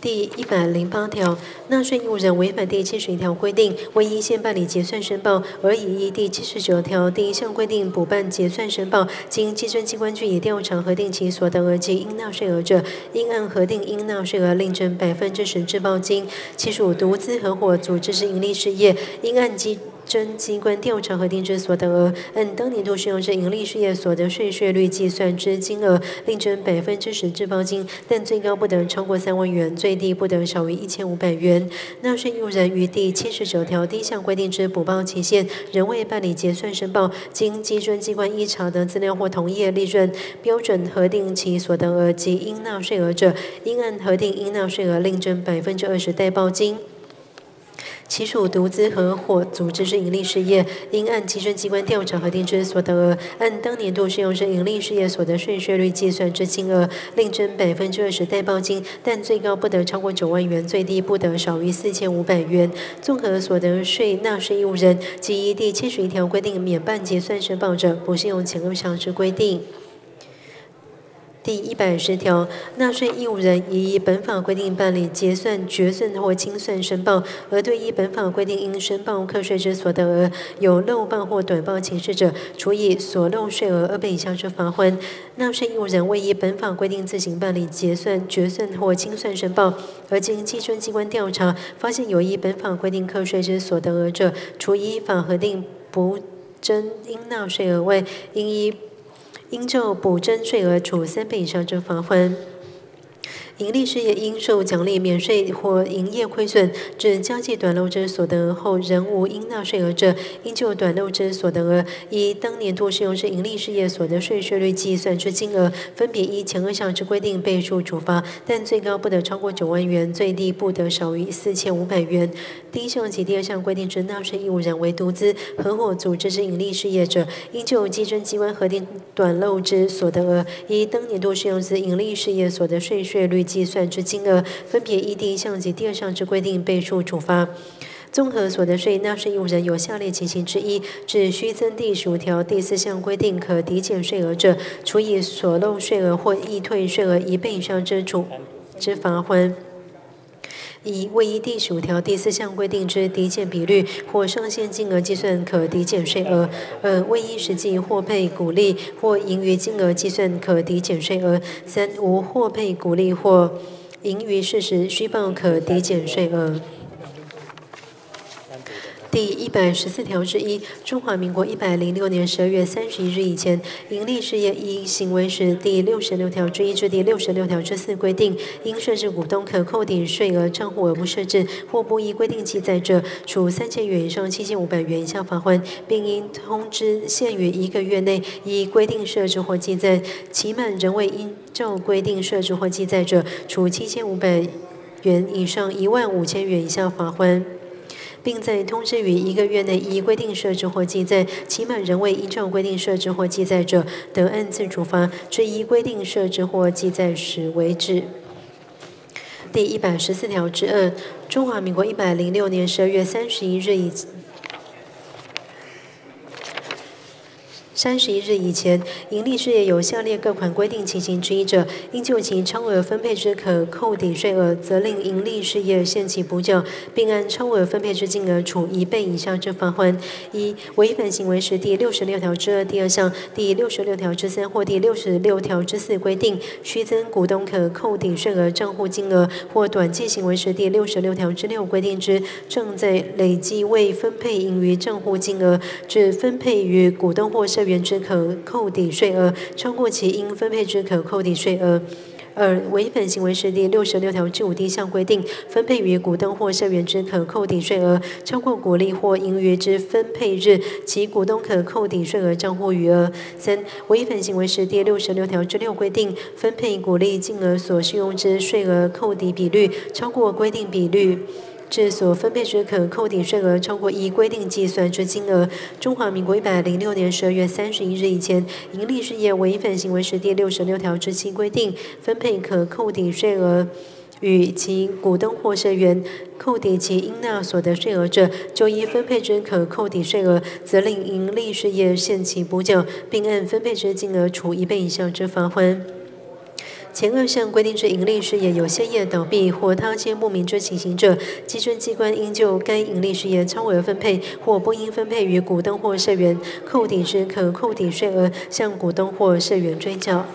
第一百零八条，纳税义务人违反第七十一条规定，未依先办理结算申报，而已依第七十九条。第一项规定补办结算申报，经计算机关据以调查核定其所得额及应纳税额者，应按核定应纳税额另征百分之十滞报金；其属独资合伙组织之营利事业，应按基征机关调查核定之所得额，按当年度适用之盈利事业所得税税率计算之金额，另征百分之十滞报金，但最高不得超过三万元，最低不得少于一千五百元。纳税义务人于第七十九条第一项规定之补报期限仍未办理结算申报，经稽征机关依查得资料或同业利润标准核定其所得额及应纳税额者，应按核定应纳税额另征百分之二十代报金。其属独资合伙组织之盈利事业，应按稽征机关调查核定之所得额，按当年度适用之盈利事业所得税税率计算之金额，另征百分之二十代报金，但最高不得超过九万元，最低不得少于四千五百元。综合所得税纳税义务人及依第七十一条规定免办结算申报者，不适用前二项之规定。第一百十条，纳税义务人已依本法规定办理结算、决算或清算申报，而对依本法规定应申报课税之所得额有漏报或短报情事者，处以所漏税额二倍以下之罚款。纳税义务人未依本法规定自行办理结算、决算或清算申报，而经稽征机关调查发现有依本法规定课税之所得额者，除依法核定不征应纳税额外，应依应就补征税额处三倍以上之罚款。盈利事业应受奖励免税或营业亏损，至交际短漏之所得后仍无应纳税额者，应就短漏之所得额，以当年度适用之盈利事业所得税税率计算之金额，分别依前二项之规定倍数处罚，但最高不得超过九万元，最低不得少于四千五百元。第一项及第二项规定之纳税义务人为独资、合伙组织之盈利事业者，应就计征机关核定短漏之所得额，以当年度适用之盈利事业所得税税率计算之金额，分别依第一项及第二项之规定倍数处罚。综合所得税纳税义务人有下列情形之一，只需增第十五条第四项规定可抵减税额者，处以所漏税额或易退税额一倍以上之处之罚款。一、未依第十五条第四项规定之抵减比率或上限金额计算可抵减税额；二、未依实际获配股利或盈余金额计算可抵减税额；三、无获配股利或盈余事实虚报可抵减税额。第一百十四条之一，中华民国一百零六年十二月三十一日以前，盈利事业依行为时第六十六条之一至第六十六条之四规定，应设置股东可扣抵税额账户而不设置或不依规定记载者，处三千元以上七千五百元以下罚款，并应通知限于一个月内依规定设置或记载，期满仍未依照规定设置或记载者，处七千五百元以上一万五千元以下罚款。并在通知于一个月内依规定设置或记载，期满仍未依照规定设置或记载者，得按次处罚，至依规定设置或记载时为止。第一百十四条之二，中华民国一百零六年十二月三十一日以三十一日以前，盈利事业有下列各款规定情形之一者，应就其超额分配之可扣抵税额，责令盈利事业限期补缴，并按超额分配之金额处一倍以下之罚款。一、违反行为时，第六十六条之二第二项、第六十六条之三或第六十六条之四规定，虚增股东可扣抵税额账户金额，或短期行为时，第六十六条之六规定之正在累计未分配盈余账户金额，至分配于股东或社原之可扣抵税额超过其应分配之可扣抵税额。二、违反行为时，第六十六条之五第一项规定，分配于股东或社员之可扣抵税额超过股利或盈余之分配日，其股东可扣抵税额账户余额。三、违反行为时，第六十六条之六规定，分配股利金额所适用之税额扣抵比率超过规定比率。至所分配之可扣抵税额超过依规定计算之金额，中华民国一百零六年十二月三十一日以前，盈利事业违反行为时第六十六条之七规定，分配可扣抵税额与其股东或社员扣抵其应纳所得税额者，就依分配之可扣抵税额，责令盈利事业限期补缴，并按分配之金额处一倍以上之罚款。前二项规定之盈利事业有歇业倒闭或他先不明之情形者，稽征机关应就该盈利事业超额分配或不应分配于股东或社员扣抵时可扣抵税额，向股东或社员追缴。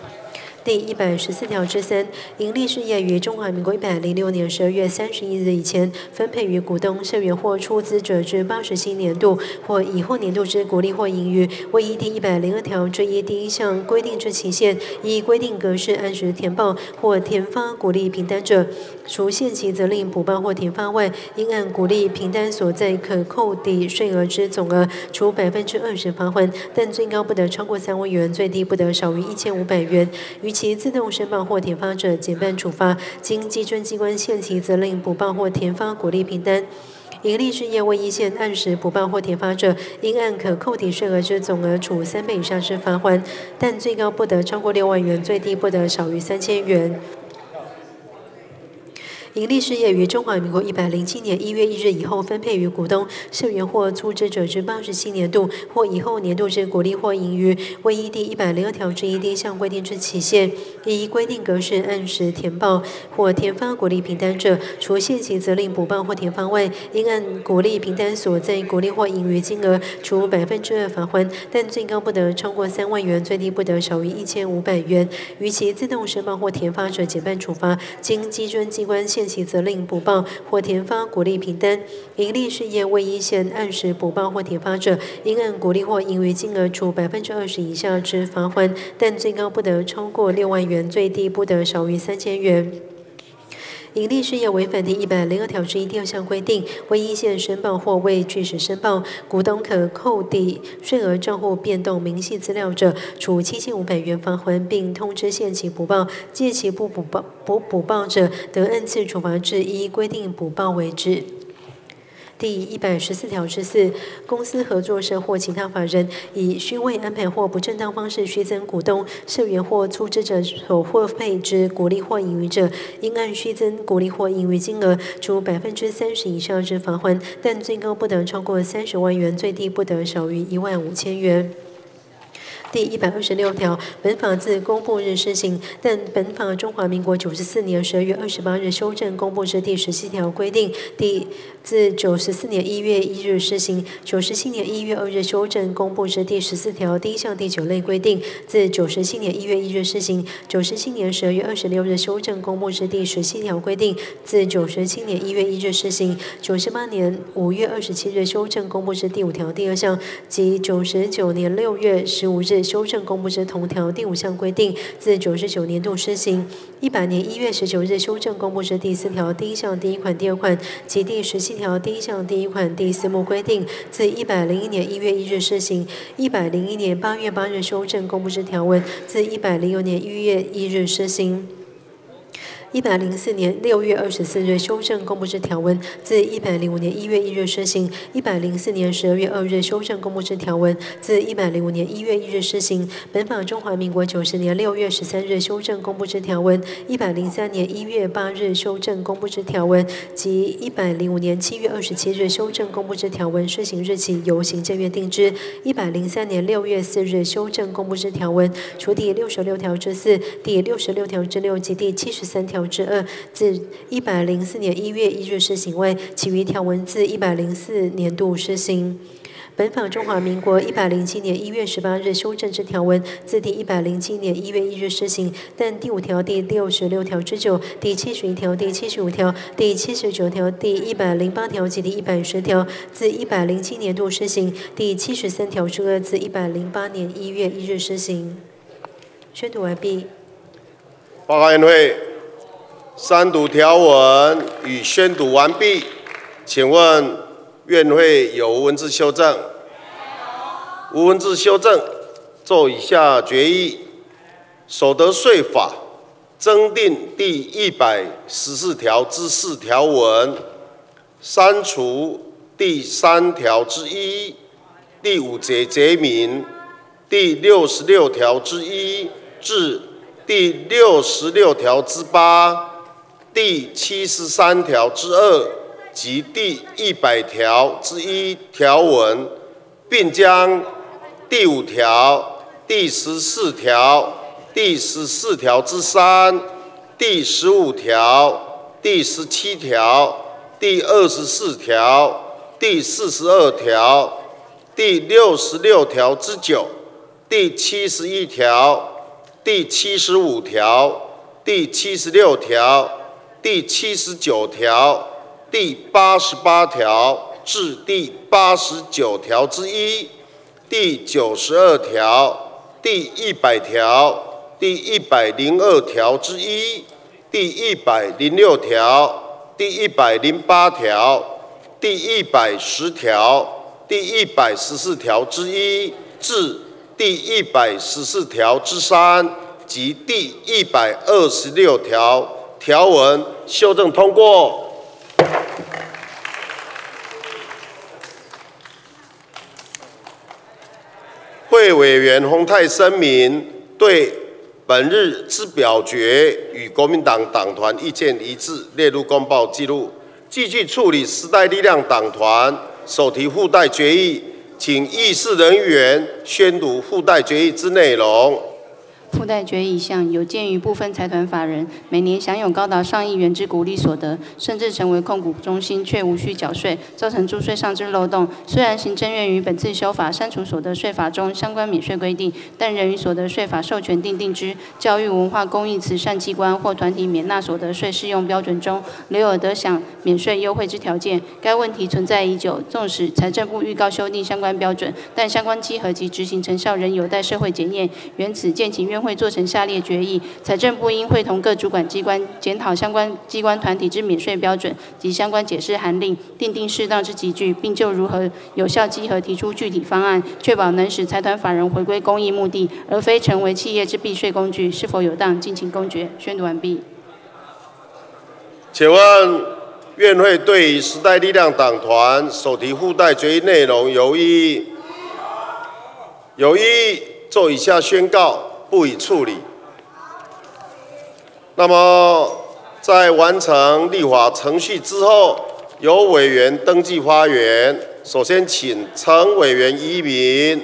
第一百十四条之三，盈利事业于中华民国一百零六年十二月三十一日以前分配于股东、社员或出资者之八十七年度或以后年度之股利或盈余，为依第一百零二条之一第一项规定之期限，依规定格式按时填报或填发股利凭单者，除限期责令补报或填发外，应按股利凭单所在可扣抵税额之总额，除百分之二十罚款，但最高不得超过三万元，最低不得少于一千五百元。于其自动申报或填发者，减半处罚；经稽征机关限期责令补报或填发鼓励凭单。盈利事业未依限按时补报或填发者，应按可扣抵税额之总额处三倍以上之罚款，但最高不得超过六万元，最低不得少于三千元。盈利事业于中华民国一百零七年一月一日以后分配于股东、社员或出资者之八十七年度或以后年度之股利或盈余，为依第一百零二条之一第一项规定之期限，依规定格式按时填报或填发股利凭单者，除限期责令补报或填发外，应按股利凭单所在股利或盈余金额除百分之二罚款，但最高不得超过三万元，最低不得少于一千五百元。逾期自动申报或填发者，减半处罚。经稽征机关限限期责令补报或填发鼓励凭单，盈利事业未依限按时补报或填发者，应按鼓励或盈余金额处百分之二十以下之罚款，但最高不得超过六万元，最低不得少于三千元。盈利事业违反第一百零二条之一第二项规定，未依限申报或未据实申报，股东可扣抵税额账户变动明细资料者，处七千五百元罚款，并通知限期补报；届期不补报不补报者，得按次处罚至依规定补报为止。第一百十四条之四，公司合作社或其他法人以虚伪安排或不正当方式虚增股东、社员或出资者所获配之股利或盈余者，应按虚增股利或盈余金额处百分之三十以上之罚款，但最高不得超过三十万元，最低不得少于一万五千元。第一百二十六条，本法自公布日施行，但本法中华民国九十四年十二月二十八日修正公布之第十七条规定，第自九十四年一月一日施行；九十七年一月二日修正公布之第十四条第一项第九类规定，自九十七年一月一日施行；九十七年十二月二十六日修正公布之第十七条规定，自九十七年一月一日施行；九十八年五月二十七日修正公布之第五条第二项及九十九年六月十五日修正公布之同条第五项规定，自九十九年度施行；一百年一月十九日修正公布之第四条第一项第一款、第二款及第十七条第一项第一款第四目规定，自一百零一年一月一日施行；一百零一年八月八日修正公布之条文，自一百零六年一月一日施行。一百零四年六月二十四日修正公布之条文，自一百零五年一月一日施行；一百零四年十二月二日修正公布之条文，自一百零五年一月一日施行。本法中华民国九十年六月十三日修正公布之条文，一百零三年一月八日修正公布之条文及一百零五年七月二十七日修正公布之条文施行日期由行政院定之。一百零三年六月四日修正公布之条文，除第六十六条之四、第六十六条之六及第七十三条之二，自一百零四年一月一日施行外，其余条文自一百零四年度施行。本法中华民国一百零七年一月十八日修正之条文，自第一百零七年一月一日施行，但第五条、第六十六条之九、第七十一条、第七十五条、第七十九条、第一百零八条及第一百十条，自一百零七年度施行；第七十三条之二，自一百零八年一月一日施行。宣读完毕。报告院会，三读条文已宣读完毕，请问？院会有无文字修正？无文字修正，做以下决议：所得税法增订第一百十四条之四条文，删除第三条之一、第五节节名、第六十六条之一至第六十六条之八、第七十三条之二。及第一百条之一条文，并将第五条、第十四条、第十四条之三、第十五条、第十七条、第二十四条、第四十二条、第六十六条之九、第七十一条、第七十五条、第七十六条、第七十九条。第八十八条至第八十九条之一、第九十二条、第一百条、第一百零二条之一、第一百零六条、第一百零八条、第一百十条、第一百十四条之一至第一百十四条之三及第一百二十六条条文修正通过。会委员洪泰声明，对本日之表决与国民党党团意见一致，列入公报记录。继续处理时代力量党团手提附带决议，请议事人员宣读附带决议之内容。附带决议项有鉴于部分财团法人每年享有高达上亿元之股利所得，甚至成为控股中心却无需缴税，造成租税上之漏洞。虽然行政院于本次修法删除所得税法中相关免税规定，但仍于所得税法授权订定之教育、文化、公益、慈善机关或团体免纳所得税适用标准中留有得享免税优惠之条件。该问题存在已久，纵使财政部预告修订相关标准，但相关稽核及执行成效仍有待社会检验。原此，建请院。会做成下列决议：财政部应会同各主管机关检讨相关机关团体之免税标准及相关解释函令，订定适当之集聚，并就如何有效稽核提出具体方案，确保能使财团法人回归公益目的，而非成为企业之避税工具，是否有当？敬请公决。宣读完毕。请问院会对时代力量党团手提附带决议内容有异议？有异议，做以下宣告。不予处理。那么，在完成立法程序之后，由委员登记发言。首先，请陈委员一名。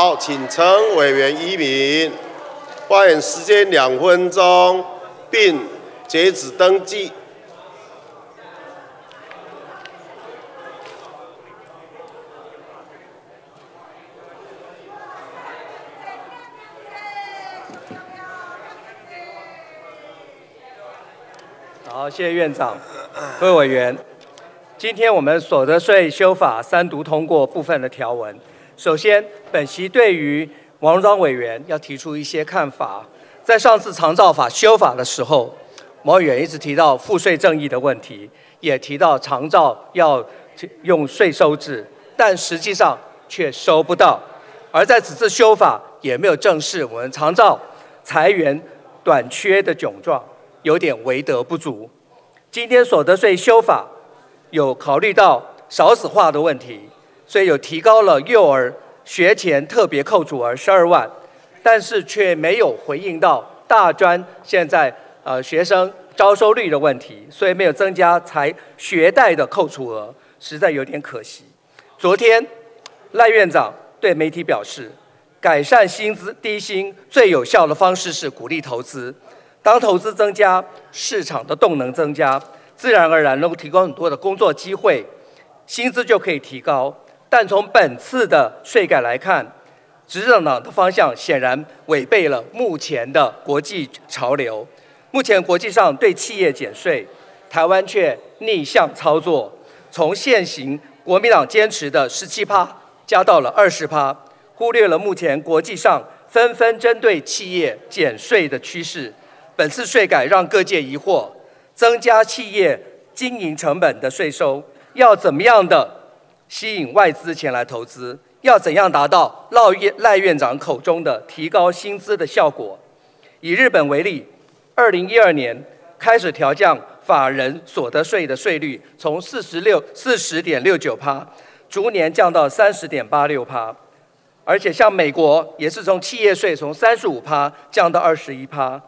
好，请陈委员一名，发言时间两分钟，并截止登记。好，谢谢院长，各位委员，今天我们所得税修法三读通过部分的条文。首先，本席对于王荣章委员要提出一些看法。在上次长照法修法的时候，毛委员一直提到赋税正义的问题，也提到长照要用税收制，但实际上却收不到。而在此次修法，也没有正视我们长照裁员短缺的窘状，有点为德不足。今天所得税修法有考虑到少子化的问题，所以有提高了幼儿学前特别扣除额十二万，但是却没有回应到大专现在呃学生招收率的问题，所以没有增加才学贷的扣除额，实在有点可惜。昨天赖院长对媒体表示。改善薪资低薪最有效的方式是鼓励投资。当投资增加，市场的动能增加，自然而然能够提供很多的工作机会，薪资就可以提高。但从本次的税改来看，执政党的方向显然违背了目前的国际潮流。目前国际上对企业减税，台湾却逆向操作，从现行国民党坚持的十七趴加到了二十趴。忽略了目前国际上纷纷针对企业减税的趋势。本次税改让各界疑惑：增加企业经营成本的税收，要怎么样的吸引外资前来投资？要怎样达到赖院赖院长口中的提高薪资的效果？以日本为例，二零一二年开始调降法人所得税的税率，从四十六四十点六九趴，逐年降到三十点八六趴。而且像美国也是从企业税从三十五趴降到二十一趴，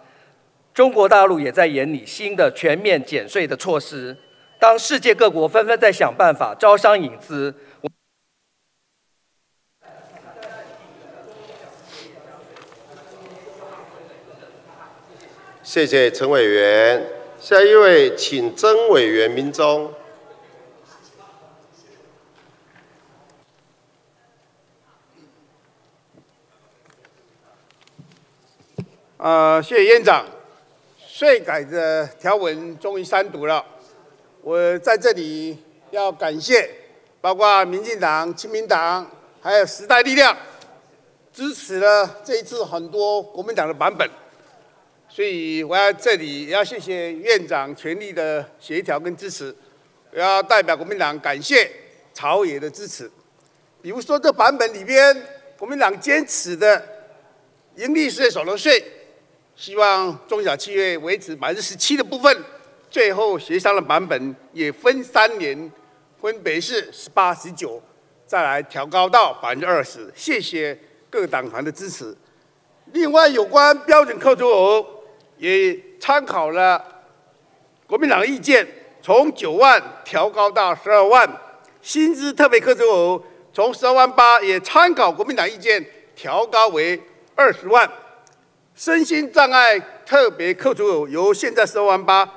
中国大陆也在研拟新的全面减税的措施。当世界各国纷纷在想办法招商引资，谢谢陈委员。下一位，请曾委员民中。呃，谢谢院长。税改的条文终于删读了，我在这里要感谢，包括民进党、亲民党，还有时代力量，支持了这一次很多国民党的版本。所以我要这里要谢谢院长全力的协调跟支持，我要代表国民党感谢朝野的支持。比如说这版本里边，国民党坚持的盈利税所得税。希望中小企业维持百分之十七的部分，最后协商的版本也分三年，分别是十八、十九，再来调高到百分之二十。谢谢各党团的支持。另外，有关标准扣除额也参考了国民党意见，从九万调高到十二万；薪资特别扣除额从十二万八也参考国民党意见，调高为二十万。身心障碍特别扣除额由现在十二万八，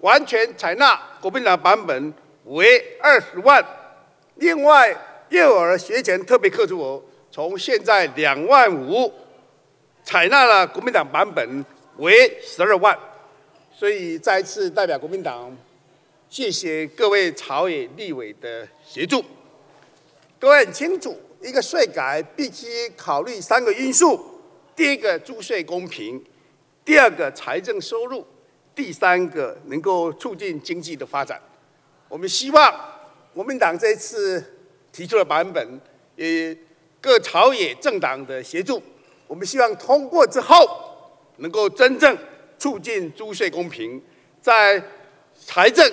完全采纳国民党版本为二十万。另外，幼儿学前特别扣除额从现在两万五，采纳了国民党版本为十二万。所以再次代表国民党，谢谢各位朝野立委的协助。各位很清楚，一个税改必须考虑三个因素。第一个，注税公平；第二个，财政收入；第三个，能够促进经济的发展。我们希望国民党这次提出的版本，也各朝野政党的协助，我们希望通过之后，能够真正促进租税公平，在财政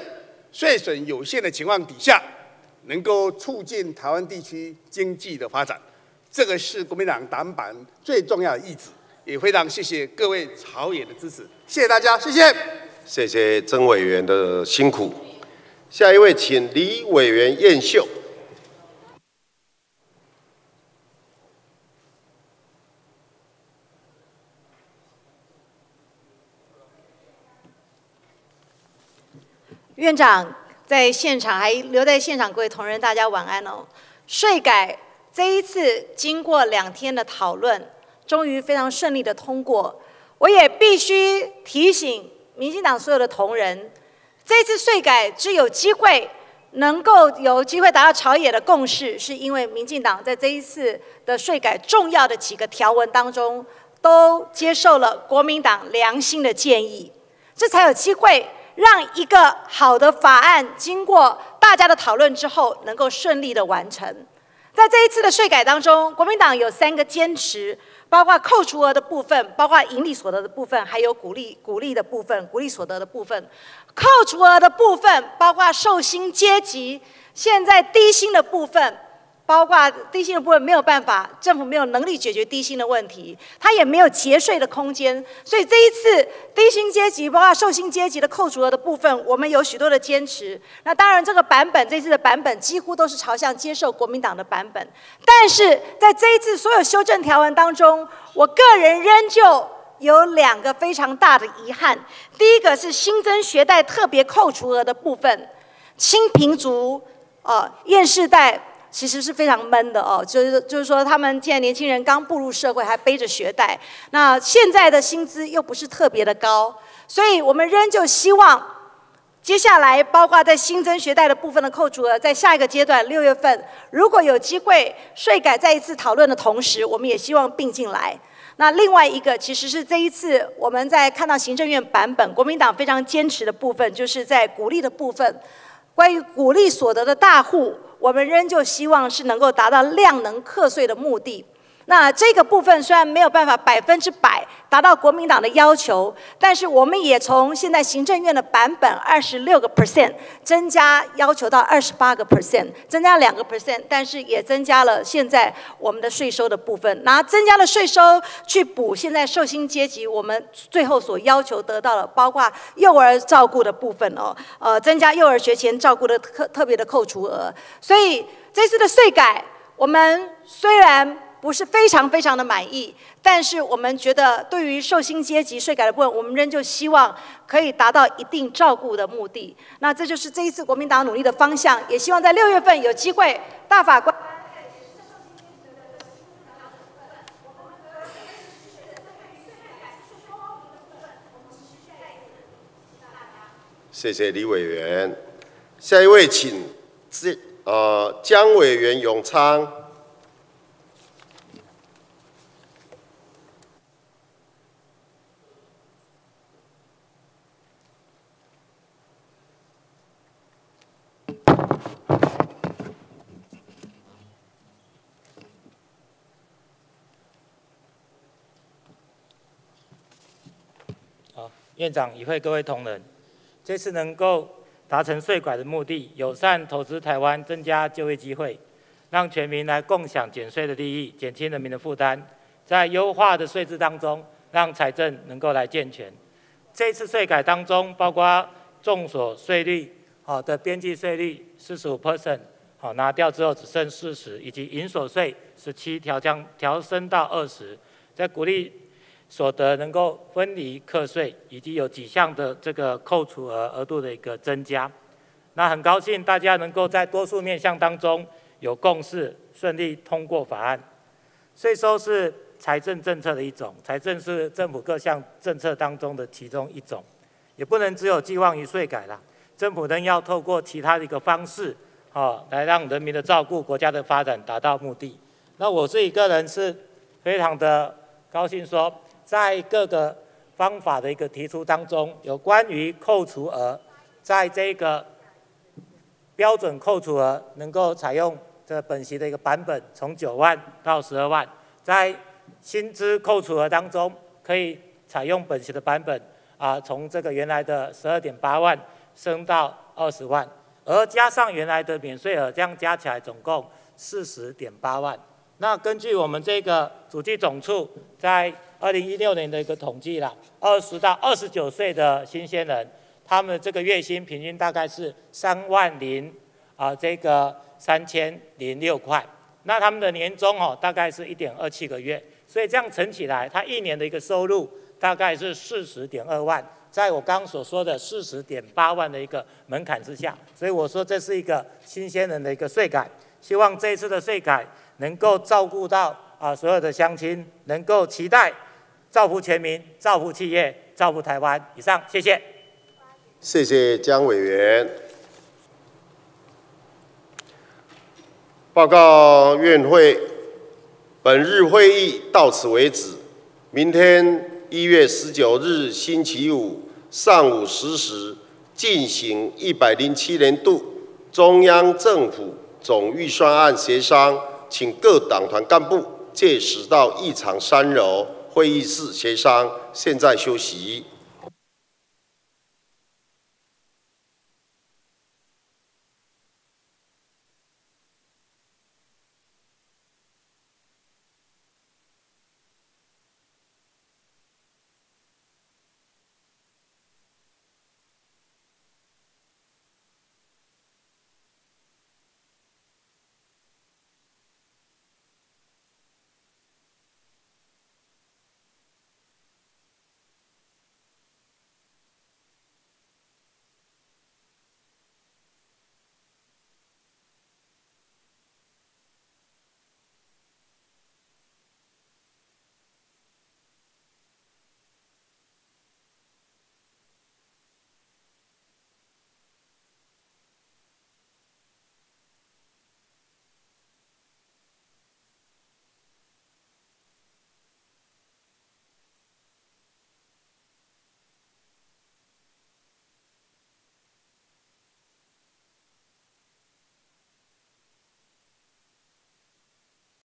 税损有限的情况底下，能够促进台湾地区经济的发展。这个是国民党党版最重要的意志，也非常谢谢各位朝野的支持，谢谢大家，谢谢。谢谢曾委员的辛苦。下一位，请李委员燕秀。院长在现场，还留在现场，各位同仁，大家晚安哦。税改。这一次经过两天的讨论，终于非常顺利的通过。我也必须提醒民进党所有的同仁，这次税改之有机会能够有机会达到朝野的共识，是因为民进党在这一次的税改重要的几个条文当中，都接受了国民党良心的建议，这才有机会让一个好的法案经过大家的讨论之后，能够顺利的完成。在这一次的税改当中，国民党有三个坚持，包括扣除额的部分，包括盈利所得的部分，还有鼓励鼓励的部分，鼓励所得的部分。扣除额的部分包括受薪阶级，现在低薪的部分。包括低薪的部分没有办法，政府没有能力解决低薪的问题，它也没有节税的空间，所以这一次低薪阶级包括受薪阶级的扣除额的部分，我们有许多的坚持。那当然，这个版本这次的版本几乎都是朝向接受国民党的版本，但是在这一次所有修正条文当中，我个人仍旧有两个非常大的遗憾。第一个是新增学贷特别扣除额的部分，清贫族、呃厌世代。其实是非常闷的哦，就是就是说，他们现在年轻人刚步入社会，还背着学贷，那现在的薪资又不是特别的高，所以我们仍旧希望，接下来包括在新增学贷的部分的扣除额，在下一个阶段六月份，如果有机会税改再一次讨论的同时，我们也希望并进来。那另外一个，其实是这一次我们在看到行政院版本，国民党非常坚持的部分，就是在鼓励的部分，关于鼓励所得的大户。我们仍旧希望是能够达到量能课税的目的。那这个部分虽然没有办法百分之百达到国民党的要求，但是我们也从现在行政院的版本二十六个 percent 增加要求到二十八个 percent，增加两个 percent，但是也增加了现在我们的税收的部分，拿增加了税收去补现在受薪阶级我们最后所要求得到的，包括幼儿照顾的部分哦，呃，增加幼儿学前照顾的特特别的扣除额，所以这次的税改，我们虽然。不是非常非常的满意，但是我们觉得对于受薪阶级税改的部分，我们仍旧希望可以达到一定照顾的目的。那这就是这一次国民党努力的方向，也希望在六月份有机会大法官。谢谢李委员，下一位请这呃江委员永昌。院长、议会各位同仁，这次能够达成税改的目的，友善投资台湾，增加就业机会，让全民来共享减税的利益，减轻人民的负担，在优化的税制当中，让财政能够来健全。这次税改当中，包括重所税率好的边际税率四十五 percent 好拿掉之后只剩四十，以及营所税十七调降调升到二十，在鼓励。所得能够分离课税，以及有几项的这个扣除额额度的一个增加，那很高兴大家能够在多数面向当中有共识，顺利通过法案。税收是财政政策的一种，财政是政府各项政策当中的其中一种，也不能只有寄望于税改了，政府仍要透过其他的一个方式，哦，来让人民的照顾、国家的发展达到目的。那我自己个人是非常的高兴说。在各个方法的一个提出当中，有关于扣除额，在这个标准扣除额能够采用这本息的一个版本，从九万到十二万，在薪资扣除额当中可以采用本息的版本，啊，从这个原来的十二点八万升到二十万，而加上原来的免税额，这样加起来总共四十点八万。那根据我们这个主计总处在二零一六年的一个统计啦，二十到二十九岁的新鲜人，他们这个月薪平均大概是三万零啊这个三千零六块，那他们的年终哦大概是一点二七个月，所以这样乘起来，他一年的一个收入大概是四十点二万，在我刚刚所说的四十点八万的一个门槛之下，所以我说这是一个新鲜人的一个税改，希望这一次的税改能够照顾到啊所有的乡亲，能够期待。造福全民，造福企业，造福台湾。以上，谢谢。谢谢江委员。报告院会，本日会议到此为止。明天一月十九日星期五上午十时进行一百零七年度中央政府总预算案协商，请各党团干部届时到议场三楼会议室协商。现在休息。